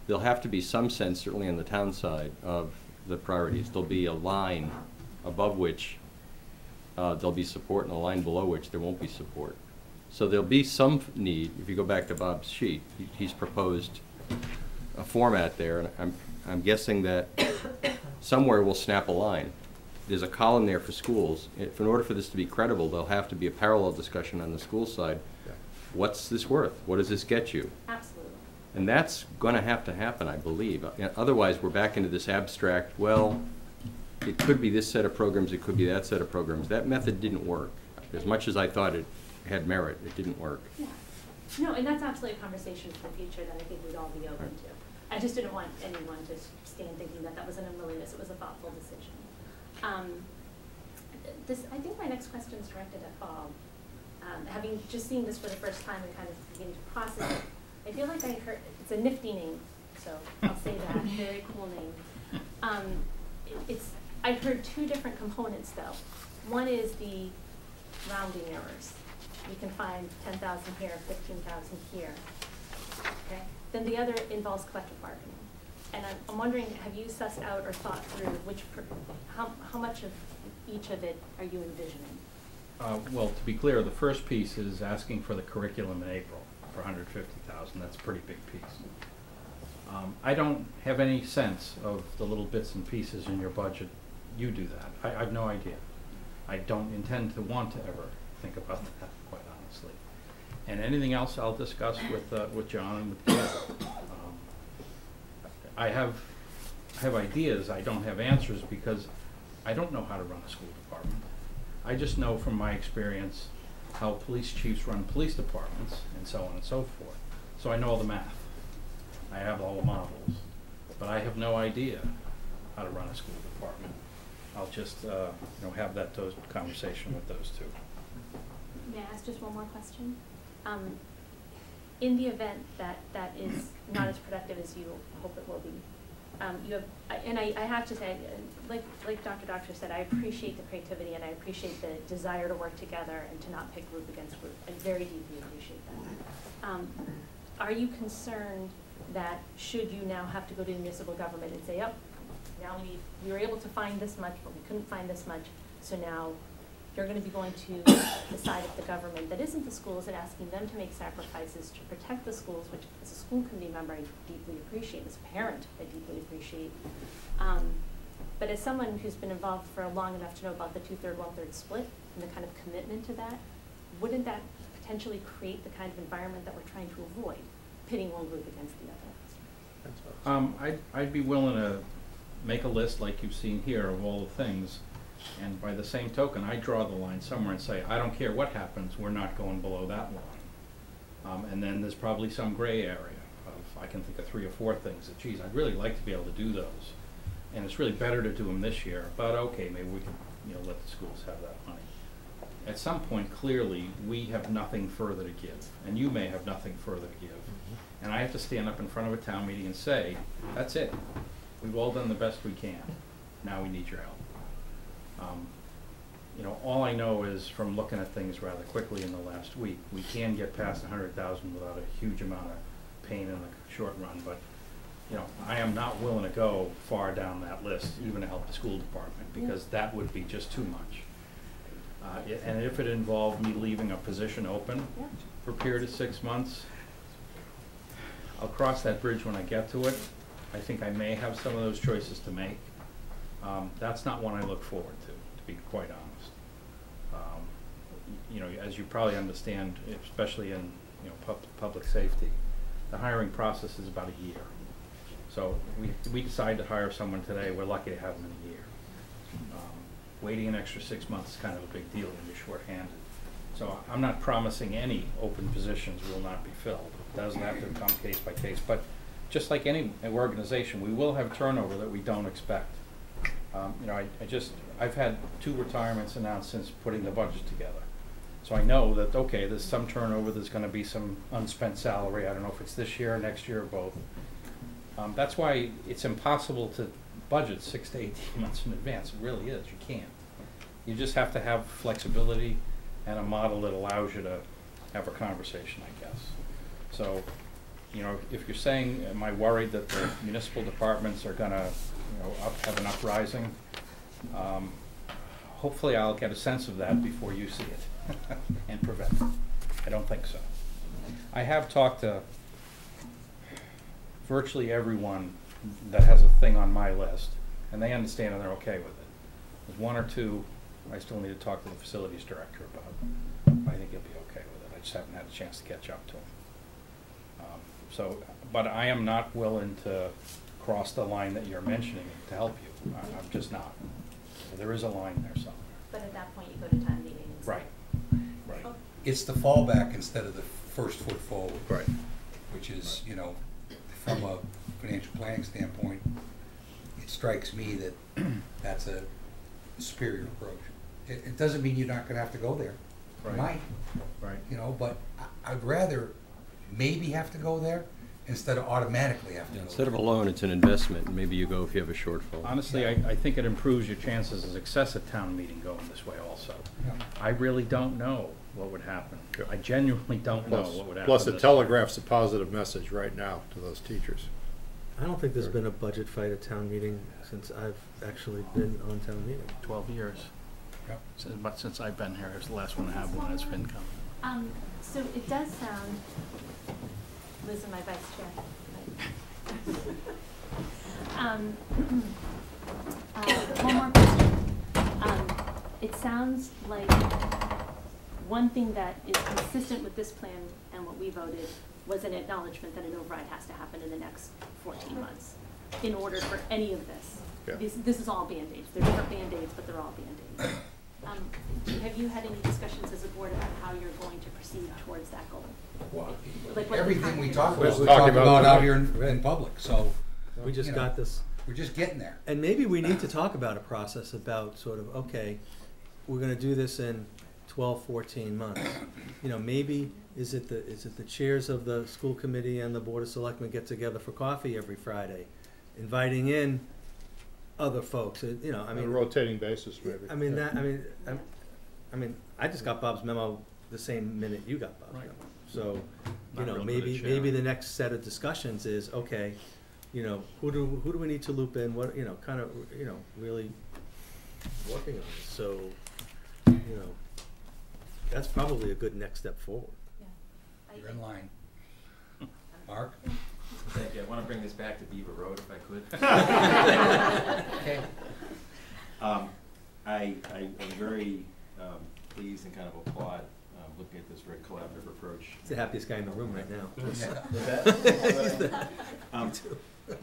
Speaker 3: there'll have to be some sense, certainly on the town side, of the priorities. There'll be a line above which uh, there'll be support and a line below which there won't be support. So there'll be some need, if you go back to Bob's sheet, he- he's proposed a format there, and I'm, I'm guessing that somewhere we'll snap a line. There's a column there for schools. If, in order for this to be credible, there'll have to be a parallel discussion on the school side. What's this worth? What does this get you?
Speaker 22: Absolutely.
Speaker 3: And that's gonna have to happen, I believe. Uh, Otherwise, we're back into this abstract, well, it could be this set of programs, it could be that set of programs. That method didn't work. As much as I thought it had merit, it didn't work.
Speaker 22: Yeah. No, and that's absolutely a conversation for the future that I think we'd all be open to. I just didn't want anyone to stand thinking that that was an unwillingness, it was a thoughtful decision. Um, this, I think my next question is directed at Bob. Um, having just seen this for the first time and kind of beginning to process it, I feel like I heard, it's a nifty name, so I'll say that, very cool name. Um, it- it's, I heard two different components though. One is the rounding errors. You can find ten thousand here, fifteen thousand here. Okay? Then the other involves collective bargaining. And I'm, I'm wondering, have you sussed out or thought through which, how, how much of each of it are you envisioning?
Speaker 19: Uh, well, to be clear, the first piece is asking for the curriculum in April for hundred fifty thousand, that's a pretty big piece. Um, I don't have any sense of the little bits and pieces in your budget, you do that, I, I have no idea. I don't intend to want to ever think about that, quite honestly. And anything else I'll discuss with, uh, with John and with Ken. I have, I have ideas, I don't have answers because I don't know how to run a school department. I just know from my experience how police chiefs run police departments and so on and so forth. So I know all the math. I have all the models, but I have no idea how to run a school department. I'll just, uh, you know, have that those conversation with those two.
Speaker 22: May I ask just one more question? Um, in the event that that is not as productive as you hope it will be, um, you have, and I, I have to say, uh, like, like Dr. Doctor said, I appreciate the creativity and I appreciate the desire to work together and to not pick group against group. I very deeply appreciate that. Um, are you concerned that should you now have to go to the municipal government and say, yep, now we, we were able to find this much, but we couldn't find this much, so now you're gonna be going to the side of the government that isn't the schools and asking them to make sacrifices to protect the schools, which as a school committee member, I deeply appreciate, as a parent, I deeply appreciate. Um, but as someone who's been involved for long enough to know about the two-third, one-third split and the kind of commitment to that, wouldn't that potentially create the kind of environment that we're trying to avoid, pitting one group against the other?
Speaker 19: Um, I'd, I'd be willing to make a list like you've seen here of all the things. And by the same token, I draw the line somewhere and say, I don't care what happens, we're not going below that line. Um, and then there's probably some gray area of, I can think of three or four things that, geez, I'd really like to be able to do those. And it's really better to do them this year, but okay, maybe we can, you know, let the schools have that money. At some point, clearly, we have nothing further to give, and you may have nothing further to give. And I have to stand up in front of a town meeting and say, that's it. We've all done the best we can. Now we need your help. Um, You know, all I know is from looking at things rather quickly in the last week, we can get past hundred thousand without a huge amount of pain in the short run, but, you know, I am not willing to go far down that list, even to help the school department, because that would be just too much. Uh, i- and if it involved me leaving a position open for a period of six months, I'll cross that bridge when I get to it. I think I may have some of those choices to make. Um, that's not one I look forward to, to be quite honest. Um, you know, as you probably understand, especially in, you know, pub- public safety, the hiring process is about a year. So we, we decide to hire someone today, we're lucky to have them in a year. Um, Waiting an extra six months is kind of a big deal when you're shorthanded. So I'm not promising any open positions will not be filled. It doesn't have to come case by case, but just like any organization, we will have turnover that we don't expect. Um, you know, I, I just, I've had two retirements announced since putting the budget together. So I know that, okay, there's some turnover, there's gonna be some unspent salary, I don't know if it's this year, next year, or both. Um, that's why it's impossible to budget six to eighteen months in advance, it really is, you can't. You just have to have flexibility and a model that allows you to have a conversation, I guess. So, you know, if you're saying, am I worried that the municipal departments are gonna, you know, up, have an uprising? Um, hopefully I'll get a sense of that before you see it and prevent it. I don't think so. I have talked to virtually everyone that has a thing on my list, and they understand and they're okay with it. There's one or two I still need to talk to the facilities director about. I think he'll be okay with it. I just haven't had a chance to catch up to him. Um, So, but I am not willing to cross the line that you're mentioning to help you. I- I'm just not. There is a line there somewhere.
Speaker 22: But at that point, you go to town meeting instead.
Speaker 19: Right, right. Oh.
Speaker 1: It's the fallback instead of the first foot forward.
Speaker 12: Right.
Speaker 1: Which is, you know, from a financial planning standpoint, it strikes me that that's a superior approach. It, it doesn't mean you're not gonna have to go there. You
Speaker 19: Right.
Speaker 1: might,
Speaker 19: Right.
Speaker 1: you know, but I, I'd rather maybe have to go there instead of automatically have to go.
Speaker 3: Instead of a loan, it's an investment, and maybe you go if you have a shortfall.
Speaker 19: Honestly, I, I think it improves your chances of success at town meeting going this way also.
Speaker 1: Yeah.
Speaker 19: I really don't know what would happen. I genuinely don't know
Speaker 12: Plus,
Speaker 19: what would happen.
Speaker 12: plus it
Speaker 19: this-
Speaker 12: telegraphs a positive message right now to those teachers.
Speaker 15: I don't think there's been a budget fight at town meeting since I've actually been on town meeting.
Speaker 19: Twelve years.
Speaker 1: Yep.
Speaker 19: Since, but since I've been here, it's the last one to have one as FinCom.
Speaker 22: Um, so it does sound, Liz and my vice chair. Um, uh, one more question. Um, it sounds like one thing that is consistent with this plan and what we voted was an acknowledgement that an override has to happen in the next fourteen months in order for any of this.
Speaker 12: Yeah.
Speaker 22: This, this is all Band-Aids. They're different Band-Aids, but they're all Band-Aids. Um, have you had any discussions as a board about how you're going to proceed towards that goal? Like what
Speaker 1: Everything we talk about,
Speaker 22: is?
Speaker 1: we
Speaker 12: Talking
Speaker 1: talk
Speaker 12: about
Speaker 1: about out here in, in public, so.
Speaker 15: We just
Speaker 1: you know,
Speaker 15: got this.
Speaker 1: We're just getting there.
Speaker 15: And maybe we need to talk about a process about sort of, okay, we're gonna do this in 12, 14 months. You know, maybe, is it the, is it the chairs of the school committee and the board of selectmen get together for coffee every Friday? Inviting in other folks, uh, you know, I
Speaker 12: On
Speaker 15: mean.
Speaker 12: rotating basis, maybe.
Speaker 15: I mean, that, I mean, I'm- I mean, I just got Bob's memo the same minute you got Bob's memo. So, you
Speaker 19: Not
Speaker 15: know,
Speaker 19: real good at
Speaker 15: maybe, maybe the next set of discussions is, okay, you know, who do, who do we need to loop in, what, you know, kind of, you know, really working on this, so, you know, that's probably a good next step forward.
Speaker 1: You're in line. Mark?
Speaker 27: Thank you. I want to bring this back to Beaver Road if I could.
Speaker 1: Okay.
Speaker 27: Um, I, I am very um, pleased and kind of applaud looking at this very collaborative approach.
Speaker 15: He's the happiest guy in the room right now.
Speaker 27: Um,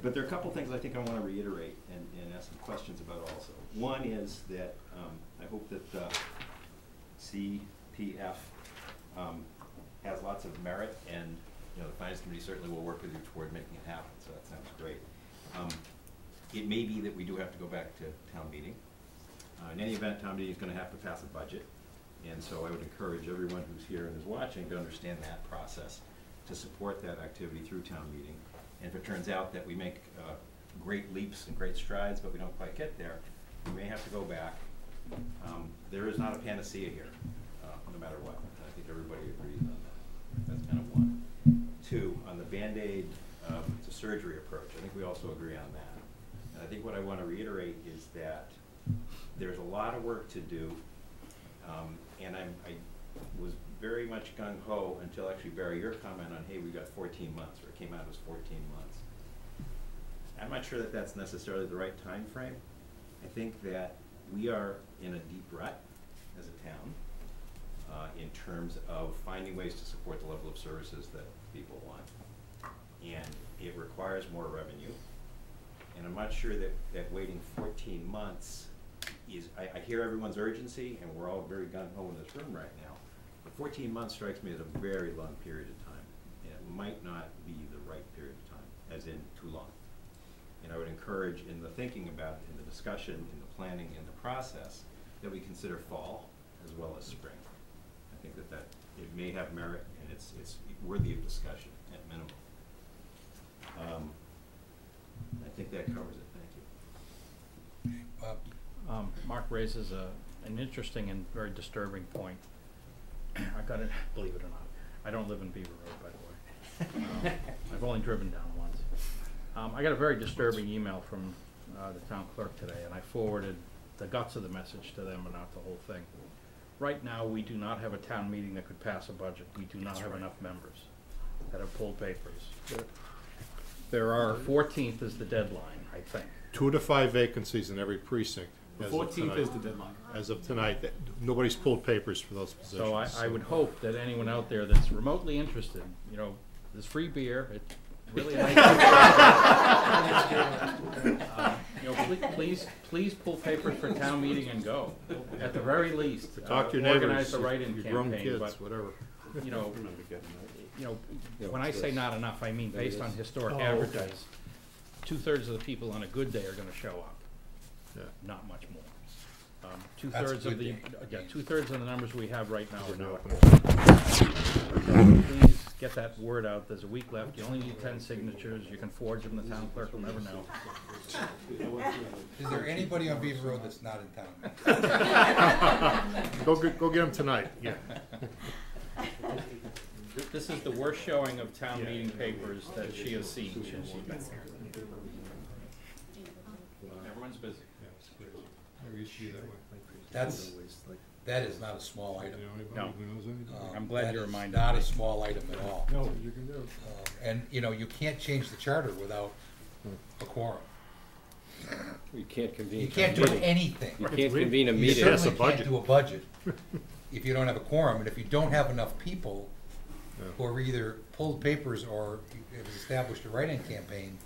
Speaker 27: But there are a couple things I think I want to reiterate and, and ask some questions about also. One is that um, I hope that the CPF um, has lots of merit and, you know, the finance committee certainly will work with you toward making it happen, so that sounds great. Um, It may be that we do have to go back to town meeting. Uh, In any event, town meeting is gonna have to pass a budget, and so I would encourage everyone who's here and is watching to understand that process, to support that activity through town meeting. And if it turns out that we make uh, great leaps and great strides, but we don't quite get there, we may have to go back. Um, There is not a panacea here, uh, no matter what. I think everybody agrees on that. That's kind of one. Two, on the Band-Aid um, to surgery approach, I think we also agree on that. And I think what I want to reiterate is that there's a lot of work to do, um, and I'm, I was very much gung ho until actually Barry, your comment on, hey, we got fourteen months, or it came out as fourteen months. I'm not sure that that's necessarily the right time frame. I think that we are in a deep rut as a town, uh, in terms of finding ways to support the level of services that people want. And it requires more revenue. And I'm not sure that, that waiting fourteen months is, I, I hear everyone's urgency, and we're all very gung ho in this room right now. But Fourteen months strikes me as a very long period of time, and it might not be the right period of time, as in too long. And I would encourage in the thinking about, it, in the discussion, in the planning, in the process, that we consider fall as well as spring. I think that that, it may have merit and it's, it's worthy of discussion at minimum. Um, I think that covers it, thank you.
Speaker 1: Bob?
Speaker 19: Um, Mark raises a, an interesting and very disturbing point. I gotta, believe it or not, I don't live in Beaver Road, by the way. Um, I've only driven down once. Um, I got a very disturbing email from, uh, the town clerk today, and I forwarded the guts of the message to them and not the whole thing. Right now, we do not have a town meeting that could pass a budget. We do not have enough members that have pulled papers.
Speaker 12: There are
Speaker 19: Fourteenth is the deadline, I think.
Speaker 12: two to five vacancies in every precinct.
Speaker 18: The
Speaker 12: as of
Speaker 18: 14th is the deadline.
Speaker 12: As of tonight, that- nobody's pulled papers for those positions.
Speaker 19: So I, I would hope that anyone out there that's remotely interested, you know, there's free beer, it's really nice. Uh, You know, please, please, please pull papers for town meeting and go, at the very least.
Speaker 12: Talk to your
Speaker 19: uh,
Speaker 12: neighbors,
Speaker 19: Organize the
Speaker 12: your-
Speaker 19: write-in
Speaker 12: your grown
Speaker 19: campaign,
Speaker 12: kids,
Speaker 19: but,
Speaker 12: whatever.
Speaker 19: you know, you know, when I say not enough, I mean based on historic
Speaker 12: Oh,
Speaker 19: averages. Two-thirds of the people on a good day are gonna show up,
Speaker 12: Yeah.
Speaker 19: not much more. Um, two-thirds of
Speaker 1: good
Speaker 19: the,
Speaker 1: day.
Speaker 19: again, two-thirds of the numbers we have right now are not.
Speaker 12: not-
Speaker 19: Please get that word out, there's a week left, you only need ten signatures, you can forge them, the town clerk will never know.
Speaker 1: Is there anybody on Beaver Road that's not in town?
Speaker 12: Go, get- go get them tonight, yeah.
Speaker 19: This is the worst showing of town meeting papers that she has seen since she's been here. Everyone's busy.
Speaker 1: That's, that is not a small item.
Speaker 19: No.
Speaker 1: Um,
Speaker 19: I'm glad
Speaker 1: that
Speaker 19: you
Speaker 1: is
Speaker 19: reminded
Speaker 1: Not
Speaker 19: me.
Speaker 1: a small item at all.
Speaker 12: No, you can do it.
Speaker 1: Um, And, you know, you can't change the charter without a quorum.
Speaker 3: You can't convene.
Speaker 1: You can't do anything.
Speaker 3: You can't convene a
Speaker 1: You
Speaker 3: meeting.
Speaker 12: Pass a
Speaker 1: certainly can't do a budget if you don't have a quorum, and if you don't have enough people
Speaker 12: Yeah.
Speaker 1: who are either pulled papers or have established a write-in campaign,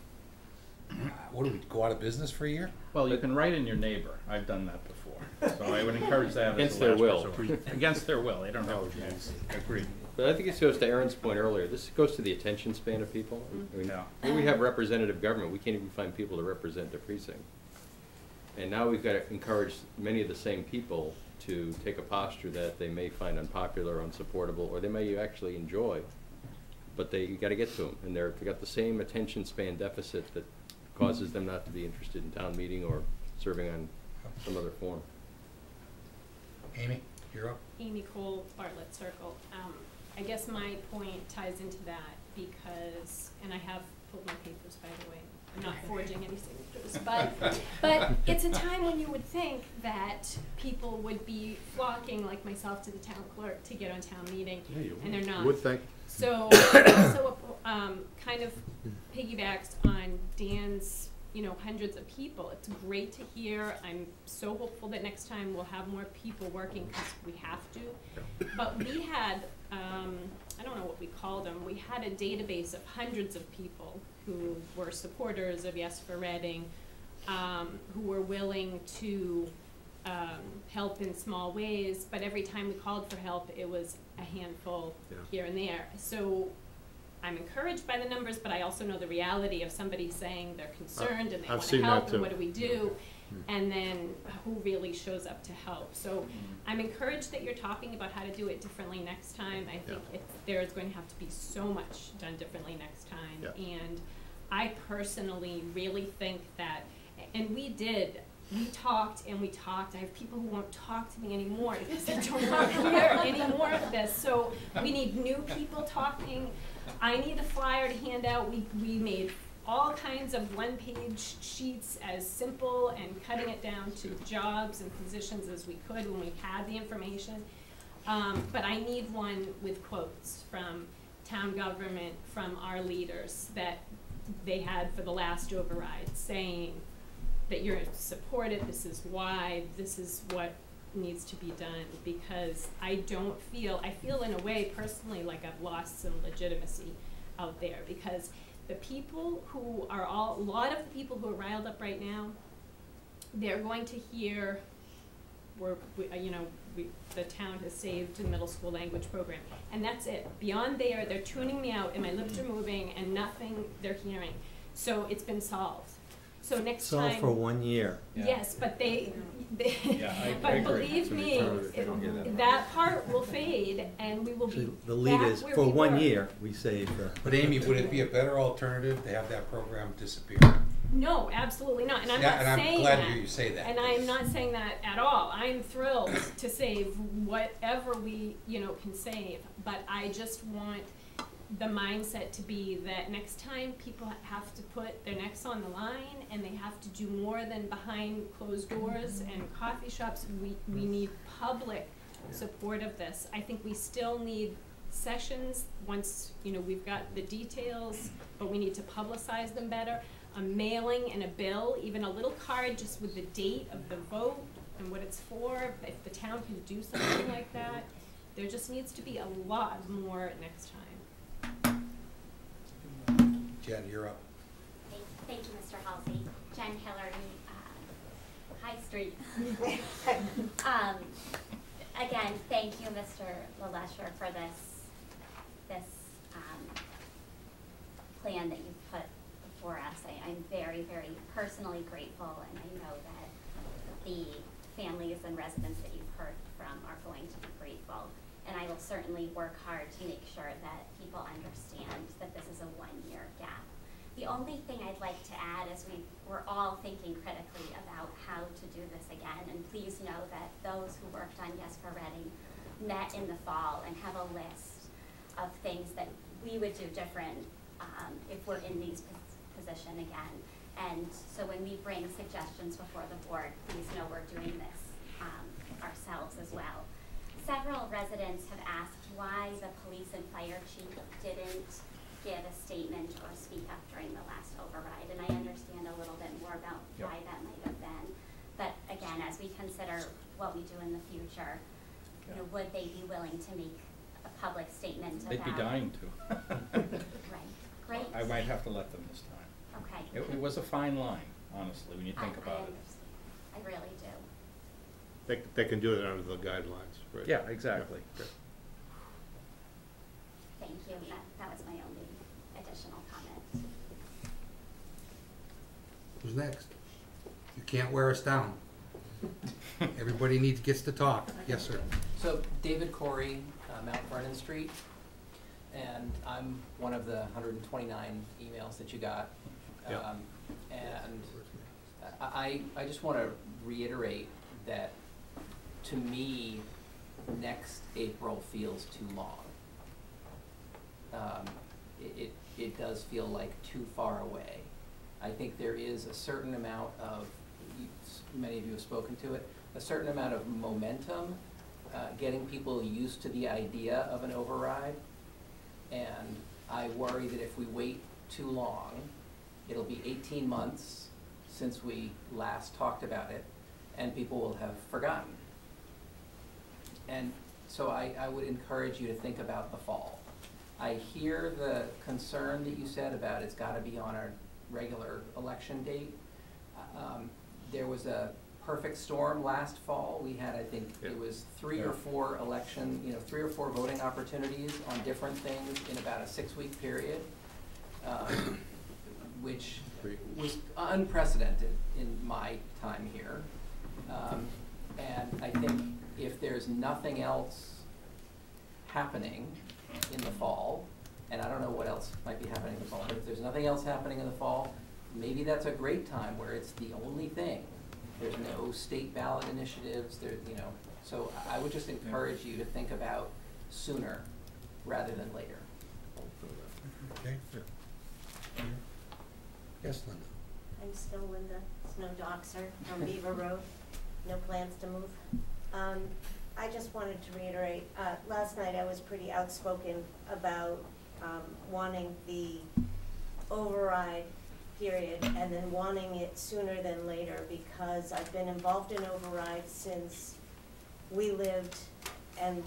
Speaker 1: what do we, go out of business for a year?
Speaker 19: Well, you can write in your neighbor, I've done that before, so I would encourage that as
Speaker 3: Against their
Speaker 19: last
Speaker 3: will.
Speaker 19: resort. Against their will, they don't have to, oh, agreed.
Speaker 3: But I think this goes to Erin's point earlier, this goes to the attention span of people. I mean,
Speaker 19: Yeah.
Speaker 3: here we have representative government, we can't even find people to represent the precinct. And now we've got to encourage many of the same people to take a posture that they may find unpopular, unsupportable, or they may actually enjoy, but they, you got to get to them, and they're, they got the same attention span deficit that causes them not to be interested in town meeting or serving on some other form.
Speaker 1: Amy, you're up.
Speaker 28: Amy Cole, Bartlett Circle. Um, I guess my point ties into that because, and I have pulled my papers, by the way. I'm not forging any signatures, but, but it's a time when you would think that people would be flocking, like myself, to the town clerk to get on town meeting, and they're not.
Speaker 12: Would think.
Speaker 28: So, it also, um, kind of piggybacks on Dan's, you know, hundreds of people. It's great to hear. I'm so hopeful that next time we'll have more people working, because we have to. But we had, um, I don't know what we called them, we had a database of hundreds of people who were supporters of Yes for Reading, um, who were willing to, um, help in small ways, but every time we called for help, it was a handful
Speaker 12: Yeah.
Speaker 28: here and there. So I'm encouraged by the numbers, but I also know the reality of somebody saying they're concerned and they
Speaker 12: I've
Speaker 28: wanna help, and what do we do? And then who really shows up to help? So I'm encouraged that you're talking about how to do it differently next time. I think
Speaker 12: Yeah.
Speaker 28: there is going to have to be so much done differently next time. And I personally really think that, and we did, we talked and we talked. I have people who won't talk to me anymore because they don't want to hear any more of this. So we need new people talking. I need a flyer to hand out. We, we made all kinds of one-page sheets as simple and cutting it down to jobs and positions as we could when we had the information. Um, but I need one with quotes from town government, from our leaders that they had for the last override, saying that you're supported, this is why, this is what needs to be done, because I don't feel, I feel in a way personally like I've lost some legitimacy out there, because the people who are all, a lot of the people who are riled up right now, they're going to hear, we're, we, uh, you know, we, the town has saved the middle school language program. And that's it. Beyond there, they're tuning me out and my lips are moving and nothing they're hearing. So it's been solved. So next time.
Speaker 15: Solved for one year.
Speaker 28: Yes, but they, they,
Speaker 15: Yeah, I- I
Speaker 28: but
Speaker 15: agree.
Speaker 28: believe
Speaker 15: It's gonna be
Speaker 28: me,
Speaker 15: part of it if they don't get
Speaker 28: it-
Speaker 15: that.
Speaker 28: that part will fade and we will be
Speaker 15: So The lead
Speaker 28: back
Speaker 15: is,
Speaker 28: where
Speaker 15: for
Speaker 28: we
Speaker 15: one
Speaker 28: were.
Speaker 15: year, we save uh,
Speaker 1: But Amy, would it be a better alternative to have that program disappear?
Speaker 28: No, absolutely not, and I'm
Speaker 1: Yeah,
Speaker 28: not
Speaker 1: and I'm
Speaker 28: saying
Speaker 1: glad to
Speaker 28: that.
Speaker 1: hear you say that.
Speaker 28: And I'm not saying that at all. I'm thrilled to save whatever we, you know, can save. But I just want the mindset to be that next time people have to put their necks on the line and they have to do more than behind closed doors and coffee shops, we, we need public support of this. I think we still need sessions once, you know, we've got the details, but we need to publicize them better. A mailing and a bill, even a little card just with the date of the vote and what it's for, if the town can do something like that. There just needs to be a lot more next time.
Speaker 1: Jen, you're up.
Speaker 29: Thank, you, Mr. Halsey. Jen Hillerty, uh, High Street. um, again, thank you, Mr. LeLacheur, for this, this, um, plan that you've put before us. I, I'm very, very personally grateful, and I know that the families and residents that you've heard from are going to be grateful. And I will certainly work hard to make sure that people understand that this is a one-year gap. The only thing I'd like to add is we, we're all thinking critically about how to do this again. And please know that those who worked on Yes for Reading met in the fall and have a list of things that we would do different um, if we're in these pos- position again. And so when we bring suggestions before the board, please know we're doing this um, ourselves as well. Several residents have asked why the police and fire chief didn't give a statement or speak up during the last override. And I understand a little bit more about
Speaker 3: Yep.
Speaker 29: why that might have been. But again, as we consider what we do in the future, you know, would they be willing to make a public statement about?
Speaker 19: They'd be dying to.
Speaker 29: Right, great.
Speaker 19: I might have to let them this time.
Speaker 29: Okay.
Speaker 19: It, it was a fine line, honestly, when you think
Speaker 29: I
Speaker 19: about it.
Speaker 29: understand. I really do.
Speaker 12: They, they can do it under the guidelines, right?
Speaker 19: Yeah, exactly.
Speaker 29: Thank you. That, that was my only additional comment.
Speaker 1: Who's next? You can't wear us down. Everybody needs, gets to talk. Yes, sir.
Speaker 30: So David Corey, uh, Mount Vernon Street, and I'm one of the hundred and twenty-nine emails that you got.
Speaker 12: Yeah.
Speaker 30: Um, And I, I just wanna reiterate that, to me, next April feels too long. Um, it, it, it does feel like too far away. I think there is a certain amount of, many of you have spoken to it, a certain amount of momentum, uh, getting people used to the idea of an override. And I worry that if we wait too long, it'll be eighteen months since we last talked about it, and people will have forgotten. And so I, I would encourage you to think about the fall. I hear the concern that you said about it's gotta be on a regular election date. Um, there was a perfect storm last fall. We had, I think, it was three or four election, you know, three or four voting opportunities on different things in about a six-week period. um, Which was unprecedented in my time here. Um, and I think if there's nothing else happening in the fall, and I don't know what else might be happening in the fall, but if there's nothing else happening in the fall, maybe that's a great time where it's the only thing. There's no state ballot initiatives, there, you know, so I I would just encourage you to think about sooner rather than later.
Speaker 1: Okay. Yes, Linda.
Speaker 26: I'm still Linda, Snow Dockser on Beaver Road, no plans to move. Um, I just wanted to reiterate, uh, last night I was pretty outspoken about, um, wanting the override period and then wanting it sooner than later because I've been involved in overrides since we lived and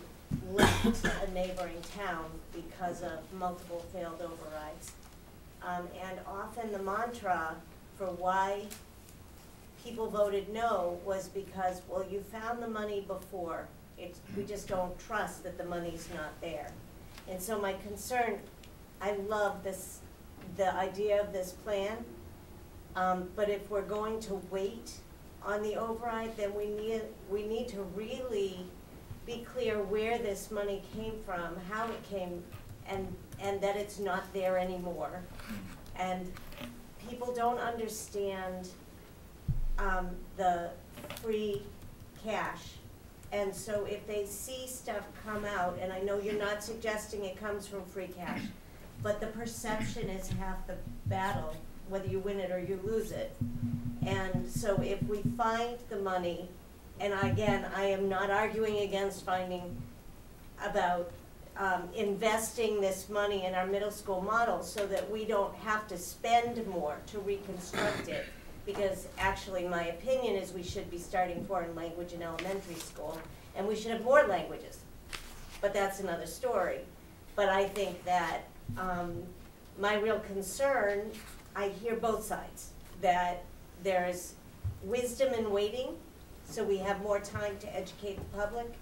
Speaker 26: left a neighboring town because of multiple failed overrides. Um, and often the mantra for why people voted no was because, well, you found the money before It's, we just don't trust that the money's not there. And so my concern, I love this, the idea of this plan, um, but if we're going to wait on the override, then we need, we need to really be clear where this money came from, how it came, and, and that it's not there anymore. And people don't understand, um, the free cash. And so if they see stuff come out, and I know you're not suggesting it comes from free cash, but the perception is half the battle, whether you win it or you lose it. And so if we find the money, and again, I am not arguing against finding about um, investing this money in our middle school model so that we don't have to spend more to reconstruct it. Because actually, my opinion is we should be starting foreign language in elementary school, and we should have more languages. But that's another story. But I think that um, my real concern, I hear both sides, that there's wisdom in waiting, so we have more time to educate the public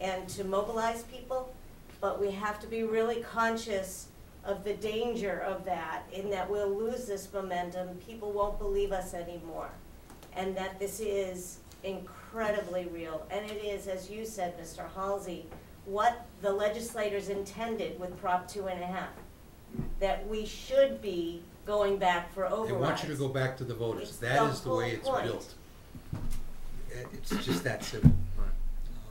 Speaker 26: and to mobilize people, but we have to be really conscious of the danger of that, in that we'll lose this momentum, people won't believe us anymore. And that this is incredibly real, and it is, as you said, Mr. Halsey, what the legislators intended with Prop two and a half. That we should be going back for
Speaker 1: They
Speaker 26: overrides.
Speaker 1: want you to go back to the voters.
Speaker 26: It's
Speaker 1: That
Speaker 26: the
Speaker 1: is the way
Speaker 26: whole
Speaker 1: it's
Speaker 26: point.
Speaker 1: built. It- It's just that simple.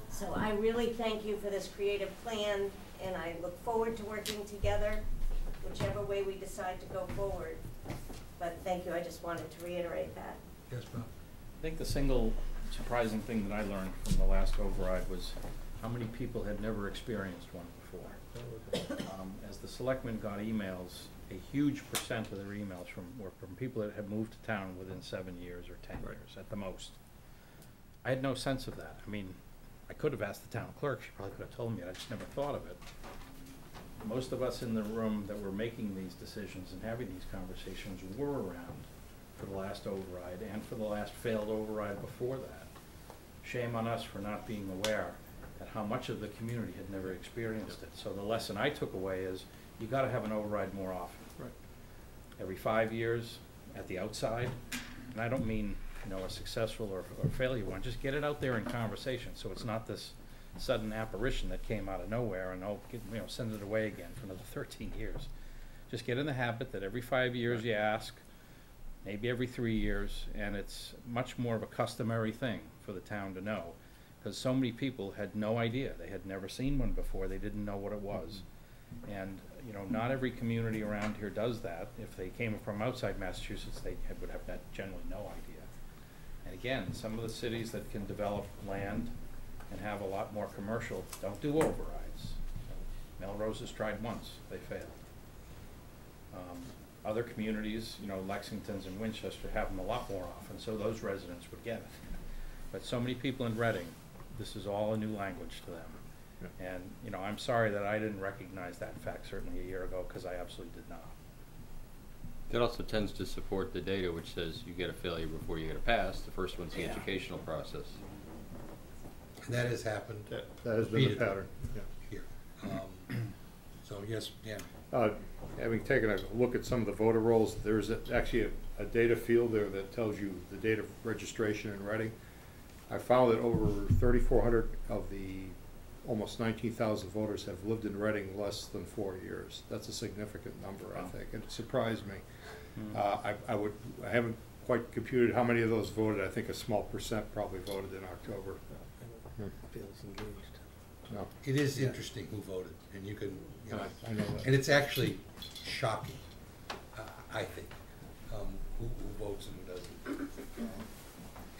Speaker 26: So I really thank you for this creative plan, and I look forward to working together, whichever way we decide to go forward. But thank you, I just wanted to reiterate that.
Speaker 1: Yes, Bob?
Speaker 19: I think the single surprising thing that I learned from the last override was how many people had never experienced one before. Um, as the selectmen got emails, a huge percent of their emails from, were from people that had moved to town within seven years or ten years at the most. I had no sense of that. I mean, I could have asked the town clerk, she probably could have told me, I just never thought of it. Most of us in the room that were making these decisions and having these conversations were around for the last override and for the last failed override before that. Shame on us for not being aware at how much of the community had never experienced it. So the lesson I took away is, you gotta have an override more often.
Speaker 18: Right.
Speaker 19: Every five years, at the outside, and I don't mean, you know, a successful or, or failure one, just get it out there in conversation, so it's not this sudden apparition that came out of nowhere and, oh, you know, send it away again for another thirteen years. Just get in the habit that every five years you ask, maybe every three years, and it's much more of a customary thing for the town to know. Because so many people had no idea, they had never seen one before, they didn't know what it was. Mm-hmm. And, you know, not every community around here does that. If they came from outside Massachusetts, they had- would have that generally no idea. And again, some of the cities that can develop land and have a lot more commercial don't do overrides. Melrose has tried once, they failed. Um, Other communities, you know, Lexington's and Winchester have them a lot more often, so those residents would get it. But so many people in Reading, this is all a new language to them. And, you know, I'm sorry that I didn't recognize that fact certainly a year ago, because I absolutely did not.
Speaker 3: That also tends to support the data which says you get a failure before you get a pass. The first one's the
Speaker 1: Yeah.
Speaker 3: educational process.
Speaker 1: And that has happened.
Speaker 12: That- that has been the
Speaker 1: repeatedly
Speaker 12: pattern, yeah.
Speaker 1: Here. Um, So, yes, yeah.
Speaker 12: Uh, Having taken a look at some of the voter rolls, there's a- actually a, a data field there that tells you the date of registration in Reading. I found that over thirty-four hundred of the almost nineteen thousand voters have lived in Reading less than four years. That's a significant number, I
Speaker 19: Wow.
Speaker 12: think, and it surprised me.
Speaker 19: Hmm.
Speaker 12: Uh, I, I would, I haven't quite computed how many of those voted, I think a small percent probably voted in October.
Speaker 15: Feels engaged.
Speaker 12: No.
Speaker 1: It is
Speaker 12: Yeah.
Speaker 1: interesting who voted, and you can, you know,
Speaker 12: I know that.
Speaker 1: and it's actually shocking, uh, I think, um, who, who votes and who doesn't.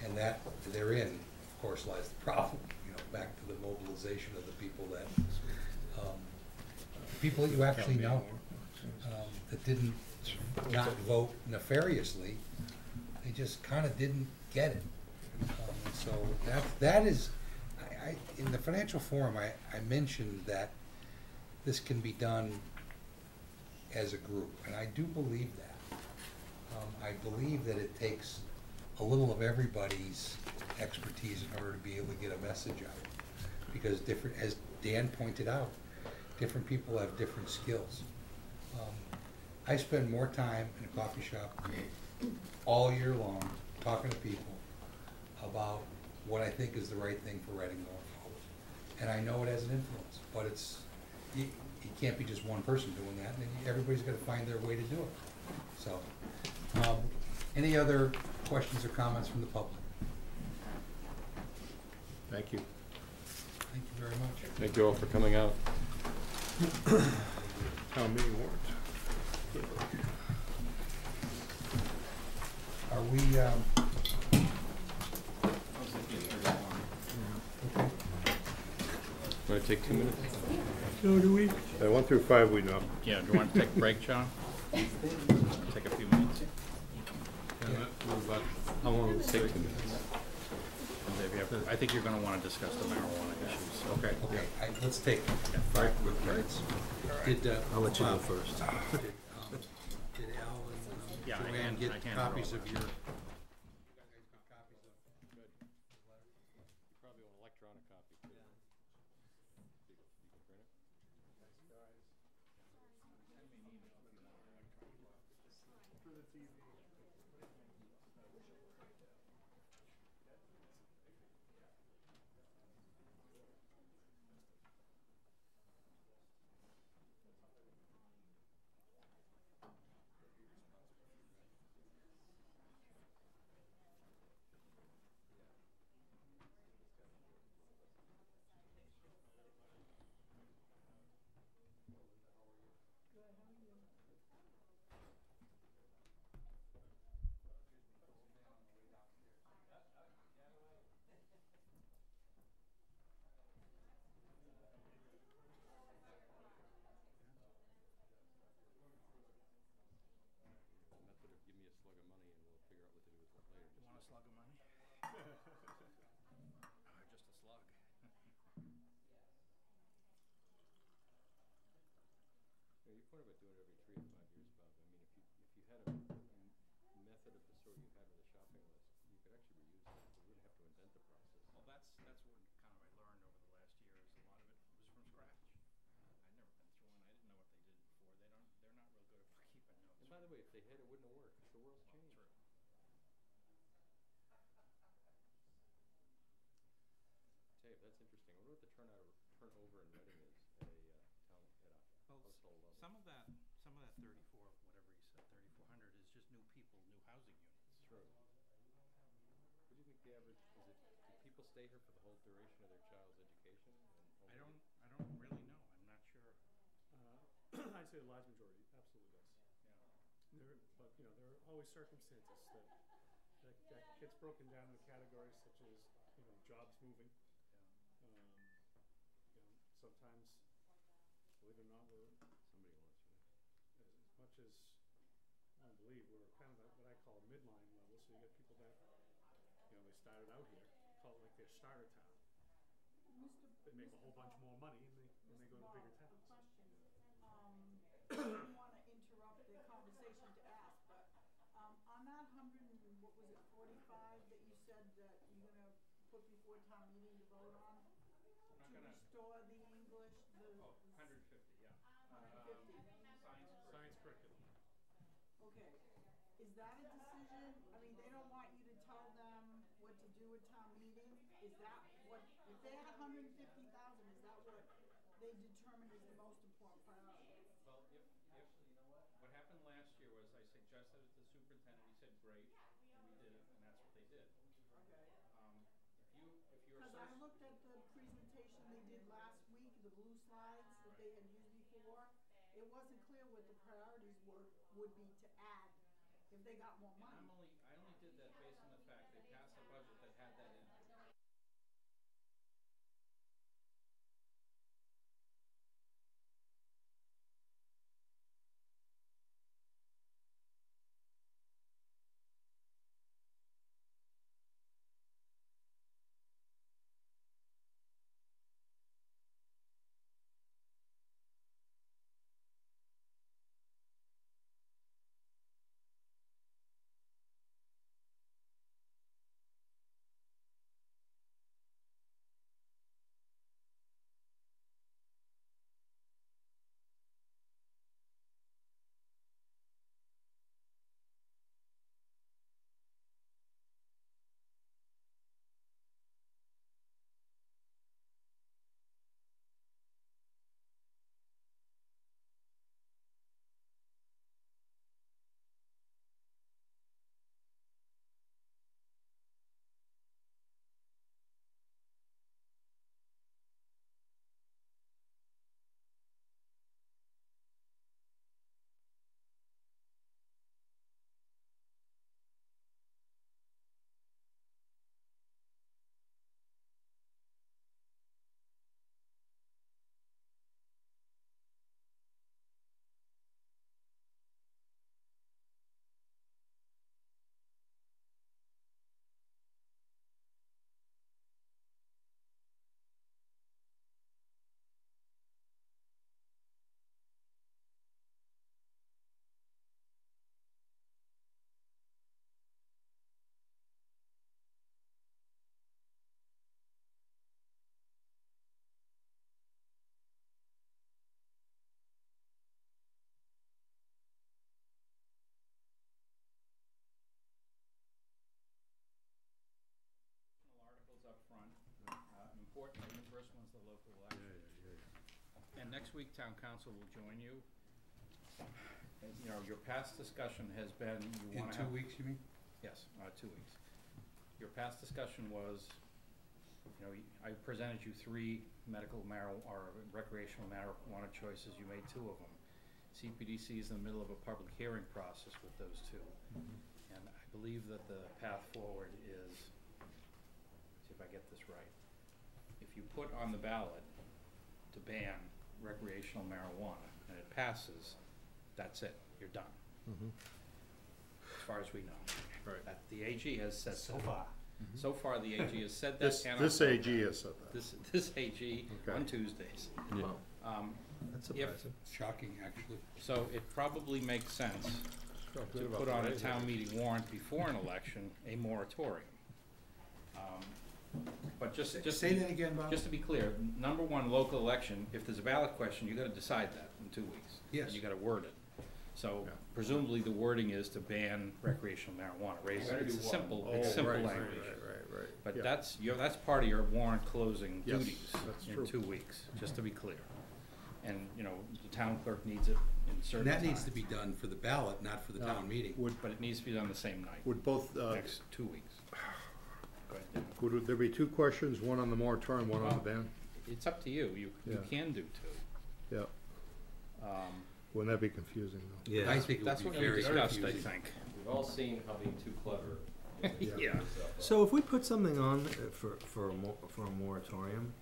Speaker 1: And that, therein, of course, lies the problem, you know, back to the mobilization of the people that, um, people that you actually know, um, that didn't not vote nefariously, they just kinda didn't get it. Um, and So that, that is, I, in the financial forum, I, I mentioned that this can be done as a group, and I do believe that. Um, I believe that it takes a little of everybody's expertise in order to be able to get a message out. because different, as Dan pointed out, different people have different skills. Um, I spend more time in a coffee shop all year long, talking to people about what I think is the right thing for Reading. And I know it has an influence, but it's, you, you can't be just one person doing that, and everybody's gotta find their way to do it. So, um, any other questions or comments from the public?
Speaker 12: Thank you.
Speaker 1: Thank you very much.
Speaker 3: Thank you all for coming out.
Speaker 12: Town meeting warrant.
Speaker 1: Are we, um,
Speaker 3: Want to take two minutes?
Speaker 12: So do we? Uh, one through five, we know.
Speaker 19: Yeah, do you want to take a break, John? Take a few minutes.
Speaker 3: How long will it take? Two minutes.
Speaker 19: I think you're gonna wanna discuss the marijuana issues, okay?
Speaker 1: okay, I, let's take five quick minutes. Did, uh.
Speaker 15: I'll let you go first.
Speaker 1: Did, um, did Al and
Speaker 19: Yeah, I
Speaker 1: um, Joanne get
Speaker 19: I
Speaker 1: copies of your?
Speaker 3: Level.
Speaker 19: some of that, some of that thirty-four, whatever you said, thirty-four hundred is just new people, new housing units.
Speaker 3: True. What do you think the average, is it, do people stay here for the whole duration of their child's education? and
Speaker 19: I don't, I don't really know, I'm not sure.
Speaker 31: Uh, I'd say the large majority absolutely does.
Speaker 19: Yeah.
Speaker 31: There, but, you know, there are always circumstances that, that, that gets broken down into categories such as, you know, jobs moving.
Speaker 19: Yeah.
Speaker 31: Um, you know, sometimes, believe it or not, we're,
Speaker 3: Somebody wants to
Speaker 31: which is, I believe, we're kind of at what I call a midline level. So you got people that, you know, they started out here, call it like their starter town. Mr. They make a whole bunch more money and they, and they go to bigger towns.
Speaker 32: Question. Um, I didn't want to interrupt the conversation to ask, but um, on that hundred and what was it, forty-five that you said that you're gonna put before town meeting to vote on?
Speaker 19: I'm not
Speaker 32: To
Speaker 19: gonna-
Speaker 32: restore the English, the.
Speaker 19: Oh,
Speaker 31: 150.
Speaker 32: Okay, is that a decision, I mean, they don't want you to tell them what to do at town meeting? Is that what, if they had hundred and fifty thousand, is that what they determined is the most important priority?
Speaker 19: Well, if, if, you know what what happened last year was I suggested it to the superintendent, he said, great, and we did it, and that's what they did.
Speaker 32: Okay.
Speaker 19: Um, if you, if you're
Speaker 32: Cause I looked at the presentation they did last week, the blue slides that they had used before. It wasn't clear what the priorities were, would be to add if they got more money.
Speaker 19: I'm only, I only did that based on the fact they passed a budget that had that in it. Next week, town counsel will join you. And, You know, your past discussion has been, you
Speaker 1: In
Speaker 19: wanna
Speaker 1: two
Speaker 19: have.
Speaker 1: weeks, you mean?
Speaker 19: Yes, uh, two weeks. Your past discussion was, you know, I presented you three medical marijuana, or recreational marijuana choices, you made two of them. CPDC is in the middle of a public hearing process with those two. And I believe that the path forward is, see if I get this right. If you put on the ballot to ban recreational marijuana and it passes, that's it, you're done,
Speaker 12: Mhm.
Speaker 19: as far as we know.
Speaker 12: Right.
Speaker 19: That the AG has said
Speaker 12: So
Speaker 19: so
Speaker 12: far.
Speaker 19: far. So far, the AG has said that.
Speaker 12: This-
Speaker 19: and
Speaker 12: this
Speaker 19: I'll-
Speaker 12: AG has said that.
Speaker 19: This, this AG
Speaker 12: Okay.
Speaker 19: on Tuesdays.
Speaker 12: Yeah.
Speaker 19: Um,
Speaker 12: That's
Speaker 19: if-
Speaker 12: surprising.
Speaker 1: Shocking, actually.
Speaker 19: So it probably makes sense to put on a town meeting warrant before an election, a moratorium. Um, But just, just.
Speaker 1: Say
Speaker 19: to be-
Speaker 1: that again, Bob.
Speaker 19: Just to be clear, n- number one, local election, if there's a ballot question, you gotta decide that in two weeks.
Speaker 1: Yes.
Speaker 19: And you gotta word it. So presumably the wording is to ban recreational marijuana, raise,
Speaker 12: gotta
Speaker 19: it's
Speaker 12: do one.
Speaker 19: simple,
Speaker 12: Oh,
Speaker 19: it's simple
Speaker 12: right, right,
Speaker 19: language.
Speaker 12: right, right, right.
Speaker 19: But
Speaker 12: Yeah.
Speaker 19: that's, your that's part of your warrant closing
Speaker 12: Yes,
Speaker 19: duties
Speaker 12: that's
Speaker 19: in
Speaker 12: true.
Speaker 19: two weeks, just to be clear. And, you know, the town clerk needs it in certain
Speaker 1: And that needs to
Speaker 19: times.
Speaker 1: be done for the ballot, not for the town meeting.
Speaker 12: Would,
Speaker 19: But it needs to be done the same night,
Speaker 12: would both, uh,
Speaker 19: next two weeks. Go ahead, Dan.
Speaker 12: would there be two questions, one on the moratorium, one on the ban?
Speaker 19: It's up to you, you, you
Speaker 12: Yeah.
Speaker 19: can do two.
Speaker 12: Yeah.
Speaker 19: Um,
Speaker 12: Wouldn't that be confusing, though?
Speaker 15: Yeah.
Speaker 1: I think it would
Speaker 19: That's
Speaker 1: be
Speaker 19: what we
Speaker 1: very
Speaker 19: discussed, I
Speaker 1: confusing.
Speaker 19: think.
Speaker 3: We've all seen how being too clever.
Speaker 19: Yeah.
Speaker 15: So if we put something on uh, for, for a mo- for a moratorium,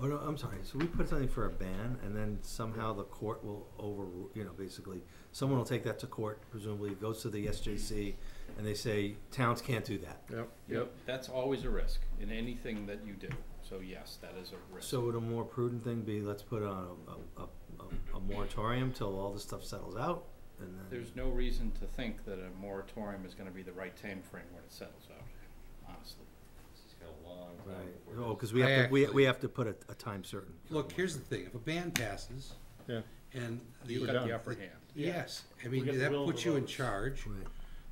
Speaker 15: oh no, I'm sorry, so we put something for a ban and then somehow the court will over, you know, basically, someone will take that to court, presumably it goes to the SJC, and they say, towns can't do that.
Speaker 12: Yep,
Speaker 19: Yep, that's always a risk in anything that you do, so yes, that is a risk.
Speaker 15: So would a more prudent thing be, let's put on a, a, a, a moratorium till all this stuff settles out, and then?
Speaker 19: There's no reason to think that a moratorium is gonna be the right time frame when it settles out, honestly.
Speaker 3: This has got a long time
Speaker 15: Right,
Speaker 3: before
Speaker 15: oh,
Speaker 3: this-
Speaker 15: cause we
Speaker 1: I
Speaker 15: have to, we,
Speaker 1: actually-
Speaker 15: we have to put a, a time certain.
Speaker 1: Look, here's the thing, if a ban passes,
Speaker 12: Yeah.
Speaker 1: and the.
Speaker 19: You've got the upper hand.
Speaker 1: Yes, I
Speaker 18: We
Speaker 1: mean,
Speaker 18: get the
Speaker 1: that
Speaker 18: will of
Speaker 1: puts
Speaker 18: the
Speaker 1: you in
Speaker 18: voters.
Speaker 1: charge.
Speaker 15: Right.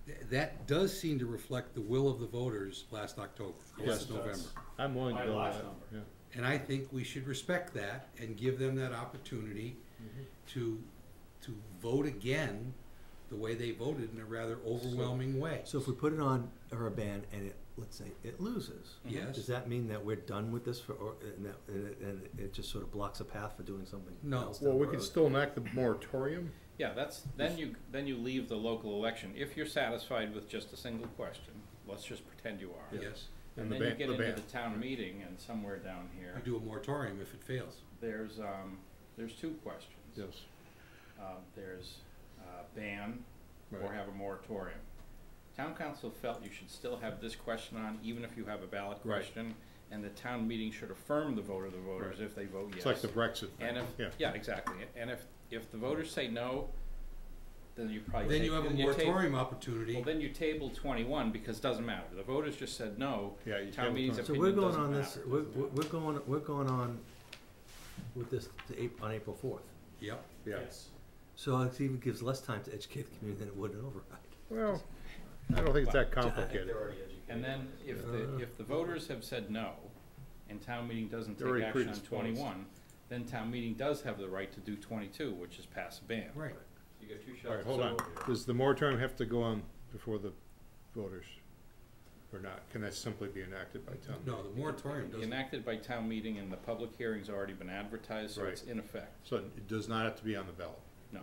Speaker 1: Th- That does seem to reflect the will of the voters last October, or
Speaker 18: Yes,
Speaker 1: last
Speaker 18: it does.
Speaker 1: November.
Speaker 12: I'm willing to
Speaker 18: My
Speaker 12: go with
Speaker 18: last
Speaker 12: that,
Speaker 18: number.
Speaker 1: And I think we should respect that and give them that opportunity mm-hmm. to, to vote again the way they voted in a rather overwhelming way.
Speaker 15: So if we put it on, or a ban, and it, let's say, it loses.
Speaker 1: Yes.
Speaker 15: Does that mean that we're done with this for, or, and that, and it, and it just sort of blocks a path for doing something
Speaker 1: No.
Speaker 15: else down
Speaker 12: Well,
Speaker 15: the
Speaker 12: we can
Speaker 15: road?
Speaker 12: still enact the moratorium.
Speaker 19: Yeah, that's, then you, then you leave the local election, if you're satisfied with just a single question, let's just pretend you are.
Speaker 1: Yes,
Speaker 19: And
Speaker 12: And the
Speaker 19: then you
Speaker 12: ban-
Speaker 19: get
Speaker 12: the
Speaker 19: into
Speaker 12: ban.
Speaker 19: the town meeting and somewhere down here,
Speaker 1: you do a moratorium if it fails.
Speaker 19: there's, um, there's two questions.
Speaker 12: Yes.
Speaker 19: Um, there's, uh, ban or
Speaker 12: Right.
Speaker 19: have a moratorium. Town counsel felt you should still have this question on, even if you have a ballot
Speaker 12: Right.
Speaker 19: question, and the town meeting should affirm the vote of the voters
Speaker 12: Right.
Speaker 19: if they vote yes.
Speaker 12: It's like the Brexit thing,
Speaker 19: And if,
Speaker 12: yeah.
Speaker 19: yeah, exactly, and if, if the voters say no, then you probably
Speaker 1: Then
Speaker 19: take-
Speaker 1: you have a
Speaker 19: ta-
Speaker 1: moratorium opportunity.
Speaker 19: Well, then you table twenty-one, because it doesn't matter, the voters just said no,
Speaker 12: Yeah, you
Speaker 19: town
Speaker 12: table
Speaker 19: meeting's
Speaker 12: 20.
Speaker 15: So we're
Speaker 19: opinion
Speaker 15: going
Speaker 19: doesn't
Speaker 15: on
Speaker 19: matter.
Speaker 15: this, we're, we're we're going, we're going on with this to Ap- on April fourth.
Speaker 1: Yep.
Speaker 12: Yes.
Speaker 15: So it even gives less time to educate the community than it would an override.
Speaker 12: Well, I don't think it's that complicated.
Speaker 3: They're already educated.
Speaker 19: And then if the, uh. if the voters have said no, and town meeting doesn't
Speaker 12: They're
Speaker 19: take
Speaker 12: already
Speaker 19: action on
Speaker 12: predisposed.
Speaker 19: twenty-one, then town meeting does have the right to do twenty-two, which is pass a ban.
Speaker 1: Right.
Speaker 3: You got two shots.
Speaker 12: All right, hold on. Does the moratorium have to go on before the voters? Or not? Can that simply be enacted by town?
Speaker 1: No, the moratorium doesn't.
Speaker 19: Enacted by town meeting and the public hearing's already been advertised, so
Speaker 12: Right.
Speaker 19: it's in effect.
Speaker 12: So it does not have to be on the ballot?
Speaker 19: No,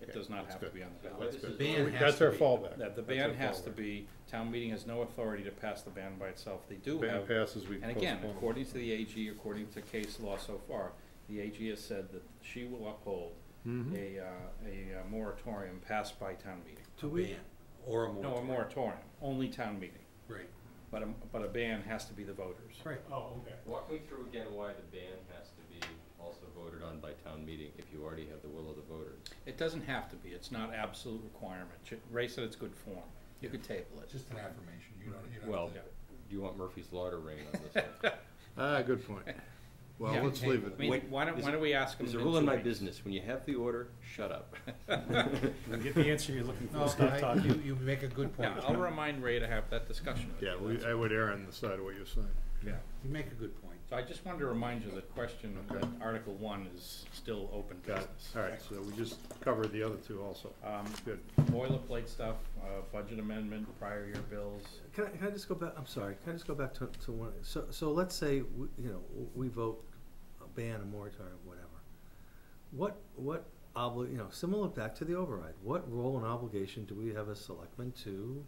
Speaker 19: it
Speaker 12: Okay,
Speaker 19: does not
Speaker 12: that's
Speaker 19: have to
Speaker 12: good.
Speaker 19: be on the ballot.
Speaker 3: this
Speaker 12: That's
Speaker 1: ban has
Speaker 12: That's
Speaker 1: to
Speaker 12: our
Speaker 1: be.
Speaker 12: fallback.
Speaker 19: That the
Speaker 12: That's
Speaker 19: ban has to
Speaker 12: fallback.
Speaker 19: be, town meeting has no authority to pass the ban by itself. They do
Speaker 12: Ban
Speaker 19: have,
Speaker 12: passes, we
Speaker 19: and again,
Speaker 12: postpone.
Speaker 19: according to the AG, according to case law so far, the AG has said that she will uphold
Speaker 12: Mhm.
Speaker 19: a, uh, a uh, moratorium passed by town meeting.
Speaker 1: A ban or a
Speaker 19: No, a
Speaker 1: moratorium.
Speaker 19: moratorium, only town meeting.
Speaker 1: Right,
Speaker 19: But a, but a ban has to be the voters.
Speaker 1: right.
Speaker 18: Oh, okay.
Speaker 3: Walk me through again why the ban has to be also voted on by town meeting if you already have the will of the voters.
Speaker 19: It doesn't have to be, it's not absolute requirement. Ch- Ray said it's good form. You could table it.
Speaker 1: Just an affirmation, you don't, you don't.
Speaker 3: Well,
Speaker 1: have to-
Speaker 3: do you want Murphy's Law to reign on this one?
Speaker 12: Ah, good point. Well,
Speaker 19: Yeah.
Speaker 12: let's leave
Speaker 19: I
Speaker 12: it.
Speaker 19: mean,
Speaker 3: Wait,
Speaker 19: why don't,
Speaker 3: there's
Speaker 19: why
Speaker 3: a-
Speaker 19: don't we ask them
Speaker 3: There's a
Speaker 19: in
Speaker 3: rule in
Speaker 19: two
Speaker 3: my
Speaker 19: weeks?
Speaker 3: business, when you have the order, shut up.
Speaker 18: You get the answer you're looking
Speaker 1: No,
Speaker 18: for, stop
Speaker 1: I-
Speaker 18: talking.
Speaker 1: you, you make a good point.
Speaker 19: Yeah, I'll remind Ray to have that discussion with
Speaker 12: Yeah,
Speaker 19: you.
Speaker 12: we, I would err on the side of what you're saying.
Speaker 19: Yeah.
Speaker 1: You make a good point.
Speaker 19: So I just wanted to remind you that question, that Article One is still open
Speaker 12: Got it.
Speaker 19: business.
Speaker 12: All right, so we just covered the other two also.
Speaker 19: Um,
Speaker 12: Good.
Speaker 19: boilerplate stuff, uh, budget amendment, prior year bills.
Speaker 15: Can I, can I just go back, I'm sorry, can I just go back to, to one, so, so let's say, we- you know, we vote a ban, a moratorium, whatever. What, what obli, you know, similar back to the override, what role and obligation do we have as selectmen to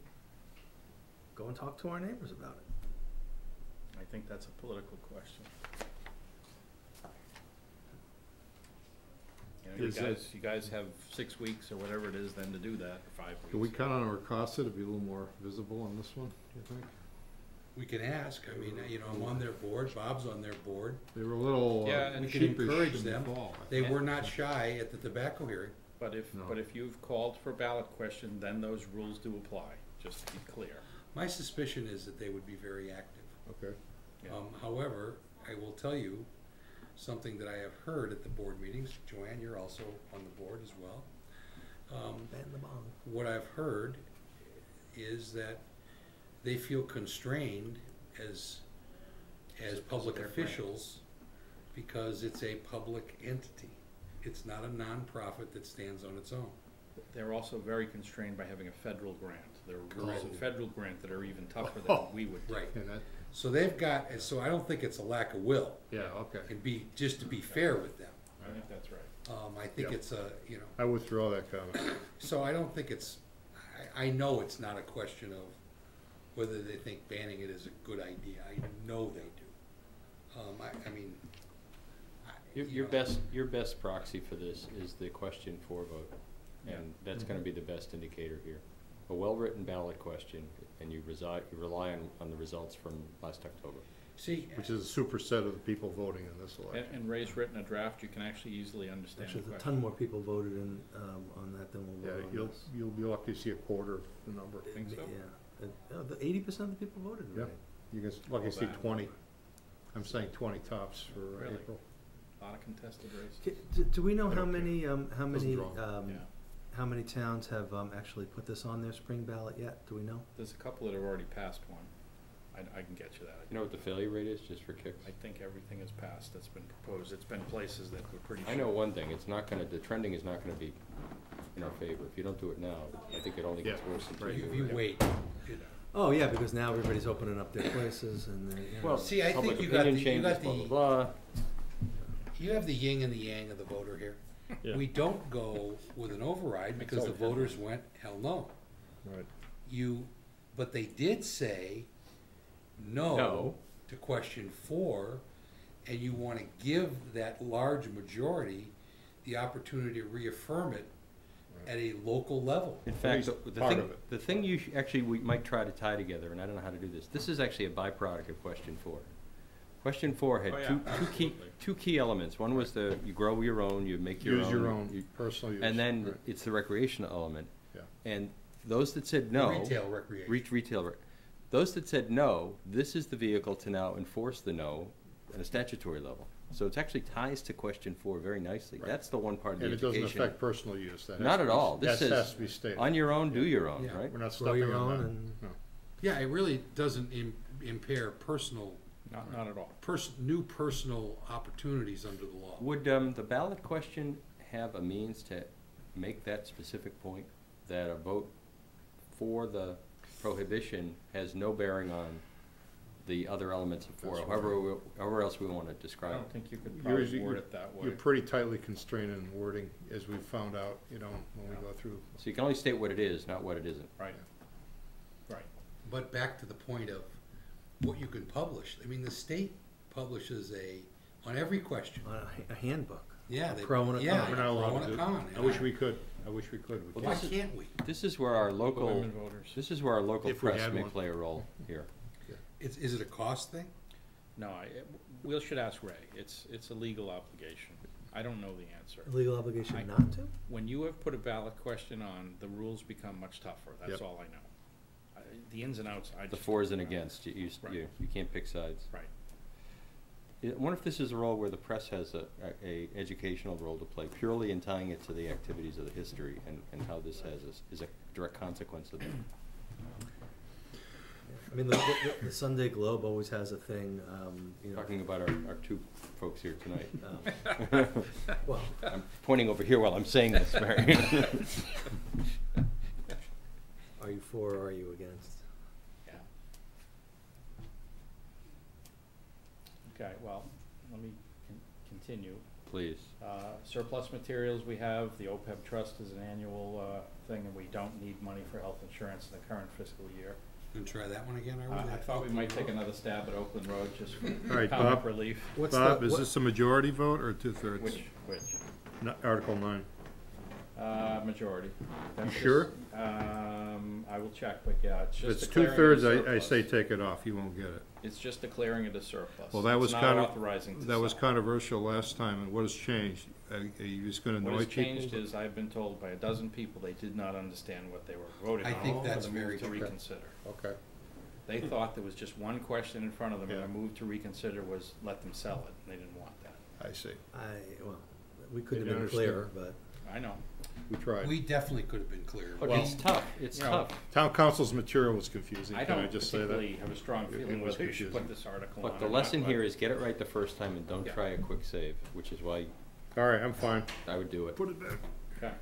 Speaker 15: go and talk to our neighbors about it?
Speaker 19: I think that's a political question. You know, you
Speaker 12: Is
Speaker 19: guys, you guys have six weeks or whatever it is then to do that, or five weeks.
Speaker 12: Can we count on RCASA to be a little more visible on this one, do you think?
Speaker 1: We can ask, I mean, you know, I'm on their board, Bob's on their board.
Speaker 12: They were a little
Speaker 19: Yeah,
Speaker 12: uh,
Speaker 19: and
Speaker 1: We can
Speaker 12: sheepish
Speaker 1: encourage
Speaker 12: in the
Speaker 1: them.
Speaker 12: fall.
Speaker 1: They were not shy at the tobacco hearing.
Speaker 19: But if,
Speaker 12: No.
Speaker 19: but if you've called for ballot question, then those rules do apply, just to be clear.
Speaker 1: My suspicion is that they would be very active.
Speaker 12: Okay.
Speaker 19: Yeah.
Speaker 1: Um, however, I will tell you something that I have heard at the board meetings. Joanne, you're also on the board as well. Um,
Speaker 15: Ban the bong.
Speaker 1: what I've heard is that they feel constrained as, as public
Speaker 19: their grant.
Speaker 1: officials because it's a public entity. It's not a nonprofit that stands on its own.
Speaker 19: They're also very constrained by having a federal grant. There are rules of
Speaker 1: Correct.
Speaker 19: federal grant that are even tougher than we would do.
Speaker 1: Right.
Speaker 12: And that,
Speaker 1: So they've got, and so I don't think it's a lack of will.
Speaker 12: yeah, okay.
Speaker 1: And be, just to be fair with them.
Speaker 19: I think that's right.
Speaker 1: Um, I think
Speaker 12: Yeah.
Speaker 1: it's a, you know,
Speaker 12: I withdraw that comment.
Speaker 1: so I don't think it's, I, I know it's not a question of whether they think banning it is a good idea. I know they do. Um, I, I mean, I-
Speaker 3: Your,
Speaker 1: you
Speaker 3: your
Speaker 1: know,
Speaker 3: best, your best proxy for this is the question for vote,
Speaker 19: Yeah.
Speaker 3: and that's gonna be the best indicator here. A well-written ballot question, and you reside, you rely on, on the results from last October.
Speaker 1: See,
Speaker 12: Which is a superset of the people voting in this
Speaker 19: And,
Speaker 12: election.
Speaker 19: and Ray's written a draft, you can actually easily understand
Speaker 15: Actually,
Speaker 19: question.
Speaker 15: a ton more people voted in, um, on that than will
Speaker 12: Yeah,
Speaker 15: vote on
Speaker 12: you'll,
Speaker 15: this.
Speaker 12: you'll be lucky to see a quarter of the number.
Speaker 19: Think so?
Speaker 15: Yeah, and, the eighty percent of the people voted in
Speaker 12: Yeah.
Speaker 15: it.
Speaker 12: You can, s- lucky to see twenty. I'm saying twenty tops for
Speaker 19: Really?
Speaker 12: April.
Speaker 19: Lot of contested races.
Speaker 15: K- Do, do we know
Speaker 12: I
Speaker 15: how
Speaker 12: don't care.
Speaker 15: many, um, how
Speaker 12: Doesn't
Speaker 15: many,
Speaker 12: draw.
Speaker 15: um,
Speaker 19: Yeah.
Speaker 15: how many towns have, um, actually put this on their spring ballot yet? Do we know?
Speaker 19: There's a couple that have already passed one. I, I can get you that.
Speaker 3: You know what the failure rate is, just for kicks?
Speaker 19: I think everything has passed that's been proposed. It's been places that were pretty.
Speaker 3: I know one thing, it's not gonna, the trending is not gonna be in our favor. If you don't do it now, I think it only gets
Speaker 12: Yeah,
Speaker 3: worse until
Speaker 12: right.
Speaker 3: you
Speaker 1: if you wait, it-
Speaker 15: Oh, yeah, because now everybody's opening up their places and they're, you know.
Speaker 3: Well,
Speaker 1: See, I think
Speaker 3: public
Speaker 1: you got
Speaker 3: opinion
Speaker 1: the- you
Speaker 3: changes,
Speaker 1: got
Speaker 3: blah,
Speaker 1: the-
Speaker 3: blah, blah.
Speaker 1: you have the yin and the yang of the voter here.
Speaker 12: Yeah.
Speaker 1: We don't go with an override because the voters went, hell no.
Speaker 12: Right.
Speaker 1: You, but they did say no
Speaker 3: No.
Speaker 1: to question four, and you want to give that large majority the opportunity to reaffirm it at a local level.
Speaker 3: In fact, the the
Speaker 12: part
Speaker 3: thing,
Speaker 12: of it.
Speaker 3: the thing you, sh- actually, we might try to tie together, and I don't know how to do this, this is actually a byproduct of question four. Question four had
Speaker 19: Oh, yeah,
Speaker 3: two, two key, two key elements. One was the, you grow your own, you make your own.
Speaker 12: Use your own
Speaker 3: you-
Speaker 12: personal use.
Speaker 3: And then
Speaker 12: right.
Speaker 3: it's the recreational element.
Speaker 12: Yeah.
Speaker 3: And those that said no.
Speaker 1: Retail recreation.
Speaker 3: Reach retail, rec- those that said no, this is the vehicle to now enforce the no at a statutory level. So it actually ties to question four very nicely.
Speaker 12: Right.
Speaker 3: That's the one part of the
Speaker 12: And it
Speaker 3: education.
Speaker 12: doesn't affect personal use. That has
Speaker 3: Not
Speaker 12: to
Speaker 3: at
Speaker 12: be-
Speaker 3: all. This
Speaker 12: That has
Speaker 3: says,
Speaker 12: to be stated.
Speaker 3: on your own, do your own,
Speaker 1: Yeah.
Speaker 3: right?
Speaker 12: We're not
Speaker 15: Grow
Speaker 12: stepping
Speaker 15: your
Speaker 12: on
Speaker 15: own
Speaker 12: that.
Speaker 15: and-
Speaker 12: No.
Speaker 1: Yeah, it really doesn't im- impair personal,
Speaker 19: Not, not at all.
Speaker 1: pers- new personal opportunities under the law.
Speaker 3: Would um, the ballot question have a means to make that specific point, that a vote for the prohibition has no bearing on the other elements of four,
Speaker 12: That's
Speaker 3: however, we- however else we want to describe
Speaker 19: I
Speaker 3: describe
Speaker 19: don't
Speaker 3: it?
Speaker 19: think you could
Speaker 12: You're-
Speaker 19: probably
Speaker 12: you're-
Speaker 19: word it that way.
Speaker 12: You're pretty tightly constrained in wording, as we found out, you know, when we go through.
Speaker 3: So you can only state what it is, not what it isn't.
Speaker 19: Right. Right.
Speaker 1: But back to the point of what you can publish. I mean, the state publishes a, on every question.
Speaker 15: On a, a handbook.
Speaker 1: Yeah,
Speaker 15: A
Speaker 1: they-
Speaker 15: pro and a
Speaker 1: yeah,
Speaker 15: con.
Speaker 12: We're not
Speaker 1: pro
Speaker 12: allowed
Speaker 1: and
Speaker 12: to
Speaker 1: a
Speaker 12: do.
Speaker 1: con,
Speaker 12: I wish we could. I wish we could. We
Speaker 3: Well,
Speaker 1: Why
Speaker 12: can't.
Speaker 3: this is-
Speaker 1: can't we?
Speaker 3: This is where our local,
Speaker 19: Women voters.
Speaker 3: this is where our local
Speaker 12: If we
Speaker 3: press
Speaker 12: had
Speaker 3: may
Speaker 12: one.
Speaker 3: play a role here.
Speaker 1: Is, is it a cost thing?
Speaker 19: No, I, we should ask Ray. It's, it's a legal obligation. I don't know the answer.
Speaker 15: Legal obligation
Speaker 19: I-
Speaker 15: not to?
Speaker 19: When you have put a ballot question on, the rules become much tougher. That's
Speaker 12: Yep.
Speaker 19: all I know. I- The ins and outs, I
Speaker 3: The
Speaker 19: just.
Speaker 3: fors and
Speaker 19: don't know.
Speaker 3: against, you, you,
Speaker 19: Right.
Speaker 3: you, you can't pick sides.
Speaker 19: Right.
Speaker 3: I wonder if this is a role where the press has a, a, a educational role to play, purely in tying it to the activities of the history and, and how this has, a s- is a direct consequence of that.
Speaker 15: I mean, the, the, the Sunday Globe always has a thing, um, you know.
Speaker 3: Talking about our, our two folks here tonight.
Speaker 15: Um, well-
Speaker 3: I'm pointing over here while I'm saying this, Mary.
Speaker 15: Are you for or are you against?
Speaker 19: Yeah. Okay, well, let me con- continue.
Speaker 3: Please.
Speaker 19: Uh, surplus materials we have, the OPEB trust is an annual, uh, thing, and we don't need money for health insurance in the current fiscal year.
Speaker 1: Gonna try that one again, are we?
Speaker 19: Uh, I thought we might take another stab at Oakland Road just for
Speaker 12: All right,
Speaker 19: comic
Speaker 12: Bob.
Speaker 19: relief.
Speaker 12: Bob, is this a majority vote or two-thirds?
Speaker 19: Which, which?
Speaker 12: No- Article nine.
Speaker 19: Uh, majority. That's just-
Speaker 12: sure?
Speaker 19: Um, I will check, but yeah, it's
Speaker 12: If
Speaker 19: just
Speaker 12: it's
Speaker 19: declaring it a
Speaker 12: two-thirds, I, I
Speaker 19: surplus.
Speaker 12: say take it off, you won't get it.
Speaker 19: It's just declaring it a surplus.
Speaker 12: Well, that
Speaker 19: It's
Speaker 12: was
Speaker 19: not
Speaker 12: kind
Speaker 19: authorizing to
Speaker 12: that was
Speaker 19: sell.
Speaker 12: controversial last time, and what has changed? Are are you just gonna
Speaker 19: What
Speaker 12: annoy
Speaker 19: has
Speaker 12: people?
Speaker 19: changed is I've been told by a dozen people they did not understand what they were voting
Speaker 1: I
Speaker 19: on.
Speaker 1: think
Speaker 19: for
Speaker 1: that's
Speaker 19: the move
Speaker 1: very
Speaker 19: to
Speaker 1: true.
Speaker 19: reconsider.
Speaker 12: Okay.
Speaker 19: They thought there was just one question in front of them, and
Speaker 12: Yeah.
Speaker 19: a move to reconsider was let them sell it, and they didn't want that.
Speaker 12: I see.
Speaker 15: I, well, we couldn't have
Speaker 12: Didn't
Speaker 15: been clearer, but.
Speaker 19: I know.
Speaker 12: We tried.
Speaker 1: We definitely could have been clearer.
Speaker 19: But
Speaker 1: We-
Speaker 19: it's tough, it's you know, tough.
Speaker 12: Town counsel's material was confusing,
Speaker 19: I
Speaker 12: can I
Speaker 19: don't
Speaker 12: just say that?
Speaker 19: particularly have a strong
Speaker 12: It-
Speaker 19: feeling
Speaker 12: it was
Speaker 19: whether you should put
Speaker 12: confusing.
Speaker 19: this article on
Speaker 3: Look, the
Speaker 19: or not,
Speaker 3: lesson
Speaker 19: but-
Speaker 3: here is get it right the first time and don't
Speaker 19: Yeah.
Speaker 3: try a quick save, which is why
Speaker 12: All right, I'm fine.
Speaker 3: I would do it.
Speaker 12: Put it back.
Speaker 19: Okay.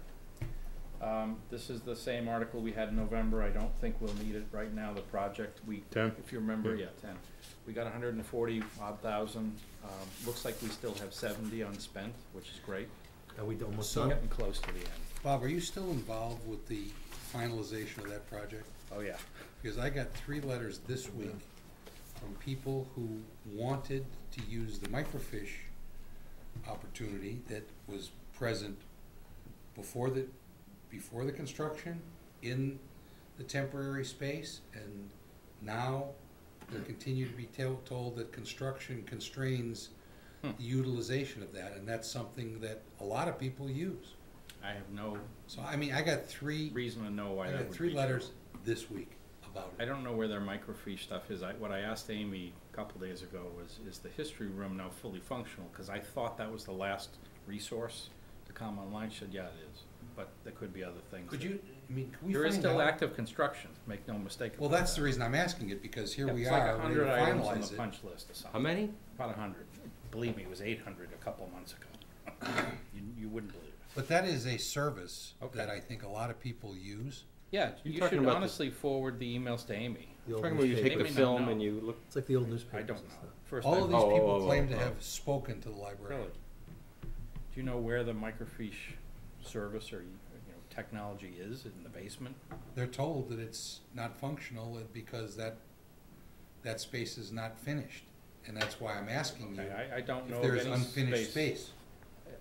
Speaker 19: Um, this is the same article we had in November, I don't think we'll need it right now, the project, we,
Speaker 12: Ten?
Speaker 19: if you remember,
Speaker 12: Yeah.
Speaker 19: yeah, ten. We got hundred and forty odd thousand, um, looks like we still have seventy unspent, which is great.
Speaker 15: Are we almost done?
Speaker 19: Getting close to the end.
Speaker 1: Bob, are you still involved with the finalization of that project?
Speaker 19: Oh, yeah.
Speaker 1: Because I got three letters this mm-hmm. week from people who wanted to use the microfiche opportunity that was present before the, before the construction in the temporary space, and now they continue to be tell, told that construction constrains
Speaker 19: Hmm.
Speaker 1: the utilization of that, and that's something that a lot of people use.
Speaker 19: I have no
Speaker 1: So, I mean, I got three,
Speaker 19: reason to know why
Speaker 1: I
Speaker 19: that
Speaker 1: got
Speaker 19: would
Speaker 1: three
Speaker 19: be
Speaker 1: letters
Speaker 19: true.
Speaker 1: this week about it.
Speaker 19: I don't know where their microfiche stuff is. I, what I asked Amy a couple days ago was, is the history room now fully functional? Cause I thought that was the last resource to come online. She said, yeah, it is, but there could be other things.
Speaker 1: Could you, I mean, could we
Speaker 19: There is still
Speaker 1: out?
Speaker 19: active construction, make no mistake about
Speaker 1: Well,
Speaker 19: that.
Speaker 1: that's the reason I'm asking it, because here
Speaker 19: Yeah,
Speaker 1: we
Speaker 19: it's
Speaker 1: are,
Speaker 19: a
Speaker 1: ready
Speaker 19: hundred items on
Speaker 1: finalize
Speaker 19: the
Speaker 1: it.
Speaker 19: punch list or something.
Speaker 3: How many?
Speaker 19: About a hundred. Believe me, it was eight hundred a couple of months ago. You, you wouldn't believe it.
Speaker 1: But that is a service
Speaker 19: Okay.
Speaker 1: that I think a lot of people use.
Speaker 19: Yeah,
Speaker 3: You're
Speaker 19: you
Speaker 3: talking
Speaker 19: should
Speaker 3: about the-
Speaker 19: honestly forward the emails to Amy.
Speaker 15: The old
Speaker 3: Talking about you
Speaker 15: newspaper.
Speaker 3: take
Speaker 19: They
Speaker 3: the
Speaker 19: may not
Speaker 3: film
Speaker 19: know.
Speaker 3: and you look,
Speaker 15: It's like the old newspapers.
Speaker 19: I don't
Speaker 15: and
Speaker 19: know.
Speaker 15: stuff.
Speaker 19: First
Speaker 1: All of these
Speaker 3: Oh, oh,
Speaker 1: people
Speaker 3: oh,
Speaker 1: claim
Speaker 3: oh,
Speaker 1: to
Speaker 3: oh.
Speaker 1: have spoken to the library.
Speaker 19: Really? Do you know where the microfiche service or, you know, technology is in the basement?
Speaker 1: They're told that it's not functional uh, because that, that space is not finished. And that's why I'm asking you
Speaker 19: Okay, I, I don't know
Speaker 1: if
Speaker 19: of
Speaker 1: there's
Speaker 19: any
Speaker 1: unfinished space.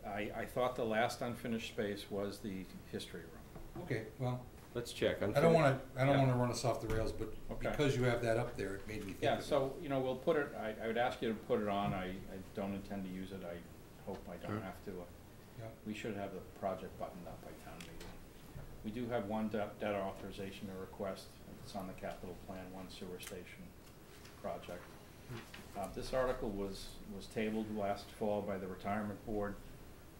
Speaker 19: I, I thought the last unfinished space was the history room.
Speaker 1: Okay, well,
Speaker 3: let's check.
Speaker 1: I don't wanna, I don't
Speaker 19: Yeah.
Speaker 1: wanna run us off the rails, but
Speaker 19: Okay.
Speaker 1: because you have that up there, it made me think
Speaker 19: Yeah,
Speaker 1: of it.
Speaker 19: so, you know, we'll put it, I, I would ask you to put it on, I, I don't intend to use it, I hope I don't
Speaker 12: Sure.
Speaker 19: have to. uh,
Speaker 1: Yeah.
Speaker 19: We should have the project buttoned up by town meeting. We do have one debt, debt authorization to request, it's on the capital plan, one sewer station project. Uh, this article was, was tabled last fall by the retirement board.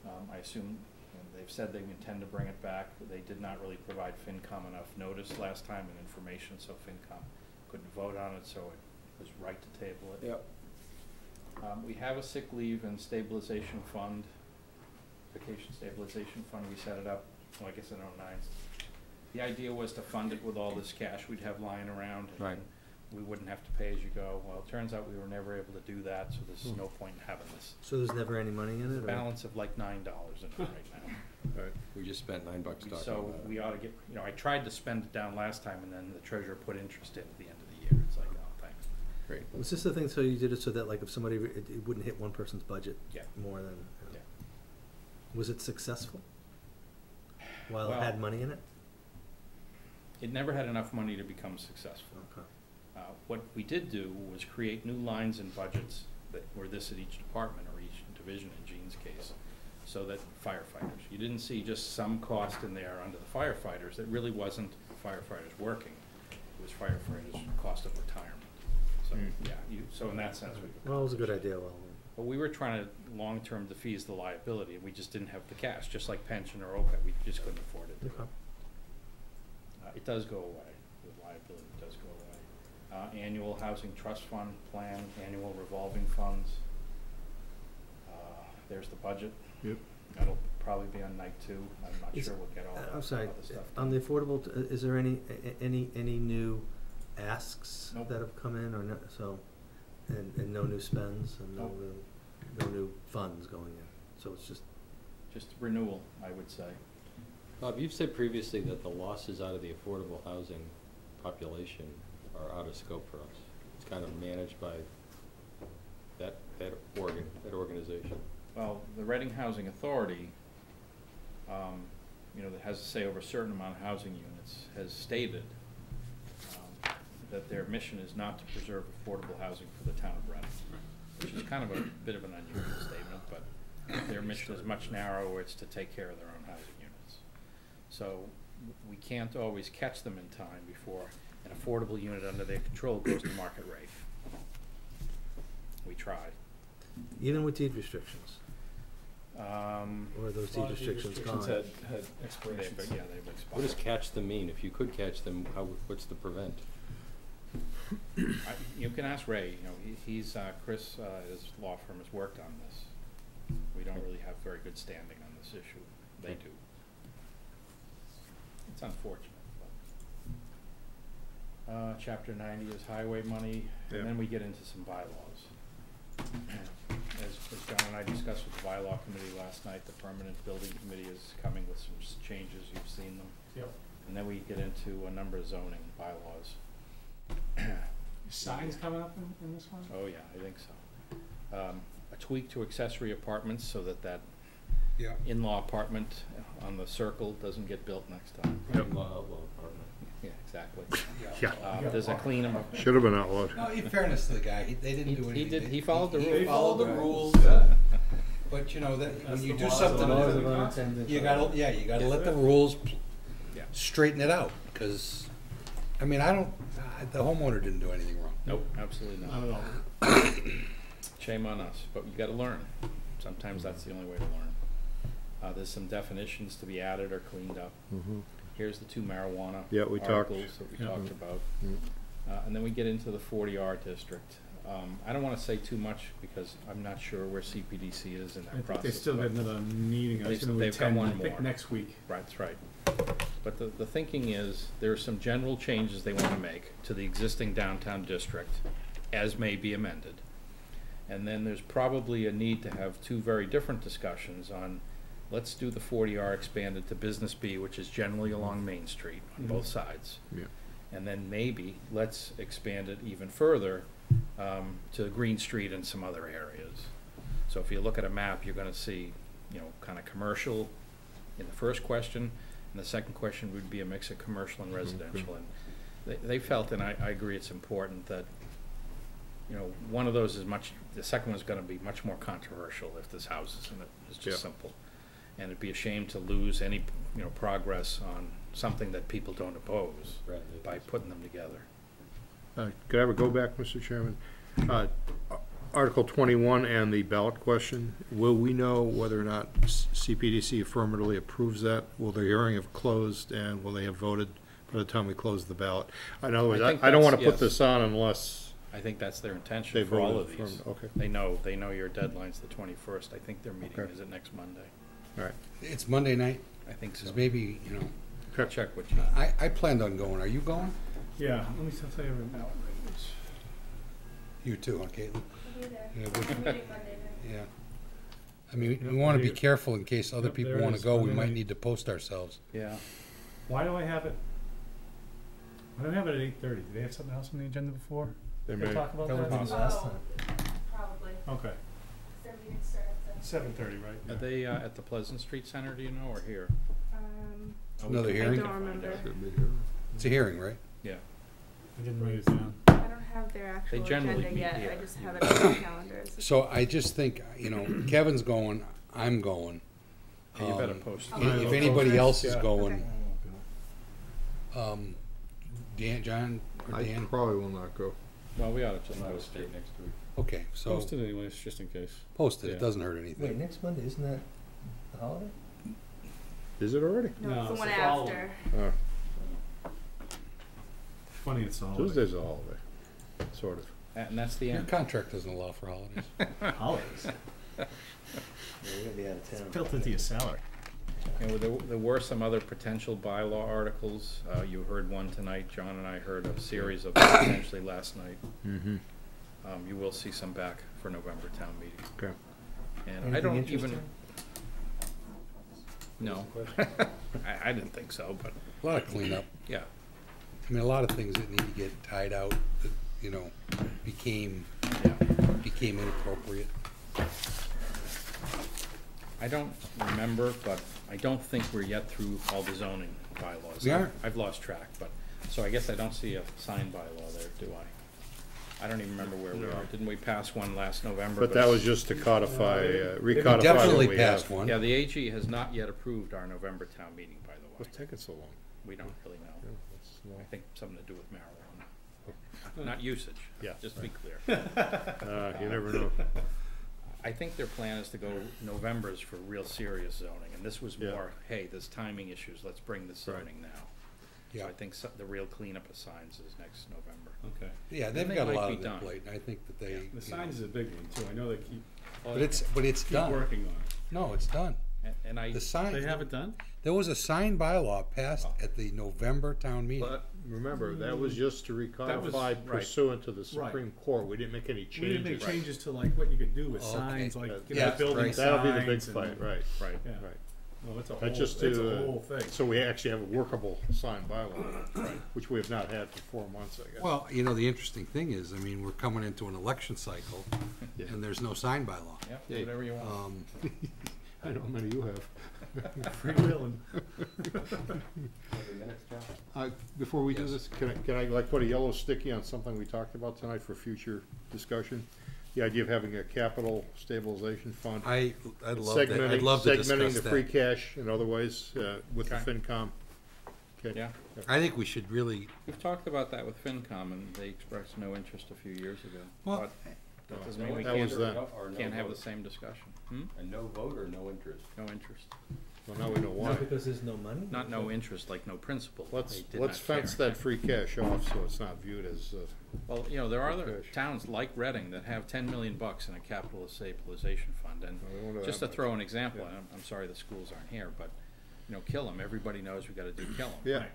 Speaker 19: Um, I assume, and they've said they intend to bring it back, they did not really provide FinCom enough notice last time and information, so FinCom couldn't vote on it, so it was right to table it.
Speaker 3: Yep.
Speaker 19: Um, we have a sick leave and stabilization fund, vacation stabilization fund, we set it up, well, I guess in oh-nine. The idea was to fund it with all this cash we'd have lying around. and
Speaker 3: Right.
Speaker 19: We wouldn't have to pay as you go. Well, it turns out we were never able to do that, so there's
Speaker 15: Hmm.
Speaker 19: no point in having this.
Speaker 15: So there's never any money in it? or-
Speaker 19: Balance of like nine dollars in it right now.
Speaker 12: All right.
Speaker 3: we just spent nine bucks talking
Speaker 19: So
Speaker 3: about it.
Speaker 19: we ought to get, you know, I tried to spend it down last time and then the treasurer put interest in at the end of the year. It's like, oh, thanks.
Speaker 3: Great.
Speaker 15: Was this the thing, so you did it so that like if somebody, it, it wouldn't hit one person's budget?
Speaker 19: Yeah.
Speaker 15: More than?
Speaker 19: Yeah.
Speaker 15: Was it successful? While it
Speaker 19: Well-
Speaker 15: had money in it?
Speaker 19: It never had enough money to become successful.
Speaker 15: Okay.
Speaker 19: Uh, What we did do was create new lines in budgets that were this at each department or each division in Gene's case, so that firefighters, you didn't see just some cost in there under the firefighters, that really wasn't firefighters working, it was firefighters' cost of retirement. So,
Speaker 12: Hmm.
Speaker 19: yeah, you, so in that sense, we.
Speaker 15: Well, it was a good idea, well,
Speaker 19: But we were trying to long-term defease the liability, and we just didn't have the cash, just like pension or OPEB, we just couldn't afford it.
Speaker 15: okay.
Speaker 19: Uh, it does go away, the liability does go away. Uh, annual housing trust fund plan, annual revolving funds. Uh, There's the budget.
Speaker 12: Yep.
Speaker 19: That'll probably be on night two. I'm not
Speaker 15: Is-
Speaker 19: sure we'll get all
Speaker 15: uh,
Speaker 19: that
Speaker 15: I'm sorry,
Speaker 19: other stuff.
Speaker 15: on the affordable, t- uh, is there any, a- a- any, any new asks
Speaker 19: Nope.
Speaker 15: that have come in or no, so, and, and no new spends and no,
Speaker 19: Nope.
Speaker 15: real- no new funds going in? So it's just,
Speaker 19: Just renewal, I would say.
Speaker 3: Bob, you've said previously that the losses out of the affordable housing population are out of scope for us. It's kind of managed by that, that organ, that organization.
Speaker 19: Well, the Reading Housing Authority, um, you know, that has to say over a certain amount of housing units, has stated um, that their mission is not to preserve affordable housing for the town of Reading, which is kind of a bit of an unusual statement, but their mission is much narrower, it's to take care of their own housing units. So we can't always catch them in time before an affordable unit under their control goes to market rate. We try.
Speaker 15: even with deed restrictions,
Speaker 19: Um,
Speaker 15: or are those
Speaker 19: a lot
Speaker 15: deed
Speaker 19: of deed
Speaker 15: restrictions
Speaker 19: restrictions
Speaker 15: gone?
Speaker 19: had- had expirations. They've- yeah, they've expired.
Speaker 3: What does catch them mean? If you could catch them, how, what's the prevent?
Speaker 19: I- You can ask Ray, you know, he, he's, uh, Chris, uh, his law firm has worked on this. We don't really have very good standing on this issue. They do. It's unfortunate, but. Uh, chapter ninety is highway money,
Speaker 12: Yeah.
Speaker 19: and then we get into some bylaws. As, as John and I discussed with the bylaw committee last night, the permanent building committee is coming with some s- changes, you've seen them.
Speaker 18: Yep.
Speaker 19: And then we get into a number of zoning bylaws.
Speaker 18: Signs coming up in, in this one?
Speaker 19: Oh, yeah, I think so. Um, a tweak to accessory apartments so that that
Speaker 1: Yeah.
Speaker 19: in-law apartment on the circle doesn't get built next time.
Speaker 12: Yep.
Speaker 3: In-law outlaw apartment.
Speaker 19: Yeah, exactly.
Speaker 12: Yeah.
Speaker 19: Uh, there's a clean 'em up.
Speaker 12: Should have been outlawed.
Speaker 1: No, in fairness to the guy, he, they
Speaker 19: He-
Speaker 1: didn't do anything.
Speaker 19: he
Speaker 1: did-
Speaker 19: he followed the
Speaker 1: He
Speaker 19: rules.
Speaker 1: followed the rules, uh, but you know, that, when you do something,
Speaker 19: of
Speaker 15: Laws of
Speaker 1: you gotta, yeah, you gotta let the rules pl-
Speaker 19: Yeah.
Speaker 1: straighten it out, cause, I mean, I don't, uh, the homeowner didn't do anything wrong.
Speaker 19: Nope, absolutely not.
Speaker 18: Not at all.
Speaker 19: Shame on us, but you gotta learn. Sometimes that's the only way to learn. Uh, there's some definitions to be added or cleaned up. Here's the two marijuana
Speaker 12: Yeah, we talked.
Speaker 19: articles that we
Speaker 18: Yeah.
Speaker 19: talked about.
Speaker 12: Mm.
Speaker 19: Uh, and then we get into the forty R district. Um, I don't wanna say too much because I'm not sure where CPDC is in
Speaker 18: I
Speaker 19: that
Speaker 18: think
Speaker 19: process.
Speaker 18: they still
Speaker 19: but-
Speaker 18: got another meeting, I was
Speaker 19: They've- they've got one
Speaker 18: I think
Speaker 19: more.
Speaker 18: next week.
Speaker 19: Right, that's right. But the, the thinking is, there are some general changes they wanna make to the existing downtown district, as may be amended. And then there's probably a need to have two very different discussions on, let's do the forty R expanded to Business B, which is generally along Main Street on both
Speaker 18: Mhm.
Speaker 19: sides.
Speaker 12: Yeah.
Speaker 19: And then maybe, let's expand it even further, um, to Green Street and some other areas. So if you look at a map, you're gonna see, you know, kinda commercial in the first question, and the second question would be a mix of commercial and residential. And they, they felt, and I, I agree, it's important that, you know, one of those is much, the second one's gonna be much more controversial if there's houses in it, it's just
Speaker 12: Yeah.
Speaker 19: simple. And it'd be a shame to lose any, you know, progress on something that people don't oppose
Speaker 3: Right.
Speaker 19: by putting them together.
Speaker 12: Uh, Could I have a go back, Mr. Chairman? Uh, Article twenty-one and the ballot question, will we know whether or not s- CPDC affirmatively approves that? Will the hearing have closed and will they have voted by the time we close the ballot? In other words, I,
Speaker 19: think
Speaker 12: I don't wanna
Speaker 19: that's-
Speaker 12: put
Speaker 19: yes.
Speaker 12: this on unless,
Speaker 19: I think that's their
Speaker 12: They
Speaker 19: intention for all
Speaker 12: voted
Speaker 19: of
Speaker 12: these.
Speaker 19: these.
Speaker 12: 'em, okay.
Speaker 19: They know, they know your deadline's the twenty-first, I think their meeting
Speaker 12: Okay.
Speaker 19: is it next Monday,
Speaker 12: all right.
Speaker 1: It's Monday night,
Speaker 19: I think so.
Speaker 1: so maybe, you know,
Speaker 19: Check what you.
Speaker 1: I, I planned on going, are you going?
Speaker 18: Yeah, let me see tell you right now. It's-
Speaker 1: You too, huh, Caitlin?
Speaker 17: I'll be there.
Speaker 1: Yeah,
Speaker 17: I'm
Speaker 1: we-
Speaker 17: Monday night.
Speaker 1: Yeah. I mean, we
Speaker 18: Yep,
Speaker 1: wanna be
Speaker 18: there-
Speaker 1: careful in case other
Speaker 18: Yep,
Speaker 1: people
Speaker 18: there
Speaker 1: wanna
Speaker 18: is,
Speaker 1: go, we
Speaker 18: Monday
Speaker 1: might
Speaker 18: night.
Speaker 1: need to post ourselves.
Speaker 19: Yeah,
Speaker 18: Why do I have it? Why do I have it at eight thirty? Did they have something else on the agenda before?
Speaker 12: They
Speaker 18: Did
Speaker 12: may.
Speaker 18: talk about
Speaker 15: That
Speaker 18: that?
Speaker 15: would've last
Speaker 17: Oh,
Speaker 15: time.
Speaker 17: Probably.
Speaker 18: Okay,
Speaker 17: Their meeting starts at
Speaker 18: seven thirty, right?
Speaker 19: are they, uh, at the Pleasant Street Center, do you know, or here?
Speaker 17: Um,
Speaker 19: Oh, we
Speaker 1: Another
Speaker 19: can- we
Speaker 1: hearing?
Speaker 19: can
Speaker 17: I don't
Speaker 19: find out.
Speaker 17: remember.
Speaker 1: It's a hearing, right?
Speaker 19: Yeah,
Speaker 18: I didn't write it down.
Speaker 17: I don't have their actual
Speaker 19: generally
Speaker 17: agenda
Speaker 19: meet
Speaker 17: yet.
Speaker 19: here.
Speaker 17: I just have it on my calendar. It's-
Speaker 1: So I just think, you know, Kevin's going, I'm going.
Speaker 19: Yeah, you better
Speaker 1: Um,
Speaker 19: post it.
Speaker 1: i- If anybody else is
Speaker 18: Yeah.
Speaker 1: going, um, Dan, John, or
Speaker 12: I
Speaker 1: Dan?
Speaker 12: probably will not go.
Speaker 19: well, we ought to just
Speaker 3: I'm out of
Speaker 19: post
Speaker 3: state
Speaker 19: it.
Speaker 3: next week.
Speaker 1: Okay, so,
Speaker 18: Post it anyways, just in case.
Speaker 1: post it,
Speaker 19: Yeah.
Speaker 1: it doesn't hurt anything.
Speaker 15: Wait,
Speaker 1: anything.
Speaker 15: next Monday, isn't that the holiday?
Speaker 12: Is it already?
Speaker 17: No,
Speaker 18: No,
Speaker 17: it's the
Speaker 18: it's
Speaker 17: one
Speaker 18: the following.
Speaker 17: after.
Speaker 12: Oh,
Speaker 18: Funny it's the holiday.
Speaker 12: Tuesday's a holiday. sort of.
Speaker 19: And that's the end.
Speaker 1: Your
Speaker 19: end.
Speaker 1: contract doesn't allow for holidays.
Speaker 15: Holidays.
Speaker 33: we're gonna be out of town.
Speaker 15: Built into your salary.
Speaker 19: You know, there, there were some other potential bylaw articles. Uh, you heard one tonight. John and I heard a series of them potentially last night.
Speaker 12: Mm-hmm.
Speaker 19: Um, you will see some back for November town meeting.
Speaker 12: Okay.
Speaker 19: And I
Speaker 33: Anything
Speaker 19: don't
Speaker 33: interesting?
Speaker 19: even. No, I, I didn't think so, but.
Speaker 1: A lot of cleanup.
Speaker 19: Yeah.
Speaker 1: I mean, a lot of things that need to get tied out, that, you know, became, became inappropriate.
Speaker 19: I don't remember, but I don't think we're yet through all the zoning bylaws.
Speaker 1: We aren't?
Speaker 19: I've lost track, but, so I guess I don't see a signed bylaw there, do I? I don't even remember where we are. Didn't we pass one last November?
Speaker 12: But that was just to codify, uh,
Speaker 1: We
Speaker 12: recodify what
Speaker 1: definitely
Speaker 12: we
Speaker 1: passed
Speaker 12: have.
Speaker 1: one.
Speaker 19: Yeah, the AG has not yet approved our November town meeting, by the way.
Speaker 12: What's taking so long?
Speaker 19: We don't really know.
Speaker 12: Yeah,
Speaker 19: I think something to do with marijuana. Not usage.
Speaker 12: Yeah,
Speaker 19: Just to be
Speaker 12: right.
Speaker 19: clear.
Speaker 12: Uh, you never know.
Speaker 19: I think their plan is to go November's for real serious zoning, and this was
Speaker 12: Yeah.
Speaker 19: more, hey, there's timing issues, let's bring the
Speaker 12: Right.
Speaker 19: zoning now.
Speaker 1: Yeah.
Speaker 19: So I think so- the real cleanup of signs is next November.
Speaker 18: Okay.
Speaker 1: Yeah, they've got a
Speaker 19: might
Speaker 1: lot
Speaker 19: be
Speaker 1: on their
Speaker 19: done.
Speaker 1: plate, and I think that they,
Speaker 18: The
Speaker 1: you know,
Speaker 18: signs is a big one too. I know they keep,
Speaker 1: but it's, but it's
Speaker 18: keep
Speaker 1: done.
Speaker 18: working on it.
Speaker 1: No, it's done.
Speaker 19: And, and I,
Speaker 1: The sign.
Speaker 18: They have it done?
Speaker 1: There was a sign bylaw passed oh. at the November town meeting.
Speaker 12: But remember, that was just to
Speaker 18: That was-
Speaker 12: recodify
Speaker 18: right.
Speaker 12: pursuant to the Supreme Court. We didn't make any changes.
Speaker 18: We didn't make changes to like what you could do with
Speaker 1: Okay.
Speaker 18: signs, like, you
Speaker 1: Yeah,
Speaker 18: know, building
Speaker 1: right.
Speaker 18: signs.
Speaker 12: That'll be the big
Speaker 18: and-
Speaker 12: fight, right,
Speaker 19: right.
Speaker 18: Yeah.
Speaker 12: right.
Speaker 18: Well, it's a whole,
Speaker 12: That's just
Speaker 18: it's a
Speaker 12: uh,
Speaker 18: whole thing.
Speaker 12: so we actually have a workable signed bylaw, which we have not had for four months, I guess.
Speaker 1: Well, you know, the interesting thing is, I mean, we're coming into an election cycle,
Speaker 12: Yeah.
Speaker 1: and there's no sign bylaw.
Speaker 19: yeah,
Speaker 12: Yeah.
Speaker 19: whatever you want.
Speaker 1: Um,
Speaker 12: I know how many you have.
Speaker 18: Freewheeling.
Speaker 12: Uh, before we do this, can I, can I like put a yellow sticky on something we talked about tonight for future discussion? The idea of having a capital stabilization fund.
Speaker 1: I, I'd love to, I'd
Speaker 12: Segmenting-
Speaker 1: love to discuss Segmenting
Speaker 12: the free
Speaker 1: that.
Speaker 12: cash in other ways, uh, with the
Speaker 19: Okay.
Speaker 12: FinCom. Okay.
Speaker 19: Yeah.
Speaker 1: I think we should really,
Speaker 19: We've talked about that with FinCom, and they expressed no interest a few years ago.
Speaker 1: Well-
Speaker 19: But that doesn't mean we
Speaker 12: That
Speaker 19: can't,
Speaker 12: then.
Speaker 19: Can't have the same discussion. Hmm?
Speaker 3: A no vote or no interest?
Speaker 19: No interest.
Speaker 12: Well, now we know why.
Speaker 33: Not because there's no money?
Speaker 19: Not no interest, like no principal.
Speaker 12: Let's,
Speaker 19: They did
Speaker 12: let's
Speaker 19: not care.
Speaker 12: fence that free cash off so it's not viewed as, uh,
Speaker 19: Well, you know, there are other
Speaker 12: Okay.
Speaker 19: towns like Reading that have ten million bucks in a capital stabilization fund, and
Speaker 12: I wonder
Speaker 19: just
Speaker 12: that
Speaker 19: to
Speaker 12: much.
Speaker 19: throw an example, and I'm, I'm sorry the schools aren't here, but, you know, Killam, everybody knows we gotta do Killam.
Speaker 12: yeah,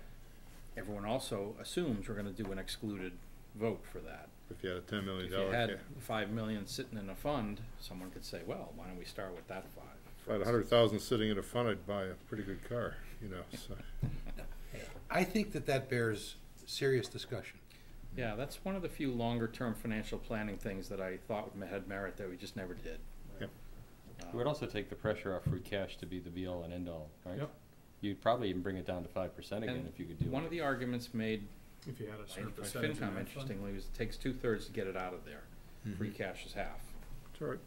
Speaker 19: Everyone also assumes we're gonna do an excluded vote for that.
Speaker 12: if you had a ten million
Speaker 19: If you
Speaker 12: dollar
Speaker 19: had
Speaker 12: cash.
Speaker 19: five million sitting in a fund, someone could say, well, why don't we start with that five?
Speaker 12: If I had a hundred thousand sitting in a fund, I'd buy a pretty good car, you know, so.
Speaker 1: I think that that bears serious discussion.
Speaker 19: Yeah, that's one of the few longer-term financial planning things that I thought would- had merit that we just never did.
Speaker 12: Yep.
Speaker 19: Uh,
Speaker 3: It would also take the pressure off free cash to be the be-all and end-all, right?
Speaker 18: Yep.
Speaker 3: You'd probably even bring it down to five percent again
Speaker 19: And
Speaker 3: if you could do it.
Speaker 19: One of the arguments made
Speaker 18: If you had a
Speaker 19: by
Speaker 18: certain
Speaker 19: by
Speaker 18: percentage in
Speaker 19: FinCom,
Speaker 18: that fund.
Speaker 19: interestingly, was it takes two-thirds to get it out of there. Free cash is half.
Speaker 12: It's all right.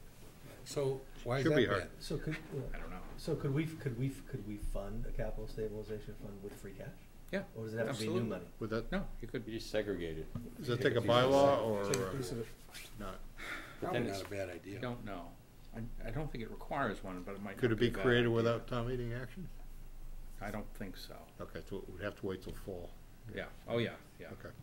Speaker 1: So why is
Speaker 12: Should be
Speaker 1: that
Speaker 12: hard.
Speaker 1: bad?
Speaker 33: So could,
Speaker 19: I don't know.
Speaker 33: so could we, could we, could we fund a capital stabilization fund with free cash?
Speaker 19: Yeah,
Speaker 33: Or does it have to be
Speaker 19: absolutely.
Speaker 33: new money?
Speaker 12: Would that,
Speaker 19: No, you could,
Speaker 3: You just segregate it.
Speaker 12: does that take a bylaw or,
Speaker 18: Take a
Speaker 12: uh,
Speaker 18: of it.
Speaker 12: not?
Speaker 1: Probably not a bad idea?
Speaker 19: I
Speaker 1: idea.
Speaker 19: don't know. I, I don't think it requires one, but it might
Speaker 12: Could
Speaker 19: not
Speaker 12: it be
Speaker 19: a bad
Speaker 12: created
Speaker 19: idea.
Speaker 12: without town meeting action?
Speaker 19: I don't think so.
Speaker 12: Okay, so we'd have to wait till fall.
Speaker 19: Yeah, oh, yeah, yeah.
Speaker 12: Okay.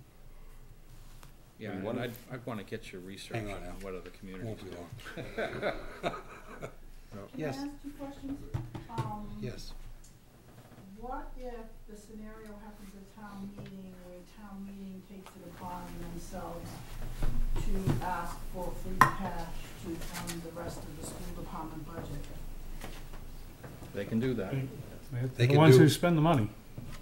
Speaker 19: Yeah,
Speaker 3: mean,
Speaker 19: and
Speaker 3: one-
Speaker 19: I'd, I'd wanna get your research
Speaker 1: Hang
Speaker 19: on
Speaker 1: on now.
Speaker 19: what other communities
Speaker 1: Won't be
Speaker 19: do.
Speaker 1: long.
Speaker 34: Can
Speaker 1: Yes.
Speaker 34: I ask two questions? Um,
Speaker 1: Yes.
Speaker 34: What if the scenario happens at town meeting where town meeting takes it upon themselves to ask for free cash to fund the rest of the school department budget?
Speaker 19: They can do that.
Speaker 18: They're
Speaker 1: They
Speaker 18: the
Speaker 1: can
Speaker 18: ones
Speaker 1: do-
Speaker 18: who spend the money.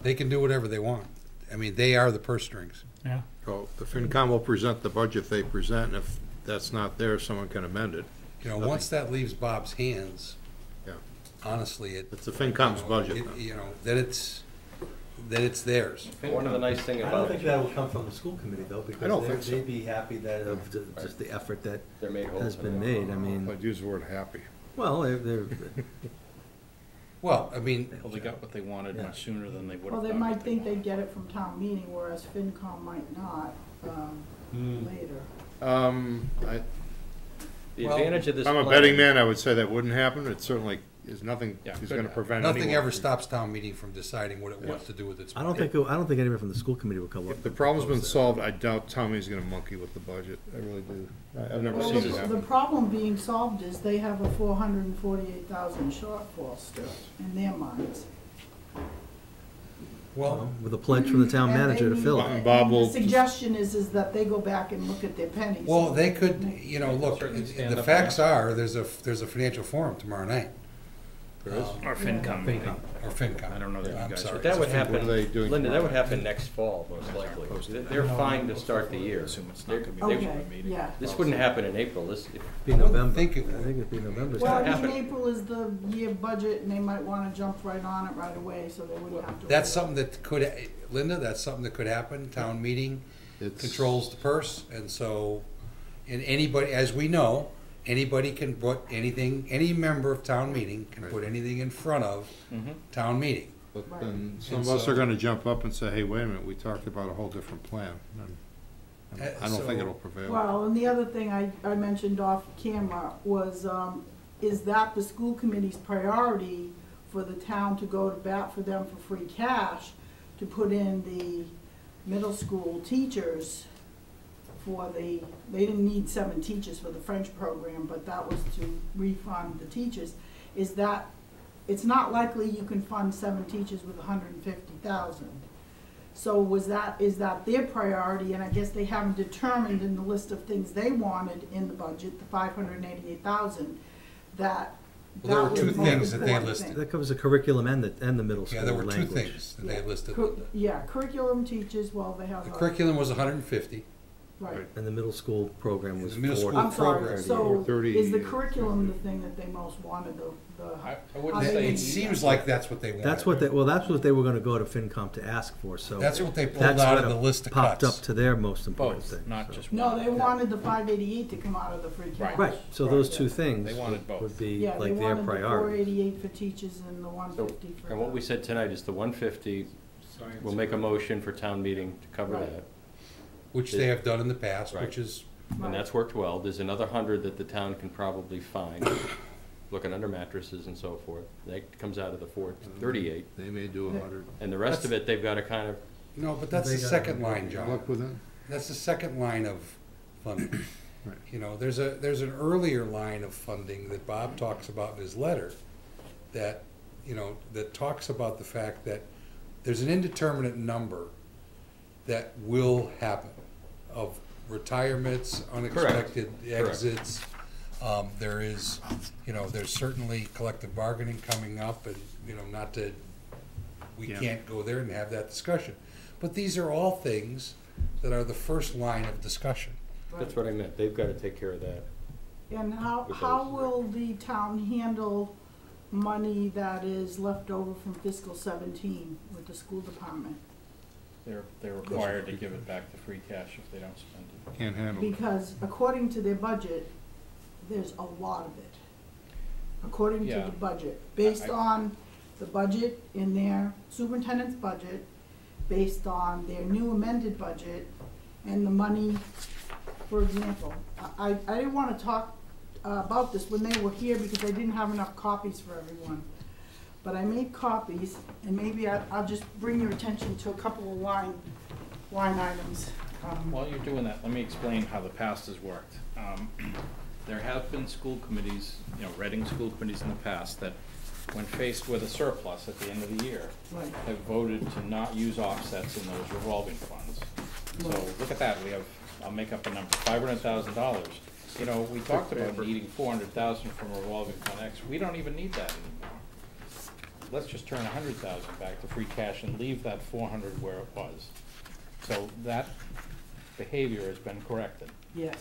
Speaker 1: They can do whatever they want. I mean, they are the purse strings.
Speaker 18: Yeah.
Speaker 12: So the FinCom will present the budget they present, and if that's not there, someone can amend it.
Speaker 1: You know,
Speaker 12: Nothing.
Speaker 1: once that leaves Bob's hands,
Speaker 12: Yeah.
Speaker 1: honestly, it.
Speaker 12: It's the FinCom's
Speaker 1: you know,
Speaker 12: budget
Speaker 1: it-
Speaker 12: now.
Speaker 1: You know, that it's, that it's theirs.
Speaker 3: One of the nice thing
Speaker 33: I
Speaker 3: about.
Speaker 33: don't think that will come from the school committee though,
Speaker 12: don't
Speaker 33: because
Speaker 12: think
Speaker 33: they'd,
Speaker 12: so.
Speaker 33: they'd be happy that of ju- just the effort that
Speaker 3: They're made whole.
Speaker 33: has been made. I mean,
Speaker 12: I'd use the word happy.
Speaker 33: well, they're, they're,
Speaker 1: Well, I mean,
Speaker 19: Well, they got what they wanted
Speaker 33: Yeah.
Speaker 19: much sooner than they would have.
Speaker 34: Well,
Speaker 19: have
Speaker 34: they
Speaker 19: thought.
Speaker 34: might think they'd get it from town meeting, whereas FinCom might not, um,
Speaker 18: Hmm.
Speaker 34: later.
Speaker 12: Um, I,
Speaker 3: The
Speaker 1: Well,
Speaker 3: advantage of this.
Speaker 12: I'm a
Speaker 3: plan-
Speaker 12: betting man, I would say that wouldn't happen. It certainly there's nothing,
Speaker 19: Yeah,
Speaker 12: is gonna prevent anyone.
Speaker 1: Nothing ever
Speaker 12: from-
Speaker 1: stops town meeting from deciding what it wants to do with its
Speaker 15: I don't
Speaker 1: money.
Speaker 15: think, I don't think anyone from the school committee will come up.
Speaker 12: If the problem's been
Speaker 15: that.
Speaker 12: solved, I doubt town is gonna monkey with the budget, I really do. I- I've never
Speaker 34: Well,
Speaker 12: seen
Speaker 34: the-
Speaker 12: it
Speaker 34: The
Speaker 12: happen.
Speaker 34: problem being solved is they have a four hundred and forty-eight thousand shortfall still in their minds.
Speaker 1: Well, uh,
Speaker 15: With a pledge from the town
Speaker 34: And
Speaker 15: manager to
Speaker 34: they
Speaker 15: fill it.
Speaker 34: and
Speaker 12: Bob will
Speaker 34: The suggestion is, is that they go back and look at their pennies.
Speaker 1: Well, they could, you know, look,
Speaker 19: Certainly stand
Speaker 1: the
Speaker 19: up
Speaker 1: facts are, there's a, there's a financial forum tomorrow night.
Speaker 3: There is?
Speaker 19: Or FinCom maybe.
Speaker 1: Or FinCom.
Speaker 19: I don't know that you
Speaker 1: I'm
Speaker 19: guys
Speaker 1: sorry.
Speaker 19: are-
Speaker 3: That would
Speaker 12: What are
Speaker 3: happen,
Speaker 12: they doing
Speaker 3: Linda, that would
Speaker 12: night?
Speaker 3: happen next fall, most likely. They're- They're fine to start the year.
Speaker 19: Assume it's not gonna be
Speaker 3: they-
Speaker 19: much
Speaker 34: Okay, yeah.
Speaker 3: This wouldn't happen in April, this, if-
Speaker 15: Be
Speaker 1: I wouldn't
Speaker 15: November.
Speaker 1: think it
Speaker 15: I
Speaker 1: would.
Speaker 15: think it'd be November.
Speaker 34: Well, I mean,
Speaker 3: happen.
Speaker 34: April is the year budget, and they might wanna jump right on it right away, so they wouldn't have to.
Speaker 1: That's
Speaker 34: wait.
Speaker 1: something that could, Linda, that's something that could happen, town meeting
Speaker 12: It's-
Speaker 1: controls the purse, and so, and anybody, as we know, anybody can put anything, any member of town meeting can put anything in front of
Speaker 3: Mhm.
Speaker 1: town meeting.
Speaker 12: But
Speaker 34: Right.
Speaker 12: then some
Speaker 1: And
Speaker 12: of us are gonna jump up and say, hey, wait a minute, we talked about a whole different plan. And I don't- I don't think
Speaker 1: Uh,
Speaker 12: it'll
Speaker 1: so-
Speaker 12: prevail.
Speaker 34: Well, and the other thing I, I mentioned off camera was, um, is that the school committee's priority for the town to go to bat for them for free cash to put in the middle school teachers for the, they didn't need seven teachers for the French program, but that was to refund the teachers, is that it's not likely you can fund seven teachers with a hundred and fifty thousand. So was that, is that their priority, and I guess they haven't determined in the list of things they wanted in the budget, the five hundred and eighty-eight thousand, that,
Speaker 1: Well, there
Speaker 34: that
Speaker 1: were
Speaker 34: was
Speaker 1: two
Speaker 34: the most
Speaker 1: things that they
Speaker 34: important
Speaker 1: listed.
Speaker 34: thing.
Speaker 15: That covers the curriculum and the, and the middle school
Speaker 1: Yeah, there were two things that they
Speaker 34: Yeah.
Speaker 1: listed.
Speaker 34: Cur- Yeah, curriculum teachers, well, they have
Speaker 1: The
Speaker 34: a,
Speaker 1: curriculum was hundred and fifty.
Speaker 34: Right.
Speaker 15: And the middle school program was
Speaker 1: the middle
Speaker 15: four.
Speaker 1: school
Speaker 34: I'm sorry,
Speaker 1: program.
Speaker 34: so
Speaker 12: Thirty-
Speaker 34: is the curriculum the thing that they most wanted, the, the,
Speaker 19: I, I wouldn't
Speaker 34: they
Speaker 19: say.
Speaker 1: It seems like that's what they wanted.
Speaker 15: That's what they, well, that's what they were gonna go to FinCom to ask for, so.
Speaker 1: That's what they pulled
Speaker 15: that's
Speaker 1: out
Speaker 15: what
Speaker 1: of the list of
Speaker 15: Popped
Speaker 1: cuts.
Speaker 15: up to their most important
Speaker 19: Both,
Speaker 15: thing.
Speaker 19: not
Speaker 15: so.
Speaker 19: just one.
Speaker 34: no, they wanted the five eighty-eight to come out of the free cash.
Speaker 15: Right, so those two things
Speaker 19: They wanted both.
Speaker 15: would be
Speaker 34: Yeah, they
Speaker 15: like their
Speaker 34: wanted the four
Speaker 15: priority.
Speaker 34: eighty-eight for teachers and the one
Speaker 3: So,
Speaker 34: fifty for.
Speaker 3: and what we said tonight is the one fifty, we'll make a motion for town meeting to cover
Speaker 34: Right.
Speaker 3: that.
Speaker 1: Which they have done in the past,
Speaker 3: Right.
Speaker 1: which is,
Speaker 3: And that's worked well. There's another hundred that the town can probably find, looking under mattresses and so forth. That comes out of the four mm-hmm. thirty-eight.
Speaker 12: They may do a hundred.
Speaker 3: And the rest of it, they've got to kind of,
Speaker 1: no, but that's the second line, John.
Speaker 12: Luck with it?
Speaker 1: That's the second line of funding.
Speaker 12: Right.
Speaker 1: You know, there's a, there's an earlier line of funding that Bob talks about in his letter that, you know, that talks about the fact that there's an indeterminate number that will happen of retirements, unexpected
Speaker 3: Correct.
Speaker 1: exits. Um, there is, you know, there's certainly collective bargaining coming up and, you know, not to, we
Speaker 12: Yeah.
Speaker 1: can't go there and have that discussion. But these are all things that are the first line of discussion.
Speaker 3: that's what I meant. They've got to take care of that.
Speaker 34: And how, how will the town handle money that is left over from fiscal seventeen with the school department?
Speaker 19: They're, they're required to give it back to free cash if they don't spend it.
Speaker 12: Can't handle it.
Speaker 34: Because according to their budget, there's a lot of it. According to
Speaker 19: Yeah.
Speaker 34: the budget, based
Speaker 19: I-
Speaker 34: on the budget in their superintendent's budget, based on their new amended budget, and the money, for example, I, I I didn't wanna talk uh, about this when they were here because I didn't have enough copies for everyone. But I made copies, and maybe I, I'll just bring your attention to a couple of line, line items. Um,
Speaker 19: While you're doing that, let me explain how the past has worked. Um, There have been school committees, you know, Reading school committees in the past that, when faced with a surplus at the end of the year,
Speaker 34: Right.
Speaker 19: have voted to not use offsets in those revolving funds. So look at that, we have, I'll make up a number, five hundred thousand dollars. You know, we talked about needing four hundred thousand from revolving fund X, we don't even need that anymore. Let's just turn a hundred thousand back to free cash and leave that four hundred where it was. So that behavior has been corrected.
Speaker 34: Yes.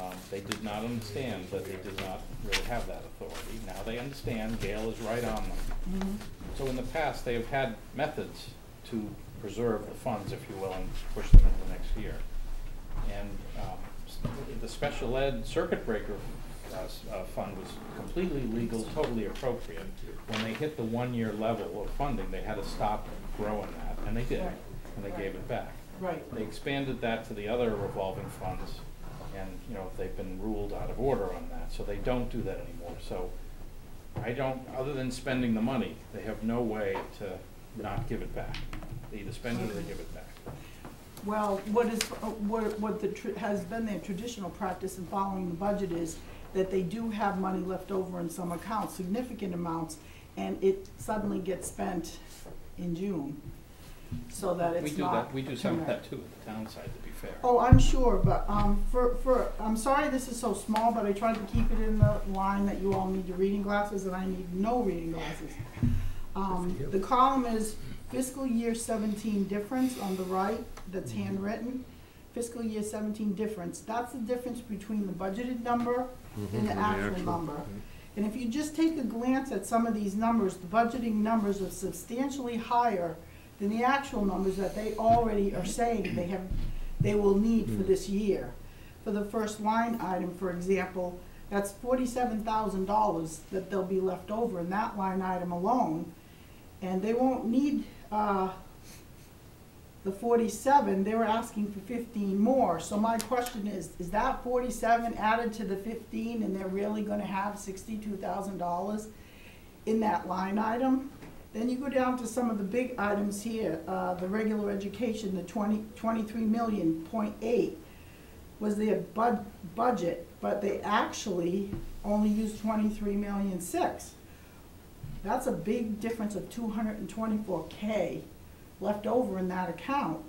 Speaker 19: Um, they did not understand that they did not really have that authority. Now they understand, Gail is right on them.
Speaker 34: Mhm.
Speaker 19: So in the past, they have had methods to preserve the funds, if you will, and push them into the next year. And, um, the special ed circuit breaker, uh, uh, fund was completely legal, totally appropriate. When they hit the one-year level of funding, they had to stop growing that, and they did, and they gave it back.
Speaker 34: Right.
Speaker 19: They expanded that to the other revolving funds, and, you know, they've been ruled out of order on that, so they don't do that anymore. So I don't, other than spending the money, they have no way to not give it back. They either spend it or they give it back.
Speaker 34: Well, what is, uh, what, what the, tr- has been their traditional practice in following the budget is that they do have money left over in some accounts, significant amounts, and it suddenly gets spent in June, so that it's We
Speaker 19: do
Speaker 34: not.
Speaker 19: that, we do some of that too, at the town side, to be fair.
Speaker 34: Oh, I'm sure, but, um, for, for, I'm sorry this is so small, but I tried to keep it in the line that you all need your reading glasses, and I need no reading glasses. Um, the column is fiscal year seventeen difference on the right, that's handwritten. Fiscal year seventeen difference, that's the difference between the budgeted number Mm-hmm. and the actual number. Mm-hmm. And if you just take a glance at some of these numbers, the budgeting numbers are substantially higher than the actual numbers that they already are saying they have, they will need for mm. this year. For the first line item, for example, that's forty-seven thousand dollars that they'll be left over in that line item alone. And they won't need, uh, the forty-seven, they were asking for fifteen more, so my question is, is that forty-seven added to the fifteen and they're really gonna have sixty-two thousand dollars in that line item? Then you go down to some of the big items here, uh, the regular education, the twenty, twenty-three million point eight was their bud, budget, but they actually only used twenty-three million six. That's a big difference of two hundred and twenty-four K left over in that account.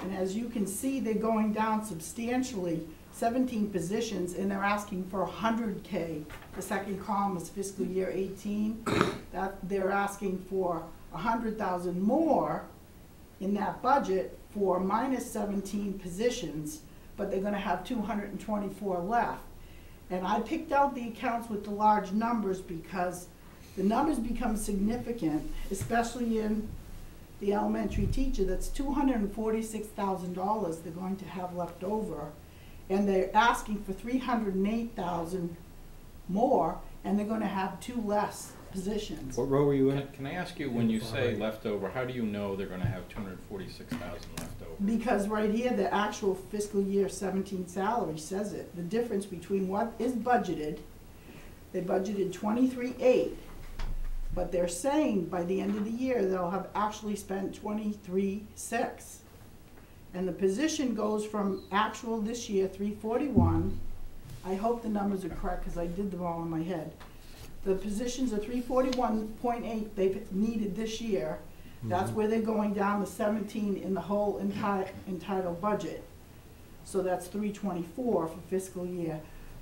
Speaker 34: And as you can see, they're going down substantially, seventeen positions, and they're asking for hundred K. The second column is fiscal year eighteen, that, they're asking for hundred thousand more in that budget for minus seventeen positions, but they're gonna have two hundred and twenty-four left. And I picked out the accounts with the large numbers because the numbers become significant, especially in the elementary teacher, that's two hundred and forty-six thousand dollars they're going to have left over. And they're asking for three hundred and eight thousand more, and they're gonna have two less positions.
Speaker 3: What row were you in?
Speaker 19: Can, can I ask you, when you say leftover, how do you know they're gonna have two hundred forty-six thousand left over?
Speaker 34: Because right here, the actual fiscal year seventeen salary says it, the difference between what is budgeted, they budgeted twenty-three eight, but they're saying by the end of the year, they'll have actually spent twenty-three six. And the position goes from actual this year, three forty-one, I hope the numbers are correct, cause I did them all in my head. The positions are three forty-one point eight they've needed this year, that's mm-hmm. where they're going down to seventeen in the whole entire, entitled budget. So that's three twenty-four for fiscal year.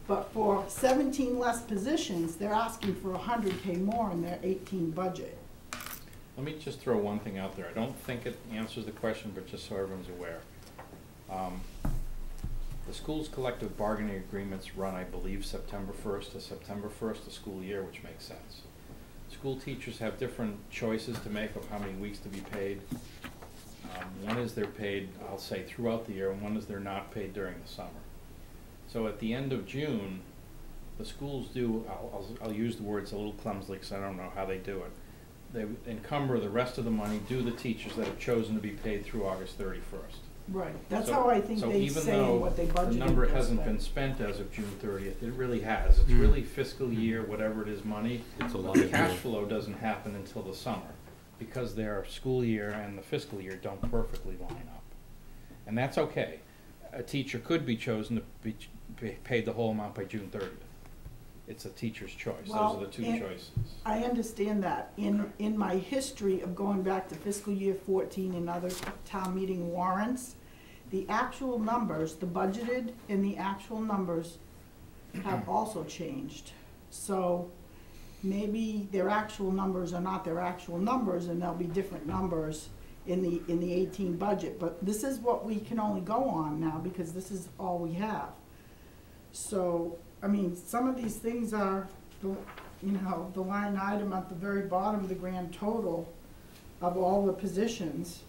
Speaker 34: But for seventeen less positions, they're asking for hundred K more in their eighteen budget.
Speaker 19: Let me just throw one thing out there. I don't think it answers the question, but just so everyone's aware. Um, The school's collective bargaining agreements run, I believe, September first to September first, the school year, which makes sense. School teachers have different choices to make of how many weeks to be paid. Um, One is they're paid, I'll say, throughout the year, and one is they're not paid during the summer. So at the end of June, the schools do, I'll, I'll, I'll use the words a little clumsily, because I don't know how they do it. They encumber the rest of the money due the teachers that have chosen to be paid through August thirty-first.
Speaker 34: Right, that's
Speaker 19: So-
Speaker 34: how I think they say what they
Speaker 19: So even though
Speaker 34: budgeted.
Speaker 19: the number hasn't been spent as of June thirtieth, it really has. It's
Speaker 3: Mm.
Speaker 19: really fiscal year, whatever it is, money.
Speaker 3: It's a
Speaker 19: But
Speaker 3: lot
Speaker 19: The
Speaker 3: of
Speaker 19: cash
Speaker 3: money.
Speaker 19: flow doesn't happen until the summer, because their school year and the fiscal year don't perfectly line up. And that's okay. A teacher could be chosen to be paid the whole amount by June thirtieth. It's a teacher's choice. Those
Speaker 34: Well,
Speaker 19: are the two
Speaker 34: and-
Speaker 19: choices.
Speaker 34: I understand that. In, in my history of going back to fiscal year fourteen and other town meeting warrants, the actual numbers, the budgeted and the actual numbers have also changed. So maybe their actual numbers are not their actual numbers and there'll be different numbers in the, in the eighteen budget. But this is what we can only go on now because this is all we have. So, I mean, some of these things are, you know, the line item at the very bottom, of the grand total of all the positions.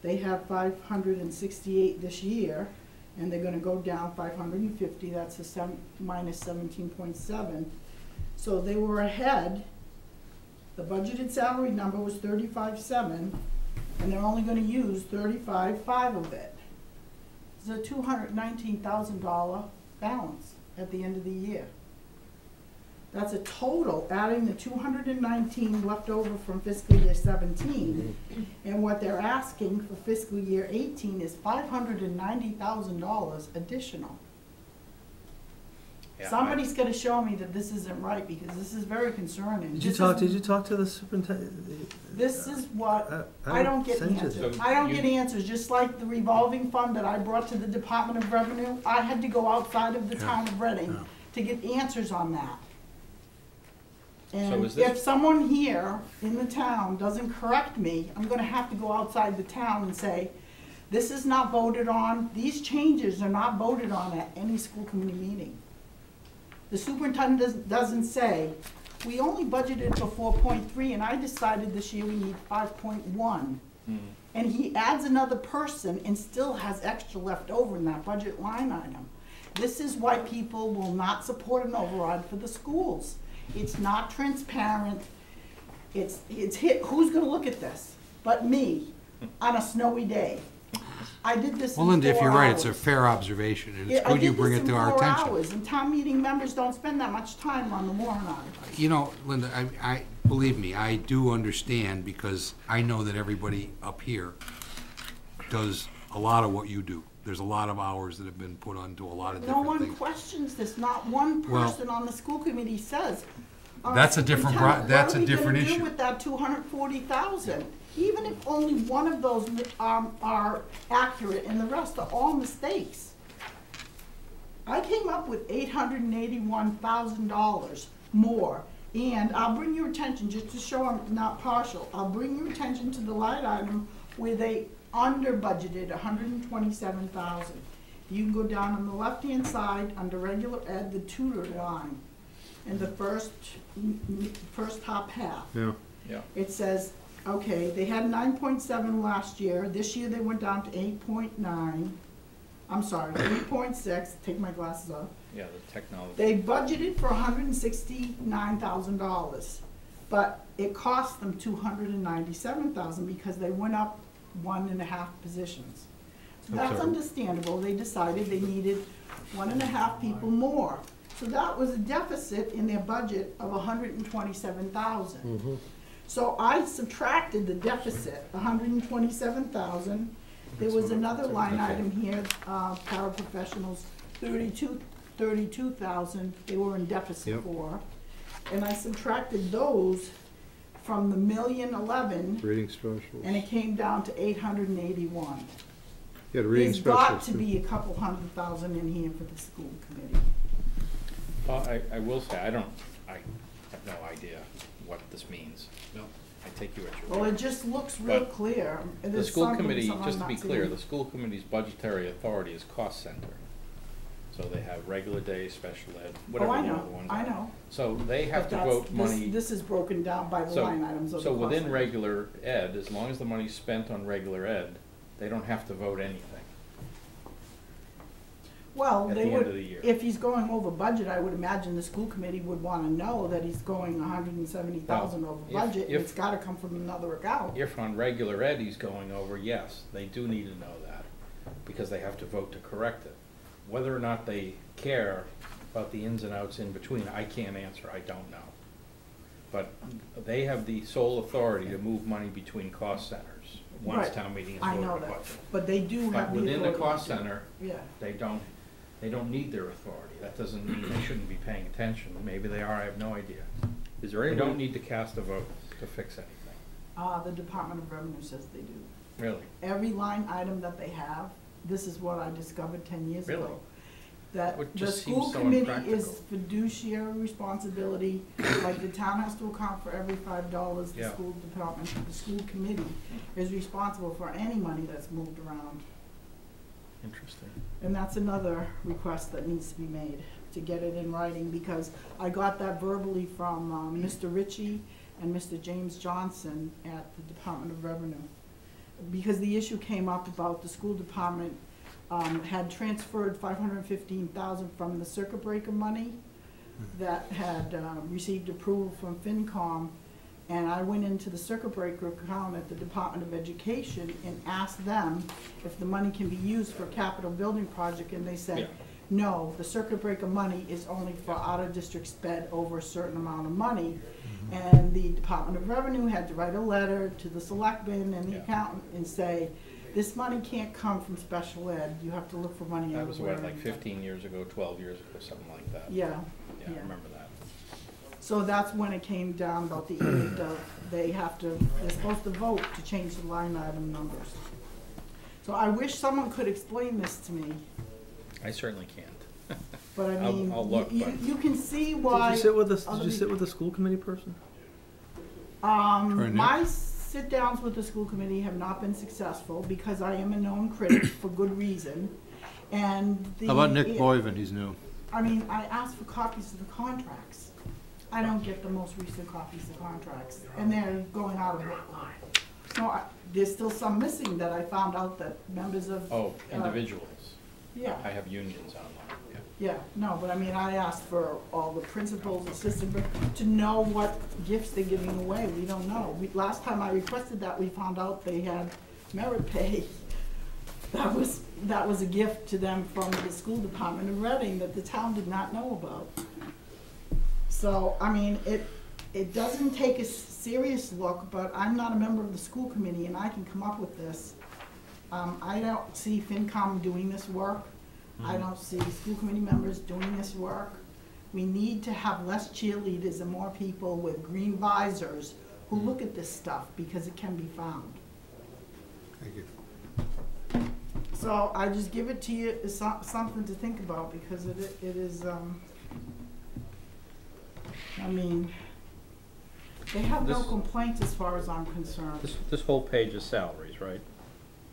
Speaker 34: They have 568 this year, and they're gonna go down 550, that's a seven, minus 17.7. So they were ahead. The budgeted salary number was 35.7, and they're only gonna use 35.5 of it. It's a $219,000 balance at the end of the year. That's a total, adding the two hundred and nineteen left over from fiscal year seventeen. Mm-hmm. And what they're asking for fiscal year eighteen is five hundred and ninety thousand dollars additional.
Speaker 19: Yeah, I-
Speaker 34: Somebody's gotta show me that this isn't right, because this is very concerning.
Speaker 15: Did you
Speaker 34: This
Speaker 15: talk,
Speaker 34: is-
Speaker 15: did you talk to the superintendent?
Speaker 34: This is what,
Speaker 15: Uh,
Speaker 34: I don't get
Speaker 15: send you
Speaker 34: answers.
Speaker 15: the-
Speaker 34: I don't get answers, just like the revolving fund that I brought to the Department of Revenue, I had to go outside of the town of Reading to get answers on that. And
Speaker 19: is this-
Speaker 34: if someone here in the town doesn't correct me, I'm gonna have to go outside the town and say, this is not voted on, these changes are not voted on at any school committee meeting. The superintendent doesn't, doesn't say, we only budgeted for four point three, and I decided this year we need five point one. Hmm. And he adds another person and still has extra left over in that budget line item. This is why people will not support an override for the schools. It's not transparent. It's, it's hit, who's gonna look at this but me on a snowy day? I did this in
Speaker 1: Well, Linda, if
Speaker 34: four
Speaker 1: you're right, it's a
Speaker 34: hours.
Speaker 1: fair observation, and it's
Speaker 34: I
Speaker 1: good you bring
Speaker 34: this
Speaker 1: it
Speaker 34: in
Speaker 1: to our
Speaker 34: four
Speaker 1: attention.
Speaker 34: hours, And town meeting members don't spend that much time on the warrant article.
Speaker 1: You know, Linda, I, I, believe me, I do understand, because I know that everybody up here does a lot of what you do. There's a lot of hours that have been put onto a lot of things.
Speaker 34: No
Speaker 1: different
Speaker 34: one
Speaker 1: things.
Speaker 34: questions this, not one
Speaker 1: Well-
Speaker 34: person on the school committee says. uh,
Speaker 1: That's a different pro-
Speaker 34: "Superintendent,
Speaker 1: that's a
Speaker 34: What
Speaker 1: different
Speaker 34: are we
Speaker 1: issue."
Speaker 34: gonna do with that two hundred forty thousand? Even if only one of those, um, are accurate and the rest are all mistakes. I came up with eight hundred and eighty-one thousand dollars more. And I'll bring your attention, just to show I'm not partial, I'll bring your attention to the line item where they under budgeted hundred and twenty-seven thousand. You can go down on the left-hand side, under regular ed, the tutor line, in the first, m- m- first top half.
Speaker 12: Yeah.
Speaker 19: Yeah.
Speaker 34: It says, okay, they had nine point seven last year, this year they went down to eight point nine. I'm sorry, eight point six, take my glasses off.
Speaker 19: Yeah, the technology.
Speaker 34: They budgeted for hundred and sixty-nine thousand dollars, but it cost them 297,000 because they went up one and a half positions. So that's
Speaker 12: Okay.
Speaker 34: understandable, they decided they needed one and a half people more. So that was a deficit in their budget of hundred and twenty-seven thousand. Mm-hmm. So I subtracted the deficit, hundred and twenty-seven thousand. There was another line item here, uh, paraprofessionals, thirty-two, thirty-two thousand, they were in deficit
Speaker 12: Yep.
Speaker 34: for. And I subtracted those from the million eleven,
Speaker 12: Reading specials.
Speaker 34: and it came down to eight hundred and eighty-one.
Speaker 12: Yeah, the reading
Speaker 34: There's got
Speaker 12: specials.
Speaker 34: to be a couple hundred thousand in here for the school committee.
Speaker 19: Well, I, I will say, I don't, I have no idea what this means. I take you at your word.
Speaker 34: Well, it just looks real
Speaker 19: But
Speaker 34: clear.
Speaker 19: The
Speaker 34: There's
Speaker 19: school committee, just to be
Speaker 34: not
Speaker 19: clear,
Speaker 34: seeing.
Speaker 19: the school committee's budgetary authority is cost center. So they have regular day, special ed, oh, whatever
Speaker 34: Oh, I
Speaker 19: the
Speaker 34: know,
Speaker 19: other ones
Speaker 34: I
Speaker 19: are.
Speaker 34: know.
Speaker 19: So they have
Speaker 34: But
Speaker 19: to
Speaker 34: that's-
Speaker 19: vote
Speaker 34: this-
Speaker 19: money.
Speaker 34: This is broken down by the
Speaker 19: So-
Speaker 34: line items of the
Speaker 19: So
Speaker 34: cost
Speaker 19: within regular ed, as long as the money's spent on regular ed, they don't have to vote anything.
Speaker 34: Well,
Speaker 19: at
Speaker 34: they
Speaker 19: the end of
Speaker 34: would,
Speaker 19: the year.
Speaker 34: if he's going over budget, I would imagine the school committee would wanna know that he's going hundred and seventy thousand
Speaker 19: Well,
Speaker 34: over
Speaker 19: if-
Speaker 34: budget, and
Speaker 19: if-
Speaker 34: it's gotta come from another account.
Speaker 19: If on regular ed he's going over, yes, they do need to know that, because they have to vote to correct it. Whether or not they care about the ins and outs in between, I can't answer, I don't know. But they have the sole authority to move money between cost centers, once
Speaker 34: Right.
Speaker 19: town meeting is
Speaker 34: I
Speaker 19: voted
Speaker 34: know
Speaker 19: on
Speaker 34: that,
Speaker 19: budget.
Speaker 34: but they do
Speaker 19: But
Speaker 34: have the
Speaker 19: within the
Speaker 34: authority
Speaker 19: cost
Speaker 34: to
Speaker 19: center,
Speaker 34: Yeah.
Speaker 19: they don't, they don't need their authority. That doesn't mean they shouldn't be paying attention. Maybe they are, I have no idea.
Speaker 3: Is there
Speaker 19: They don't
Speaker 3: way-
Speaker 19: need to cast a vote to fix anything,
Speaker 34: Uh, the Department of Revenue says they do.
Speaker 19: really.
Speaker 34: Every line item that they have, this is what I discovered ten years
Speaker 19: Really?
Speaker 34: ago. That
Speaker 19: Would
Speaker 34: the
Speaker 19: just seem
Speaker 34: school
Speaker 19: so
Speaker 34: committee is fiduciary responsibility, like the town has to account for every five dollars, the
Speaker 19: Yeah.
Speaker 34: school department, the school committee is responsible for any money that's moved around.
Speaker 19: Interesting.
Speaker 34: And that's another request that needs to be made, to get it in writing, because I got that verbally from, um, Mr. Ritchie and Mr. James Johnson at the Department of Revenue. Because the issue came up about the school department, um, had transferred five hundred and fifteen thousand from the circuit breaker money that had, uh, received approval from FinCom, and I went into the circuit breaker account at the Department of Education and asked them if the money can be used for a capital building project, and they
Speaker 19: Yeah.
Speaker 34: said, no, the circuit breaker money is only for out-of-district sped over a certain amount of money. Mm-hmm. And the Department of Revenue had to write a letter to the selectman and the
Speaker 19: Yeah.
Speaker 34: accountant and say, this money can't come from special ed, you have to look for money
Speaker 19: That was
Speaker 34: elsewhere.
Speaker 19: what, like fifteen years ago, twelve years ago, something like that.
Speaker 34: Yeah,
Speaker 19: Yeah, I
Speaker 34: yeah.
Speaker 19: remember that.
Speaker 34: So that's when it came down about the edict of, they have to, they're supposed to vote to change the line item numbers. So I wish someone could explain this to me,
Speaker 19: I certainly can't.
Speaker 34: but I
Speaker 19: I'll-
Speaker 34: mean,
Speaker 19: I'll look,
Speaker 34: you,
Speaker 19: but-
Speaker 34: you can see
Speaker 15: Did
Speaker 34: why.
Speaker 15: you sit with the,
Speaker 34: other
Speaker 15: did you sit with the school committee person?
Speaker 34: Um, my sit-downs with the school committee have not been successful because I am a known critic for good reason. And the.
Speaker 12: How about Nick Boyven, he's new.
Speaker 34: I mean, I asked for copies of the contracts. I don't get the most recent copies of contracts, and they're going out of line. So I, there's still some missing that I found out that members of.
Speaker 19: Oh,
Speaker 34: uh,
Speaker 19: individuals.
Speaker 34: Yeah.
Speaker 19: I have unions online, yeah.
Speaker 34: Yeah, no, but I mean, I asked for all the principals, assistant, prin- to know what gifts they're giving away, we don't know. We, last time I requested that, we found out they had merit pay. That was, that was a gift to them from the school department of Reading that the town did not know about. So, I mean, it, it doesn't take a serious look, but I'm not a member of the school committee and I can come up with this. Um, I don't see FinCom doing this work. I
Speaker 19: Mhm.
Speaker 34: don't see school committee members doing this work. We need to have less cheerleaders and more people with green visors who look at this stuff because it can be found.
Speaker 12: Thank you.
Speaker 34: So I just give it to you as some, something to think about because it, it is, um, I mean, they have no
Speaker 19: This-
Speaker 34: complaints as far as I'm concerned.
Speaker 19: This, this whole page is salaries, right?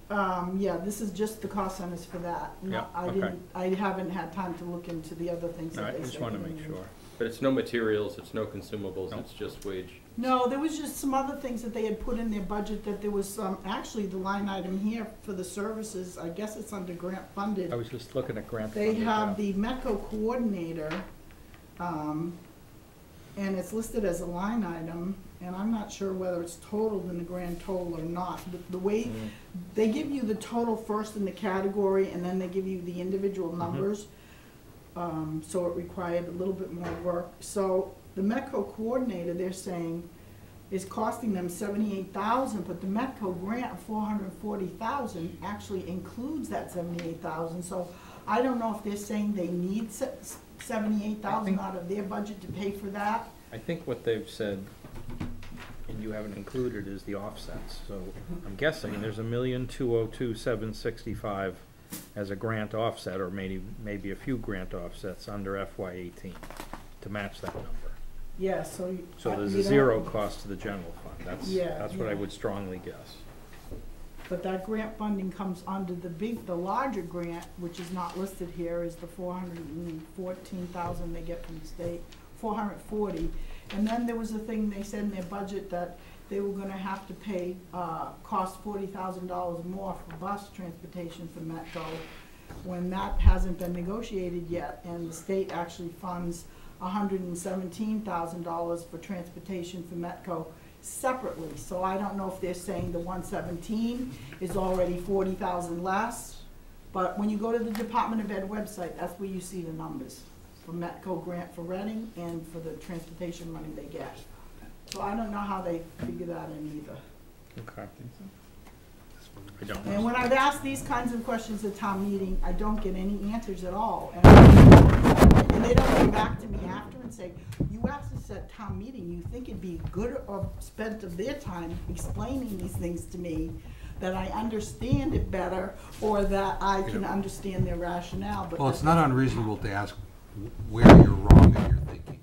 Speaker 34: Um, yeah, this is just the cost centers for that. No,
Speaker 19: Yeah,
Speaker 34: I
Speaker 19: okay.
Speaker 34: didn't, I haven't had time to look into the other things
Speaker 19: All
Speaker 34: that
Speaker 19: right,
Speaker 34: they
Speaker 19: I
Speaker 34: said.
Speaker 19: just wanted to
Speaker 34: in
Speaker 19: make
Speaker 34: there.
Speaker 19: sure.
Speaker 3: But it's no materials, it's no consumables, it's just wage.
Speaker 34: No, there was just some other things that they had put in their budget that there was, um, actually the line item here for the services, I guess it's under grant funded.
Speaker 19: I was just looking at grant
Speaker 34: They
Speaker 19: funding,
Speaker 34: have
Speaker 19: yeah.
Speaker 34: the METCO coordinator, um, and it's listed as a line item, and I'm not sure whether it's totaled in the grand total or not. The, the way,
Speaker 19: Mm.
Speaker 34: they give you the total first in the category, and then they give you the individual
Speaker 19: Mm-hmm.
Speaker 34: numbers. Um, so it required a little bit more work. So the METCO coordinator, they're saying, is costing them seventy-eight thousand, but the METCO grant of four hundred and forty thousand actually includes that seventy-eight thousand. So I don't know if they're saying they need seventy-eight thousand out of their budget to pay for that.
Speaker 19: I think what they've said, and you haven't included, is the offsets. So I'm guessing there's a million two oh two seven sixty-five as a grant offset, or maybe, maybe a few grant offsets under FY eighteen to match that number.
Speaker 34: Yeah, so. you-
Speaker 19: So there's
Speaker 34: you
Speaker 19: a
Speaker 34: don't-
Speaker 19: zero cost to the general fund. That's,
Speaker 34: Yeah,
Speaker 19: that's what I
Speaker 34: yeah.
Speaker 19: would strongly guess.
Speaker 34: But that grant funding comes under the big, the larger grant, which is not listed here, is the four hundred and fourteen thousand they get from the state, four hundred forty. And then there was a thing they said in their budget that they were gonna have to pay, uh, cost forty thousand dollars more for bus transportation for Metco. When that hasn't been negotiated yet, and the state actually funds hundred and seventeen thousand dollars for transportation for Metco separately. So I don't know if they're saying the one seventeen is already forty thousand less. But when you go to the Department of Ed website, that's where you see the numbers for Metco grant for Reading and for the transportation money they get. So I don't know how they figure that in either.
Speaker 19: Okay. I don't
Speaker 34: And when I've asked these kinds of questions at town meeting, I don't get any answers at all. And and they don't come back to me after and say, you asked us at town meeting, you think it'd be good or spent of their time explaining these things to me, that I understand it better, or that I can
Speaker 1: Yeah.
Speaker 34: understand their rationale, but.
Speaker 1: Well, it's
Speaker 34: that
Speaker 1: not
Speaker 34: doesn't-
Speaker 1: unreasonable to ask where you're wrong in your thinking.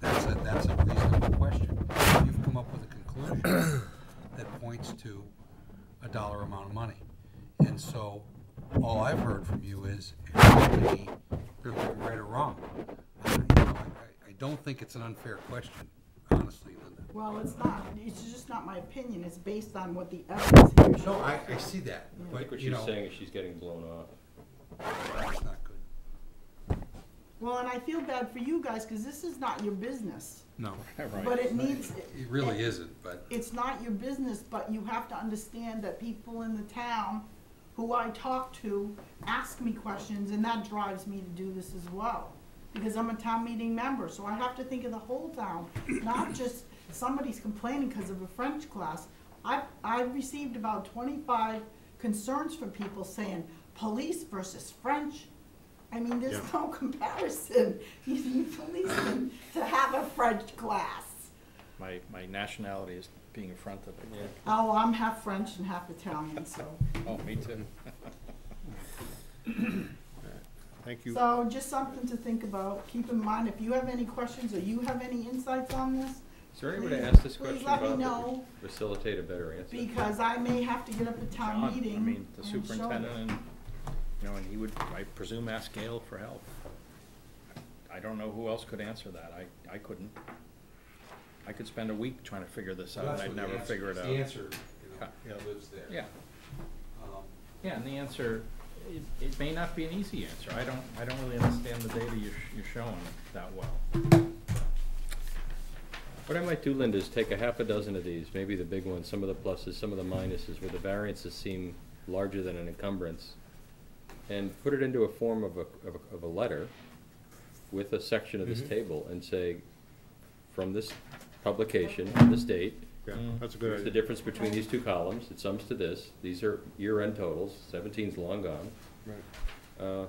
Speaker 1: That's a, that's a reasonable question. You've come up with a conclusion that points to a dollar amount of money. And so, all I've heard from you is, you're looking you're right or wrong. I- you know, I, I- I don't think it's an unfair question, honestly, Linda.
Speaker 34: Well, it's not, it's just not my opinion, it's based on what the evidence here shows.
Speaker 1: No, I, I see that,
Speaker 3: I
Speaker 1: but,
Speaker 3: think what
Speaker 1: you
Speaker 3: she's
Speaker 1: know,
Speaker 3: saying is she's getting blown off.
Speaker 1: that's not good.
Speaker 34: Well, and I feel bad for you guys, cause this is not your business.
Speaker 1: No.
Speaker 34: But it needs.
Speaker 1: It really isn't, but.
Speaker 34: It's not your business, but you have to understand that people in the town who I talk to ask me questions, and that drives me to do this as well. Because I'm a town meeting member, so I have to think of the whole town, not just somebody's complaining because of a French class. I've, I've received about twenty-five concerns from people saying, police versus French. I mean, there's
Speaker 3: Yeah.
Speaker 34: no comparison. You need policemen to have a French class.
Speaker 19: My, my nationality is being affronted, I think.
Speaker 34: Oh, I'm half French and half Italian, so.
Speaker 19: Oh, me too.
Speaker 12: Thank you.
Speaker 34: So just something to think about. Keep in mind, if you have any questions or you have any insights on this,
Speaker 3: Is there any way to
Speaker 34: Please-
Speaker 3: ask this
Speaker 34: please
Speaker 3: question,
Speaker 34: let me
Speaker 3: Bob, that
Speaker 34: know.
Speaker 3: facilitate a better answer?
Speaker 34: because I may have to get up at town
Speaker 19: John,
Speaker 34: meeting
Speaker 19: I mean, the
Speaker 34: and show
Speaker 19: superintendent and, you know, and he would, I presume, ask Gail for help. I don't know who else could answer that. I, I couldn't. I could spend a week trying to figure this out, and I'd never
Speaker 1: answer
Speaker 19: figure it out.
Speaker 1: The answer, you know,
Speaker 19: Yeah.
Speaker 1: lives there.
Speaker 19: Yeah.
Speaker 1: Um,
Speaker 19: Yeah, and the answer, it, it may not be an easy answer. I don't, I don't really understand the data you're, you're showing that well.
Speaker 3: What I might do, Linda, is take a half a dozen of these, maybe the big ones, some of the pluses, some of the minuses, where the variances seem larger than an encumbrance, and put it into a form of a, of a, of a letter with a section of this
Speaker 12: Mhm.
Speaker 3: table and say, from this publication, this date.
Speaker 12: Yeah, that's a good
Speaker 3: here's the
Speaker 12: idea.
Speaker 3: difference between these two columns, it sums to this, these are year-end totals, seventeen's long gone.
Speaker 12: Right.
Speaker 3: Uh,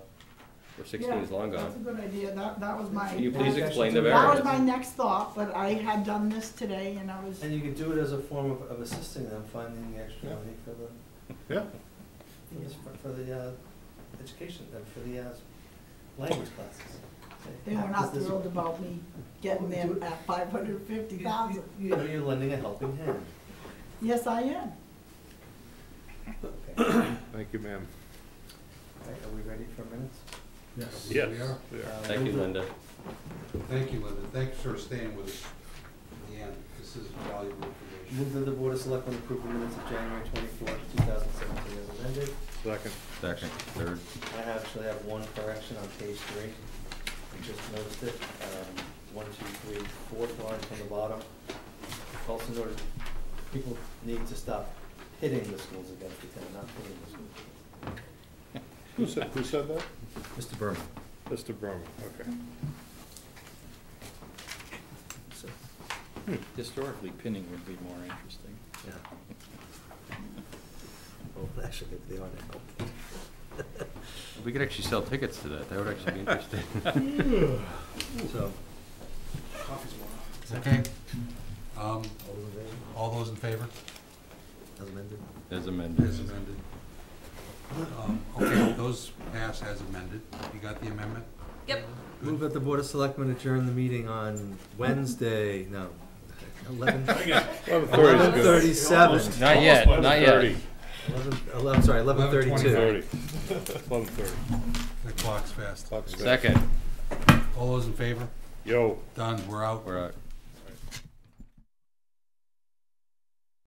Speaker 3: or sixteen's long
Speaker 34: Yeah, that's a
Speaker 3: gone.
Speaker 34: good idea. That, that was my.
Speaker 3: Can you please
Speaker 34: that-
Speaker 3: explain the
Speaker 34: That was
Speaker 3: variance?
Speaker 34: my next thought, but I had done this today and I was.
Speaker 15: And you could do it as a form of, of assisting them finding the extra money for the.
Speaker 12: Yeah.
Speaker 15: For this, for, for the, uh, education, uh, for the, uh, language classes. Say,
Speaker 34: They were
Speaker 15: "How
Speaker 34: not
Speaker 15: does this
Speaker 34: thrilled about me getting them at five hundred fifty thousand.
Speaker 15: You know, you're lending a helping hand.
Speaker 34: Yes, I am.
Speaker 12: Thank you, ma'am.
Speaker 15: All right, are we ready for minutes?
Speaker 1: Yes.
Speaker 12: Yes.
Speaker 1: We are.
Speaker 12: we are.
Speaker 15: Uh,
Speaker 3: Thank you. Linda.
Speaker 1: Thank you, Linda. Thanks for staying with us in the end. This is valuable information.
Speaker 15: Move that the Board of Selectmen approve the minutes of January twenty-fourth, two thousand seventeen as amended.
Speaker 12: Second.
Speaker 3: Second, third.
Speaker 15: I actually have one correction on page three. I just noticed it. Um, one, two, three, fourth line from the bottom. Also noted, people need to stop hitting the schools against the town, not pitting the schools.
Speaker 12: Who said, who said that?
Speaker 15: Mr. Berman.
Speaker 12: Mr. Berman, okay.
Speaker 15: So,
Speaker 19: Historically, pinning would be more interesting.
Speaker 15: yeah. Well, actually, they are now.
Speaker 3: We could actually sell tickets to that, that would actually be interesting.
Speaker 15: So,
Speaker 1: Okay. Um, all those in favor?
Speaker 15: as amended.
Speaker 3: As amended.
Speaker 1: As amended. Um, okay, those pass as amended. You got the amendment?
Speaker 25: Yep.
Speaker 15: Move that the Board of Selectmen adjourn the meeting on Wednesday, no, eleven.
Speaker 12: Eleven
Speaker 15: thirty-seven.
Speaker 19: Not yet, not yet.
Speaker 15: Eleven, eleven, sorry, eleven thirty-two.
Speaker 12: Thirty. Eleven thirty.
Speaker 1: The clock's fast.
Speaker 12: Clock's fast.
Speaker 3: Second.
Speaker 1: All those in favor?
Speaker 12: Yo.
Speaker 1: Done, we're out.
Speaker 3: We're out.